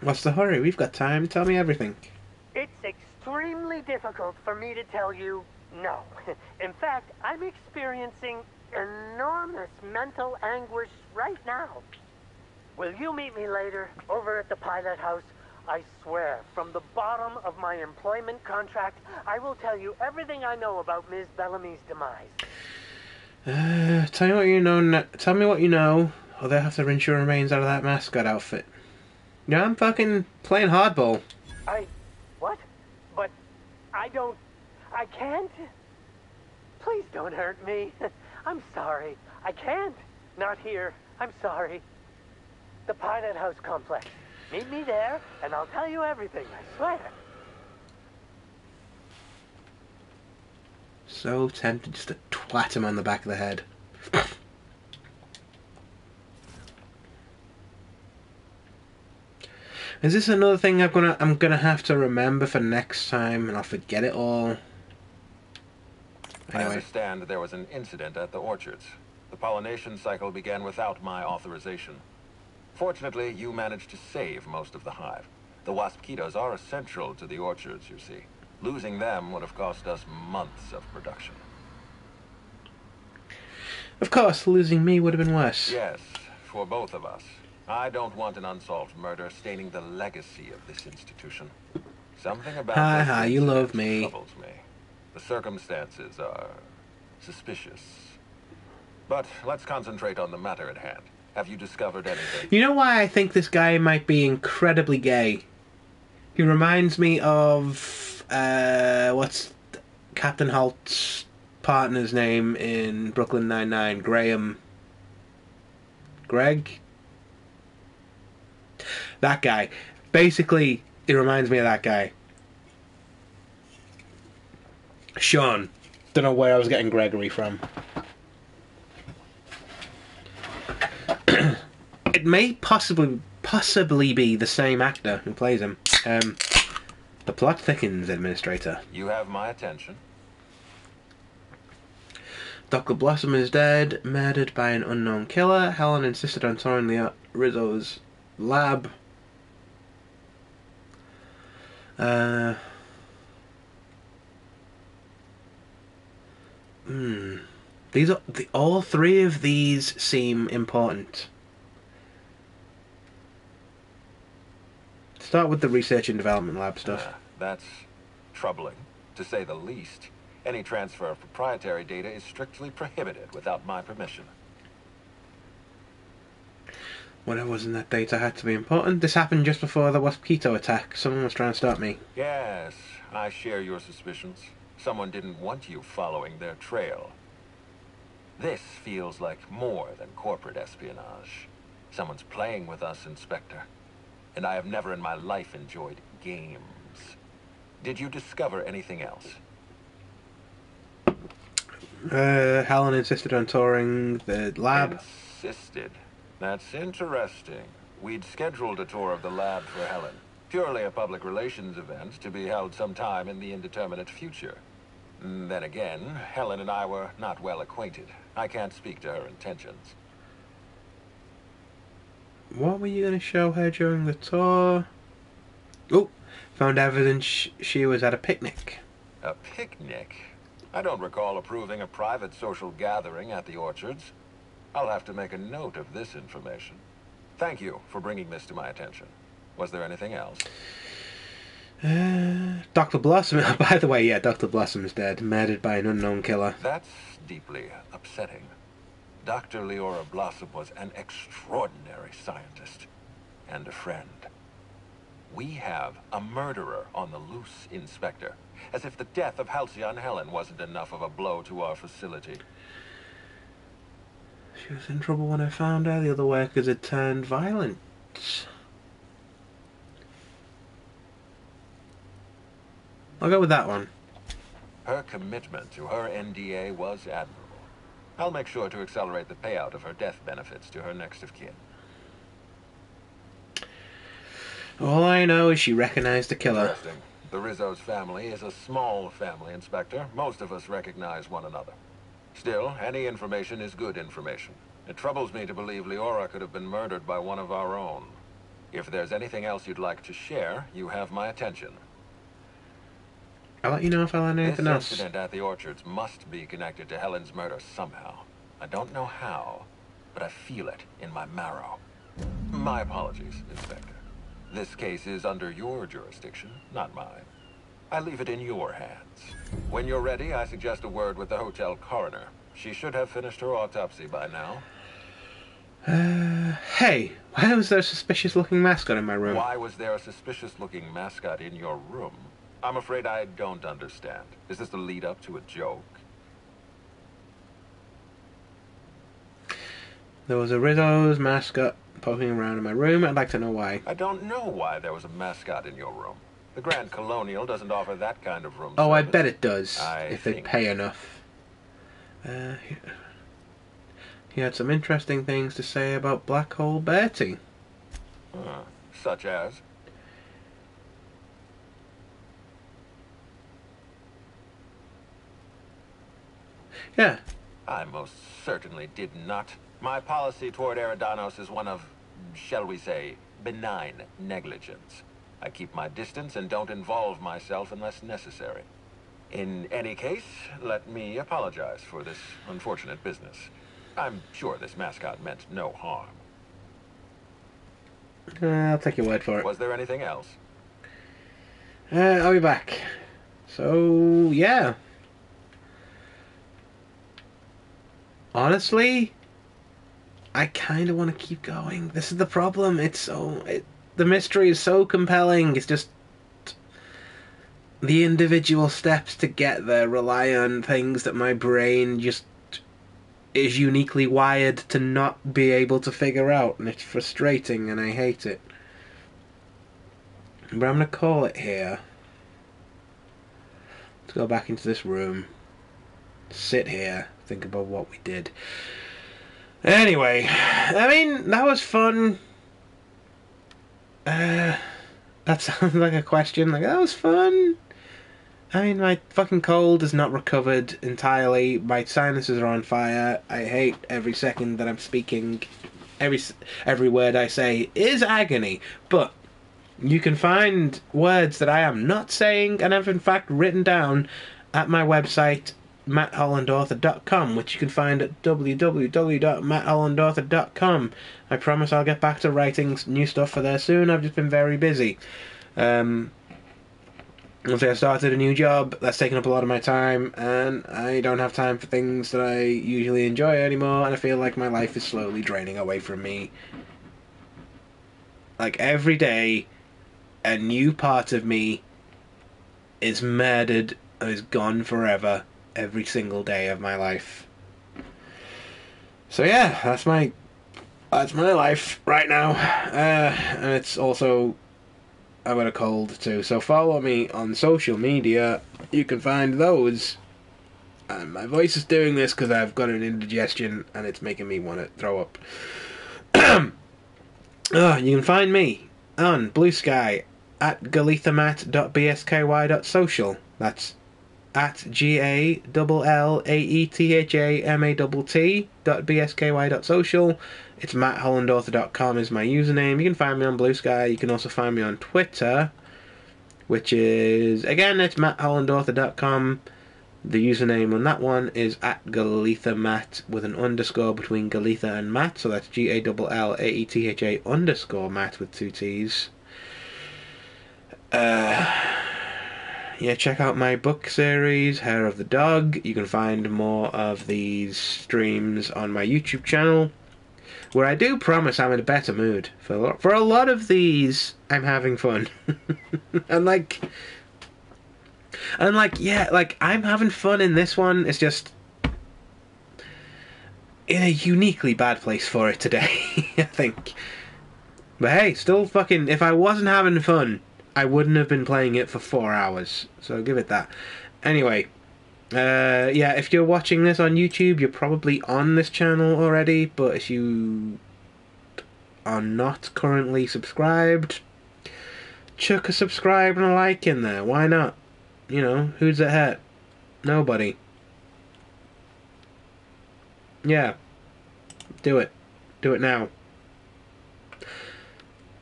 What's the hurry? We've got time. Tell me everything. It's extremely difficult for me to tell you no. In fact, I'm experiencing enormous mental anguish right now. Will you meet me later over at the pilot house? I swear, from the bottom of my employment contract, I will tell you everything I know about Ms. Bellamy's demise. Uh, tell me what you know. Tell me what you know, or they'll have to rinse your remains out of that mascot outfit. Yeah, I'm fucking playing hardball. I. What? But I don't. I can't. Please don't hurt me. I'm sorry. I can't. Not here. I'm sorry. The Pilot House complex. Meet me there, and I'll tell you everything, I swear. So tempted just to twat him on the back of the head. Is this another thing I'm gonna I'm gonna have to remember for next time, and I'll forget it all? I understand there was an incident at the orchards. The pollination cycle began without my authorization. Fortunately, you managed to save most of the hive. The waspitos are essential to the orchards, you see. Losing them would have cost us months of production. Of course, losing me would have been worse. Yes, for both of us. I don't want an unsolved murder staining the legacy of this institution. Something about Ha this ha, you love me. troubles me. The circumstances are suspicious. But let's concentrate on the matter at hand. Have you discovered anything? You know why I think this guy might be incredibly gay? He reminds me of uh, what's Captain Holt's partner's name in Brooklyn Nine Nine? Graham. Greg. That guy. Basically, it reminds me of that guy. Sean. Don't know where I was getting Gregory from. it may possibly possibly be the same actor who plays him. Um, the plot thickens, Administrator. You have my attention. Dr. Blossom is dead, murdered by an unknown killer. Helen insisted on touring the Rizzo's lab. Uh. Hmm. These are the, all three of these seem important. Start with the research and development lab stuff. Ah, that's troubling, to say the least. Any transfer of proprietary data is strictly prohibited without my permission. Whatever was in that data had to be important. This happened just before the Waspito attack. Someone was trying to stop me. Yes, I share your suspicions. Someone didn't want you following their trail. This feels like more than corporate espionage. Someone's playing with us, Inspector. And I have never in my life enjoyed games. Did you discover anything else? Uh, Helen insisted on touring the lab. Insisted. That's interesting. We'd scheduled a tour of the lab for Helen. Purely a public relations event to be held sometime in the indeterminate future. Then again, Helen and I were not well acquainted. I can't speak to her intentions. What were you going to show her during the tour? Oh, found evidence sh- she was at a picnic. A picnic? I don't recall approving a private social gathering at the orchards. I'll have to make a note of this information. Thank you for bringing this to my attention. Was there anything else? Uh, Dr. Blossom. By the way, yeah, Dr. Blossom's dead, murdered by an unknown killer. That's deeply upsetting. Dr. Leora Blossom was an extraordinary scientist and a friend. We have a murderer on the loose, Inspector. As if the death of Halcyon Helen wasn't enough of a blow to our facility. She was in trouble when I found her. The other workers had turned violent. I'll go with that one. Her commitment to her NDA was admirable. I'll make sure to accelerate the payout of her death benefits to her next of kin. All I know is she recognized the killer. Interesting. The Rizzo's family is a small family, Inspector. Most of us recognize one another. Still, any information is good information. It troubles me to believe Leora could have been murdered by one of our own. If there's anything else you'd like to share, you have my attention. I'll let you know if I learn This anything else. incident at the orchards must be connected to Helen's murder somehow. I don't know how, but I feel it in my marrow. My apologies, Inspector. This case is under your jurisdiction, not mine. I leave it in your hands. When you're ready, I suggest a word with the hotel coroner. She should have finished her autopsy by now. Uh, hey, why was there a suspicious looking mascot in my room? Why was there a suspicious looking mascot in your room? I'm afraid I don't understand. Is this the lead up to a joke? There was a Rizzo's mascot poking around in my room. I'd like to know why. I don't know why there was a mascot in your room. The Grand Colonial doesn't offer that kind of room Oh, I bet it does, I if they pay enough. Uh, he, had some interesting things to say about Black Hole Bertie. Huh. Such as? Yeah. I most certainly did not. My policy toward Eridanos is one of, shall we say, benign negligence. I keep my distance and don't involve myself unless necessary. In any case, let me apologize for this unfortunate business. I'm sure this mascot meant no harm. Uh, I'll take your word for it. Was there anything else? Uh, I'll be back. So, yeah. Honestly, I kind of want to keep going. This is the problem. It's so. It, the mystery is so compelling. It's just. The individual steps to get there rely on things that my brain just is uniquely wired to not be able to figure out, and it's frustrating, and I hate it. But I'm gonna call it here. Let's go back into this room. Sit here, think about what we did. Anyway, I mean, that was fun. Uh, that sounds like a question. Like, that was fun. I mean, my fucking cold is not recovered entirely. My sinuses are on fire. I hate every second that I'm speaking. Every every word I say is agony. But you can find words that I am not saying and have in fact written down at my website matthollandauthor.com, which you can find at www.matthollandauthor.com. I promise I'll get back to writing new stuff for there soon. I've just been very busy. Um, Obviously, I started a new job that's taken up a lot of my time, and I don't have time for things that I usually enjoy anymore, and I feel like my life is slowly draining away from me. Like, every day, a new part of me is murdered and is gone forever every single day of my life. So yeah, that's my that's my life right now, uh, and it's also I've got a cold too. So follow me on social media. You can find those. And my voice is doing this because I've got an indigestion and it's making me want to throw up. oh, you can find me on Blue Sky at gallaethamatt.bsky.social. That's at G A L L A E T H A M A T T dot bsky dot social. It's matthollandauthor.com is my username. You can find me on Blue Sky. You can also find me on Twitter, which is again it's matthollandauthor.com. The username on that one is at Gallaetha Matt with an underscore between Gallaetha and Matt, so that's G A L L A E T H A underscore Matt with two T's. Uh, yeah, check out my book series, Hair of the Dog. You can find more of these streams on my YouTube channel, where I do promise I'm in a better mood. For for a lot of these, I'm having fun, and like, and like, yeah, like I'm having fun in this one. It's just in a uniquely bad place for it today, I think. But hey, still fucking. If I wasn't having fun, I wouldn't have been playing it for four hours. So give it that. Anyway, uh, yeah, if you're watching this on YouTube, you're probably on this channel already. But if you are not currently subscribed, chuck a subscribe and a like in there. Why not? You know, who's it hurt? Nobody. Yeah. Do it. Do it now.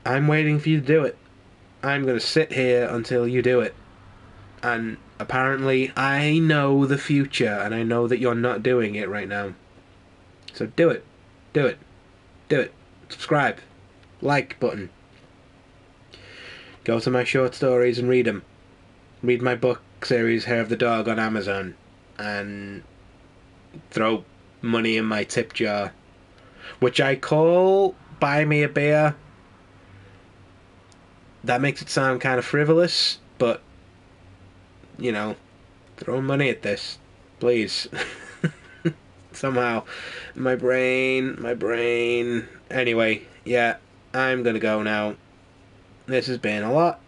I'm waiting for you to do it. I'm going to sit here until you do it. And apparently, I know the future, and I know that you're not doing it right now. So do it. Do it. Do it. Subscribe. Like button. Go to my short stories and read them. Read my book series, Hair of the Dog, on Amazon. And throw money in my tip jar. Which I call Buy Me a Beer that makes it sound kind of frivolous, but you know, throw money at this, please. Somehow, my brain, my brain. Anyway, yeah, I'm gonna go now. This has been a lot.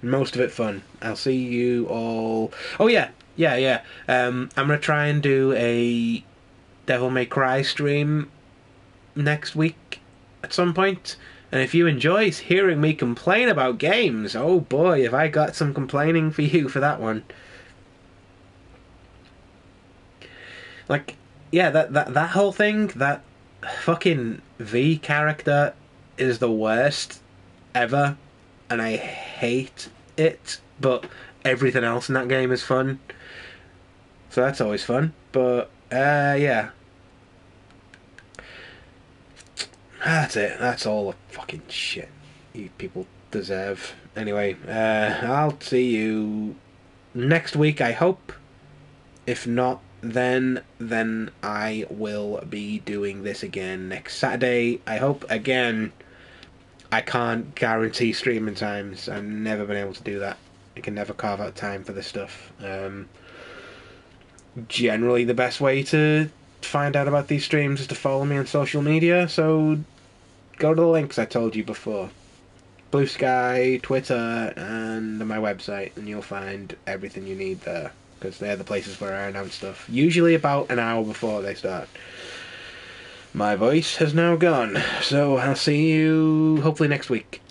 Most of it fun. I'll see you all. Oh yeah, yeah, yeah. Um, I'm gonna try and do a Devil May Cry stream next week at some point. And if you enjoy hearing me complain about games, oh boy, have I got some complaining for you for that one. Like, yeah, that that that whole thing, that fucking V character is the worst ever, and I hate it. But everything else in that game is fun, so that's always fun. But uh, yeah, That's it. That's all fucking shit you people deserve. Anyway, uh, I'll see you next week, I hope. If not, then then I will be doing this again next Saturday. I hope again. I can't guarantee streaming times. I've never been able to do that. I can never carve out time for this stuff. Um, generally, the best way to find out about these streams is to follow me on social media. So go to the links I told you before. Blue Sky, Twitter, and my website, and you'll find everything you need there. Because they're the places where I announce stuff. Usually about an hour before they start. My voice has now gone, so I'll see you hopefully next week.